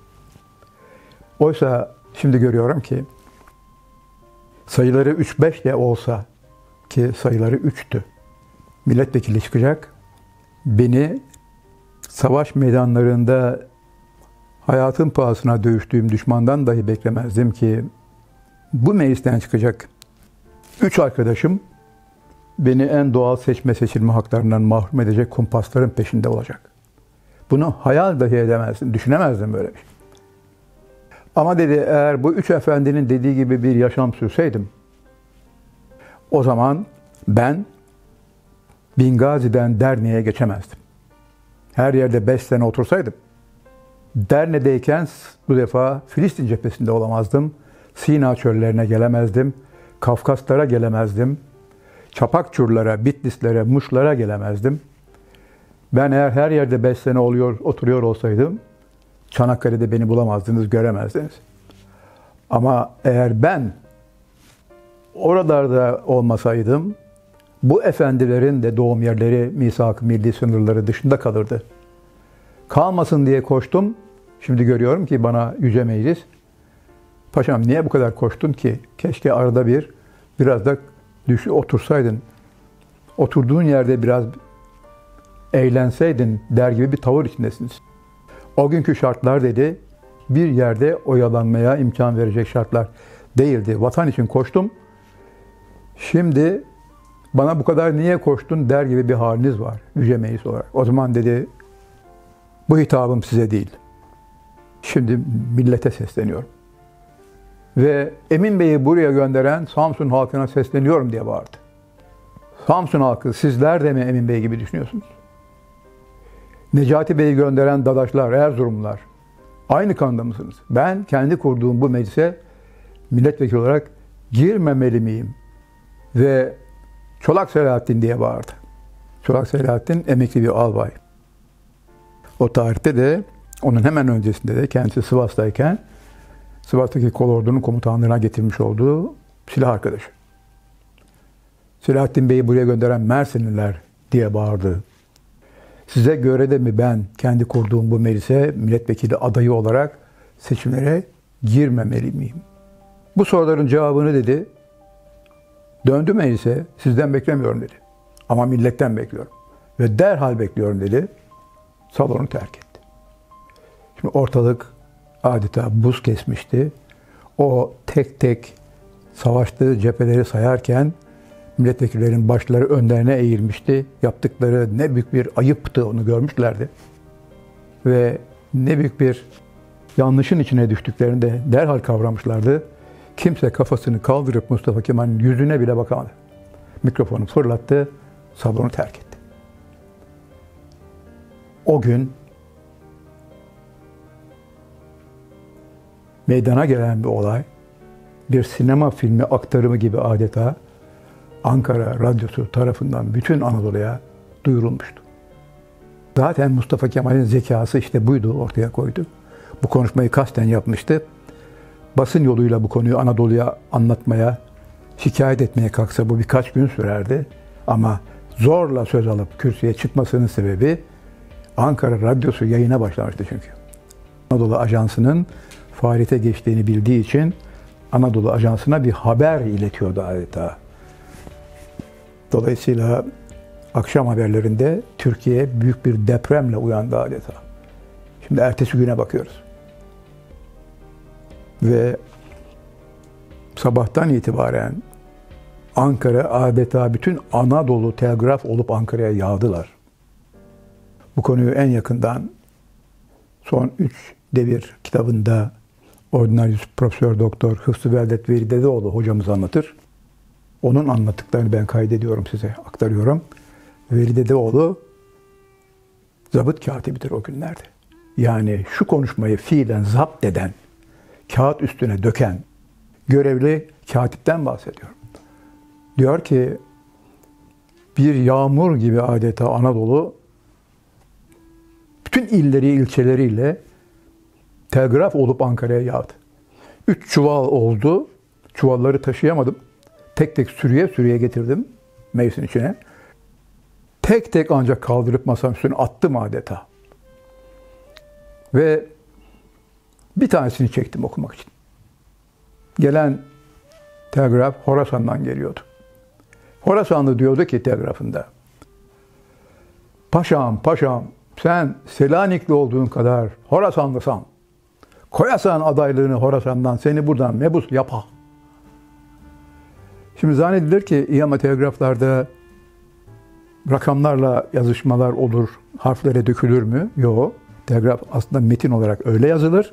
[SPEAKER 2] Oysa şimdi görüyorum ki sayıları 3-5 de olsa ki sayıları 3'tü. Milletvekili çıkacak. Beni savaş meydanlarında hayatın pahasına dövüştüğüm düşmandan dahi beklemezdim ki bu meclisten çıkacak üç arkadaşım beni en doğal seçme seçilme haklarından mahrum edecek kumpasların peşinde olacak. Bunu hayal dahi edemezdim, düşünemezdim böyle bir şey. Ama dedi eğer bu üç efendinin dediği gibi bir yaşam sürseydim, o zaman ben Bingazi'den Derne'ye geçemezdim. Her yerde beş sene otursaydım, Derne'deyken bu defa Filistin cephesinde olamazdım. Sina çöllerine gelemezdim. Kafkaslara gelemezdim. Çapakçurlara, Bitlislere, Muşlara gelemezdim. Ben eğer her yerde beş sene oluyor, oturuyor olsaydım Çanakkale'de beni bulamazdınız, göremezdiniz. Ama eğer ben oralarda olmasaydım bu efendilerin de doğum yerleri misak milli sınırları dışında kalırdı. Kalmasın diye koştum. Şimdi görüyorum ki bana Yüce Meclis Paşam niye bu kadar koştun ki? Keşke arada bir biraz da düş otursaydın. Oturduğun yerde biraz eğlenseydin der gibi bir tavır içindesiniz. O günkü şartlar dedi bir yerde oyalanmaya imkan verecek şartlar değildi. Vatan için koştum. Şimdi bana bu kadar niye koştun der gibi bir haliniz var Yüce Meclis olarak. O zaman dedi bu hitabım size değil. Şimdi millete sesleniyorum. Ve Emin Bey'i buraya gönderen Samsun halkına sesleniyorum diye bağırdı. Samsun halkı sizler de mi Emin Bey gibi düşünüyorsunuz? Necati Bey'i gönderen Dadaşlar, Erzurumlular aynı kanında mısınız? Ben kendi kurduğum bu meclise milletvekili olarak girmemeli miyim? Ve Çolak Selahattin diye bağırdı. Çolak Selahattin emekli bir albay. O tarihte de onun hemen öncesinde de kendisi Sivas'tayken Sivas'taki kol ordunun komutanlığına getirmiş olduğu silah arkadaşı. Selahattin Bey'i buraya gönderen Mersinliler diye bağırdı. Size göre de mi ben kendi kurduğum bu meclise milletvekili adayı olarak seçimlere girmemeli miyim? Bu soruların cevabını dedi. Döndü meclise sizden beklemiyorum dedi. Ama milletten bekliyorum. Ve derhal bekliyorum dedi. Salonu terk etti. Şimdi ortalık adeta buz kesmişti. O tek tek savaştığı cepheleri sayarken milletvekillerin başları önlerine eğilmişti. Yaptıkları ne büyük bir ayıptı onu görmüşlerdi. Ve ne büyük bir yanlışın içine düştüklerini de derhal kavramışlardı. Kimse kafasını kaldırıp Mustafa Kemal'in yüzüne bile bakamadı. Mikrofonu fırlattı, salonu terk etti. O gün meydana gelen bir olay, bir sinema filmi aktarımı gibi adeta Ankara Radyosu tarafından bütün Anadolu'ya duyurulmuştu. Zaten Mustafa Kemal'in zekası işte buydu, ortaya koydu. Bu konuşmayı kasten yapmıştı. Basın yoluyla bu konuyu Anadolu'ya anlatmaya, şikayet etmeye kalksa bu birkaç gün sürerdi. Ama zorla söz alıp kürsüye çıkmasının sebebi Ankara Radyosu yayına başlamıştı çünkü. Anadolu Ajansı'nın faaliyete geçtiğini bildiği için Anadolu Ajansı'na bir haber iletiyordu adeta. Dolayısıyla akşam haberlerinde Türkiye büyük bir depremle uyandı adeta. Şimdi ertesi güne bakıyoruz. Ve sabahtan itibaren Ankara adeta bütün Anadolu telgraf olup Ankara'ya yağdılar. Bu konuyu en yakından son üç devir kitabında Ordinarius Profesör Doktor Hıfzı Veldet Veli Dedeoğlu hocamız anlatır. Onun anlattıklarını ben kaydediyorum size, aktarıyorum. Veli Dedeoğlu zabıt katibidir o günlerde. Yani şu konuşmayı fiilen zapt eden, kağıt üstüne döken görevli katipten bahsediyorum. Diyor ki bir yağmur gibi adeta Anadolu bütün illeri ilçeleriyle telgraf olup Ankara'ya yağdı. Üç çuval oldu. Çuvalları taşıyamadım. Tek tek sürüye sürüye getirdim mevsim içine. Tek tek ancak kaldırıp masanın üstüne attım adeta. Ve bir tanesini çektim okumak için. Gelen telgraf Horasan'dan geliyordu. Horasanlı diyordu ki telgrafında. Paşam, paşam sen Selanikli olduğun kadar Horasanlısan. Koyasan adaylığını Horasan'dan seni buradan mebus yapa. Şimdi zannedilir ki İYAMA telgraflarda rakamlarla yazışmalar olur, harflere dökülür mü? Yok. Telgraf aslında metin olarak öyle yazılır.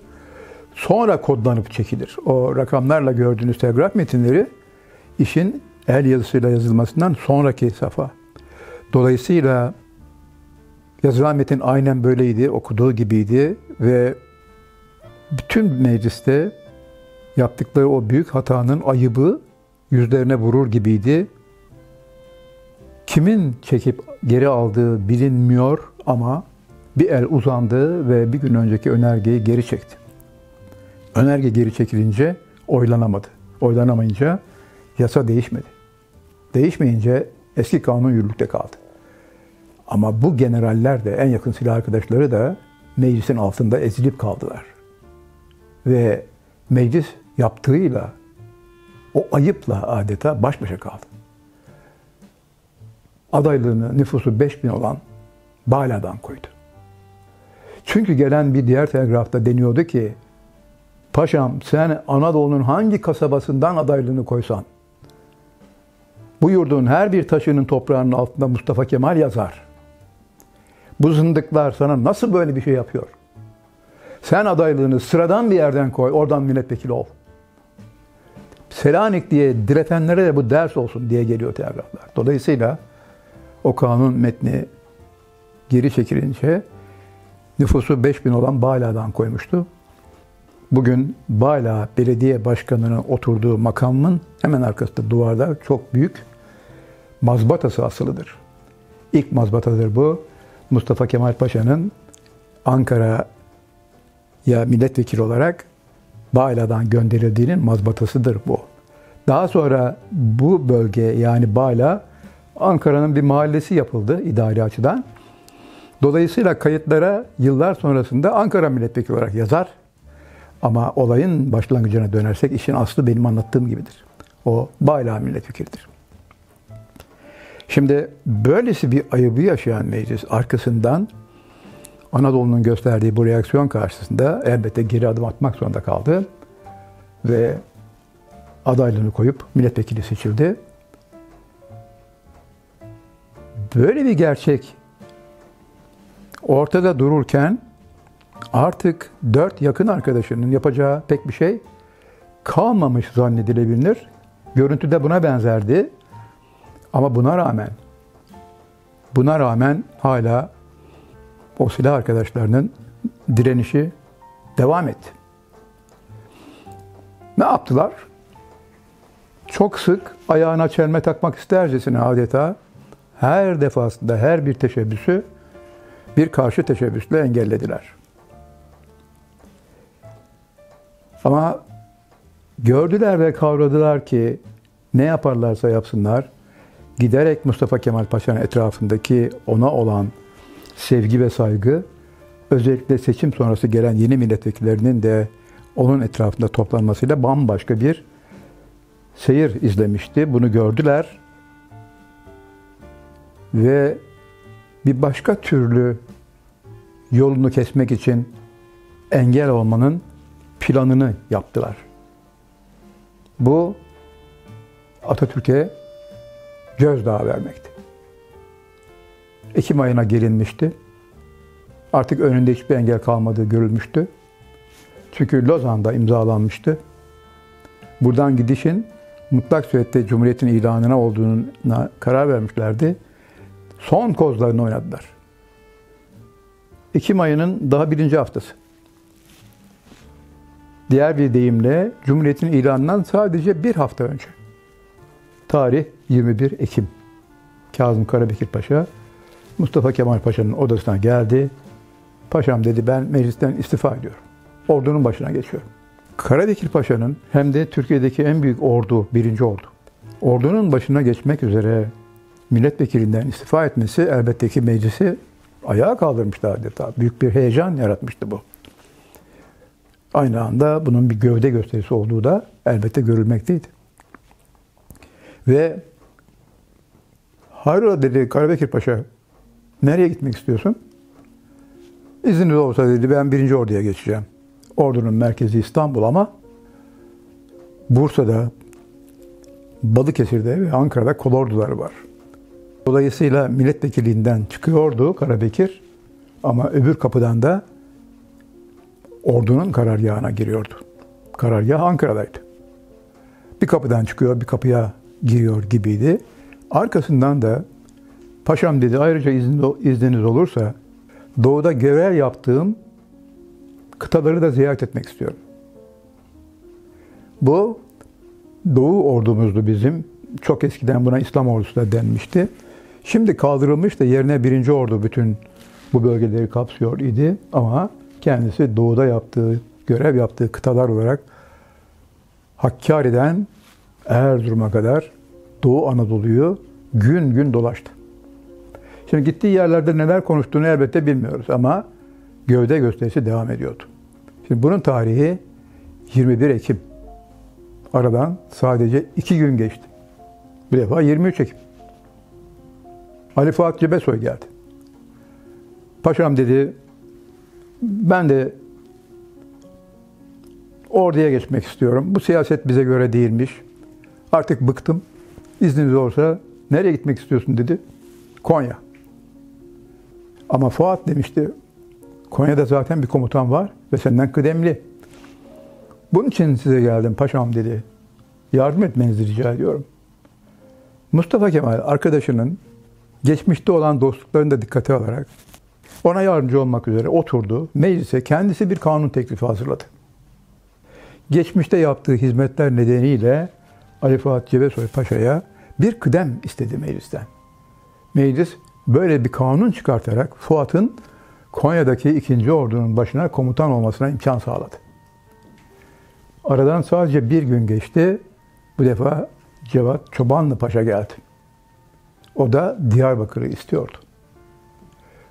[SPEAKER 2] Sonra kodlanıp çekilir. O rakamlarla gördüğünüz telgraf metinleri işin el yazısıyla yazılmasından sonraki safa. Dolayısıyla yazılan metin aynen böyleydi, okuduğu gibiydi ve bütün mecliste yaptıkları o büyük hatanın ayıbı yüzlerine vurur gibiydi. Kimin çekip geri aldığı bilinmiyor ama bir el uzandı ve bir gün önceki önergeyi geri çekti. Önerge geri çekilince oylanamadı. Oylanamayınca yasa değişmedi. Değişmeyince eski kanun yürürlükte kaldı. Ama bu generaller de en yakın silah arkadaşları da meclisin altında ezilip kaldılar. Ve meclis yaptığıyla o ayıpla adeta baş başa kaldı. Adaylığını nüfusu 5000 olan Bala'dan koydu. Çünkü gelen bir diğer telgrafta deniyordu ki Paşam sen Anadolu'nun hangi kasabasından adaylığını koysan bu yurdun her bir taşının toprağının altında Mustafa Kemal yazar. Bu zındıklar sana nasıl böyle bir şey yapıyor? Sen adaylığını sıradan bir yerden koy, oradan milletvekili ol. Selanik diye diretenlere de bu ders olsun diye geliyor telgraflar. Dolayısıyla o kanun metni geri çekilince nüfusu 5000 olan Bala'dan koymuştu. Bugün Bala Belediye Başkanı'nın oturduğu makamın hemen arkasında duvarda çok büyük mazbatası asılıdır. İlk mazbatadır bu. Mustafa Kemal Paşa'nın Ankara'ya milletvekili olarak Bala'dan gönderildiğinin mazbatasıdır bu. Daha sonra bu bölge yani Bala Ankara'nın bir mahallesi yapıldı idari açıdan. Dolayısıyla kayıtlara yıllar sonrasında Ankara milletvekili olarak yazar. Ama olayın başlangıcına dönersek işin aslı benim anlattığım gibidir. O Bala milletvekilidir. Şimdi böylesi bir ayıbı yaşayan meclis arkasından Anadolu'nun gösterdiği bu reaksiyon karşısında elbette geri adım atmak zorunda kaldı. Ve adaylığını koyup milletvekili seçildi. Böyle bir gerçek ortada dururken artık dört yakın arkadaşının yapacağı pek bir şey kalmamış zannedilebilir. Görüntüde buna benzerdi. Ama buna rağmen buna rağmen hala o silah arkadaşlarının direnişi devam etti. Ne yaptılar? Çok sık ayağına çelme takmak istercesine adeta her defasında her bir teşebbüsü bir karşı teşebbüsle engellediler. Ama gördüler ve kavradılar ki ne yaparlarsa yapsınlar giderek Mustafa Kemal Paşa'nın etrafındaki ona olan sevgi ve saygı özellikle seçim sonrası gelen yeni milletvekillerinin de onun etrafında toplanmasıyla bambaşka bir seyir izlemişti. Bunu gördüler ve bir başka türlü yolunu kesmek için engel olmanın planını yaptılar. Bu Atatürk'e gözdağı vermekti. Ekim ayına gelinmişti. Artık önünde hiçbir engel kalmadığı görülmüştü. Çünkü Lozan'da imzalanmıştı. Buradan gidişin mutlak surette Cumhuriyet'in ilanına olduğuna karar vermişlerdi. Son kozlarını oynadılar. Ekim ayının daha birinci haftası. Diğer bir deyimle Cumhuriyet'in ilanından sadece bir hafta önce. Tarih 21 Ekim. Kazım Karabekir Paşa Mustafa Kemal Paşa'nın odasına geldi. Paşam dedi ben meclisten istifa ediyorum. Ordunun başına geçiyorum. Karabekir Paşa'nın hem de Türkiye'deki en büyük ordu, birinci ordu. Ordunun başına geçmek üzere milletvekilinden istifa etmesi elbette ki meclisi ayağa kaldırmıştı adeta. Büyük bir heyecan yaratmıştı bu. Aynı anda bunun bir gövde gösterisi olduğu da elbette görülmekteydi. Ve hayrola dedi Karabekir Paşa, nereye gitmek istiyorsun? İzniniz olsa dedi ben birinci orduya geçeceğim. Ordunun merkezi İstanbul ama Bursa'da, Balıkesir'de ve Ankara'da kolorduları var. Dolayısıyla milletvekiliğinden çıkıyordu Karabekir ama öbür kapıdan da ordunun karargahına giriyordu. Karargah Ankara'daydı. Bir kapıdan çıkıyor, bir kapıya giriyor gibiydi. Arkasından da paşam dedi ayrıca izniniz olursa doğuda görev yaptığım kıtaları da ziyaret etmek istiyorum. Bu Doğu ordumuzdu bizim. Çok eskiden buna İslam ordusu da denmişti. Şimdi kaldırılmış da yerine birinci ordu bütün bu bölgeleri kapsıyor idi. Ama kendisi doğuda yaptığı, görev yaptığı kıtalar olarak Hakkari'den Erzurum'a kadar Doğu Anadolu'yu gün gün dolaştı. Şimdi gittiği yerlerde neler konuştuğunu elbette bilmiyoruz ama gövde gösterisi devam ediyordu. Şimdi bunun tarihi 21 Ekim. Aradan sadece iki gün geçti. Bir defa 23 Ekim. Ali Fuat Cebesoy geldi. Paşam dedi, ben de orduya geçmek istiyorum. Bu siyaset bize göre değilmiş. Artık bıktım. İzniniz olsa nereye gitmek istiyorsun dedi. Konya. Ama Fuat demişti, Konya'da zaten bir komutan var ve senden kıdemli. Bunun için size geldim paşam dedi. Yardım etmenizi rica ediyorum. Mustafa Kemal arkadaşının geçmişte olan dostluklarını da dikkate alarak ona yardımcı olmak üzere oturdu. Meclise kendisi bir kanun teklifi hazırladı. Geçmişte yaptığı hizmetler nedeniyle Ali Fuat Cebesoy Paşa'ya bir kıdem istedi meclisten. Meclis böyle bir kanun çıkartarak Fuat'ın Konya'daki ikinci ordunun başına komutan olmasına imkan sağladı. Aradan sadece bir gün geçti. Bu defa Cevat Çobanlı Paşa geldi. O da Diyarbakır'ı istiyordu.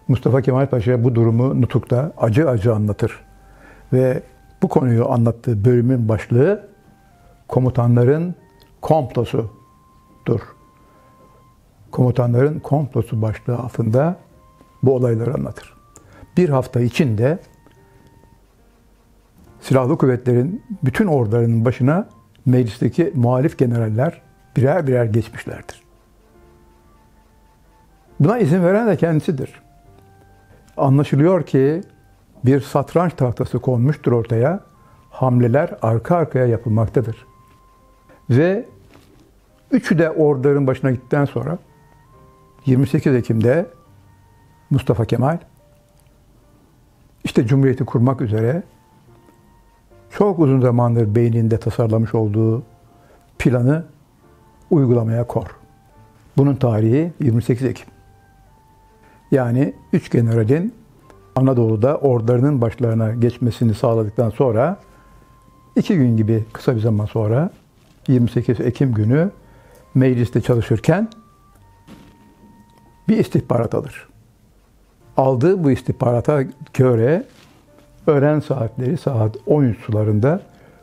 [SPEAKER 2] Mustafa Kemal Paşa bu durumu Nutuk'ta acı acı anlatır. Ve bu konuyu anlattığı bölümün başlığı komutanların komplosudur. Komutanların komplosu başlığı altında bu olayları anlatır. Bir hafta içinde silahlı kuvvetlerin bütün ordularının başına meclisteki muhalif generaller birer birer geçmişlerdir. Buna izin veren de kendisidir. Anlaşılıyor ki bir satranç tahtası konmuştur ortaya. Hamleler arka arkaya yapılmaktadır. Ve üçü de orduların başına gittikten sonra 28 Ekim'de Mustafa Kemal işte Cumhuriyeti kurmak üzere çok uzun zamandır beyninde tasarlamış olduğu planı uygulamaya kor. Bunun tarihi 28 Ekim. Yani üç generalin Anadolu'da ordularının başlarına geçmesini sağladıktan sonra iki gün gibi kısa bir zaman sonra 28 Ekim günü mecliste çalışırken bir istihbarat alır. Aldığı bu istihbarata göre öğlen saatleri saat 13 sularında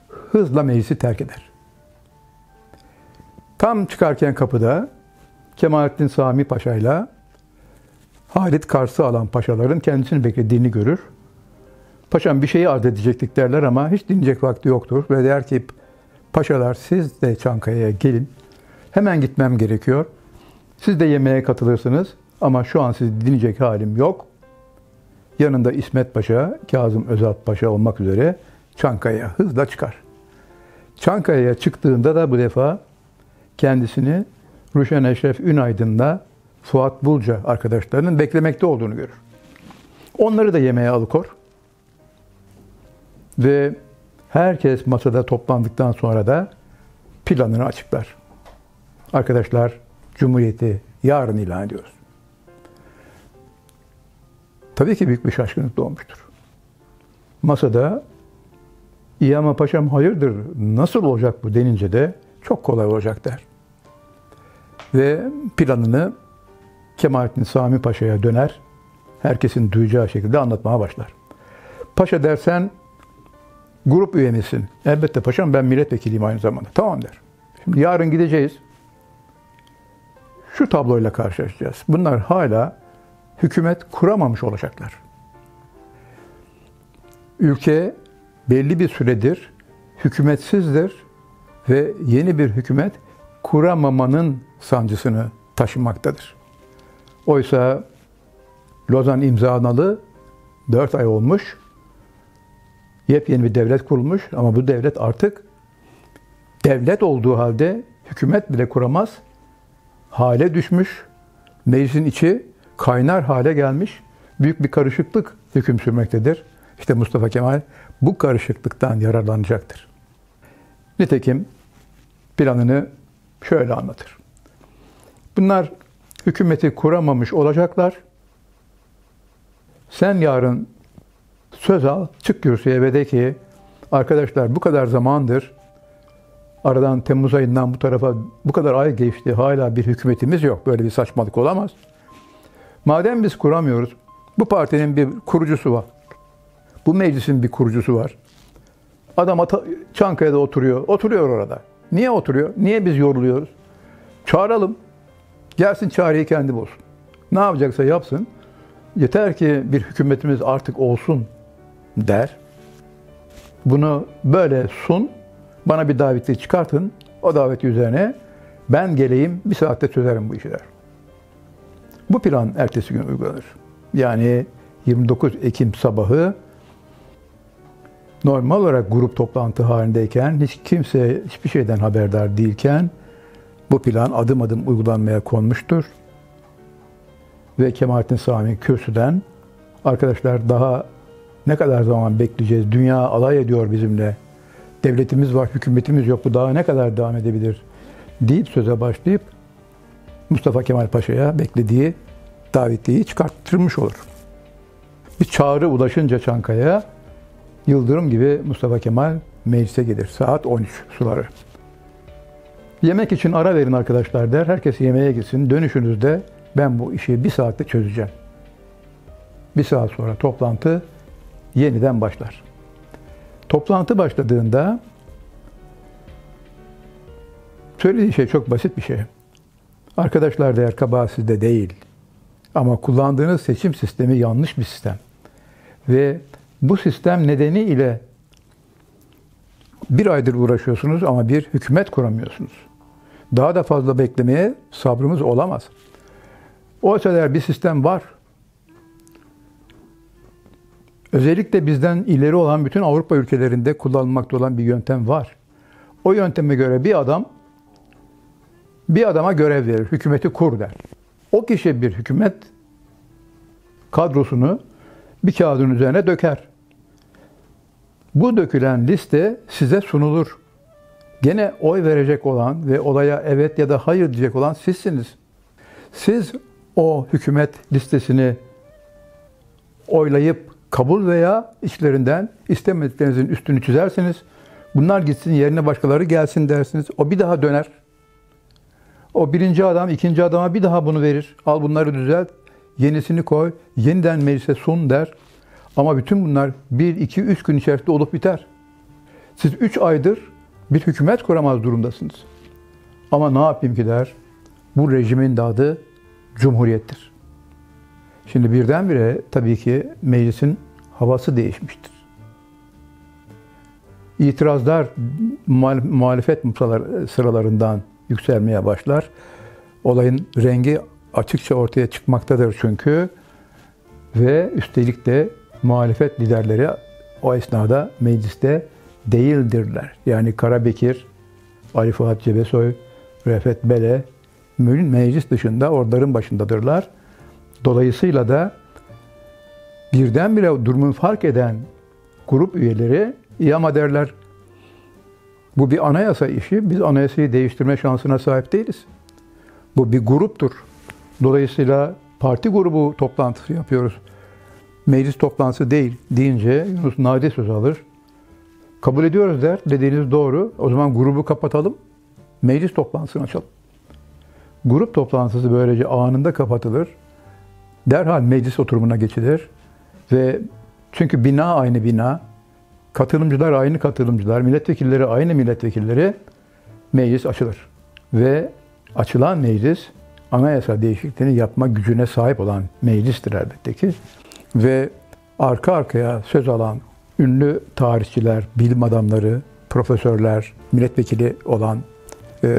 [SPEAKER 2] hızla meclisi terk eder. Tam çıkarken kapıda Kemalettin Sami Paşa ile Halit Kars'ı alan paşaların kendisini beklediğini görür. Paşam bir şeyi arz edecektik derler ama hiç dinleyecek vakti yoktur. Ve der ki paşalar siz de Çankaya'ya gelin. Hemen gitmem gerekiyor. Siz de yemeğe katılırsınız ama şu an sizi dinleyecek halim yok. Yanında İsmet Paşa, Kazım Özalp Paşa olmak üzere Çankaya'ya hızla çıkar. Çankaya'ya çıktığında da bu defa kendisini Ruşen Eşref Ünaydın'la Fuat Bulca arkadaşlarının beklemekte olduğunu görür. Onları da yemeğe alıkor. Ve herkes masada toplandıktan sonra da planını açıklar. Arkadaşlar Cumhuriyeti yarın ilan ediyoruz. Tabii ki büyük bir şaşkınlık doğmuştur. Masada iyi ama paşam hayırdır nasıl olacak bu denince de çok kolay olacak der. Ve planını Kemalettin Sami Paşa'ya döner. Herkesin duyacağı şekilde anlatmaya başlar. Paşa dersen grup üye misin? Elbette paşam ben milletvekiliyim aynı zamanda. Tamam der. Şimdi yarın gideceğiz. Şu tabloyla karşılaşacağız. Bunlar hala hükümet kuramamış olacaklar. Ülke belli bir süredir hükümetsizdir ve yeni bir hükümet kuramamanın sancısını taşımaktadır. Oysa Lozan imzanalı 4 ay olmuş. Yepyeni bir devlet kurulmuş ama bu devlet artık devlet olduğu halde hükümet bile kuramaz hale düşmüş. Meclisin içi kaynar hale gelmiş. Büyük bir karışıklık hüküm sürmektedir. İşte Mustafa Kemal bu karışıklıktan yararlanacaktır. Nitekim planını şöyle anlatır. Bunlar hükümeti kuramamış olacaklar. Sen yarın söz al, çık kürsüye ve de ki arkadaşlar bu kadar zamandır aradan Temmuz ayından bu tarafa bu kadar ay geçti. Hala bir hükümetimiz yok. Böyle bir saçmalık olamaz. Madem biz kuramıyoruz, bu partinin bir kurucusu var. Bu meclisin bir kurucusu var. Adam Çankaya'da oturuyor. Oturuyor orada. Niye oturuyor? Niye biz yoruluyoruz? Çağıralım. Gelsin çağrıyı kendi bulsun. Ne yapacaksa yapsın. Yeter ki bir hükümetimiz artık olsun der. Bunu böyle sun. Bana bir daveti çıkartın. O daveti üzerine ben geleyim bir saatte çözerim bu işi der. Bu plan ertesi gün uygulanır. Yani 29 Ekim sabahı normal olarak grup toplantı halindeyken hiç kimse hiçbir şeyden haberdar değilken bu plan adım adım uygulanmaya konmuştur. Ve Kemalettin Sami kürsüden arkadaşlar daha ne kadar zaman bekleyeceğiz? Dünya alay ediyor bizimle. Devletimiz var, hükümetimiz yok. Bu daha ne kadar devam edebilir? deyip söze başlayıp Mustafa Kemal Paşa'ya beklediği davetiyi çıkarttırmış olur. Bir çağrı ulaşınca Çankaya, Yıldırım gibi Mustafa Kemal meclise gelir. Saat 13 suları. Yemek için ara verin arkadaşlar der. Herkes yemeğe gitsin. Dönüşünüzde ben bu işi bir saatte çözeceğim. Bir saat sonra toplantı yeniden başlar. Toplantı başladığında söylediği şey çok basit bir şey. Arkadaşlar değer kabahat sizde değil. Ama kullandığınız seçim sistemi yanlış bir sistem. Ve bu sistem nedeniyle bir aydır uğraşıyorsunuz ama bir hükümet kuramıyorsunuz. Daha da fazla beklemeye sabrımız olamaz. Oysa eğer bir sistem var, özellikle bizden ileri olan bütün Avrupa ülkelerinde kullanılmakta olan bir yöntem var. O yönteme göre bir adam bir adama görev verir, hükümeti kur der. O kişi bir hükümet kadrosunu bir kağıdın üzerine döker. Bu dökülen liste size sunulur. Gene oy verecek olan ve olaya evet ya da hayır diyecek olan sizsiniz. Siz o hükümet listesini oylayıp kabul veya içlerinden istemediklerinizin üstünü çizersiniz. Bunlar gitsin yerine başkaları gelsin dersiniz. O bir daha döner. O birinci adam ikinci adama bir daha bunu verir. Al bunları düzelt, yenisini koy, yeniden meclise sun der. Ama bütün bunlar 1, 2, 3 gün içerisinde olup biter. Siz 3 aydır bir hükümet kuramaz durumdasınız. Ama ne yapayım ki der, bu rejimin de adı Cumhuriyettir. Şimdi birdenbire tabii ki meclisin havası değişmiştir. İtirazlar muhalefet sıralarından yükselmeye başlar. Olayın rengi açıkça ortaya çıkmaktadır çünkü ve üstelik de muhalefet liderleri o esnada mecliste değildirler. Yani Karabekir, Ali Fuat Cebesoy, Refet Bele meclis dışında orların başındadırlar. Dolayısıyla da birdenbire durumu fark eden grup üyeleri iyi ama derler bu bir anayasa işi. Biz anayasayı değiştirme şansına sahip değiliz. Bu bir gruptur. Dolayısıyla parti grubu toplantısı yapıyoruz. Meclis toplantısı değil deyince Yunus nadi söz alır. Kabul ediyoruz der. Dediğiniz doğru. O zaman grubu kapatalım. Meclis toplantısını açalım. Grup toplantısı böylece anında kapatılır. Derhal meclis oturumuna geçilir. Ve çünkü bina aynı bina, katılımcılar aynı katılımcılar, milletvekilleri aynı milletvekilleri meclis açılır. Ve açılan meclis anayasa değişikliğini yapma gücüne sahip olan meclistir elbette ki. Ve arka arkaya söz alan ünlü tarihçiler, bilim adamları, profesörler, milletvekili olan e,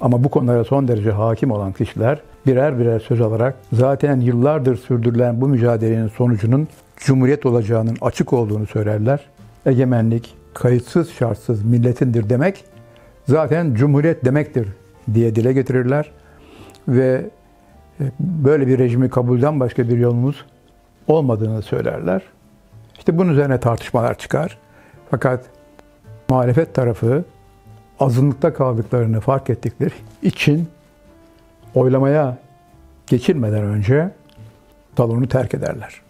[SPEAKER 2] ama bu konulara son derece hakim olan kişiler birer birer söz alarak zaten yıllardır sürdürülen bu mücadelenin sonucunun cumhuriyet olacağının açık olduğunu söylerler. Egemenlik kayıtsız şartsız milletindir demek zaten cumhuriyet demektir diye dile getirirler ve e, böyle bir rejimi kabulden başka bir yolumuz olmadığını söylerler. İşte bunun üzerine tartışmalar çıkar. Fakat muhalefet tarafı azınlıkta kaldıklarını fark ettikleri için oylamaya geçilmeden önce salonu terk ederler.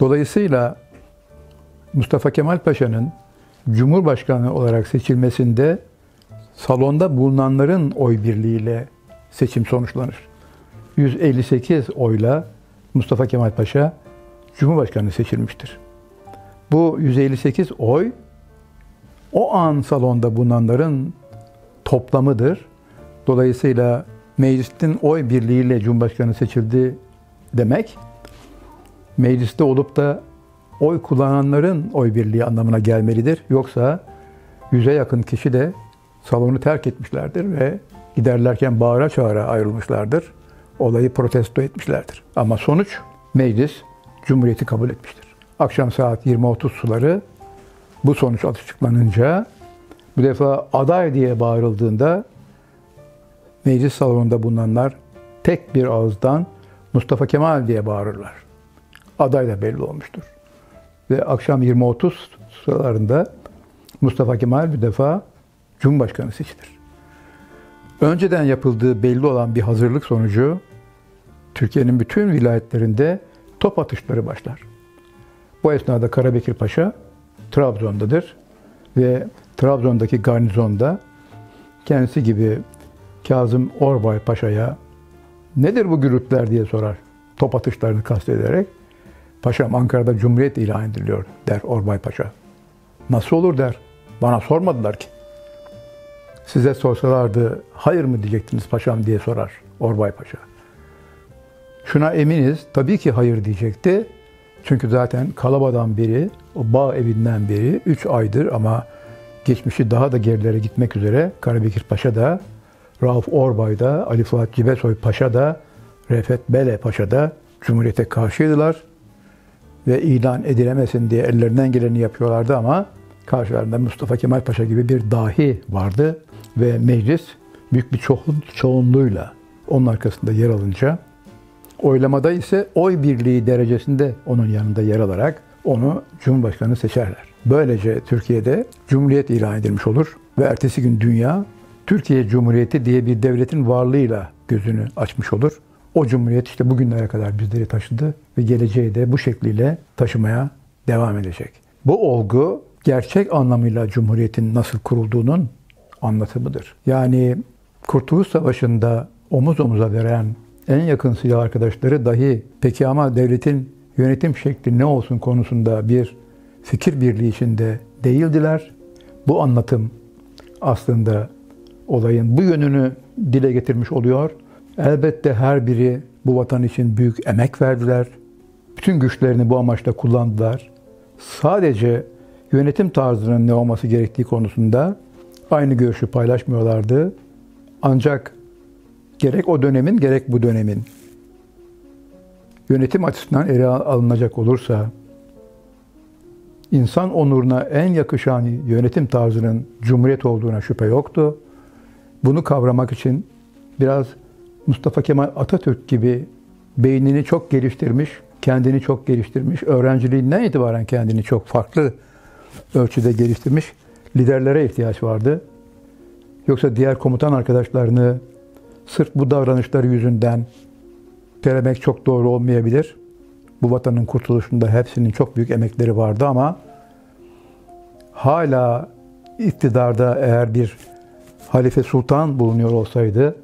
[SPEAKER 2] Dolayısıyla Mustafa Kemal Paşa'nın Cumhurbaşkanı olarak seçilmesinde salonda bulunanların oy birliğiyle seçim sonuçlanır. 158 oyla Mustafa Kemal Paşa Cumhurbaşkanı seçilmiştir. Bu 158 oy o an salonda bulunanların toplamıdır. Dolayısıyla meclisin oy birliğiyle Cumhurbaşkanı seçildi demek, mecliste olup da oy kullananların oy birliği anlamına gelmelidir. Yoksa yüze yakın kişi de salonu terk etmişlerdir ve giderlerken bağıra çağıra ayrılmışlardır. Olayı protesto etmişlerdir. Ama sonuç meclis Cumhuriyeti kabul etmiştir. Akşam saat 20-30 suları bu sonuç açıklanınca bu defa aday diye bağırıldığında meclis salonunda bulunanlar tek bir ağızdan Mustafa Kemal diye bağırırlar. Aday da belli olmuştur. Ve akşam 20-30 sıralarında Mustafa Kemal bir defa Cumhurbaşkanı seçilir. Önceden yapıldığı belli olan bir hazırlık sonucu Türkiye'nin bütün vilayetlerinde top atışları başlar. Bu esnada Karabekir Paşa Trabzon'dadır ve Trabzon'daki garnizonda kendisi gibi Kazım Orbay Paşa'ya nedir bu gürültüler diye sorar. Top atışlarını kastederek. Paşam Ankara'da Cumhuriyet ilan ediliyor der Orbay Paşa. Nasıl olur der. Bana sormadılar ki. Size sorsalardı hayır mı diyecektiniz paşam diye sorar Orbay Paşa. Şuna eminiz tabii ki hayır diyecekti. Çünkü zaten Kalaba'dan beri, o bağ evinden beri 3 aydır ama geçmişi daha da gerilere gitmek üzere Karabekir Paşa da, Rauf Orbay da, Ali Fuat Cibesoy Paşa da, Refet Bele Paşa da Cumhuriyete karşıydılar. Ve ilan edilemesin diye ellerinden geleni yapıyorlardı ama karşılarında Mustafa Kemal Paşa gibi bir dahi vardı ve meclis büyük bir çoğunluğuyla onun arkasında yer alınca Oylamada ise oy birliği derecesinde onun yanında yer alarak onu Cumhurbaşkanı seçerler. Böylece Türkiye'de Cumhuriyet ilan edilmiş olur ve ertesi gün dünya Türkiye Cumhuriyeti diye bir devletin varlığıyla gözünü açmış olur. O cumhuriyet işte bugünlere kadar bizleri taşıdı ve geleceği de bu şekliyle taşımaya devam edecek. Bu olgu gerçek anlamıyla cumhuriyetin nasıl kurulduğunun anlatımıdır. Yani Kurtuluş Savaşı'nda omuz omuza veren en yakın silah arkadaşları dahi peki ama devletin yönetim şekli ne olsun konusunda bir fikir birliği içinde değildiler. Bu anlatım aslında olayın bu yönünü dile getirmiş oluyor. Elbette her biri bu vatan için büyük emek verdiler. Bütün güçlerini bu amaçla kullandılar. Sadece yönetim tarzının ne olması gerektiği konusunda aynı görüşü paylaşmıyorlardı. Ancak gerek o dönemin gerek bu dönemin yönetim açısından ele alınacak olursa insan onuruna en yakışan yönetim tarzının cumhuriyet olduğuna şüphe yoktu. Bunu kavramak için biraz Mustafa Kemal Atatürk gibi beynini çok geliştirmiş, kendini çok geliştirmiş, öğrenciliğinden itibaren kendini çok farklı ölçüde geliştirmiş liderlere ihtiyaç vardı. Yoksa diğer komutan arkadaşlarını sırf bu davranışları yüzünden söylemek çok doğru olmayabilir. Bu vatanın kurtuluşunda hepsinin çok büyük emekleri vardı ama hala iktidarda eğer bir halife sultan bulunuyor olsaydı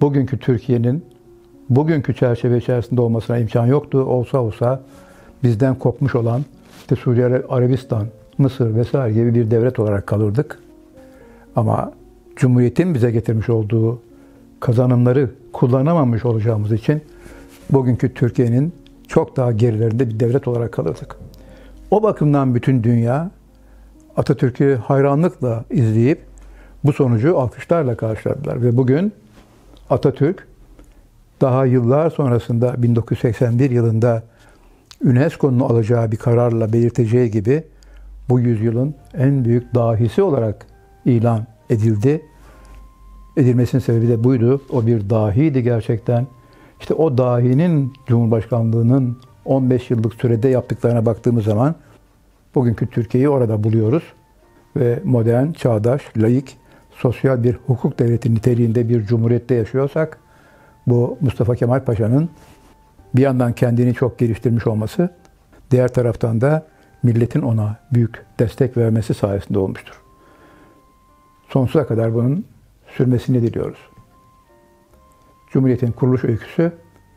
[SPEAKER 2] bugünkü Türkiye'nin bugünkü çerçeve içerisinde olmasına imkan yoktu. Olsa olsa bizden kopmuş olan işte Suriye Arabistan, Mısır vesaire gibi bir devlet olarak kalırdık. Ama Cumhuriyet'in bize getirmiş olduğu kazanımları kullanamamış olacağımız için bugünkü Türkiye'nin çok daha gerilerinde bir devlet olarak kalırdık. O bakımdan bütün dünya Atatürk'ü hayranlıkla izleyip bu sonucu alkışlarla karşıladılar. Ve bugün Atatürk daha yıllar sonrasında 1981 yılında UNESCO'nun alacağı bir kararla belirteceği gibi bu yüzyılın en büyük dahisi olarak ilan edildi. Edilmesinin sebebi de buydu. O bir dahiydi gerçekten. İşte o dahinin Cumhurbaşkanlığının 15 yıllık sürede yaptıklarına baktığımız zaman bugünkü Türkiye'yi orada buluyoruz. Ve modern, çağdaş, layık, sosyal bir hukuk devleti niteliğinde bir cumhuriyette yaşıyorsak bu Mustafa Kemal Paşa'nın bir yandan kendini çok geliştirmiş olması, diğer taraftan da milletin ona büyük destek vermesi sayesinde olmuştur. Sonsuza kadar bunun sürmesini diliyoruz. Cumhuriyet'in kuruluş öyküsü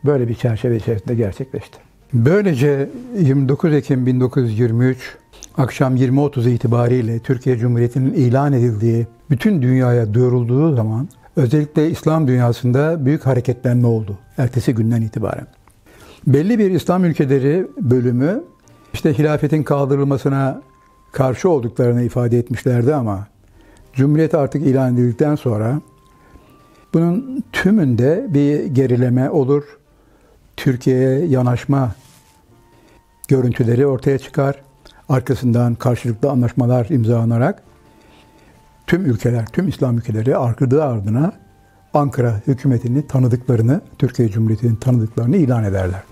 [SPEAKER 2] böyle bir çerçeve içerisinde gerçekleşti. Böylece 29 Ekim 1923 akşam 20.30 itibariyle Türkiye Cumhuriyeti'nin ilan edildiği bütün dünyaya duyurulduğu zaman özellikle İslam dünyasında büyük hareketlenme oldu ertesi günden itibaren. Belli bir İslam ülkeleri bölümü işte hilafetin kaldırılmasına karşı olduklarını ifade etmişlerdi ama Cumhuriyet artık ilan edildikten sonra bunun tümünde bir gerileme olur. Türkiye'ye yanaşma görüntüleri ortaya çıkar. Arkasından karşılıklı anlaşmalar imzalanarak tüm ülkeler, tüm İslam ülkeleri ardı ardına Ankara hükümetini tanıdıklarını, Türkiye Cumhuriyeti'nin tanıdıklarını ilan ederler.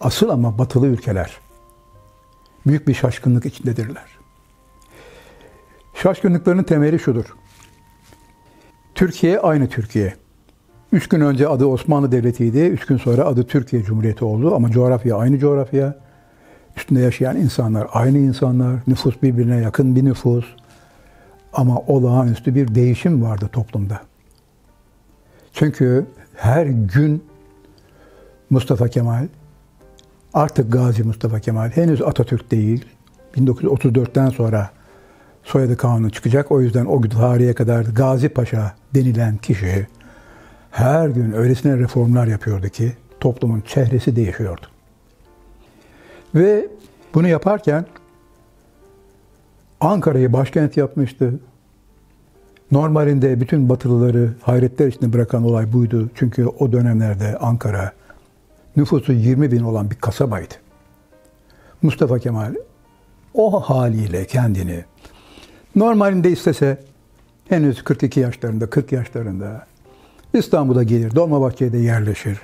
[SPEAKER 2] Asıl ama batılı ülkeler büyük bir şaşkınlık içindedirler. Şaşkınlıklarının temeli şudur. Türkiye aynı Türkiye. Üç gün önce adı Osmanlı Devleti'ydi. Üç gün sonra adı Türkiye Cumhuriyeti oldu. Ama coğrafya aynı coğrafya. Üstünde yaşayan insanlar aynı insanlar. Nüfus birbirine yakın bir nüfus. Ama olağanüstü bir değişim vardı toplumda. Çünkü her gün Mustafa Kemal, artık Gazi Mustafa Kemal, henüz Atatürk değil, 1934'ten sonra soyadı kanunu çıkacak. O yüzden o tarihe kadar Gazi Paşa denilen kişi her gün öylesine reformlar yapıyordu ki toplumun çehresi değişiyordu. Ve bunu yaparken Ankara'yı başkent yapmıştı. Normalinde bütün Batılıları hayretler içinde bırakan olay buydu. Çünkü o dönemlerde Ankara nüfusu 20 bin olan bir kasabaydı. Mustafa Kemal o haliyle kendini normalinde istese henüz 42 yaşlarında, 40 yaşlarında İstanbul'a gelir, Dolmabahçe'de yerleşir.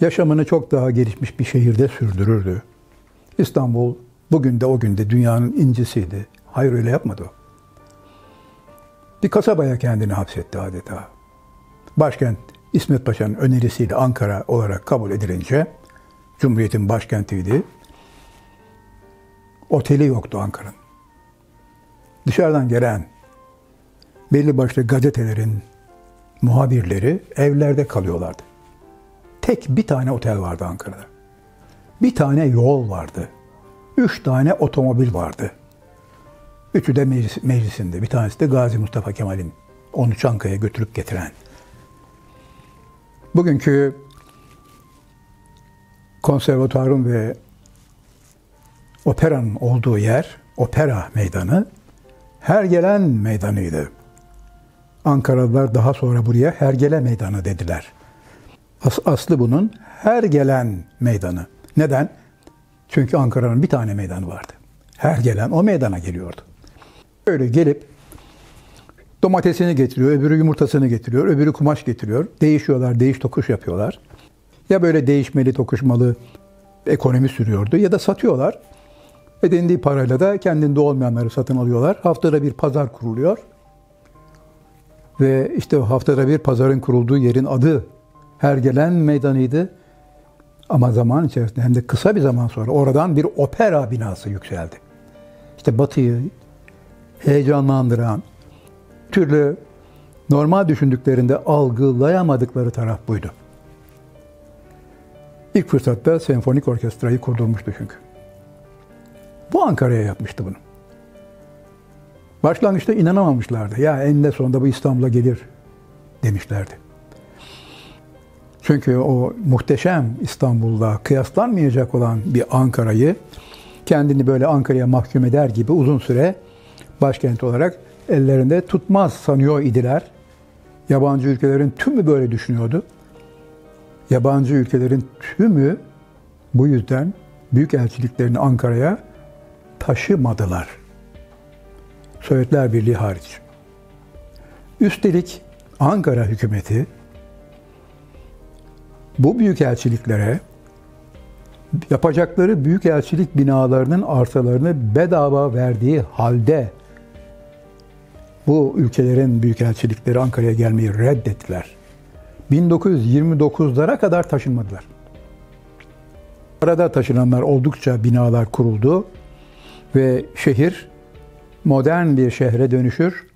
[SPEAKER 2] Yaşamını çok daha gelişmiş bir şehirde sürdürürdü. İstanbul bugün de o günde dünyanın incisiydi. Hayır öyle yapmadı o. Bir kasabaya kendini hapsetti adeta. Başkent İsmet Paşa'nın önerisiyle Ankara olarak kabul edilince Cumhuriyet'in başkentiydi. Oteli yoktu Ankara'nın. Dışarıdan gelen belli başlı gazetelerin muhabirleri evlerde kalıyorlardı. Tek bir tane otel vardı Ankara'da. Bir tane yol vardı. Üç tane otomobil vardı. Üçü de meclis, meclisinde. Bir tanesi de Gazi Mustafa Kemal'in onu Çankaya götürüp getiren. Bugünkü konservatuarın ve operanın olduğu yer, opera meydanı, her gelen meydanıydı. Ankaralılar daha sonra buraya Hergele Meydanı dediler. As aslı bunun her gelen meydanı. Neden? Çünkü Ankara'nın bir tane meydanı vardı. Her gelen o meydana geliyordu. Öyle gelip domatesini getiriyor, öbürü yumurtasını getiriyor, öbürü kumaş getiriyor. Değişiyorlar, değiş tokuş yapıyorlar. Ya böyle değişmeli, tokuşmalı ekonomi sürüyordu ya da satıyorlar. Edindiği parayla da kendinde olmayanları satın alıyorlar. Haftada bir pazar kuruluyor. Ve işte haftada bir pazarın kurulduğu yerin adı her gelen meydanıydı. Ama zaman içerisinde hem de kısa bir zaman sonra oradan bir opera binası yükseldi. İşte Batı'yı heyecanlandıran, türlü normal düşündüklerinde algılayamadıkları taraf buydu. İlk fırsatta senfonik orkestrayı kurdurmuştu çünkü. Bu Ankara'ya yapmıştı bunu. Başlangıçta inanamamışlardı. Ya eninde sonunda bu İstanbul'a gelir demişlerdi. Çünkü o muhteşem İstanbul'da kıyaslanmayacak olan bir Ankara'yı kendini böyle Ankara'ya mahkum eder gibi uzun süre başkent olarak ellerinde tutmaz sanıyor idiler. Yabancı ülkelerin tümü böyle düşünüyordu. Yabancı ülkelerin tümü bu yüzden büyük elçiliklerini Ankara'ya taşımadılar. Sovyetler Birliği hariç. Üstelik Ankara hükümeti bu büyükelçiliklere yapacakları büyükelçilik binalarının arsalarını bedava verdiği halde bu ülkelerin büyükelçilikleri Ankara'ya gelmeyi reddettiler. 1929'lara kadar taşınmadılar. Arada taşınanlar oldukça binalar kuruldu ve şehir modern bir şehre dönüşür.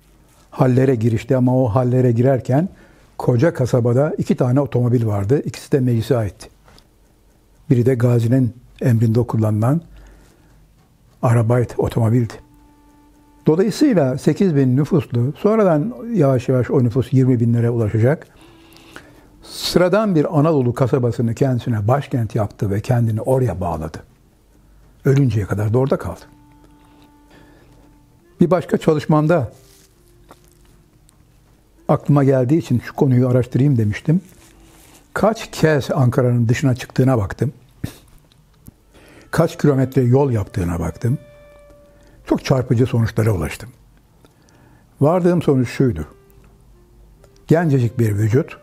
[SPEAKER 2] Hallere girişti ama o hallere girerken koca kasabada iki tane otomobil vardı. İkisi de meclise aitti. Biri de Gazi'nin emrinde kullanılan arabaydı, otomobildi. Dolayısıyla 8 bin nüfuslu, sonradan yavaş yavaş o nüfus 20 binlere ulaşacak. Sıradan bir Anadolu kasabasını kendisine başkent yaptı ve kendini oraya bağladı. Ölünceye kadar da orada kaldı. Bir başka çalışmamda aklıma geldiği için şu konuyu araştırayım demiştim. Kaç kez Ankara'nın dışına çıktığına baktım. Kaç kilometre yol yaptığına baktım. Çok çarpıcı sonuçlara ulaştım. Vardığım sonuç şuydu. Gencecik bir vücut,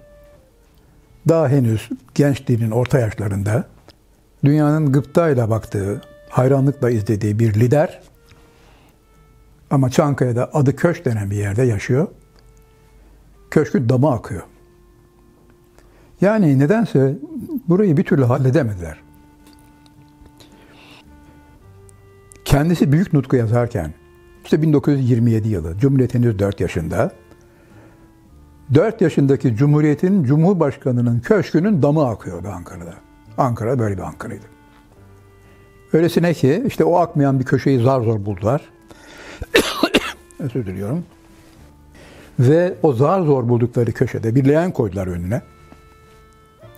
[SPEAKER 2] daha henüz gençliğinin orta yaşlarında, dünyanın gıptayla baktığı, hayranlıkla izlediği bir lider, ama Çankaya'da adı Köş denen bir yerde yaşıyor. Köşkü dama akıyor. Yani nedense burayı bir türlü halledemediler. Kendisi Büyük Nutku yazarken, işte 1927 yılı, Cumhuriyet henüz 4 yaşında, 4 yaşındaki Cumhuriyet'in Cumhurbaşkanı'nın köşkünün damı akıyordu Ankara'da. Ankara böyle bir Ankara'ydı. Öylesine ki işte o akmayan bir köşeyi zar zor buldular. Özür diliyorum. Ve o zar zor buldukları köşede bir leğen koydular önüne.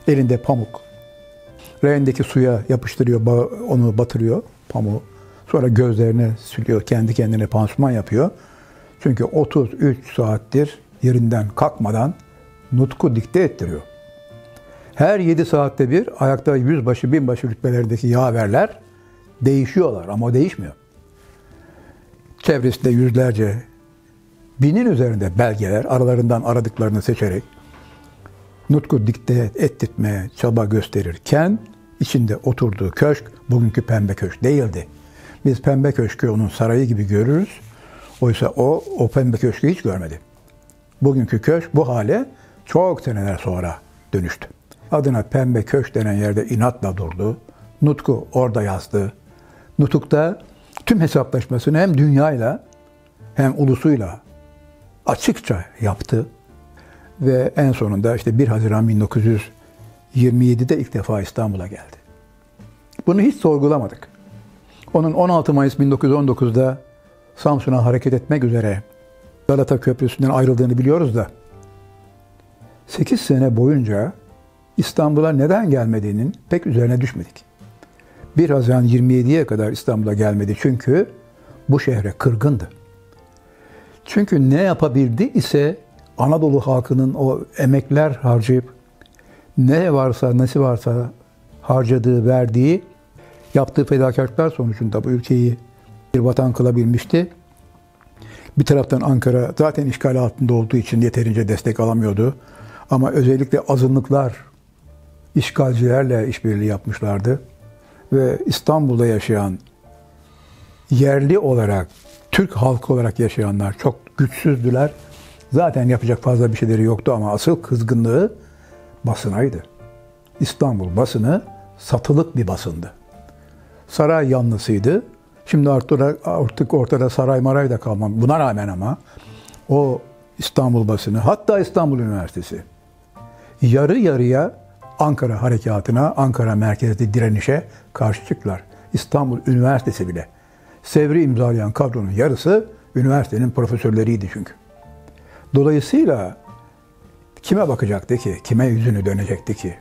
[SPEAKER 2] Elinde pamuk. Leğendeki suya yapıştırıyor, onu batırıyor pamuğu. Sonra gözlerine sülüyor, kendi kendine pansuman yapıyor. Çünkü 33 saattir yerinden kalkmadan nutku dikte ettiriyor. Her 7 saatte bir ayakta yüzbaşı, binbaşı rütbelerindeki yaverler değişiyorlar ama o değişmiyor. Çevresinde yüzlerce, binin üzerinde belgeler aralarından aradıklarını seçerek nutku dikte ettirtmeye çaba gösterirken içinde oturduğu köşk bugünkü pembe köşk değildi. Biz pembe köşkü onun sarayı gibi görürüz. Oysa o, o pembe köşkü hiç görmedi. Bugünkü köşk bu hale çok seneler sonra dönüştü. Adına pembe köşk denen yerde inatla durdu. Nutku orada yazdı. Nutuk'ta tüm hesaplaşmasını hem dünyayla hem ulusuyla açıkça yaptı. Ve en sonunda işte 1 Haziran 1927'de ilk defa İstanbul'a geldi. Bunu hiç sorgulamadık. Onun 16 Mayıs 1919'da Samsun'a hareket etmek üzere Galata Köprüsü'nden ayrıldığını biliyoruz da 8 sene boyunca İstanbul'a neden gelmediğinin pek üzerine düşmedik. 1 Haziran 27'ye kadar İstanbul'a gelmedi çünkü bu şehre kırgındı. Çünkü ne yapabildi ise Anadolu halkının o emekler harcayıp ne varsa, nesi varsa harcadığı, verdiği, yaptığı fedakarlıklar sonucunda bu ülkeyi bir vatan kılabilmişti. Bir taraftan Ankara zaten işgal altında olduğu için yeterince destek alamıyordu. Ama özellikle azınlıklar işgalcilerle işbirliği yapmışlardı. Ve İstanbul'da yaşayan yerli olarak, Türk halkı olarak yaşayanlar çok güçsüzdüler. Zaten yapacak fazla bir şeyleri yoktu ama asıl kızgınlığı basınaydı. İstanbul basını satılık bir basındı. Saray yanlısıydı. Şimdi artık, artık ortada saray maray da kalmam. Buna rağmen ama o İstanbul basını hatta İstanbul Üniversitesi yarı yarıya Ankara harekatına, Ankara merkezli direnişe karşı çıktılar. İstanbul Üniversitesi bile. Sevri imzalayan kadronun yarısı üniversitenin profesörleriydi çünkü. Dolayısıyla kime bakacaktı ki? Kime yüzünü dönecekti ki?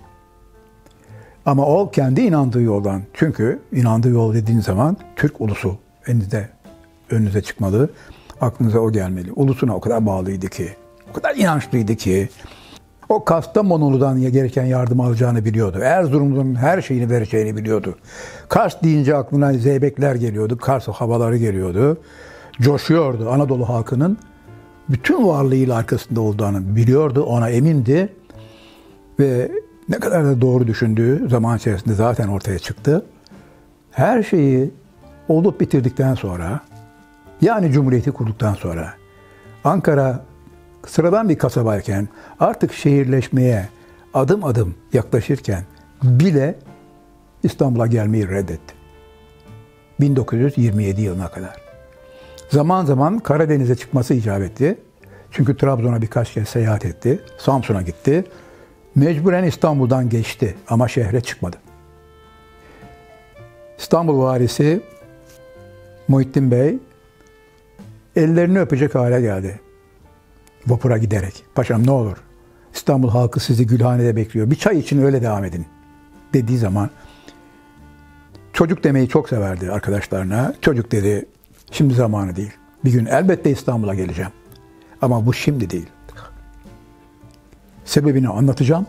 [SPEAKER 2] Ama o kendi inandığı yoldan, çünkü inandığı yol dediğin zaman Türk ulusu önünüze, önünüze çıkmalı, aklınıza o gelmeli. Ulusuna o kadar bağlıydı ki, o kadar inançlıydı ki, o Kastamonulu'dan gereken yardım alacağını biliyordu. Erzurum'un her şeyini vereceğini biliyordu. Kars deyince aklına zeybekler geliyordu, Kars havaları geliyordu. Coşuyordu Anadolu halkının bütün varlığıyla arkasında olduğunu biliyordu, ona emindi. Ve ne kadar da doğru düşündüğü zaman içerisinde zaten ortaya çıktı. Her şeyi olup bitirdikten sonra, yani Cumhuriyeti kurduktan sonra, Ankara sıradan bir kasabayken artık şehirleşmeye adım adım yaklaşırken bile İstanbul'a gelmeyi reddetti. 1927 yılına kadar. Zaman zaman Karadeniz'e çıkması icap etti. Çünkü Trabzon'a birkaç kez seyahat etti. Samsun'a gitti. Mecburen İstanbul'dan geçti ama şehre çıkmadı. İstanbul valisi Muhittin Bey ellerini öpecek hale geldi. Vapura giderek. Paşam ne olur İstanbul halkı sizi Gülhane'de bekliyor. Bir çay için öyle devam edin dediği zaman çocuk demeyi çok severdi arkadaşlarına. Çocuk dedi şimdi zamanı değil. Bir gün elbette İstanbul'a geleceğim. Ama bu şimdi değil. Sebebini anlatacağım.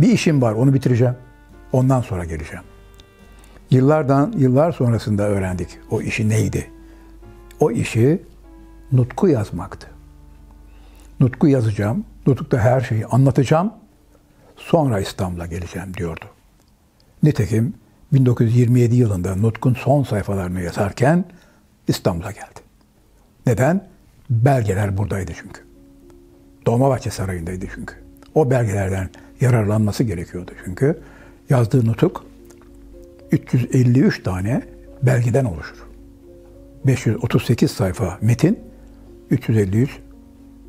[SPEAKER 2] Bir işim var, onu bitireceğim. Ondan sonra geleceğim. Yıllardan, yıllar sonrasında öğrendik o işi neydi. O işi nutku yazmaktı. Nutku yazacağım, nutukta her şeyi anlatacağım, sonra İstanbul'a geleceğim diyordu. Nitekim 1927 yılında Nutk'un son sayfalarını yazarken İstanbul'a geldi. Neden? Belgeler buradaydı çünkü. Dolmabahçe Sarayı'ndaydı çünkü. O belgelerden yararlanması gerekiyordu çünkü. Yazdığı nutuk 353 tane belgeden oluşur. 538 sayfa metin, 353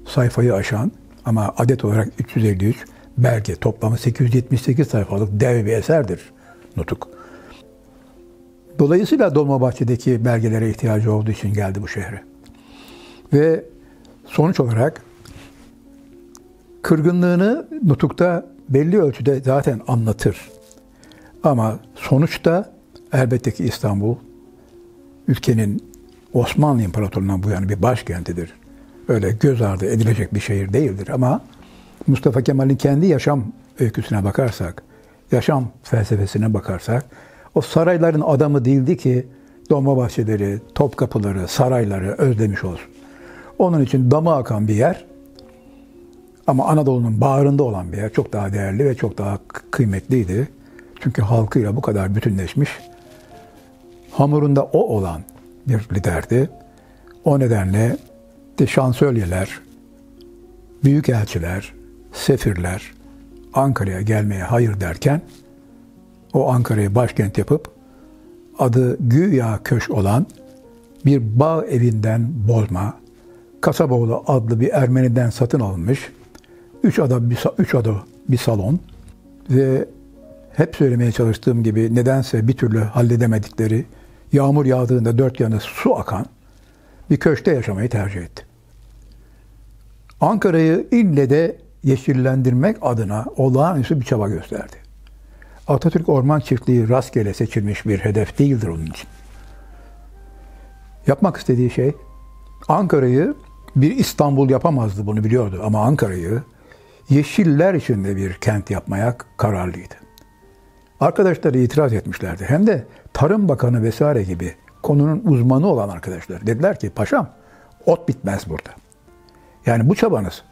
[SPEAKER 2] sayfayı aşan ama adet olarak 353 belge toplamı 878 sayfalık dev bir eserdir nutuk. Dolayısıyla Dolmabahçe'deki belgelere ihtiyacı olduğu için geldi bu şehre. Ve sonuç olarak kırgınlığını nutukta belli ölçüde zaten anlatır. Ama sonuçta elbette ki İstanbul ülkenin Osmanlı İmparatorluğu'ndan bu yana bir başkentidir. Öyle göz ardı edilecek bir şehir değildir ama Mustafa Kemal'in kendi yaşam öyküsüne bakarsak, yaşam felsefesine bakarsak o sarayların adamı değildi ki Dolmabahçeleri, Topkapıları, sarayları özlemiş olsun. Onun için damı akan bir yer ama Anadolu'nun bağrında olan bir yer çok daha değerli ve çok daha kıymetliydi. Çünkü halkıyla bu kadar bütünleşmiş, hamurunda o olan bir liderdi. O nedenle de şansölyeler, büyükelçiler, sefirler Ankara'ya gelmeye hayır derken o Ankara'yı başkent yapıp adı güya köş olan bir bağ evinden bozma, Kasaboğlu adlı bir Ermeniden satın alınmış, üç ada bir, üç ada bir salon ve hep söylemeye çalıştığım gibi nedense bir türlü halledemedikleri, yağmur yağdığında dört yanı su akan bir köşkte yaşamayı tercih etti. Ankara'yı ille de yeşillendirmek adına olağanüstü bir çaba gösterdi. Atatürk Orman Çiftliği rastgele seçilmiş bir hedef değildir onun için. Yapmak istediği şey Ankara'yı bir İstanbul yapamazdı bunu biliyordu ama Ankara'yı yeşiller içinde bir kent yapmaya kararlıydı. Arkadaşları itiraz etmişlerdi. Hem de Tarım Bakanı vesaire gibi konunun uzmanı olan arkadaşlar. Dediler ki paşam ot bitmez burada. Yani bu çabanız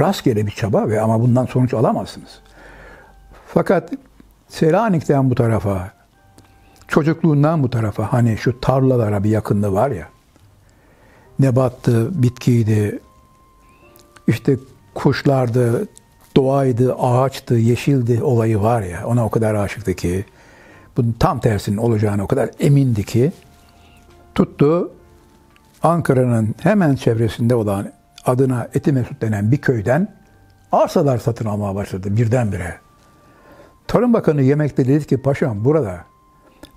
[SPEAKER 2] rastgele bir çaba ve ama bundan sonuç alamazsınız. Fakat Selanik'ten bu tarafa, çocukluğundan bu tarafa hani şu tarlalara bir yakınlığı var ya, nebattı, bitkiydi, işte kuşlardı, doğaydı, ağaçtı, yeşildi olayı var ya, ona o kadar aşıktı ki, bunun tam tersinin olacağını o kadar emindi ki, tuttu Ankara'nın hemen çevresinde olan adına Etimesut denen bir köyden arsalar satın almaya başladı birdenbire. Tarım Bakanı yemekte dedi ki paşam burada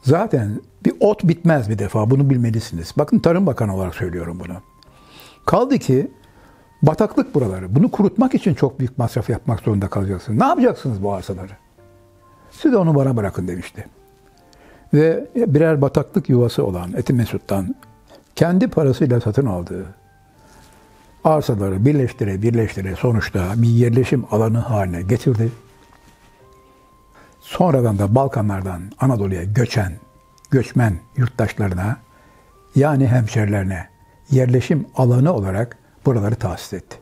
[SPEAKER 2] zaten bir ot bitmez bir defa bunu bilmelisiniz. Bakın Tarım Bakanı olarak söylüyorum bunu. Kaldı ki bataklık buraları. Bunu kurutmak için çok büyük masraf yapmak zorunda kalacaksınız. Ne yapacaksınız bu arsaları? Siz de onu bana bırakın demişti. Ve birer bataklık yuvası olan Eti Mesut'tan kendi parasıyla satın aldığı arsaları birleştire birleştire sonuçta bir yerleşim alanı haline getirdi. Sonradan da Balkanlardan Anadolu'ya göçen, göçmen yurttaşlarına yani hemşerilerine yerleşim alanı olarak buraları tahsis etti.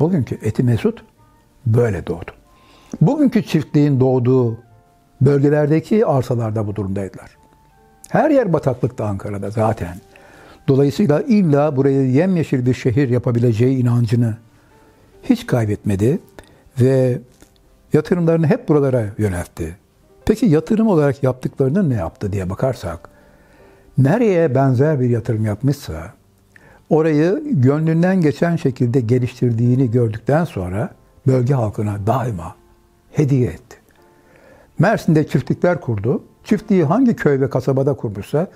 [SPEAKER 2] Bugünkü Eti Mesut böyle doğdu. Bugünkü çiftliğin doğduğu bölgelerdeki arsalarda bu durumdaydılar. Her yer bataklıkta Ankara'da zaten. Dolayısıyla illa burayı yemyeşil bir şehir yapabileceği inancını hiç kaybetmedi ve yatırımlarını hep buralara yöneltti. Peki yatırım olarak yaptıklarını ne yaptı diye bakarsak, nereye benzer bir yatırım yapmışsa, orayı gönlünden geçen şekilde geliştirdiğini gördükten sonra bölge halkına daima hediye etti. Mersin'de çiftlikler kurdu. Çiftliği hangi köy ve kasabada kurmuşsa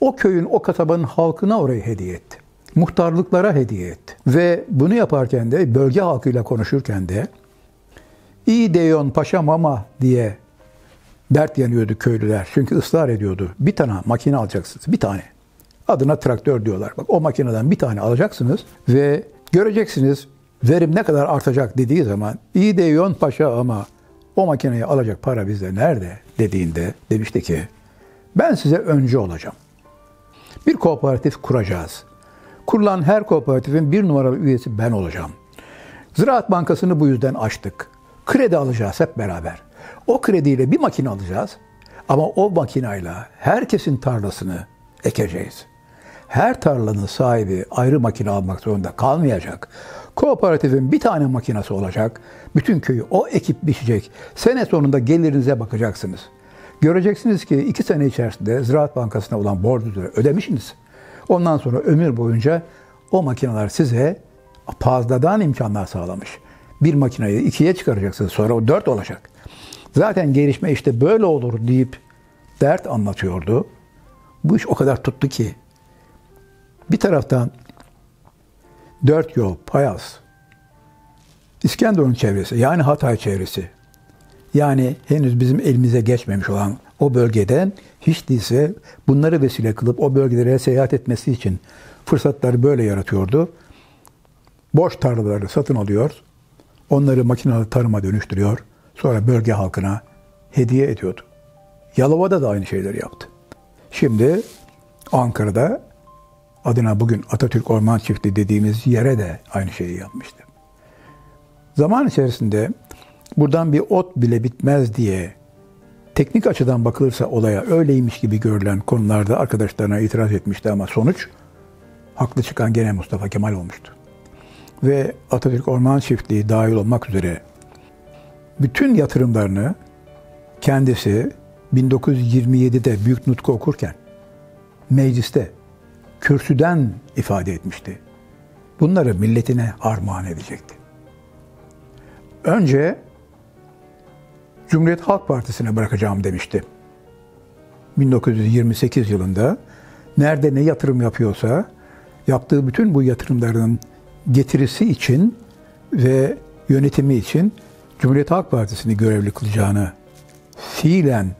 [SPEAKER 2] o köyün, o kasabanın halkına orayı hediye etti. Muhtarlıklara hediye etti. Ve bunu yaparken de bölge halkıyla konuşurken de iyi deyon paşam ama diye dert yanıyordu köylüler. Çünkü ısrar ediyordu. Bir tane makine alacaksınız. Bir tane. Adına traktör diyorlar. Bak o makineden bir tane alacaksınız ve göreceksiniz verim ne kadar artacak dediği zaman iyi deyon paşa ama o makineyi alacak para bizde nerede dediğinde demişti ki ben size önce olacağım. Bir kooperatif kuracağız. Kurulan her kooperatifin bir numaralı üyesi ben olacağım. Ziraat Bankası'nı bu yüzden açtık. Kredi alacağız hep beraber. O krediyle bir makine alacağız. Ama o makinayla herkesin tarlasını ekeceğiz. Her tarlanın sahibi ayrı makine almak zorunda kalmayacak. Kooperatifin bir tane makinesi olacak. Bütün köyü o ekip biçecek. Sene sonunda gelirinize bakacaksınız. Göreceksiniz ki iki sene içerisinde Ziraat Bankası'na olan borcunuzu ödemişsiniz. Ondan sonra ömür boyunca o makineler size fazladan imkanlar sağlamış. Bir makineyi ikiye çıkaracaksınız sonra o dört olacak. Zaten gelişme işte böyle olur deyip dert anlatıyordu. Bu iş o kadar tuttu ki bir taraftan dört yol, Payas, İskenderun çevresi yani Hatay çevresi yani henüz bizim elimize geçmemiş olan o bölgeden hiç değilse bunları vesile kılıp o bölgelere seyahat etmesi için fırsatları böyle yaratıyordu. Boş tarlaları satın alıyor, onları makinalı tarıma dönüştürüyor, sonra bölge halkına hediye ediyordu. Yalova'da da aynı şeyleri yaptı. Şimdi Ankara'da adına bugün Atatürk Orman Çiftliği dediğimiz yere de aynı şeyi yapmıştı. Zaman içerisinde buradan bir ot bile bitmez diye teknik açıdan bakılırsa olaya öyleymiş gibi görülen konularda arkadaşlarına itiraz etmişti ama sonuç haklı çıkan gene Mustafa Kemal olmuştu. Ve Atatürk Orman Çiftliği dahil olmak üzere bütün yatırımlarını kendisi 1927'de Büyük Nutku okurken mecliste kürsüden ifade etmişti. Bunları milletine armağan edecekti. Önce Cumhuriyet Halk Partisi'ne bırakacağım demişti. 1928 yılında nerede ne yatırım yapıyorsa yaptığı bütün bu yatırımların getirisi için ve yönetimi için Cumhuriyet Halk Partisi'ni görevli kılacağını fiilen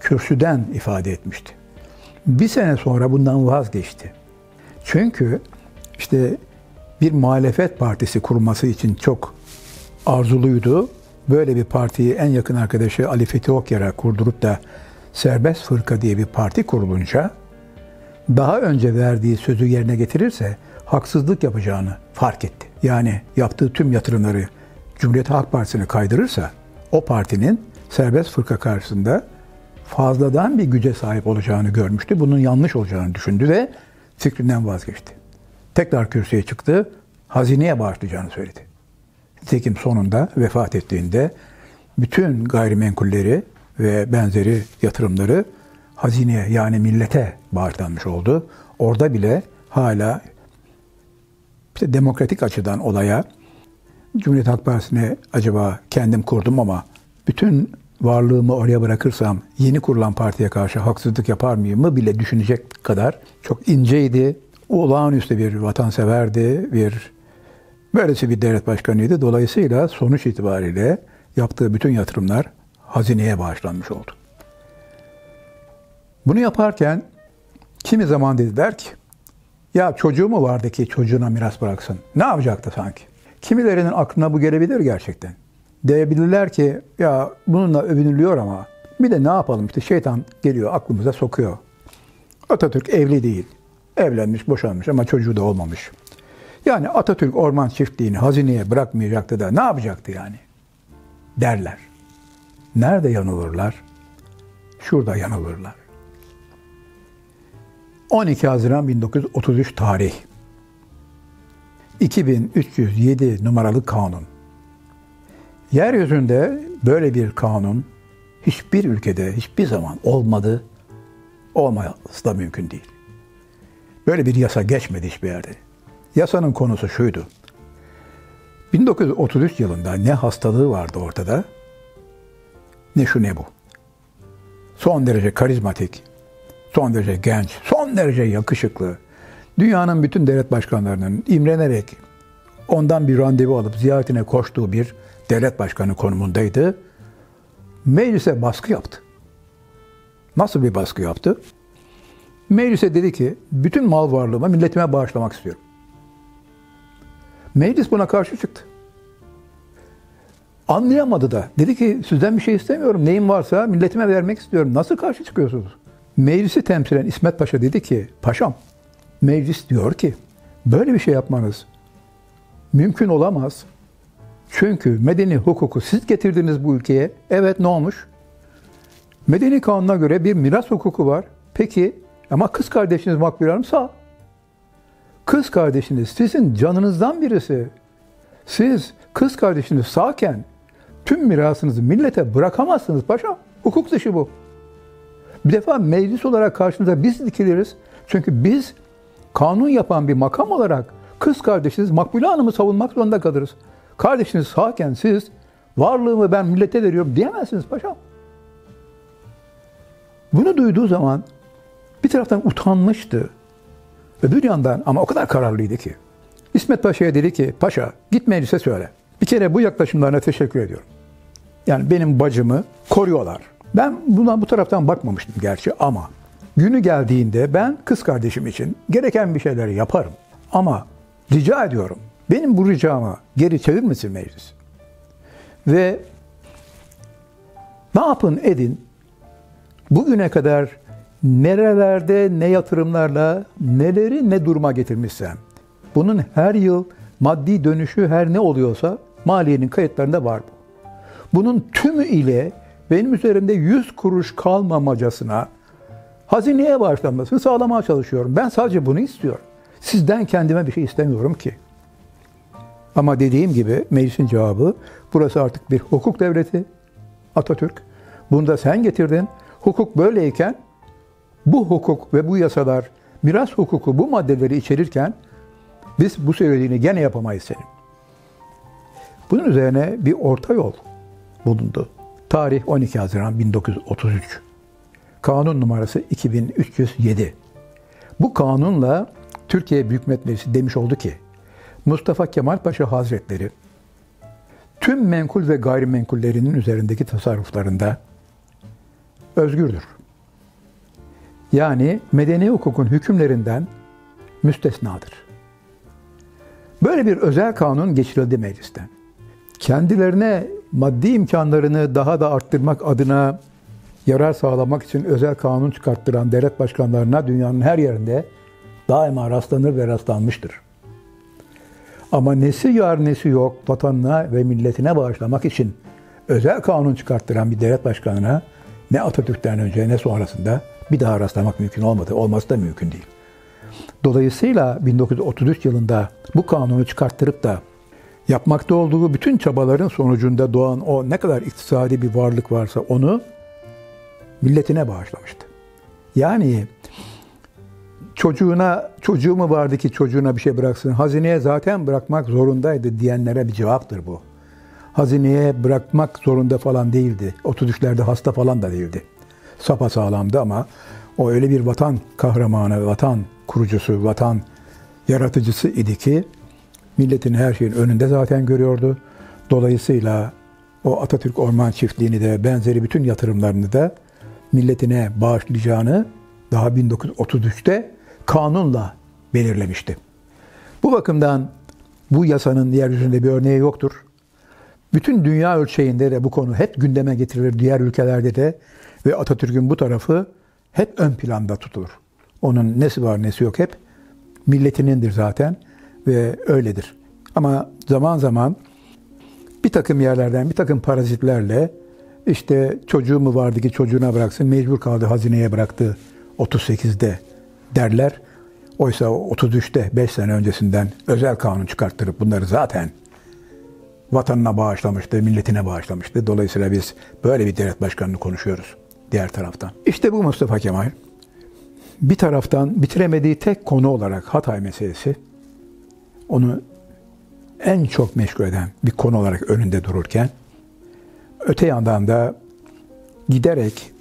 [SPEAKER 2] kürsüden ifade etmişti. Bir sene sonra bundan vazgeçti. Çünkü işte bir muhalefet partisi kurması için çok arzuluydu. Böyle bir partiyi en yakın arkadaşı Ali Fethi Okyar'a kurdurup da Serbest Fırka diye bir parti kurulunca daha önce verdiği sözü yerine getirirse haksızlık yapacağını fark etti. Yani yaptığı tüm yatırımları Cumhuriyet Halk Partisi'ne kaydırırsa o partinin serbest fırka karşısında fazladan bir güce sahip olacağını görmüştü. Bunun yanlış olacağını düşündü ve fikrinden vazgeçti. Tekrar kürsüye çıktı, hazineye bağışlayacağını söyledi. Nitekim sonunda vefat ettiğinde bütün gayrimenkulleri ve benzeri yatırımları hazineye yani millete bağışlanmış oldu. Orada bile hala işte demokratik açıdan olaya Cumhuriyet Halk Partisi'ne acaba kendim kurdum ama bütün varlığımı oraya bırakırsam yeni kurulan partiye karşı haksızlık yapar mıyım mı bile düşünecek kadar çok inceydi. Olağanüstü bir vatanseverdi, bir böylesi bir devlet başkanıydı. Dolayısıyla sonuç itibariyle yaptığı bütün yatırımlar hazineye bağışlanmış oldu. Bunu yaparken kimi zaman dediler ki ya çocuğu mu vardı ki çocuğuna miras bıraksın? Ne yapacaktı sanki? Kimilerinin aklına bu gelebilir gerçekten. Diyebilirler ki ya bununla övünülüyor ama bir de ne yapalım işte şeytan geliyor aklımıza sokuyor. Atatürk evli değil. Evlenmiş, boşanmış ama çocuğu da olmamış. Yani Atatürk orman çiftliğini hazineye bırakmayacaktı da ne yapacaktı yani? Derler. Nerede yanılırlar? Şurada yanılırlar. 12 Haziran 1933 tarih. 2307 numaralı kanun. Yeryüzünde böyle bir kanun hiçbir ülkede hiçbir zaman olmadı, olması da mümkün değil. Böyle bir yasa geçmedi hiçbir yerde. Yasanın konusu şuydu. 1933 yılında ne hastalığı vardı ortada, ne şu ne bu. Son derece karizmatik, son derece genç, son derece yakışıklı, dünyanın bütün devlet başkanlarının imrenerek ondan bir randevu alıp ziyaretine koştuğu bir devlet başkanı konumundaydı. Meclise baskı yaptı. Nasıl bir baskı yaptı? Meclise dedi ki, bütün mal varlığımı milletime bağışlamak istiyorum. Meclis buna karşı çıktı. Anlayamadı da. Dedi ki sizden bir şey istemiyorum. Neyim varsa milletime vermek istiyorum. Nasıl karşı çıkıyorsunuz? Meclisi temsilen İsmet Paşa dedi ki, paşam meclis diyor ki böyle bir şey yapmanız mümkün olamaz. Çünkü medeni hukuku siz getirdiniz bu ülkeye. Evet ne olmuş? Medeni kanuna göre bir miras hukuku var. Peki ama kız kardeşiniz Makbule Hanım sağ. Kız kardeşiniz sizin canınızdan birisi. Siz kız kardeşiniz sağken tüm mirasınızı millete bırakamazsınız paşa. Hukuk dışı bu. Bir defa meclis olarak karşınıza biz dikiliriz. Çünkü biz kanun yapan bir makam olarak kız kardeşiniz Makbule Hanım'ı savunmak zorunda kalırız. Kardeşiniz sağken siz varlığımı ben millete veriyorum diyemezsiniz paşam. Bunu duyduğu zaman bir taraftan utanmıştı. Öbür yandan ama o kadar kararlıydı ki. İsmet Paşa'ya dedi ki, paşa git meclise söyle. Bir kere bu yaklaşımlarına teşekkür ediyorum. Yani benim bacımı koruyorlar. Ben buna bu taraftan bakmamıştım gerçi ama günü geldiğinde ben kız kardeşim için gereken bir şeyleri yaparım. Ama rica ediyorum benim bu ricama geri çevirmesin meclis. Ve ne yapın edin bugüne kadar nerelerde ne yatırımlarla neleri ne duruma getirmişsem bunun her yıl maddi dönüşü her ne oluyorsa maliyenin kayıtlarında var bu. Bunun tümü ile benim üzerimde yüz kuruş kalmamacasına hazineye bağışlanmasını sağlamaya çalışıyorum. Ben sadece bunu istiyorum. Sizden kendime bir şey istemiyorum ki. Ama dediğim gibi meclisin cevabı burası artık bir hukuk devleti Atatürk. Bunu da sen getirdin. Hukuk böyleyken bu hukuk ve bu yasalar miras hukuku bu maddeleri içerirken biz bu söylediğini gene yapamayız senin. Bunun üzerine bir orta yol bulundu. Tarih 12 Haziran 1933. Kanun numarası 2307. Bu kanunla Türkiye Büyük Millet Meclisi demiş oldu ki Mustafa Kemal Paşa Hazretleri tüm menkul ve gayrimenkullerinin üzerindeki tasarruflarında özgürdür. Yani medeni hukukun hükümlerinden müstesnadır. Böyle bir özel kanun geçirildi meclisten. Kendilerine maddi imkanlarını daha da arttırmak adına yarar sağlamak için özel kanun çıkarttıran devlet başkanlarına dünyanın her yerinde daima rastlanır ve rastlanmıştır. Ama nesi yar nesi yok vatanına ve milletine bağışlamak için özel kanun çıkarttıran bir devlet başkanına ne Atatürk'ten önce ne sonrasında bir daha rastlamak mümkün olmadı. Olması da mümkün değil. Dolayısıyla 1933 yılında bu kanunu çıkarttırıp da yapmakta olduğu bütün çabaların sonucunda doğan o ne kadar iktisadi bir varlık varsa onu milletine bağışlamıştı. Yani çocuğuna, çocuğu mu vardı ki çocuğuna bir şey bıraksın, hazineye zaten bırakmak zorundaydı diyenlere bir cevaptır bu. Hazineye bırakmak zorunda falan değildi. 33'lerde hasta falan da değildi. Sapa sağlamdı ama o öyle bir vatan kahramanı, vatan kurucusu, vatan yaratıcısı idi ki milletin her şeyin önünde zaten görüyordu. Dolayısıyla o Atatürk Orman Çiftliği'ni de benzeri bütün yatırımlarını da milletine bağışlayacağını daha 1933'te kanunla belirlemişti. Bu bakımdan bu yasanın yeryüzünde bir örneği yoktur. Bütün dünya ölçeğinde de bu konu hep gündeme getirilir diğer ülkelerde de ve Atatürk'ün bu tarafı hep ön planda tutulur. Onun nesi var nesi yok hep milletinindir zaten ve öyledir. Ama zaman zaman bir takım yerlerden bir takım parazitlerle işte çocuğu mu vardı ki çocuğuna bıraksın mecbur kaldı hazineye bıraktı 38'de derler. Oysa 33'te 5 sene öncesinden özel kanun çıkarttırıp bunları zaten vatanına bağışlamıştı, milletine bağışlamıştı. Dolayısıyla biz böyle bir devlet başkanını konuşuyoruz diğer taraftan. İşte bu Mustafa Kemal bir taraftan bitiremediği tek konu olarak Hatay meselesi onu en çok meşgul eden bir konu olarak önünde dururken öte yandan da giderek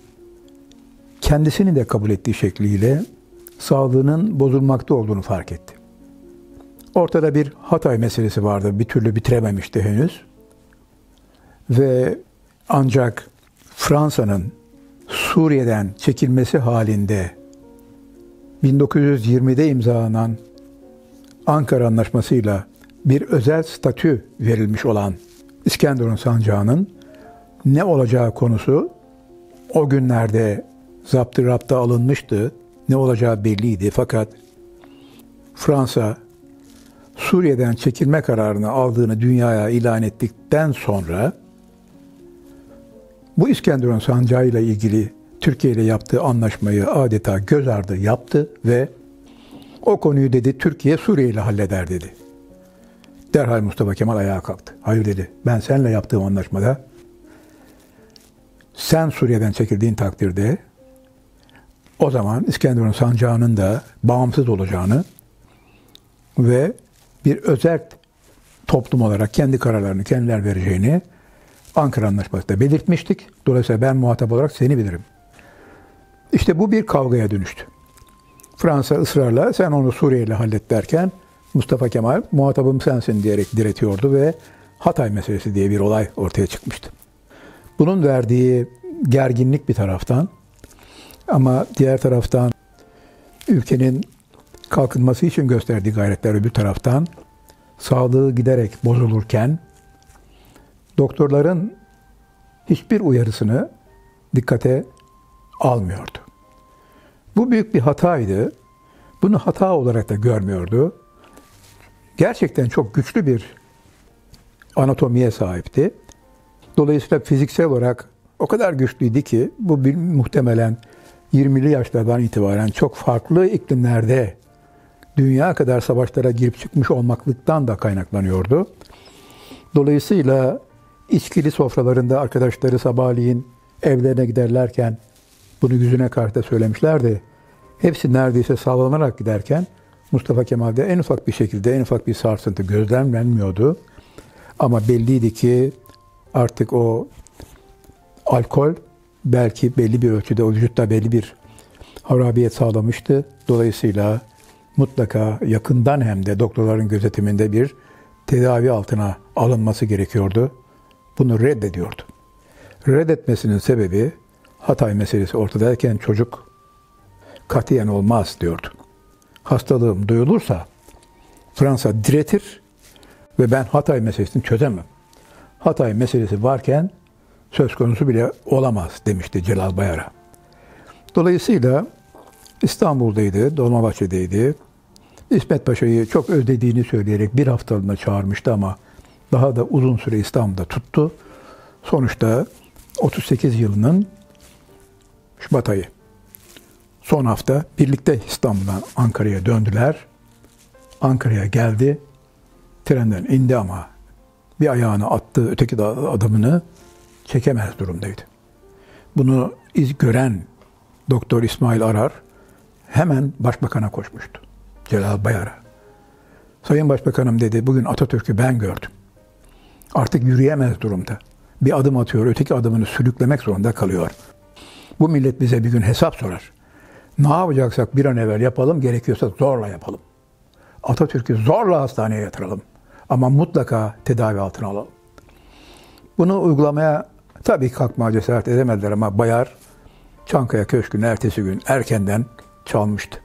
[SPEAKER 2] kendisini de kabul ettiği şekliyle sağlığının bozulmakta olduğunu fark etti. Ortada bir Hatay meselesi vardı. Bir türlü bitirememişti henüz. Ve ancak Fransa'nın Suriye'den çekilmesi halinde 1920'de imzalanan Ankara Anlaşması'yla bir özel statü verilmiş olan İskenderun sancağının ne olacağı konusu o günlerde zaptı rapta alınmıştı. Ne olacağı belliydi fakat Fransa Suriye'den çekilme kararını aldığını dünyaya ilan ettikten sonra bu İskenderun sancağı ile ilgili Türkiye ile yaptığı anlaşmayı adeta göz ardı yaptı ve o konuyu dedi Türkiye Suriye ile halleder dedi. Derhal Mustafa Kemal ayağa kalktı. Hayır dedi. Ben seninle yaptığım anlaşmada sen Suriye'den çekildiğin takdirde o zaman İskenderun sancağının da bağımsız olacağını ve bir özel toplum olarak kendi kararlarını kendiler vereceğini Ankara Anlaşması'nda belirtmiştik. Dolayısıyla ben muhatap olarak seni bilirim. İşte bu bir kavgaya dönüştü. Fransa ısrarla sen onu Suriye ile hallet derken Mustafa Kemal muhatabım sensin diyerek diretiyordu ve Hatay meselesi diye bir olay ortaya çıkmıştı. Bunun verdiği gerginlik bir taraftan ama diğer taraftan ülkenin kalkınması için gösterdiği gayretler öbür taraftan sağlığı giderek bozulurken doktorların hiçbir uyarısını dikkate almıyordu. Bu büyük bir hataydı. Bunu hata olarak da görmüyordu. Gerçekten çok güçlü bir anatomiye sahipti. Dolayısıyla fiziksel olarak o kadar güçlüydü ki bu bir, muhtemelen 20'li yaşlardan itibaren çok farklı iklimlerde dünya kadar savaşlara girip çıkmış olmaklıktan da kaynaklanıyordu. Dolayısıyla içkili sofralarında arkadaşları sabahleyin evlerine giderlerken bunu yüzüne karşı da söylemişlerdi. Hepsi neredeyse sallanarak giderken Mustafa Kemal'de en ufak bir şekilde en ufak bir sarsıntı gözlemlenmiyordu. Ama belliydi ki artık o alkol belki belli bir ölçüde o vücutta belli bir harabiyet sağlamıştı. Dolayısıyla mutlaka yakından hem de doktorların gözetiminde bir tedavi altına alınması gerekiyordu. Bunu reddediyordu. Reddetmesinin sebebi Hatay meselesi ortadayken çocuk katiyen olmaz diyordu. Hastalığım duyulursa Fransa diretir ve ben Hatay meselesini çözemem. Hatay meselesi varken söz konusu bile olamaz demişti Celal Bayar'a. Dolayısıyla İstanbul'daydı, Dolmabahçe'deydi. İsmet Paşa'yı çok özlediğini söyleyerek bir haftalığına çağırmıştı ama daha da uzun süre İstanbul'da tuttu. Sonuçta 38 yılının Şubat ayı. Son hafta birlikte İstanbul'dan Ankara'ya döndüler. Ankara'ya geldi. Trenden indi ama bir ayağını attı öteki adamını çekemez durumdaydı. Bunu iz gören Doktor İsmail Arar hemen başbakana koşmuştu. Celal Bayar'a. Sayın Başbakanım dedi, bugün Atatürk'ü ben gördüm. Artık yürüyemez durumda. Bir adım atıyor, öteki adımını sürüklemek zorunda kalıyor. Bu millet bize bir gün hesap sorar. Ne yapacaksak bir an evvel yapalım, gerekiyorsa zorla yapalım. Atatürk'ü zorla hastaneye yatıralım. Ama mutlaka tedavi altına alalım. Bunu uygulamaya tabii kalkmaya cesaret edemediler ama Bayar Çankaya Köşkü'nün ertesi gün erkenden çalmıştı.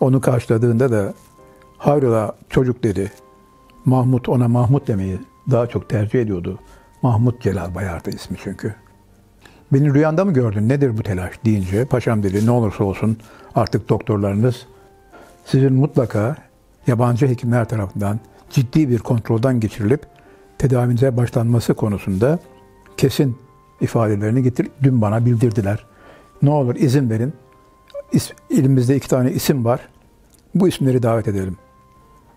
[SPEAKER 2] Onu karşıladığında da hayrola çocuk dedi. Mahmut ona Mahmut demeyi daha çok tercih ediyordu. Mahmut Celal Bayar'dı ismi çünkü. Beni rüyanda mı gördün? Nedir bu telaş deyince paşam dedi ne olursa olsun artık doktorlarınız sizin mutlaka yabancı hekimler tarafından ciddi bir kontroldan geçirilip tedavinize başlanması konusunda kesin ifadelerini getirip dün bana bildirdiler. Ne olur izin verin. elimizde iki tane isim var. Bu isimleri davet edelim.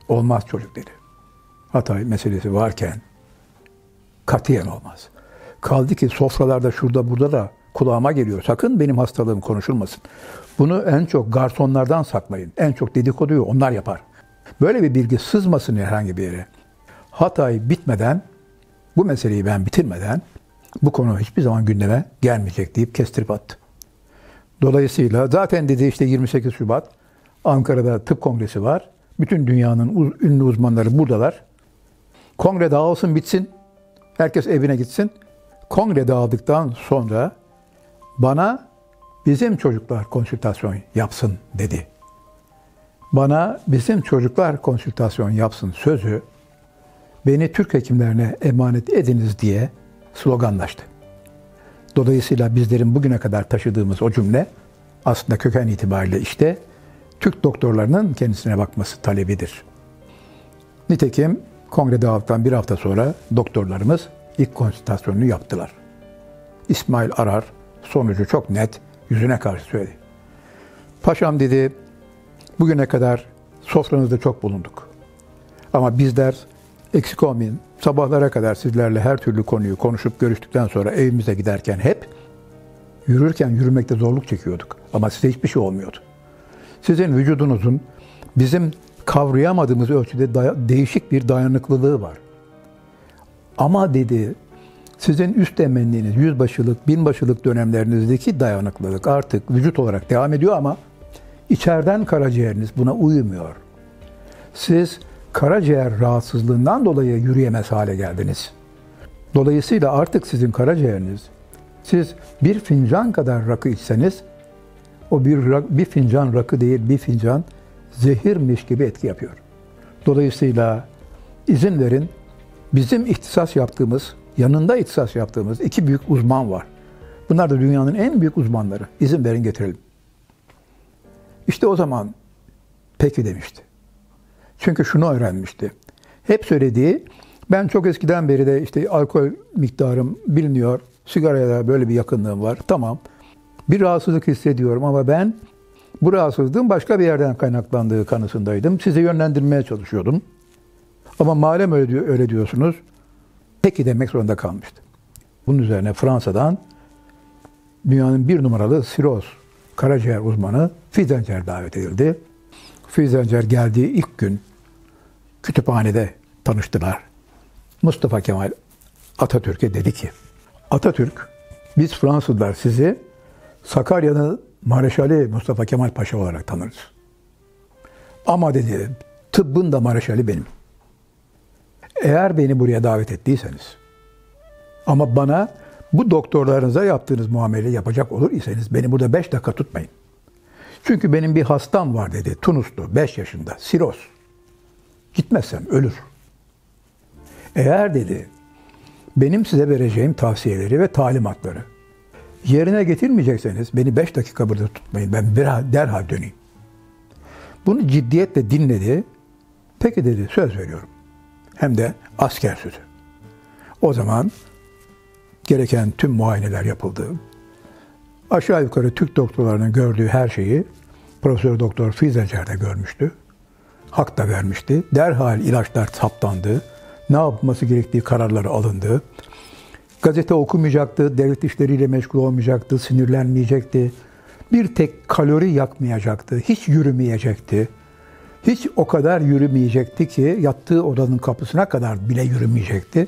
[SPEAKER 2] Olmaz çocuk dedi. Hatay meselesi varken katiyen olmaz. Kaldı ki sofralarda şurada burada da kulağıma geliyor. Sakın benim hastalığım konuşulmasın. Bunu en çok garsonlardan saklayın. En çok dedikoduyu onlar yapar. Böyle bir bilgi sızmasın herhangi bir yere. Hatay bitmeden, bu meseleyi ben bitirmeden bu konu hiçbir zaman gündeme gelmeyecek deyip kestirip attı. Dolayısıyla zaten dedi işte 28 Şubat Ankara'da tıp kongresi var. Bütün dünyanın ünlü uzmanları buradalar. Kongre dağılsın bitsin. Herkes evine gitsin. Kongre dağıldıktan sonra bana bizim çocuklar konsültasyon yapsın dedi. Bana bizim çocuklar konsültasyon yapsın sözü beni Türk hekimlerine emanet ediniz diye sloganlaştı. Dolayısıyla bizlerin bugüne kadar taşıdığımız o cümle aslında köken itibariyle işte Türk doktorlarının kendisine bakması talebidir. Nitekim kongre dağıldıktan bir hafta sonra doktorlarımız ilk konsültasyonunu yaptılar. İsmail Arar sonucu çok net yüzüne karşı söyledi. Paşam dedi, bugüne kadar sofranızda çok bulunduk. Ama bizler eksik olmayın, sabahlara kadar sizlerle her türlü konuyu konuşup görüştükten sonra evimize giderken hep yürürken yürümekte zorluk çekiyorduk. Ama size hiçbir şey olmuyordu. Sizin vücudunuzun bizim kavrayamadığımız ölçüde değişik bir dayanıklılığı var. Ama dedi sizin üst temenniniz, yüzbaşılık, binbaşılık dönemlerinizdeki dayanıklılık artık vücut olarak devam ediyor ama içeriden karaciğeriniz buna uymuyor. Siz karaciğer rahatsızlığından dolayı yürüyemez hale geldiniz. Dolayısıyla artık sizin karaciğeriniz, siz bir fincan kadar rakı içseniz, o bir, bir fincan rakı değil, bir fincan zehirmiş gibi etki yapıyor. Dolayısıyla izin verin, bizim ihtisas yaptığımız, yanında ihtisas yaptığımız iki büyük uzman var. Bunlar da dünyanın en büyük uzmanları. İzin verin getirelim. İşte o zaman peki demişti. Çünkü şunu öğrenmişti. Hep söylediği, ben çok eskiden beri de işte alkol miktarım biliniyor, sigaraya da böyle bir yakınlığım var. Tamam, bir rahatsızlık hissediyorum ama ben bu rahatsızlığın başka bir yerden kaynaklandığı kanısındaydım. Sizi yönlendirmeye çalışıyordum. Ama malum öyle, diyor, öyle diyorsunuz, peki demek zorunda kalmıştı. Bunun üzerine Fransa'dan dünyanın bir numaralı siroz karaciğer uzmanı Fizencer davet edildi. Fizencer geldiği ilk gün kütüphanede tanıştılar. Mustafa Kemal Atatürk'e dedi ki, Atatürk Biz Fransızlar sizi Sakarya'nın Mareşali Mustafa Kemal Paşa olarak tanırız. Ama dedi tıbbın da mareşali benim. Eğer beni buraya davet ettiyseniz ama bana bu doktorlarınıza yaptığınız muamele yapacak olur iseniz beni burada 5 dakika tutmayın. Çünkü benim bir hastam var dedi. Tunuslu, 5 yaşında, siroz. Gitmezsem ölür. Eğer dedi benim size vereceğim tavsiyeleri ve talimatları yerine getirmeyecekseniz beni 5 dakika burada tutmayın. Ben bir derhal döneyim. Bunu ciddiyetle dinledi. Peki dedi söz veriyorum. Hem de asker sözü. O zaman gereken tüm muayeneler yapıldı. Aşağı yukarı Türk doktorlarının gördüğü her şeyi Profesör Doktor Fizelcer de görmüştü. Hak da vermişti. Derhal ilaçlar saptandı. Ne yapması gerektiği kararları alındı. Gazete okumayacaktı, devlet işleriyle meşgul olmayacaktı, sinirlenmeyecekti. Bir tek kalori yakmayacaktı, hiç yürümeyecekti. Hiç o kadar yürümeyecekti ki yattığı odanın kapısına kadar bile yürümeyecekti.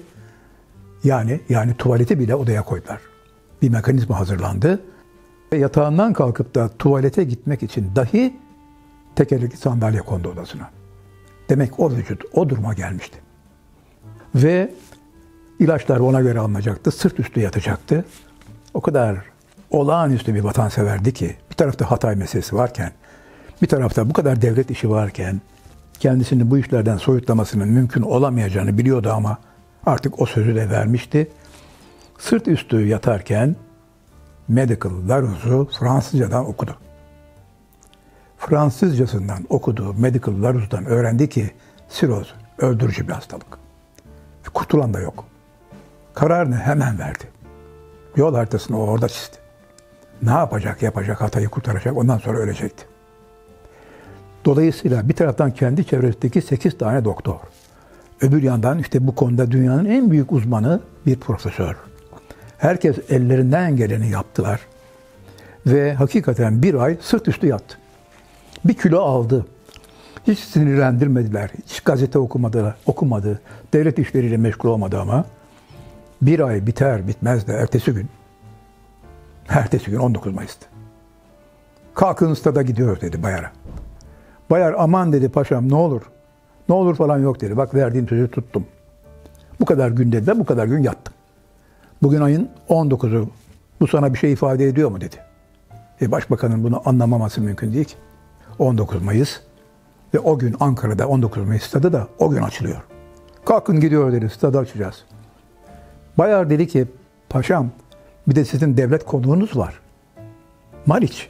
[SPEAKER 2] Yani yani tuvaleti bile odaya koydular. Bir mekanizma hazırlandı. Ve yatağından kalkıp da tuvalete gitmek için dahi tekerlekli sandalye kondu odasına. Demek o vücut o duruma gelmişti. Ve ilaçlar ona göre alınacaktı. Sırt üstü yatacaktı. O kadar olağanüstü bir vatanseverdi ki bir tarafta Hatay meselesi varken bir tarafta bu kadar devlet işi varken kendisini bu işlerden soyutlamasının mümkün olamayacağını biliyordu ama artık o sözü de vermişti. Sırt üstü yatarken Medical Larus'u Fransızcadan okudu. Fransızcasından okuduğu Medical Larus'tan öğrendi ki siroz öldürücü bir hastalık. Kurtulan da yok. Kararını hemen verdi. Yol haritasını orada çizdi. Ne yapacak, yapacak, hatayı kurtaracak, ondan sonra ölecekti. Dolayısıyla bir taraftan kendi çevresindeki 8 tane doktor. Öbür yandan işte bu konuda dünyanın en büyük uzmanı bir profesör. Herkes ellerinden geleni yaptılar. Ve hakikaten bir ay sırt üstü yattı. Bir kilo aldı. Hiç sinirlendirmediler. Hiç gazete okumadı, okumadı. Devlet işleriyle meşgul olmadı ama bir ay biter bitmez de ertesi gün ertesi gün 19 Mayıs'tı. Kalkın stada gidiyoruz dedi Bayar'a. Bayar aman dedi paşam ne olur. Ne olur falan yok dedi. Bak verdiğim sözü tuttum. Bu kadar gün dedi de bu kadar gün yattım. Bugün ayın 19'u. Bu sana bir şey ifade ediyor mu dedi. E başbakanın bunu anlamaması mümkün değil ki. 19 Mayıs ve o gün Ankara'da 19 Mayıs stadı da o gün açılıyor. Kalkın gidiyor dedi stadı açacağız. Bayar dedi ki paşam bir de sizin devlet konuğunuz var. Maliç.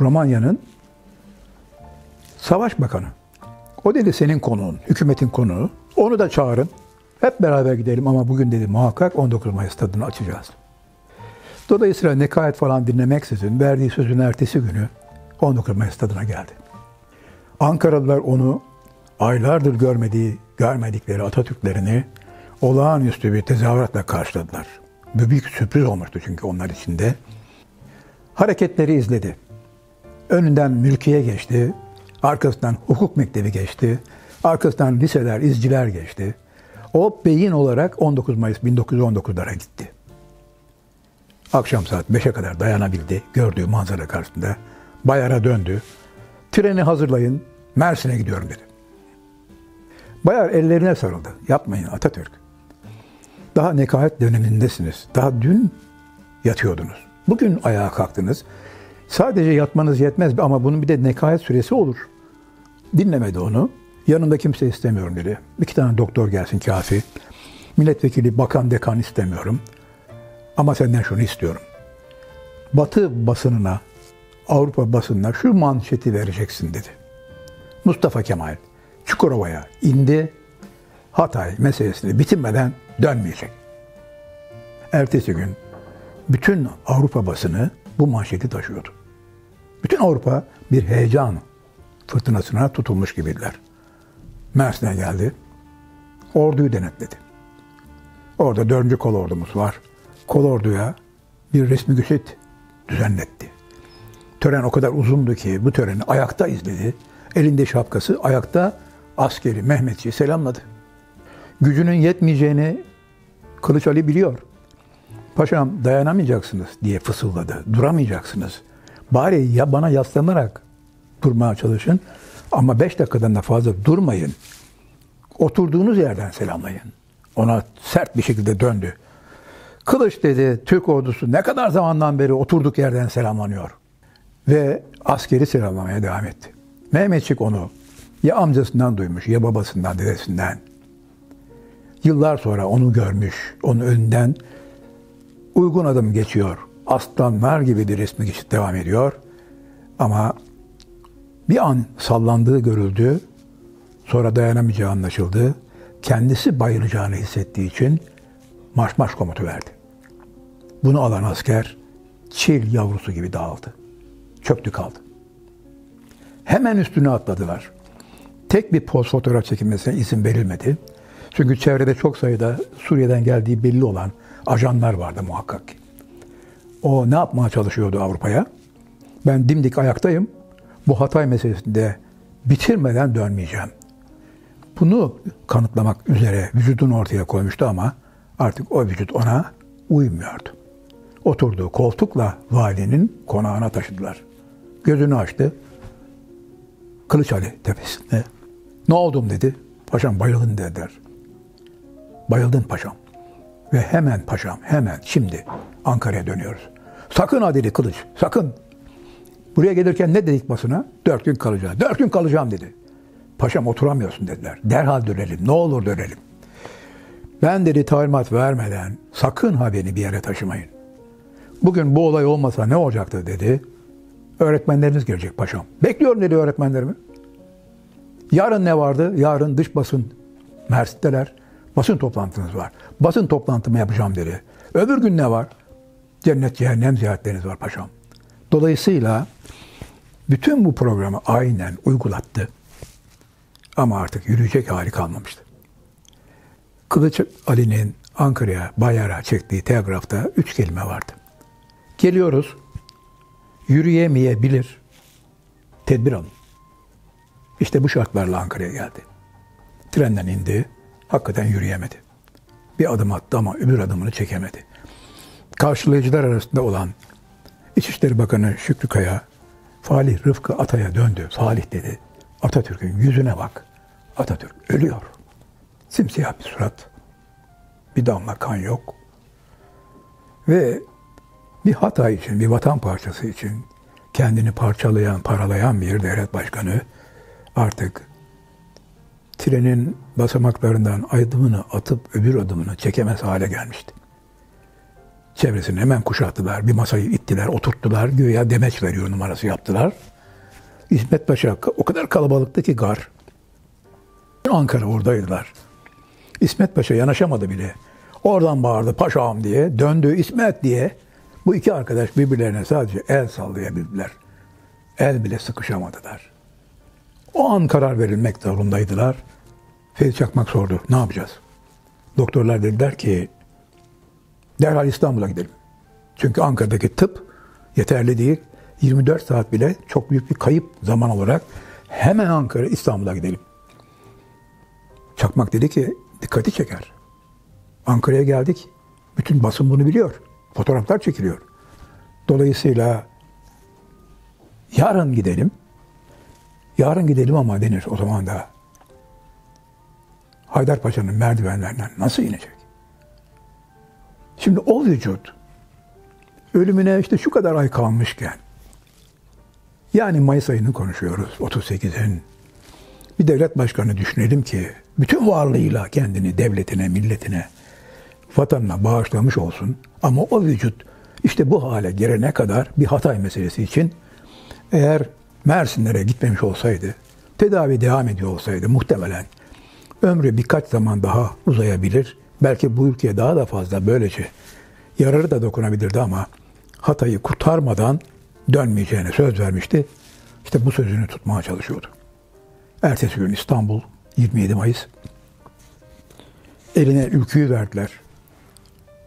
[SPEAKER 2] Romanya'nın savaş bakanı. O dedi senin konuğun, hükümetin konuğu. Onu da çağırın. Hep beraber gidelim ama bugün dedi muhakkak 19 Mayıs tadını açacağız. Dolayısıyla nekaet falan dinlemeksizin verdiği sözün ertesi günü 19 Mayıs tadına geldi. Ankaralılar onu aylardır görmediği, görmedikleri Atatürklerini olağanüstü bir tezahüratla karşıladılar. Bu büyük sürpriz olmuştu çünkü onlar için de. Hareketleri izledi. Önünden mülkiye geçti, arkasından hukuk mektebi geçti, arkasından liseler, izciler geçti. O beyin olarak 19 Mayıs 1919'lara gitti. Akşam saat 5'e kadar dayanabildi gördüğü manzara karşısında. Bayar'a döndü. Treni hazırlayın, Mersin'e gidiyorum dedi. Bayar ellerine sarıldı. Yapmayın Atatürk. Daha nekahet dönemindesiniz. Daha dün yatıyordunuz. Bugün ayağa kalktınız. Sadece yatmanız yetmez ama bunun bir de nekahet süresi olur. Dinlemedi onu. Yanında kimse istemiyorum dedi. İki tane doktor gelsin kafi. Milletvekili, bakan, dekan istemiyorum. Ama senden şunu istiyorum. Batı basınına, Avrupa basınına şu manşeti vereceksin dedi. Mustafa Kemal Çukurova'ya indi. Hatay meselesini bitirmeden dönmeyecek. Ertesi gün bütün Avrupa basını bu manşeti taşıyordu. Bütün Avrupa bir heyecan fırtınasına tutulmuş gibiydiler. Mersin'e geldi. Orduyu denetledi. Orada dördüncü kol ordumuz var. Kol orduya bir resmi güçet düzenletti. Tören o kadar uzundu ki bu töreni ayakta izledi. Elinde şapkası ayakta askeri Mehmetçiyi selamladı. Gücünün yetmeyeceğini Kılıç Ali biliyor. Paşam dayanamayacaksınız diye fısıldadı. Duramayacaksınız. Bari ya bana yaslanarak durmaya çalışın ama beş dakikadan da fazla durmayın. Oturduğunuz yerden selamlayın. Ona sert bir şekilde döndü. Kılıç dedi Türk ordusu ne kadar zamandan beri oturduk yerden selamlanıyor. Ve askeri selamlamaya devam etti. Mehmetçik onu ya amcasından duymuş ya babasından, dedesinden. Yıllar sonra onu görmüş, onun önünden uygun adım geçiyor. Aslanlar gibidir resmi geçit devam ediyor. Ama bir an sallandığı görüldü. Sonra dayanamayacağı anlaşıldı. Kendisi bayılacağını hissettiği için marş marş komutu verdi. Bunu alan asker çil yavrusu gibi dağıldı. Çöktü kaldı. Hemen üstüne atladılar. Tek bir poz fotoğraf çekilmesine izin verilmedi. Çünkü çevrede çok sayıda Suriye'den geldiği belli olan ajanlar vardı muhakkak ki. O ne yapmaya çalışıyordu Avrupa'ya? Ben dimdik ayaktayım. Bu Hatay meselesinde bitirmeden dönmeyeceğim. Bunu kanıtlamak üzere vücudunu ortaya koymuştu ama artık o vücut ona uymuyordu. Oturduğu koltukla valinin konağına taşıdılar. Gözünü açtı. Kılıç Ali tepesinde. Ne oldum dedi. Paşam bayıldın dediler. Bayıldın paşam. Ve hemen paşam hemen şimdi Ankara'ya dönüyoruz. Sakın ha dedi Kılıç sakın. Buraya gelirken ne dedik basına? Dört gün kalacağız. Dört gün kalacağım dedi. Paşam oturamıyorsun dediler. Derhal dönelim. Ne olur dönelim. Ben dedi talimat vermeden sakın ha beni bir yere taşımayın. Bugün bu olay olmasa ne olacaktı dedi. Öğretmenleriniz gelecek paşam. Bekliyorum dedi öğretmenlerimi. Yarın ne vardı? Yarın dış basın Mersin'deler. Basın toplantınız var. Basın toplantımı yapacağım dedi. Öbür gün ne var? Cennet cehennem ziyaretleriniz var paşam. Dolayısıyla bütün bu programı aynen uygulattı. Ama artık yürüyecek hali kalmamıştı. Kılıç Ali'nin Ankara'ya, Bayar'a çektiği telgrafta üç kelime vardı. Geliyoruz, yürüyemeyebilir, tedbir alın. İşte bu şartlarla Ankara'ya geldi. Trenden indi, hakikaten yürüyemedi. Bir adım attı ama öbür adımını çekemedi. Karşılayıcılar arasında olan İçişleri Bakanı Şükrü Kaya, Falih Rıfkı Atay'a döndü. Falih dedi, Atatürk'ün yüzüne bak. Atatürk ölüyor. Simsiyah bir surat. Bir damla kan yok. Ve bir hata için, bir vatan parçası için kendini parçalayan, paralayan bir devlet başkanı artık trenin basamaklarından adımını atıp öbür adımını çekemez hale gelmişti. Çevresini hemen kuşattılar. Bir masayı ittiler, oturttular. Güya demeç veriyor numarası yaptılar. İsmet Paşa o kadar kalabalıktı ki gar. Ankara oradaydılar. İsmet Paşa yanaşamadı bile. Oradan bağırdı paşam diye. Döndü İsmet diye. Bu iki arkadaş birbirlerine sadece el sallayabildiler. El bile sıkışamadılar. O an karar verilmek zorundaydılar. Fethi Çakmak sordu. Ne yapacağız? Doktorlar dediler ki derhal İstanbul'a gidelim. Çünkü Ankara'daki tıp yeterli değil. 24 saat bile çok büyük bir kayıp zaman olarak hemen Ankara İstanbul'a gidelim. Çakmak dedi ki dikkati çeker. Ankara'ya geldik. Bütün basın bunu biliyor. Fotoğraflar çekiliyor. Dolayısıyla yarın gidelim. Yarın gidelim ama denir o zaman da. Haydarpaşa'nın merdivenlerinden nasıl inecek? Şimdi o vücut ölümüne işte şu kadar ay kalmışken yani Mayıs ayını konuşuyoruz 38'in. Bir devlet başkanı düşünelim ki bütün varlığıyla kendini devletine, milletine, vatanına bağışlamış olsun. Ama o vücut işte bu hale gelene kadar bir Hatay meselesi için eğer Mersinlere gitmemiş olsaydı, tedavi devam ediyor olsaydı muhtemelen ömrü birkaç zaman daha uzayabilir. Belki bu ülkeye daha da fazla böylece yararı da dokunabilirdi ama Hatay'ı kurtarmadan dönmeyeceğine söz vermişti. İşte bu sözünü tutmaya çalışıyordu. Ertesi gün İstanbul 27 Mayıs eline ülküyü verdiler.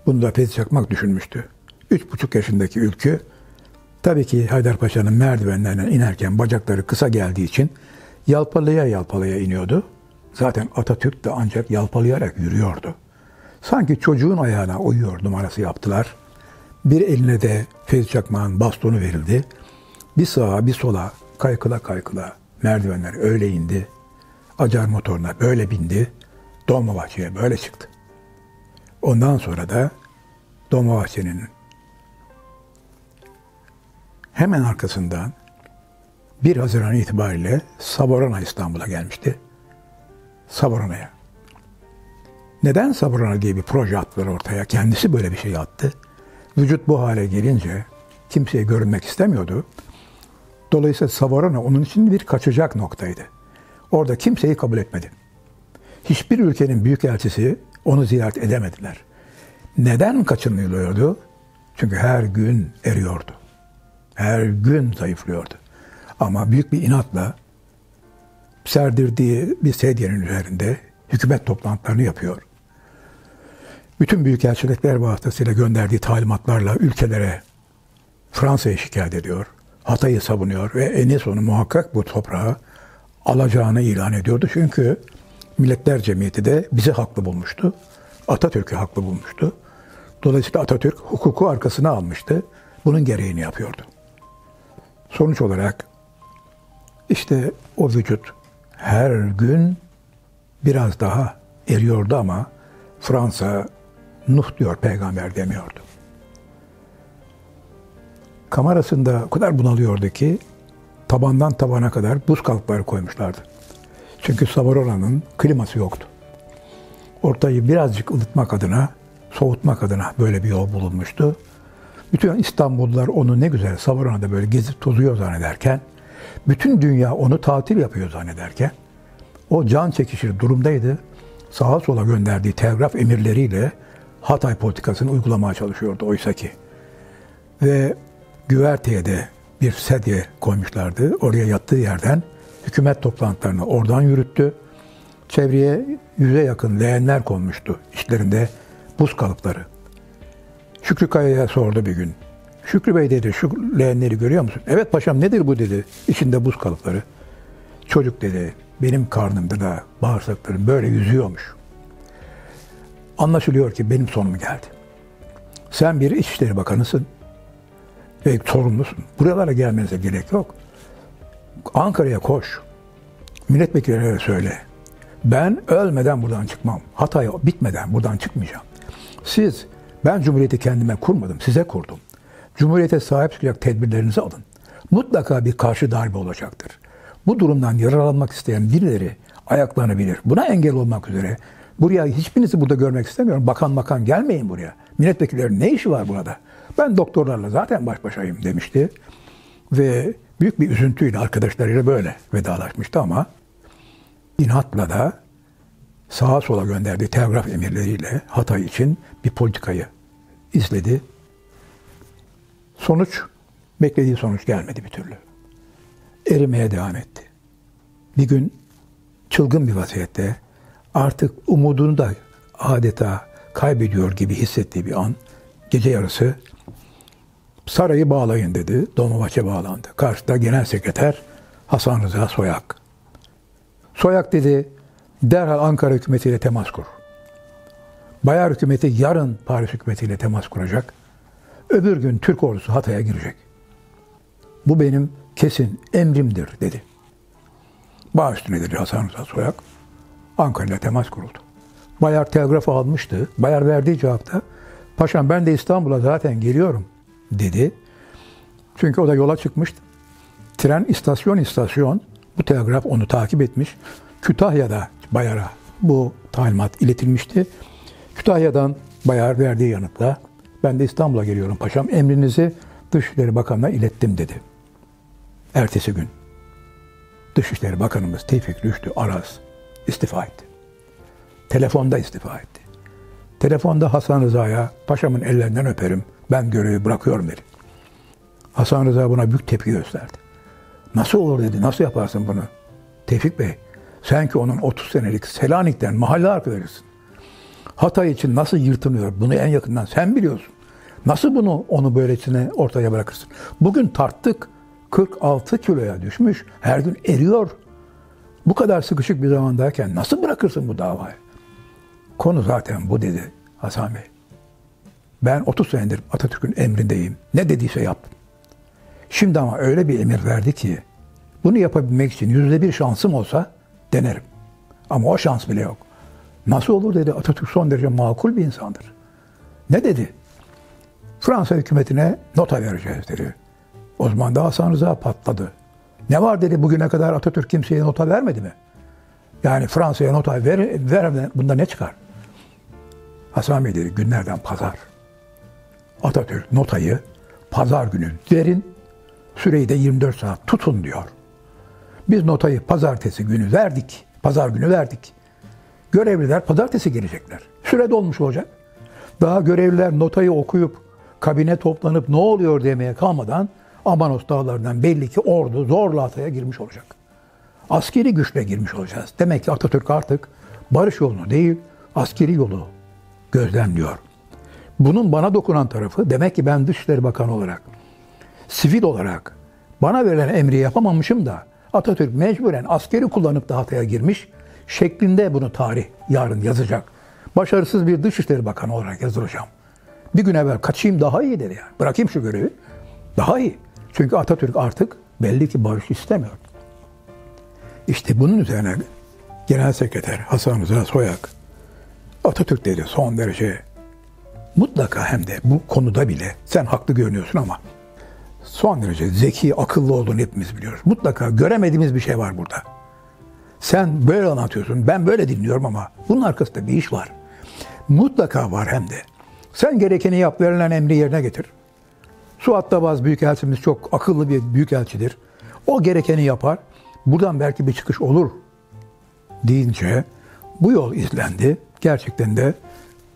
[SPEAKER 2] Bunu da Fethi Çakmak düşünmüştü. Üç buçuk yaşındaki ülkü tabii ki Haydarpaşa'nın merdivenlerinden inerken bacakları kısa geldiği için yalpalaya yalpalaya iniyordu. Zaten Atatürk de ancak yalpalayarak yürüyordu. Sanki çocuğun ayağına uyuyor numarası yaptılar. Bir eline de Feyzi Çakmağ'ın bastonu verildi. Bir sağa bir sola kaykıla kaykıla merdivenler öyle indi. Acar motoruna böyle bindi. Dolmabahçe'ye böyle çıktı. Ondan sonra da Dolmabahçe'nin hemen arkasından 1 Haziran itibariyle Saborana İstanbul'a gelmişti. Saborana'ya. Neden Saborana diye bir proje attılar ortaya? Kendisi böyle bir şey attı. Vücut bu hale gelince kimseye görünmek istemiyordu. Dolayısıyla Savorana onun için bir kaçacak noktaydı. Orada kimseyi kabul etmedi. Hiçbir ülkenin büyükelçisi onu ziyaret edemediler. Neden kaçınılıyordu? Çünkü her gün eriyordu. Her gün zayıflıyordu. Ama büyük bir inatla serdirdiği bir sedyenin üzerinde hükümet toplantılarını yapıyor. Bütün büyükelçilikler vasıtasıyla gönderdiği talimatlarla ülkelere Fransa'ya şikayet ediyor. Hatay'ı savunuyor ve en sonu muhakkak bu toprağı alacağını ilan ediyordu. Çünkü Milletler Cemiyeti de bizi haklı bulmuştu. Atatürk'ü haklı bulmuştu. Dolayısıyla Atatürk hukuku arkasına almıştı. Bunun gereğini yapıyordu. Sonuç olarak işte o vücut her gün biraz daha eriyordu ama Fransa Nuh diyor peygamber demiyordu kamerasında o kadar bunalıyordu ki tabandan tabana kadar buz kalıpları koymuşlardı. Çünkü Savorona'nın kliması yoktu. Ortayı birazcık ılıtmak adına, soğutmak adına böyle bir yol bulunmuştu. Bütün İstanbullular onu ne güzel Savorona'da böyle gezip tozuyor zannederken, bütün dünya onu tatil yapıyor zannederken, o can çekişir durumdaydı. Sağa sola gönderdiği telgraf emirleriyle Hatay politikasını uygulamaya çalışıyordu oysa ki. Ve güverteye de bir sedye koymuşlardı. Oraya yattığı yerden hükümet toplantılarını oradan yürüttü. Çevreye yüze yakın leğenler konmuştu. İşlerinde buz kalıpları. Şükrü Kaya'ya sordu bir gün. Şükrü Bey dedi şu leğenleri görüyor musun? Evet paşam nedir bu dedi. İçinde buz kalıpları. Çocuk dedi benim karnımda da bağırsaklarım böyle yüzüyormuş. Anlaşılıyor ki benim sonum geldi. Sen bir İçişleri Bakanısın ve sorumlusun. Buralara gelmenize gerek yok. Ankara'ya koş. Milletvekillerine söyle. Ben ölmeden buradan çıkmam. Hatay bitmeden buradan çıkmayacağım. Siz, ben Cumhuriyeti kendime kurmadım, size kurdum. Cumhuriyete sahip çıkacak tedbirlerinizi alın. Mutlaka bir karşı darbe olacaktır. Bu durumdan yararlanmak isteyen birileri ayaklanabilir. Buna engel olmak üzere buraya hiçbirinizi burada görmek istemiyorum. Bakan bakan gelmeyin buraya. Milletvekillerinin ne işi var burada? Ben doktorlarla zaten baş başayım demişti. Ve büyük bir üzüntüyle arkadaşlarıyla böyle vedalaşmıştı ama inatla da sağa sola gönderdiği telgraf emirleriyle Hatay için bir politikayı izledi. Sonuç, beklediği sonuç gelmedi bir türlü. Erimeye devam etti. Bir gün çılgın bir vaziyette artık umudunu da adeta kaybediyor gibi hissettiği bir an gece yarısı sarayı bağlayın dedi. Dolmabahçe bağlandı. Karşıda genel sekreter Hasan Rıza Soyak. Soyak dedi derhal Ankara hükümetiyle temas kur. Bayar hükümeti yarın Paris hükümetiyle temas kuracak. Öbür gün Türk ordusu Hatay'a girecek. Bu benim kesin emrimdir dedi. Bağ üstüne dedi Hasan Rıza Soyak. Ankara ile temas kuruldu. Bayar telgraf almıştı. Bayar verdiği cevapta Paşam ben de İstanbul'a zaten geliyorum dedi. Çünkü o da yola çıkmıştı. Tren istasyon istasyon bu telgraf onu takip etmiş. Kütahya'da Bayar'a bu talimat iletilmişti. Kütahya'dan Bayar verdiği yanıtla ben de İstanbul'a geliyorum paşam emrinizi Dışişleri Bakanı'na ilettim dedi. Ertesi gün Dışişleri Bakanımız Tevfik Rüştü Araz istifa etti. Telefonda istifa etti. Telefonda Hasan Rıza'ya paşamın ellerinden öperim ben görevi bırakıyorum dedi. Hasan Rıza buna büyük tepki gösterdi. Nasıl olur dedi, nasıl yaparsın bunu? Tevfik Bey, sen ki onun 30 senelik Selanik'ten mahalle arkadaşısın. Hatay için nasıl yırtınıyor bunu en yakından sen biliyorsun. Nasıl bunu onu böylesine ortaya bırakırsın? Bugün tarttık 46 kiloya düşmüş. Her gün eriyor. Bu kadar sıkışık bir zamandayken nasıl bırakırsın bu davayı? Konu zaten bu dedi Hasan Bey. Ben 30 senedir Atatürk'ün emrindeyim. Ne dediyse yaptım. Şimdi ama öyle bir emir verdi ki bunu yapabilmek için yüzde bir şansım olsa denerim. Ama o şans bile yok. Nasıl olur dedi Atatürk son derece makul bir insandır. Ne dedi? Fransa hükümetine nota vereceğiz dedi. O zaman da Hasan Rıza patladı. Ne var dedi bugüne kadar Atatürk kimseye nota vermedi mi? Yani Fransa'ya nota ver, ver bunda ne çıkar? Hasan Bey dedi günlerden pazar. Atatürk notayı pazar günü verin, süreyi de 24 saat tutun diyor. Biz notayı pazartesi günü verdik, pazar günü verdik. Görevliler pazartesi gelecekler. Süre dolmuş olacak. Daha görevliler notayı okuyup kabine toplanıp ne oluyor demeye kalmadan Amanos dağlarından belli ki ordu zorla Hatay'a girmiş olacak. Askeri güçle girmiş olacağız. Demek ki Atatürk artık barış yolunu değil, askeri yolu gözlemliyor. Bunun bana dokunan tarafı demek ki ben Dışişleri Bakanı olarak, sivil olarak bana verilen emri yapamamışım da Atatürk mecburen askeri kullanıp da Hatay'a girmiş şeklinde bunu tarih yarın yazacak. Başarısız bir Dışişleri Bakanı olarak yazılacağım. Bir gün evvel kaçayım daha iyi dedi yani. Bırakayım şu görevi. Daha iyi. Çünkü Atatürk artık belli ki barış istemiyor. İşte bunun üzerine Genel Sekreter Hasan Rıza Soyak Atatürk dedi son derece mutlaka hem de bu konuda bile sen haklı görünüyorsun ama son derece zeki, akıllı olduğunu hepimiz biliyoruz. Mutlaka göremediğimiz bir şey var burada. Sen böyle anlatıyorsun, ben böyle dinliyorum ama bunun arkasında bir iş var. Mutlaka var hem de. Sen gerekeni yap, verilen emri yerine getir. Suat Dabaz Büyükelçimiz çok akıllı bir büyükelçidir. O gerekeni yapar. Buradan belki bir çıkış olur deyince bu yol izlendi. Gerçekten de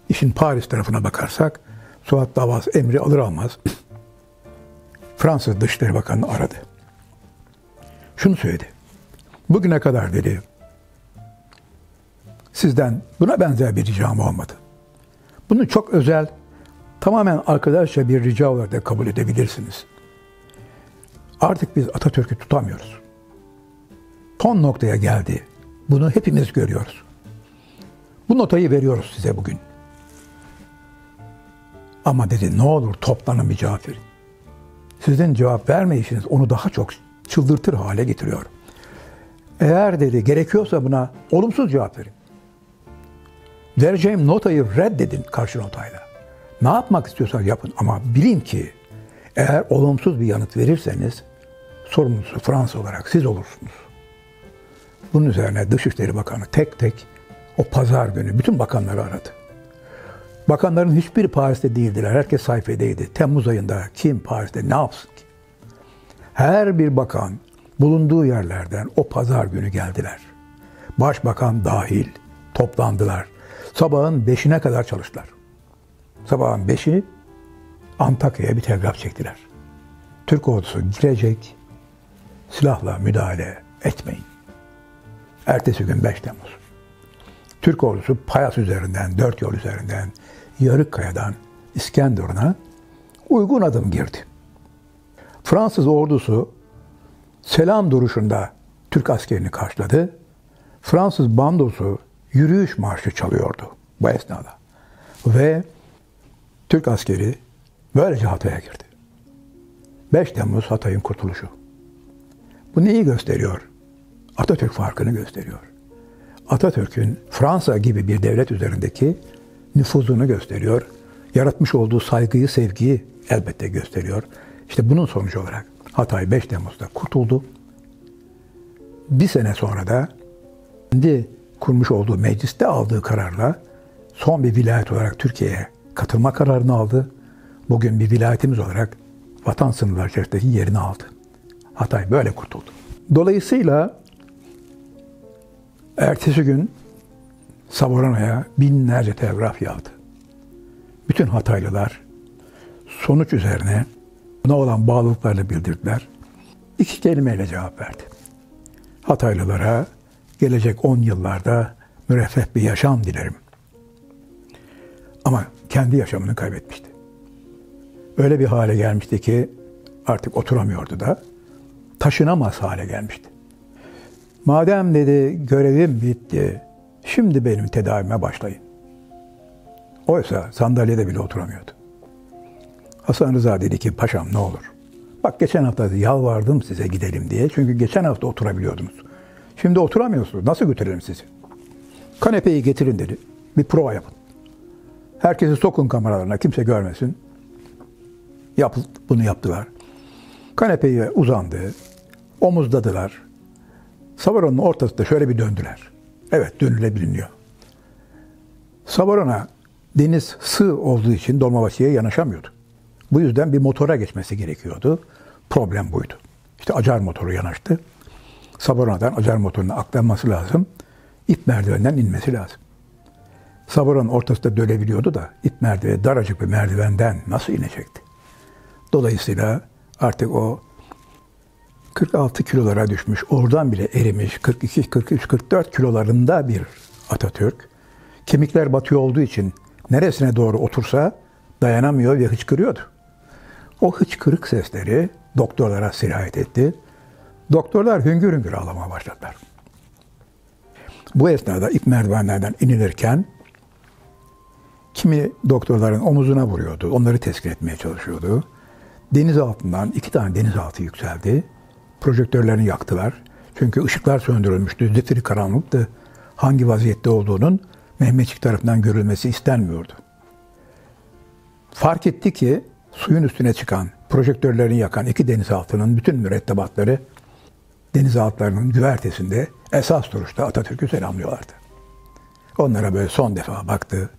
[SPEAKER 2] işin Paris tarafına bakarsak Suat Davaz emri alır almaz Fransız Dışişleri Bakanı'nı aradı. Şunu söyledi. Bugüne kadar dedi sizden buna benzer bir ricam olmadı. Bunu çok özel, tamamen arkadaşça bir rica olarak da kabul edebilirsiniz. Artık biz Atatürk'ü tutamıyoruz. Son noktaya geldi. Bunu hepimiz görüyoruz. Bu notayı veriyoruz size bugün. Ama dedi ne olur toplanın bir cevap verin. Sizin cevap vermeyişiniz onu daha çok çıldırtır hale getiriyor. Eğer dedi gerekiyorsa buna olumsuz cevap verin. Vereceğim notayı reddedin karşı notayla. Ne yapmak istiyorsanız yapın ama bilin ki eğer olumsuz bir yanıt verirseniz sorumlusu Fransa olarak siz olursunuz. Bunun üzerine Dışişleri Bakanı tek tek o pazar günü bütün bakanları aradı. Bakanların hiçbiri Paris'te değildiler. Herkes sayfedeydi. Temmuz ayında kim Paris'te ne yapsın ki? Her bir bakan bulunduğu yerlerden o pazar günü geldiler. Başbakan dahil toplandılar. Sabahın beşine kadar çalıştılar. Sabahın beşi Antakya'ya bir telgraf çektiler. Türk ordusu girecek, silahla müdahale etmeyin. Ertesi gün 5 Temmuz. Türk ordusu Payas üzerinden, dört yol üzerinden, Yarıkkaya'dan İskenderun'a uygun adım girdi. Fransız ordusu selam duruşunda Türk askerini karşıladı. Fransız bandosu yürüyüş marşı çalıyordu bu esnada. Ve Türk askeri böylece Hatay'a girdi. 5 Temmuz Hatay'ın kurtuluşu. Bu neyi gösteriyor? Atatürk farkını gösteriyor. Atatürk'ün Fransa gibi bir devlet üzerindeki nüfuzunu gösteriyor. Yaratmış olduğu saygıyı, sevgiyi elbette gösteriyor. İşte bunun sonucu olarak Hatay 5 Temmuz'da kurtuldu. Bir sene sonra da kendi kurmuş olduğu mecliste aldığı kararla son bir vilayet olarak Türkiye'ye katılma kararını aldı. Bugün bir vilayetimiz olarak vatan sınırları içerisindeki yerini aldı. Hatay böyle kurtuldu. Dolayısıyla ertesi gün Saborana'ya binlerce telgraf yağdı. Bütün Hataylılar sonuç üzerine buna olan bağlılıklarını bildirdiler. İki kelimeyle cevap verdi. Hataylılara gelecek on yıllarda müreffeh bir yaşam dilerim. Ama kendi yaşamını kaybetmişti. Öyle bir hale gelmişti ki artık oturamıyordu da taşınamaz hale gelmişti. Madem dedi görevim bitti, şimdi benim tedavime başlayın. Oysa sandalyede bile oturamıyordu. Hasan Rıza dedi ki paşam ne olur. Bak geçen hafta yalvardım size gidelim diye. Çünkü geçen hafta oturabiliyordunuz. Şimdi oturamıyorsunuz. Nasıl götürelim sizi? Kanepeyi getirin dedi. Bir prova yapın. Herkesi sokun kameralarına. Kimse görmesin. Yap, bunu yaptılar. Kanepeye uzandı. Omuzladılar. Savaron'un ortasında şöyle bir döndüler. Evet dönülebiliyor. Savarona deniz sığ olduğu için Dolmabahçe'ye yanaşamıyordu. Bu yüzden bir motora geçmesi gerekiyordu. Problem buydu. İşte acar motoru yanaştı. Sabarona'dan acar motoruna aklanması lazım. İp merdivenden inmesi lazım. Sabaron ortasında dönebiliyordu da ip merdiveni daracık bir merdivenden nasıl inecekti? Dolayısıyla artık o 46 kilolara düşmüş, oradan bile erimiş 42, 43, 44 kilolarında bir Atatürk. Kemikler batıyor olduğu için neresine doğru otursa dayanamıyor ve hıçkırıyordu. O hıçkırık sesleri doktorlara sirayet etti. Doktorlar hüngür hüngür ağlamaya başladılar. Bu esnada ip merdivenlerden inilirken kimi doktorların omuzuna vuruyordu. Onları teskin etmeye çalışıyordu. Deniz altından iki tane denizaltı yükseldi. Projektörlerini yaktılar. Çünkü ışıklar söndürülmüştü. Zifiri karanlıktı. Hangi vaziyette olduğunun Mehmetçik tarafından görülmesi istenmiyordu. Fark etti ki suyun üstüne çıkan, projektörlerini yakan iki denizaltının bütün mürettebatları denizaltılarının güvertesinde esas duruşta Atatürk'ü selamlıyorlardı. Onlara böyle son defa baktı,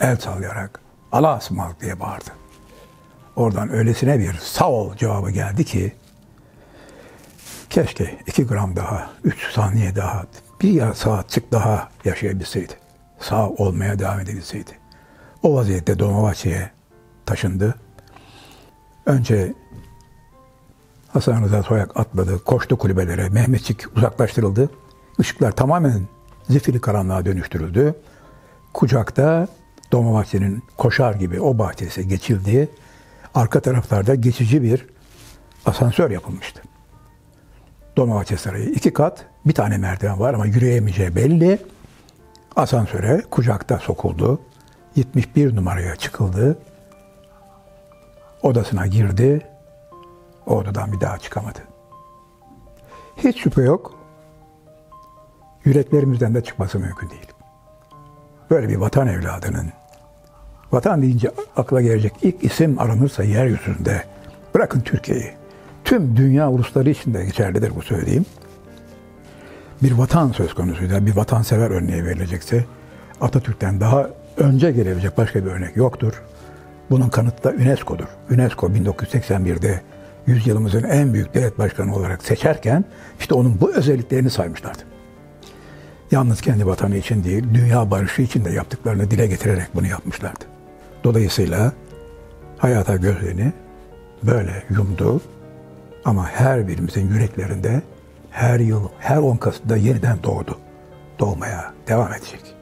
[SPEAKER 2] el sallayarak Allah'a ısmarladık diye bağırdı. Oradan öylesine bir sağ ol cevabı geldi ki keşke iki gram daha, üç saniye daha, bir saatçik daha yaşayabilseydi. Sağ olmaya devam edebilseydi. O vaziyette Dolmabahçe'ye taşındı. Önce Hasan Rıza Soyak atladı, koştu kulübelere, Mehmetçik uzaklaştırıldı. Işıklar tamamen zifiri karanlığa dönüştürüldü. Kucakta Dolmabahçe'nin koşar gibi o bahçesi geçildi. Arka taraflarda geçici bir asansör yapılmıştı. Dolmabahçe Sarayı iki kat, bir tane merdiven var ama yürüyemeyeceği belli. Asansöre kucakta sokuldu. 71 numaraya çıkıldı. Odasına girdi. O bir daha çıkamadı. Hiç şüphe yok. Yüreklerimizden de çıkması mümkün değil. Böyle bir vatan evladının vatan deyince akla gelecek ilk isim aranırsa yeryüzünde bırakın Türkiye'yi. Tüm dünya ulusları için de geçerlidir bu söylediğim. Bir vatan söz konusuyla bir vatansever örneği verilecekse Atatürk'ten daha önce gelebilecek başka bir örnek yoktur. Bunun kanıtı da UNESCO'dur. UNESCO 1981'de yüzyılımızın en büyük devlet başkanı olarak seçerken işte onun bu özelliklerini saymışlardı. Yalnız kendi vatanı için değil, dünya barışı için de yaptıklarını dile getirerek bunu yapmışlardı. Dolayısıyla hayata gözlerini böyle yumdu ama her birimizin yüreklerinde her yıl, her 10 Kasım'da yeniden doğdu. Doğmaya devam edecek.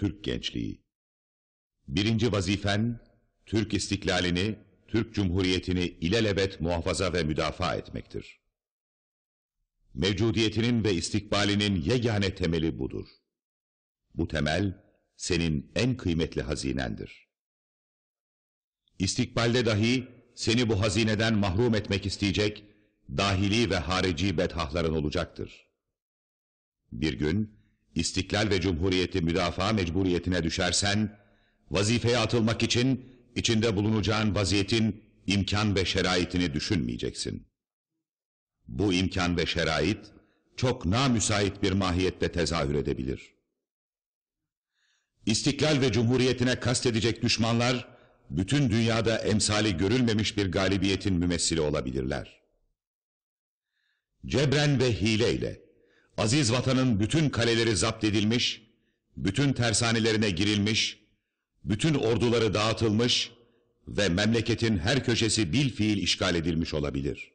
[SPEAKER 5] Türk gençliği! Birinci vazifen, Türk istiklalini, Türk Cumhuriyeti'ni ilelebet muhafaza ve müdafaa etmektir. Mevcudiyetinin ve istikbalinin yegane temeli budur. Bu temel, senin en kıymetli hazinendir. İstikbalde dahi seni bu hazineden mahrum etmek isteyecek, dahili ve harici bedhahların olacaktır. Bir gün, İstiklal ve Cumhuriyeti müdafaa mecburiyetine düşersen, vazifeye atılmak için içinde bulunacağın vaziyetin imkan ve şeraitini düşünmeyeceksin. Bu imkan ve şerait çok namüsait bir mahiyette tezahür edebilir. İstiklal ve cumhuriyetine kastedecek düşmanlar, bütün dünyada emsali görülmemiş bir galibiyetin mümessili olabilirler. Cebren ve hileyle, aziz vatanın bütün kaleleri zapt edilmiş, bütün tersanelerine girilmiş, bütün orduları dağıtılmış ve memleketin her köşesi bil fiil işgal edilmiş olabilir.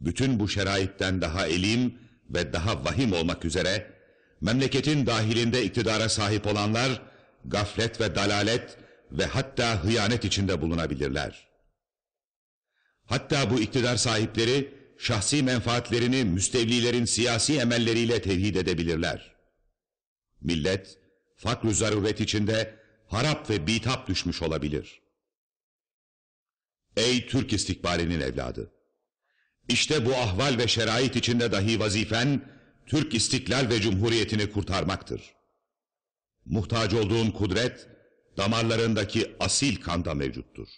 [SPEAKER 5] Bütün bu şeraitten daha elim ve daha vahim olmak üzere, memleketin dahilinde iktidara sahip olanlar, gaflet ve dalalet ve hatta hıyanet içinde bulunabilirler. Hatta bu iktidar sahipleri, şahsi menfaatlerini müstevlilerin siyasi emelleriyle tevhid edebilirler. Millet, fakr zaruret içinde harap ve bitap düşmüş olabilir. Ey Türk istikbalinin evladı! İşte bu ahval ve şerait içinde dahi vazifen, Türk istiklal ve cumhuriyetini kurtarmaktır. Muhtaç olduğun kudret, damarlarındaki asil kanda mevcuttur.